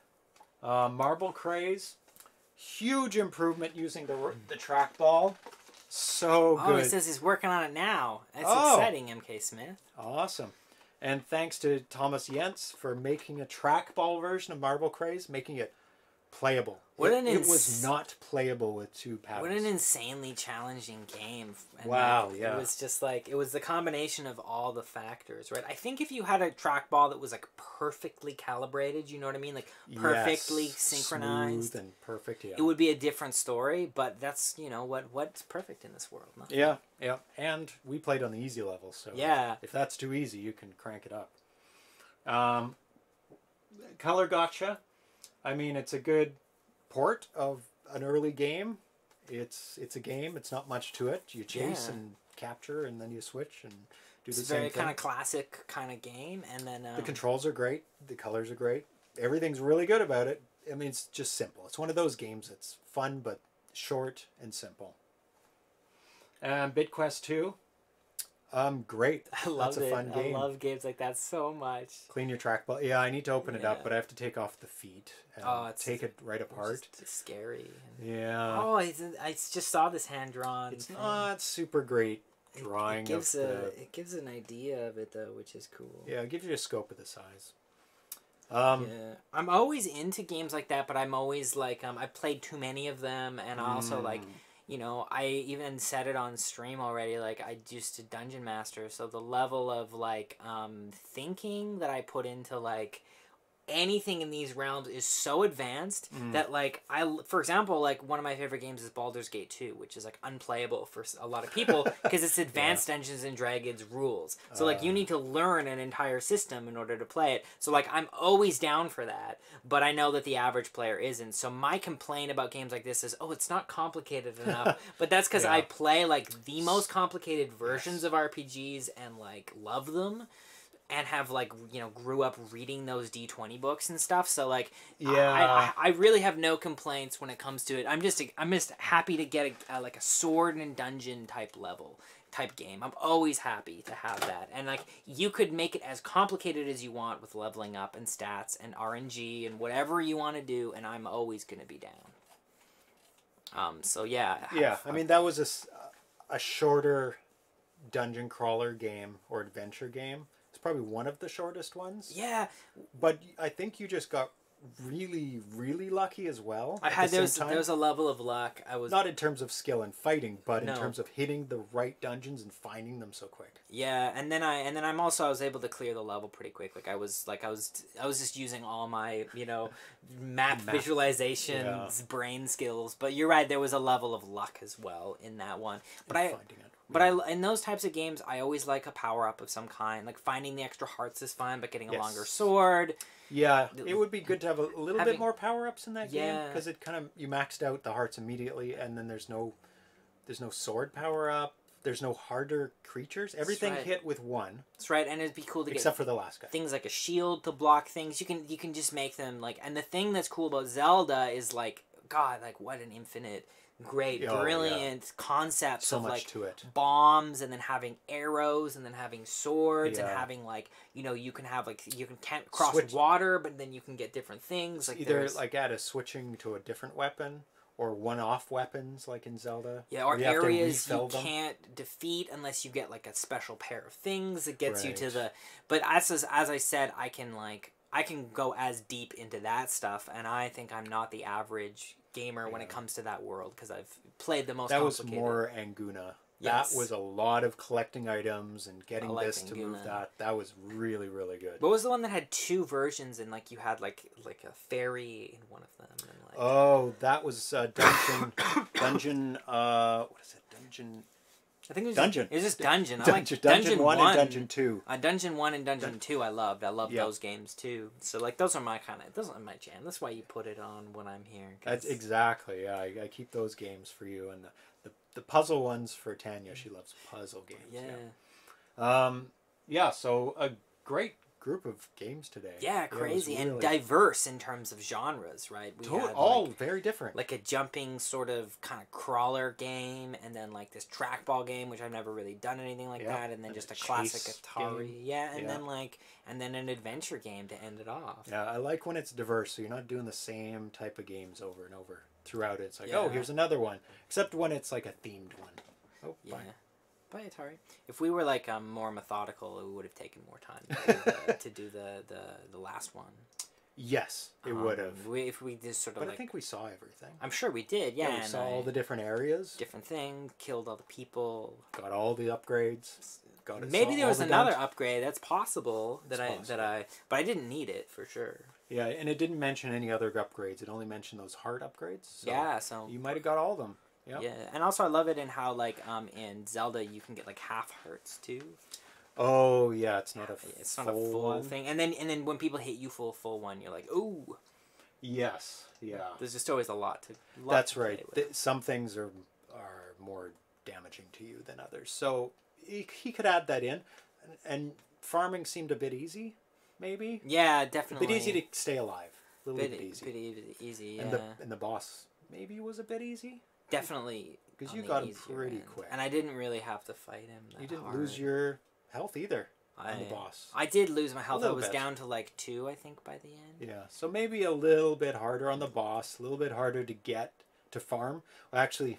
Speaker 1: Uh, Marble Craze, huge improvement using the the trackball. So good.
Speaker 2: Oh, he says he's working on it now. That's
Speaker 1: Oh.
Speaker 2: exciting, MK Smith.
Speaker 1: awesome. And thanks to Thomas Jentzsch for making a trackball version of Marble Craze, making it playable.
Speaker 2: What
Speaker 1: it,
Speaker 2: an
Speaker 1: it was not playable with two paddles.
Speaker 2: What an insanely challenging game. And
Speaker 1: Wow,
Speaker 2: like,
Speaker 1: yeah.
Speaker 2: It was just like, it was the combination of all the factors, right? I think if you had a trackball that was like perfectly calibrated, you know what I mean? Like perfectly
Speaker 1: Yes,
Speaker 2: synchronized,
Speaker 1: smooth and perfect. Yeah.
Speaker 2: it would be a different story, but that's, you know, what what's perfect in this world. Nothing.
Speaker 1: Yeah, yeah. And we played on the easy level, so
Speaker 2: Yeah.
Speaker 1: if that's too easy, you can crank it up. Um, color gotcha. I mean, it's a good port of an early game. It's it's a game. It's not much to it. You chase
Speaker 2: Yeah.
Speaker 1: and capture, and then you switch and do
Speaker 2: It's
Speaker 1: the
Speaker 2: a
Speaker 1: same
Speaker 2: very kind of classic kind of game, and then um,
Speaker 1: the controls are great. The colors are great. Everything's really good about it. I mean, it's just simple. It's one of those games that's fun but short and simple. Um, BitQuest 2. Um, great. *laughs*
Speaker 2: I love
Speaker 1: That's a
Speaker 2: it.
Speaker 1: game.
Speaker 2: I love games like that so much.
Speaker 1: Clean your trackball. Yeah, I need to open it up, but I have to take off the feet and
Speaker 2: Oh, it's-
Speaker 1: take it right
Speaker 2: It's
Speaker 1: apart.
Speaker 2: just scary.
Speaker 1: Yeah.
Speaker 2: Oh, it's, I just saw this hand drawn.
Speaker 1: it's not super great drawing
Speaker 2: It gives
Speaker 1: of
Speaker 2: a it gives an idea of it though, which is cool.
Speaker 1: Yeah, it gives you a scope of the size. Um,
Speaker 2: yeah. I'm always into games like that, but I'm always like um, I've played too many of them, and I also like
Speaker 1: Mm.
Speaker 2: You know I even said it on stream already. Like I used to dungeon master, so the level of like um, thinking that I put into like anything in these realms is so advanced
Speaker 1: Mm.
Speaker 2: that like I for example like one of my favorite games is Baldur's Gate 2 which is like unplayable for a lot of people *laughs* because it's advanced Dungeons and Dragons rules. So like you
Speaker 1: Uh.
Speaker 2: need to learn an entire system in order to play it. So like I'm always down for that but I know that the average player isn't. So my complaint about games like this is oh it's not complicated enough. *laughs* But that's because I play like the most complicated versions of RPGs and like love them and have like you know grew up reading those d20 books and stuff so like
Speaker 1: Yeah.
Speaker 2: I, I, I really have no complaints when it comes to it i'm just i'm just happy to get a, a like a sword and dungeon type level type game i'm always happy to have that and like you could make it as complicated as you want with leveling up and stats and rng and whatever you want to do and i'm always going to be down um so yeah
Speaker 1: Yeah, I mean that was a a shorter dungeon crawler game or adventure game. Probably one of the shortest ones.
Speaker 2: yeah
Speaker 1: But I think you just got really, really lucky as well.
Speaker 2: i had
Speaker 1: the
Speaker 2: there was,
Speaker 1: time.
Speaker 2: there was a level of luck i was
Speaker 1: not in terms of skill and fighting, but
Speaker 2: No.
Speaker 1: in terms of hitting the right dungeons and finding them so quick.
Speaker 2: Yeah, and then I and then I'm also I was able to clear the level pretty quick. Like I was like I was I was just using all my you know *laughs* map,
Speaker 1: Map.
Speaker 2: visualizations,
Speaker 1: Yeah.
Speaker 2: brain skills. But you're right, there was a level of luck as well in that one. But
Speaker 1: in
Speaker 2: I
Speaker 1: finding it.
Speaker 2: But I in those types of games I always like a power up of some kind. Like finding the extra hearts is fine, but getting a longer sword.
Speaker 1: Yeah, it would be good to have a little
Speaker 2: having-
Speaker 1: bit more power ups in that game because it kind of you maxed out the hearts immediately, and then there's no there's no sword power up. There's no harder creatures. Everything
Speaker 2: right.
Speaker 1: hit with one,
Speaker 2: That's right, and it'd be cool to get
Speaker 1: except for the last guy.
Speaker 2: things like a shield to block things. You can you can just make them like and the thing that's cool about Zelda is like god, like what an infinite great
Speaker 1: Oh, yeah.
Speaker 2: brilliant concepts
Speaker 1: So
Speaker 2: of like
Speaker 1: to it.
Speaker 2: bombs and then having arrows and then having swords and having like you know you can have like you can can't cross
Speaker 1: Switch-
Speaker 2: water but then you can get different things like
Speaker 1: Either
Speaker 2: there's-
Speaker 1: like add a switching to a different weapon or one-off weapons like in Zelda.
Speaker 2: yeah or
Speaker 1: you
Speaker 2: areas you
Speaker 1: them.
Speaker 2: can't defeat unless you get like a special pair of things that gets you to the but as as I said I can like I can go as deep into that stuff and I think I'm not the average gamer when it comes to that world because I've played the most
Speaker 1: That was more Anguna.
Speaker 2: Yes.
Speaker 1: That was a lot of collecting items and getting
Speaker 2: liked
Speaker 1: this to move that. That was really, really good.
Speaker 2: What was the one that had two versions and like you had like like a fairy in one of them and like
Speaker 1: Oh, that was uh, dungeon, *coughs* dungeon. Uh, what is it? Dungeon,
Speaker 2: I think it was
Speaker 1: Dungeon.
Speaker 2: Just, it was just dungeon. I
Speaker 1: dungeon,
Speaker 2: like
Speaker 1: dungeon, one, and dungeon two.
Speaker 2: Uh, dungeon one and dungeon two, I loved. I loved
Speaker 1: Yeah.
Speaker 2: those games too. So like those are my kind of those are my jam. That's why you put it on when I'm here.
Speaker 1: That's exactly. Yeah, I, I keep those games for you, and the, the, the puzzle ones for Tanya. She loves puzzle games.
Speaker 2: Yeah,
Speaker 1: Yeah. Um. Yeah. So a great group of games today.
Speaker 2: yeah, crazy and diverse in terms of genres, right? We had,
Speaker 1: all
Speaker 2: like,
Speaker 1: very different.
Speaker 2: like a jumping sort of kind of crawler game, and then like this trackball game, which I've never really done anything like
Speaker 1: Yeah,
Speaker 2: that, and then
Speaker 1: and
Speaker 2: just
Speaker 1: a
Speaker 2: classic Atari,
Speaker 1: game.
Speaker 2: yeah, and
Speaker 1: Yeah.
Speaker 2: then like and then an adventure game to end it off.
Speaker 1: Yeah, I like when it's diverse, so you're not doing the same type of games over and over throughout it. It's like, oh, here's another one. Except when it's like a themed one. Oh,
Speaker 2: Yeah.
Speaker 1: fine.
Speaker 2: By Atari. If we were like um, more methodical, it would have taken more time to do the *laughs* to do the, the, the last one.
Speaker 1: Yes, it would have.
Speaker 2: Um, we, if we just sort of
Speaker 1: But
Speaker 2: like,
Speaker 1: I think we saw everything.
Speaker 2: I'm sure we did. Yeah,
Speaker 1: we saw
Speaker 2: I-
Speaker 1: all the different areas.
Speaker 2: different thing, killed all the people.
Speaker 1: Got all the upgrades. Got.
Speaker 2: Maybe there was
Speaker 1: the
Speaker 2: another
Speaker 1: guns.
Speaker 2: upgrade. That's possible that
Speaker 1: It's
Speaker 2: I
Speaker 1: possible.
Speaker 2: that I, but I didn't need it for sure.
Speaker 1: Yeah, and it didn't mention any other upgrades. It only mentioned those heart upgrades. So
Speaker 2: yeah, so
Speaker 1: You might have got all of them. Yeah.
Speaker 2: yeah, and also I love it in how like um in Zelda you can get like half hearts too.
Speaker 1: Oh yeah, it's not a
Speaker 2: It's not a full thing, and then and then when people hit you full full one, you're like, ooh.
Speaker 1: Yes. Yeah.
Speaker 2: There's just always a lot to. lot
Speaker 1: That's
Speaker 2: to
Speaker 1: right. Th- Some things are are more damaging to you than others. So he, he could add that in, and, and farming seemed a bit easy, maybe.
Speaker 2: yeah,
Speaker 1: A
Speaker 2: definitely.
Speaker 1: bit easy to stay alive. A little
Speaker 2: bit,
Speaker 1: bit easy.
Speaker 2: bit easy, easy. Yeah.
Speaker 1: And the and the boss maybe was a bit easy.
Speaker 2: Definitely.
Speaker 1: 'Cause
Speaker 2: because
Speaker 1: you got him pretty
Speaker 2: end.
Speaker 1: quick.
Speaker 2: and I didn't really have to fight him. That
Speaker 1: You didn't
Speaker 2: hard.
Speaker 1: lose your health either
Speaker 2: I,
Speaker 1: on the boss.
Speaker 2: I did lose my health. I was
Speaker 1: bit.
Speaker 2: down to like two, I think, by the end.
Speaker 1: Yeah, so maybe a little bit harder on the boss, a little bit harder to get to farm. Well, actually,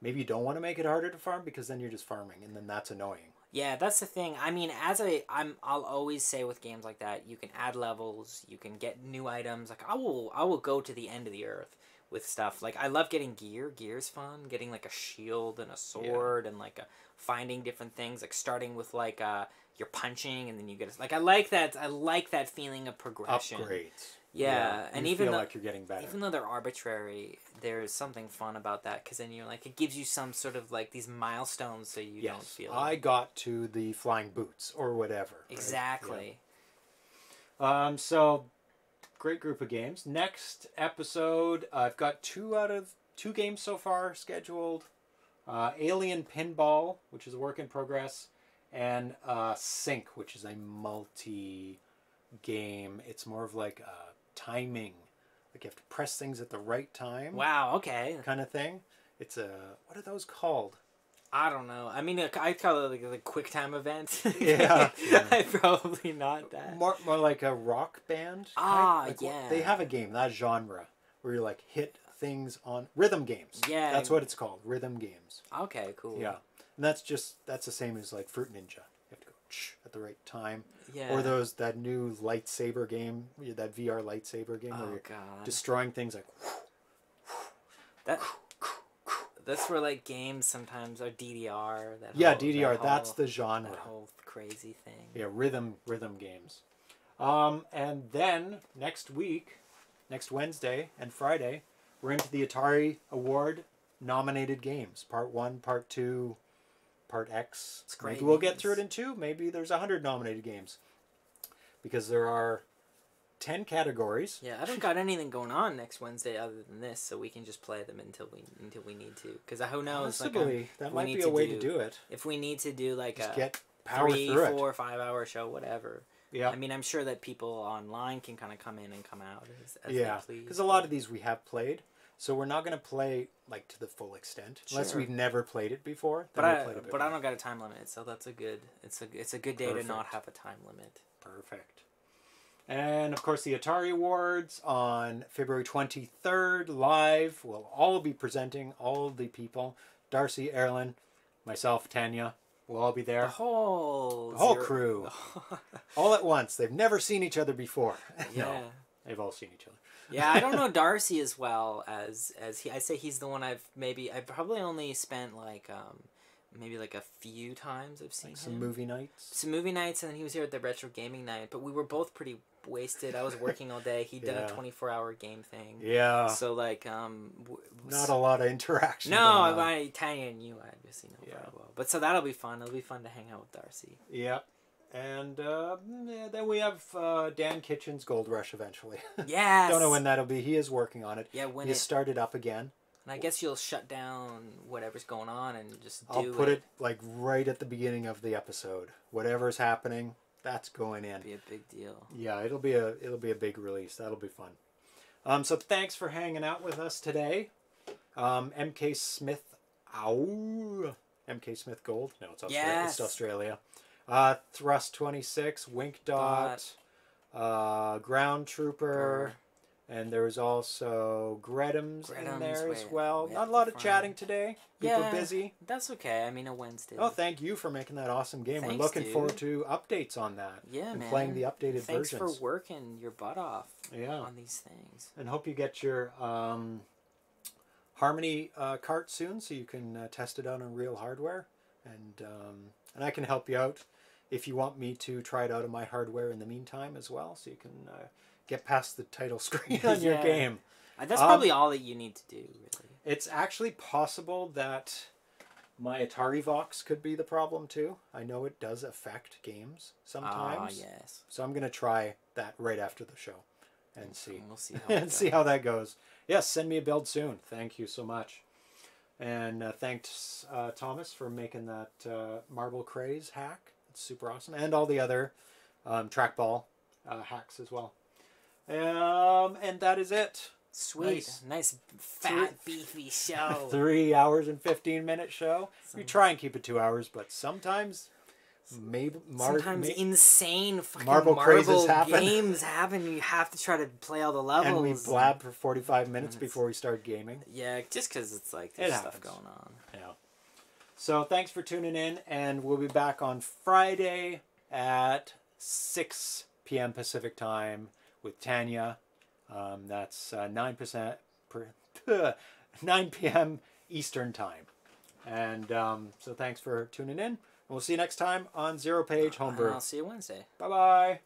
Speaker 1: maybe you don't want to make it harder to farm because then you're just farming, and then that's annoying.
Speaker 2: Yeah, that's the thing. I mean, as a I'm I'll always say with games like that, you can add levels, you can get new items. Like I will I will go to the end of the earth with stuff. Like I love getting gear. Gear's fun. Getting like a shield and a sword and like a finding different things. Like starting with like uh you're punching and then you get a, like I like that I like that feeling of progression.
Speaker 1: Upgrades.
Speaker 2: Yeah, and
Speaker 1: you
Speaker 2: even
Speaker 1: feel
Speaker 2: though-
Speaker 1: like you're getting better.
Speaker 2: Even though they're arbitrary, there's something fun about that because then you're like it gives you some sort of like these milestones so you don't feel
Speaker 1: I got to the flying boots or whatever. right?
Speaker 2: exactly.
Speaker 1: Yeah. Um. So, great group of games. Next episode, I've got two out of two games so far scheduled. Uh, Alien Pinball, which is a work in progress, and uh, Sync, which is a multi game. It's more of like a timing, like you have to press things at the right time,
Speaker 2: Wow. Okay.
Speaker 1: kind of thing. It's a what are those called?
Speaker 2: I don't know. I mean, I call it like the quick time event. *laughs* *laughs*
Speaker 1: Yeah.
Speaker 2: I probably not that.
Speaker 1: More, more like a rock band.
Speaker 2: Ah,
Speaker 1: Like,
Speaker 2: yeah.
Speaker 1: They have a game that genre where you like hit things on rhythm games.
Speaker 2: Yeah.
Speaker 1: That's what it's called, rhythm games.
Speaker 2: Okay. Cool.
Speaker 1: Yeah, and that's just that's the same as like Fruit Ninja. You have to go at the right time.
Speaker 2: Yeah.
Speaker 1: Or those that new lightsaber game, that VR lightsaber game where
Speaker 2: Oh
Speaker 1: you're
Speaker 2: god.
Speaker 1: destroying things like.
Speaker 2: that. That's where like games sometimes are DDR. That
Speaker 1: Yeah,
Speaker 2: whole-
Speaker 1: DDR.
Speaker 2: that
Speaker 1: that's
Speaker 2: whole-
Speaker 1: the genre.
Speaker 2: that whole crazy thing.
Speaker 1: Yeah, rhythm rhythm games. Um, and then next week, next Wednesday and Friday, we're into the Atari Award nominated games. Part one, part two, part X.
Speaker 2: It's
Speaker 1: Maybe we'll get through it in two. Maybe there's a hundred nominated games. Because there are ten categories.
Speaker 2: Yeah, I don't got anything going on next Wednesday other than this, so we can just play them until we until we need to. Because who knows? Like,
Speaker 1: Possibly. that might be a way
Speaker 2: do-
Speaker 1: to do it.
Speaker 2: if we need to do like
Speaker 1: Just
Speaker 2: a
Speaker 1: get power
Speaker 2: three, four, five hour show, whatever.
Speaker 1: Yeah.
Speaker 2: I mean, I'm sure that people online can kind of come in and come out as, as
Speaker 1: yeah,
Speaker 2: they please.
Speaker 1: because a lot of these we have played, so we're not going to play like to the full extent unless
Speaker 2: Sure.
Speaker 1: we've never played it before.
Speaker 2: but I
Speaker 1: play it a bit
Speaker 2: but I don't got a time limit, so that's a good. It's a it's a good day to not have a time limit.
Speaker 1: Perfect. And of course, the Atari Awards on February 23rd, live. We'll all be presenting, all the people. Darcy, Erlen, myself, Tanya. We'll all be there.
Speaker 2: The whole
Speaker 1: The whole
Speaker 2: zero-
Speaker 1: crew. *laughs* All at once. They've never seen each other before. *laughs*
Speaker 2: yeah.
Speaker 1: No, they've all seen each other. *laughs*
Speaker 2: yeah, I don't know Darcy as well as as he. I say he's the one I've maybe I've probably only spent like um maybe like a few times I've seen
Speaker 1: Like some
Speaker 2: him.
Speaker 1: movie nights.
Speaker 2: some movie nights, and then he was here at the retro gaming night. But we were both pretty wasted. I was working all day. He did *laughs*
Speaker 1: Yeah.
Speaker 2: a twenty four hour game thing.
Speaker 1: Yeah.
Speaker 2: So like um, w-
Speaker 1: Not a lot of interaction.
Speaker 2: no,
Speaker 1: going on.
Speaker 2: I, Tanya and you I obviously know
Speaker 1: Yeah.
Speaker 2: very well. But so that'll be fun. It'll be fun to hang out with Darcy.
Speaker 1: Yep. And uh, yeah, then we have uh, Dan Kitchen's Gold Rush eventually. *laughs*
Speaker 2: Yes.
Speaker 1: Don't know when that'll be. He is working on it.
Speaker 2: Yeah, when
Speaker 1: he
Speaker 2: it,
Speaker 1: started up again.
Speaker 2: And I guess you'll shut down whatever's going on and just do
Speaker 1: I'll put it like right at the beginning of the episode. Whatever's happening, that's going in.
Speaker 2: Be a big deal.
Speaker 1: Yeah, it'll be a it'll be a big release. That'll be fun. Um, so thanks for hanging out with us today. Um, MK Smith, ow, MK Smith Gold. No, it's Australia.
Speaker 2: Yes.
Speaker 1: It's Australia. Uh, Thrust twenty six, Wink Dot, uh, Ground Trooper, And there was also Gretums, in there as well. Not a lot of chatting today. People
Speaker 2: Yeah.
Speaker 1: busy.
Speaker 2: That's okay. I mean, a Wednesday.
Speaker 1: Oh, thank you for making that awesome game.
Speaker 2: Thanks, We're
Speaker 1: looking
Speaker 2: dude.
Speaker 1: forward to updates on that.
Speaker 2: yeah,
Speaker 1: and
Speaker 2: man.
Speaker 1: playing the updated
Speaker 2: Thanks
Speaker 1: versions.
Speaker 2: for working your butt off
Speaker 1: Yeah.
Speaker 2: on these things.
Speaker 1: And hope you get your um, Harmony uh, cart soon, so you can uh, test it out on real hardware. And um, and I can help you out if you want me to try it out on my hardware in the meantime as well, so you can uh, get past the title *laughs* screen on your
Speaker 2: Yeah.
Speaker 1: game.
Speaker 2: Uh, That's
Speaker 1: Um,
Speaker 2: probably all that you need to do, really.
Speaker 1: It's actually possible that my AtariVox could be the problem too. I know it does affect games
Speaker 2: Ah,
Speaker 1: sometimes.
Speaker 2: yes.
Speaker 1: So I'm gonna try that right after the show and see
Speaker 2: we'll see *laughs*
Speaker 1: and see how that goes. Yes, send me a build soon. Thank you so much. And uh, thanks uh, Thomas for making that uh, Marble Craze hack. It's super awesome, and all the other um, trackball uh, hacks as well. Um, and that is it.
Speaker 2: Sweet,
Speaker 1: Nice.
Speaker 2: nice, fat, beefy show. *laughs*
Speaker 1: Three hours and fifteen minute show. We try and keep it two hours, but sometimes maybe Mar-
Speaker 2: Sometimes
Speaker 1: may-
Speaker 2: insane fucking
Speaker 1: Marble
Speaker 2: Marble,
Speaker 1: crazes happen.
Speaker 2: games *laughs* happen. You have to try to play all the levels.
Speaker 1: and we blab for forty five minutes before we start gaming.
Speaker 2: Yeah, just because it's like there's
Speaker 1: It
Speaker 2: stuff
Speaker 1: happens.
Speaker 2: going on.
Speaker 1: Yeah. So thanks for tuning in, and we'll be back on Friday at 6 p.m. Pacific time with Tanya. Um, that's uh, 9% per, *laughs* 9 p.m. Eastern time. And um, so thanks for tuning in. And we'll see you next time on
Speaker 2: ZeroPage
Speaker 1: Homebrew.
Speaker 2: I'll see you Wednesday.
Speaker 1: Bye bye.